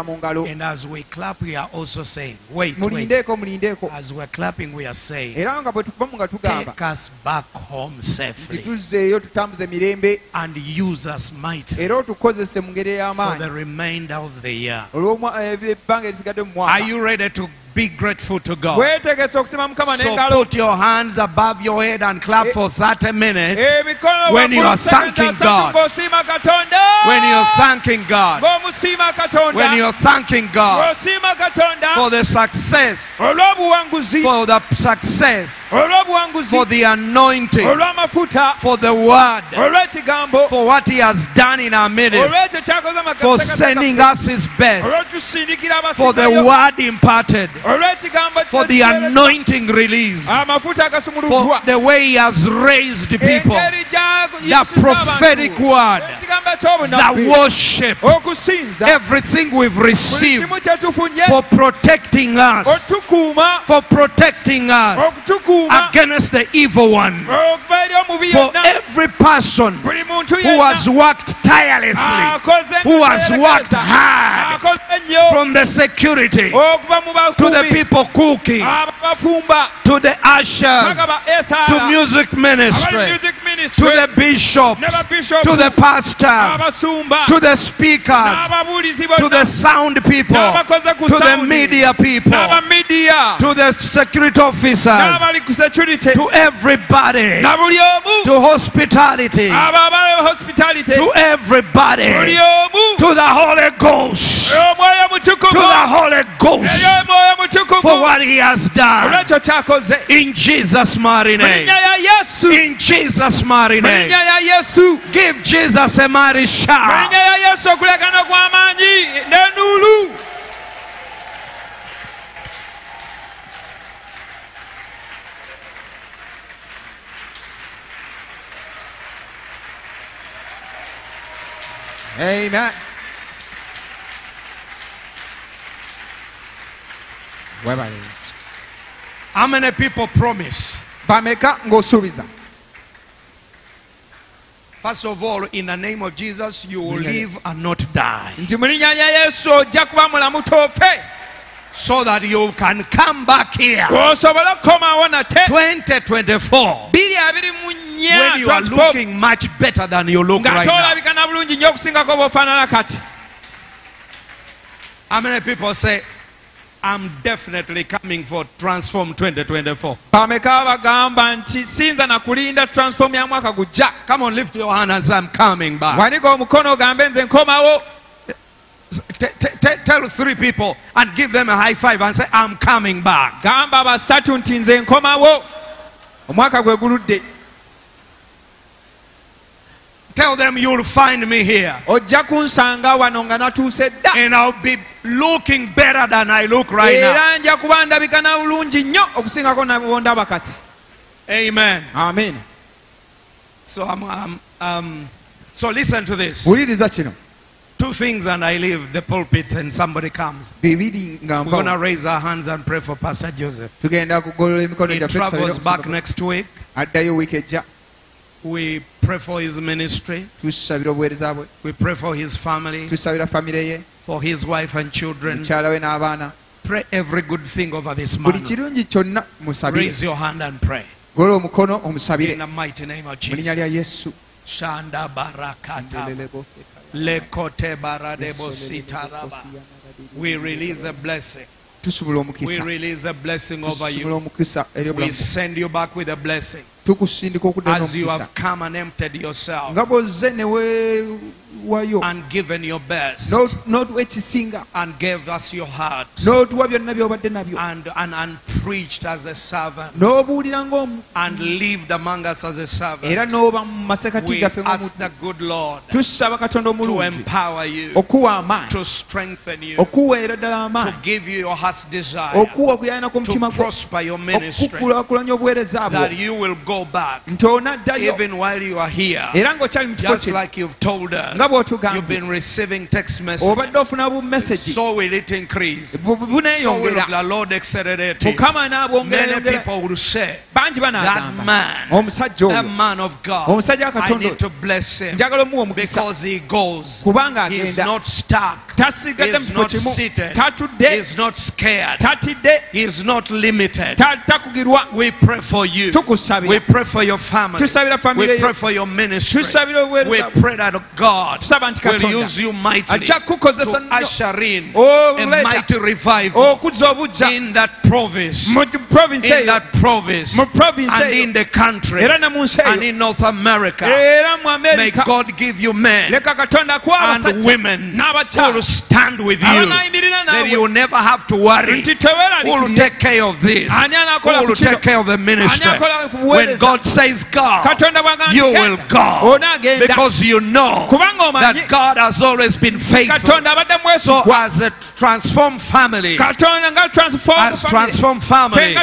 mu ngalo And as we clap, we are also saying, wait, wait. mulindeeko mulindeeko As we're clapping, we are saying, era nga bwe tukubamu nga tugamba take us back home nti tuzzeeyo tutambuze mirembe and use us mightily era otukozese mu ngeri ey'amaanyi the remainder of the year. olw'ebbanga eh, erisigadde mu Are mwaka you ready to be grateful to God? weetegese okusiima mukama So put your hands above your head and clap eh, for 30 minutes eh, when you are thanking God. When you're thanking God. When you're thanking God. For the success, for the success, for the anointing, for the word, for what He has done in our midst, for sending us His best, for the word imparted, for the anointing released, for the way He has raised people, the prophetic word, the worship, everything we've received kimu kye tufunye. for protecting us, for protecting us. Against the evil one. okuva eri omubi For every person who has worked tirelessly, who has worked hard from the security to the people cooking, to the ushers, to music ministry, to the bishops, to the pastors, to the speakers, to the sound people, to the media people, to the security officers, n'abali ku security. to everybody, na buli omu. to hospitality, to everybody, to the Holy Ghost, to the Holy Ghost eyo omwoyo mutukuvu. for what He has done. In Jesus' mighty name. linnya ya yesu. In Jesus' mighty name. linnya ya yesu. Give Jesus a mighty shout. Linnya ya yesu okulekana kw'amaanyi n'enuulu Amen. Webalins. How many people promise? bameka ng'osuubiza First of all, in the name of Jesus, you will live and not die. nti mu linnya lya yesu ojja kuba mulamu toofe So that you can come back here. osobole okukomawo nate 2024. biri abiri mu nnya When you are looking much better than you look right now. toolabika na bulungi nnyo okusingako bw'ofaanana kati How many people say, I'm definitely coming for Transform 2024? bameka bagamba nti sinza na kulinda transform ya mwaka gujja Come on, lift your hand and say, I'm coming back. wanika omukono ogambe nze nkomawo tell three people and give them a high five and say, I'm coming back. gamba basatu nti nze nkomawo omwaka gwe guludde Tell them you'll find me here. ojja kunsanga wano nga natuuse dda And I'll be looking better than I look right now. era nja kuba ndabika na bulungi nnyo okusingako nabondaba kati Amen. amen So I'm, um, um, so listen to this. wuliriza kino Two things and I leave the pulpit and somebody comes. bibiri nga We're going to nva raise our hands and pray for Pastor Joseph. tugenda kugolola emikono He gyaffe travels back okusaba- next week. addayo wiiki ejja We pray for his ministry. tusabira obuweereza bwe We pray for his family, tusabira famire ye for his wife and children. mukyala we n'abaana Pray every good thing over this buli man. kirungi kyonna musabire Raise your hand and pray. golola omukono omusabire In the mighty name of mu linnya lya Jesus. yesu Shanda barakata. Lekote baradebo sitaraba. We release a blessing. tusubula We omukisa release a blessing over tusubula you. omukisa eri We obulamu send you back with a blessing. Tukusindika okudda As you have come and emptied yourself nga bw'ozze ne weewayo and given your best n'o- n'otuwa ekisinga and gave us your heart n'otuwa byonna by'obadde nabyo. and, and, preached as a servant n'obuulira ng'omu. and lived among us as a servant. era n'oba mu masekati We gaffe ask the good Lord tusaba katonda to omulungi empower you, okuwa to strengthen you, okuwa era ddala to give you your heart's desire, okuwa to gwo prosper your ministry, okukulaakulanya obuweereza bwo. that you will go back even while you are here. era ng'okyali mu kifo Just like you've told us, you've been receiving text messages. obadde ofuna bumesagi So will it increase. So will the Lord accelerate it. Many people will say, that man, that man of God, I need to bless him njagala omuwa omukisa because he goes. He's not stuck. He's not seated. He's not scared. He's not limited. We pray for you. We tukusabira pray for your family. We pray for your ministry. We pray that God will use you mightily to usher in a oleeta mighty revival in that province, in that province, and in the country, era ne mu nsi and in North America. May God give you men leka katonda kuwa and women who will stand with you. That you will never have to worry. Who will take care of this? Who will take care of the ministry? Ku When? God says go, you will go. Because you know that God has always been faithful. So as a transformed family, as transformed family,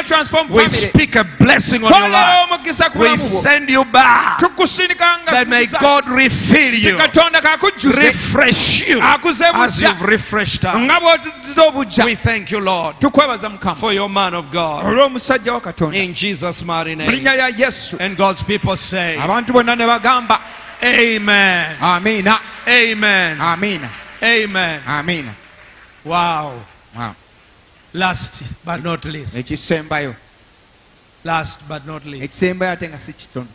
we speak a blessing on your life. We send you back. That may God refill you, refresh you as you've refreshed us. We thank you, Lord, for your man of God. olw'omusajja wa katonda In Jesus' mighty name. Yesu And God's people say, abantu bonna ne bagamba Amen. amiina Amen. amiina Amen. amiina Wow. Wow. Last but not least. ekisembayo Last but not least. ekisembayo ate nga si kitono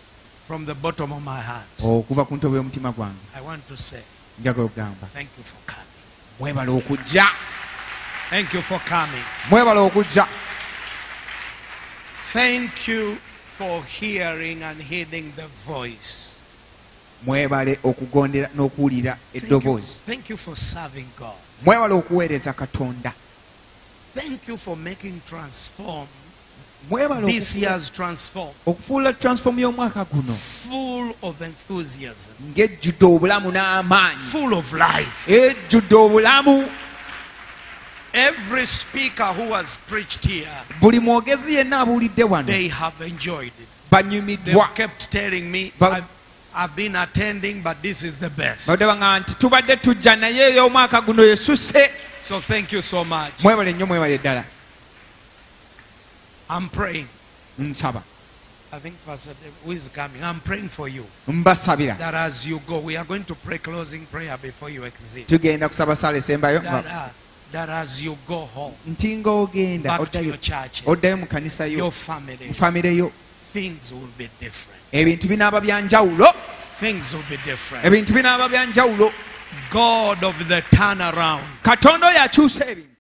From the bottom of my heart, oh, okuva ku ntobo y'omutima gwange I want to say njagala okugamba thank you for coming. mwebala okujja Thank you for coming. mwebala okujja Thank you for hearing and heeding the voice. mwebale okugondera n'okuwulira Thank you, eddoboozi for serving God. mwebale okuweereza katonda. Thank you for making transform this year's transform. okufuula transform y'omwaka guno. Full of enthusiasm, ng'ejjudde obulamu n'amaanyi. Full of life. ejjudde obulamu Every speaker who has preached here, buli mwogezi yenna abuulidde wano they have enjoyed it. banyumiddwa They kept telling me, Ba- I've, I've been attending, but this is the best. nti tubadde tujja naye ey'omwaka guno yesuse So thank you so much. mwebale nnyo mwebale ddala I'm praying. nsaba I think Pastor Dave, who is coming, I'm praying for you. mbasabira That as you go, we are going to pray closing prayer before you exit. tugenda kusaba sala esembayo That, nga- uh, that as you go home, nti ng'ogenda back to oddayo your church, oddayo mu kanisa yo. Your family, mu famire yo. Things will be different. ebintu binaaba byanjawulo Things will be different. ebintu binaaba byanjawulo God of the turnaround. katonda oyo akyusa ebintu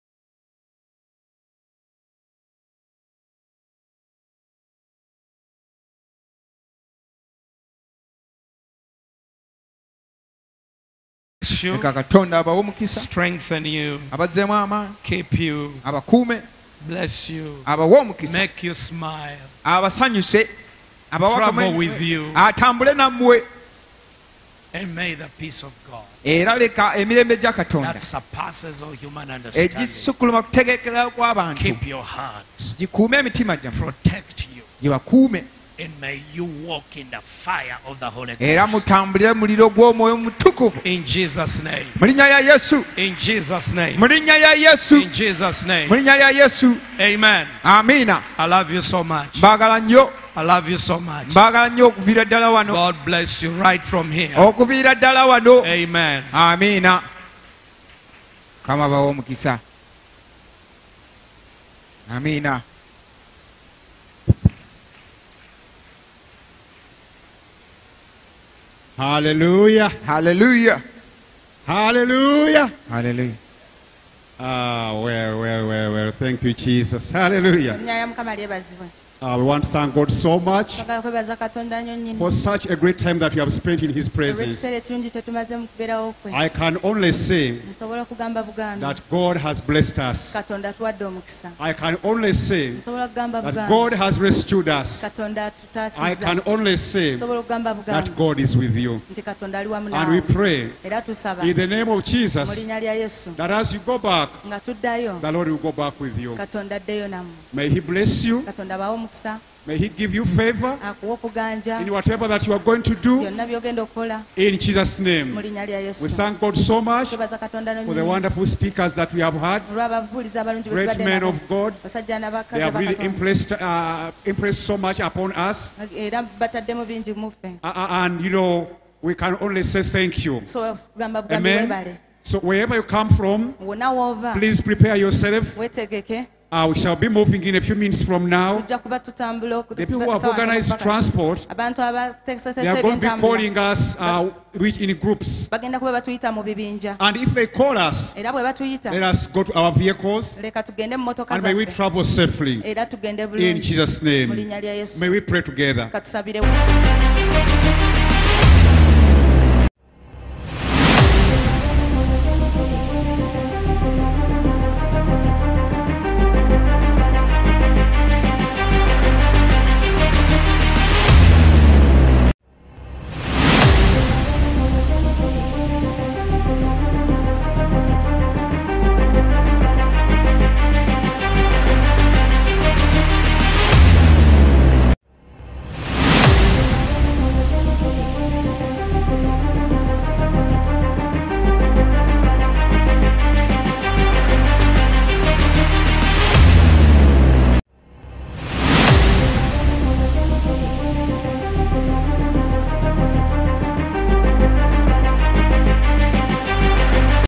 Bless you, leka katonda abawe omukisa strengthen you, abazzeemu amaanyi keep you, abakuume. Bless you, abawe omukisa make you smile, abasanyuse. Travel with you, atambule nammwe. And may the peace of God era leka emirembe gya katonda. that surpasses all human understanding kw'abantu. Keep your heart, gikuume emitima gyammwe. Protect you, gibakuume And may you walk in the fire of the Holy Ghost. era mutambulire muliro gw'omwoyo mutukuvu mu linnya lya yesu mu linnya lya yesu mu linnya lya yesu amiina mbaagala nnyo I love you so much. God bless you right from here. Amen. Amina. Kama bawo mukisa. Amina. Hallelujah. Hallelujah. Hallelujah. Hallelujah. Ah, well, well, well, well. Thank you, Jesus. Hallelujah. Erinnya lya mukama lyebazibwe Uh, we want to thank God so much twagala kwebaza katonda nnyo nnyini. for such a great time that we have spent in His presence. olw'ekiseera ekirungi kye tumaze mu kubeerawo kwe. I can only say nsobola okugamba bugambi that God has blessed us. katonda atuwadde omukisa. I can only say that God has rescued us. I can only say nsobola okugamba bugambi that God is with you. nti katonda ali wamu And we pray in the name of Jesus linnya lya yesu. that as you go back, the Lord will go back with you. katonda addeyo nammwe. May He bless you. Omukisa May He give you favor akuwa okuganja in whatever that you are going to do. byonna by'ogenda okukola In Jesus' mu name. linnya lya yesu We thank God so much twebaza katonda for the wonderful speakers that we have had. olw'ababuulizi abalungi be Great tubadde men nabo. of God. basajja They n'abakazi have really abakatonda impressed, uh, impressed so much upon us. era bataddemu bingi muffe Uh, uh, and you know, we can only say thank you. so kugamba bugambi weebale Amen. So wherever you come from, wonna please prepare yourself. Uh, we shall be moving in a few minutes from now. tujja kuba tutambula oku- The people who have organized transport, they are going to be calling us uh, in groups. bagenda kuba batuyita mu bibinja And if they call us, era bwe batuyita let us go to our vehicles leka tugende mu motoka and may we travel safely. In Jesus' name. linnya lya yesu May we pray together.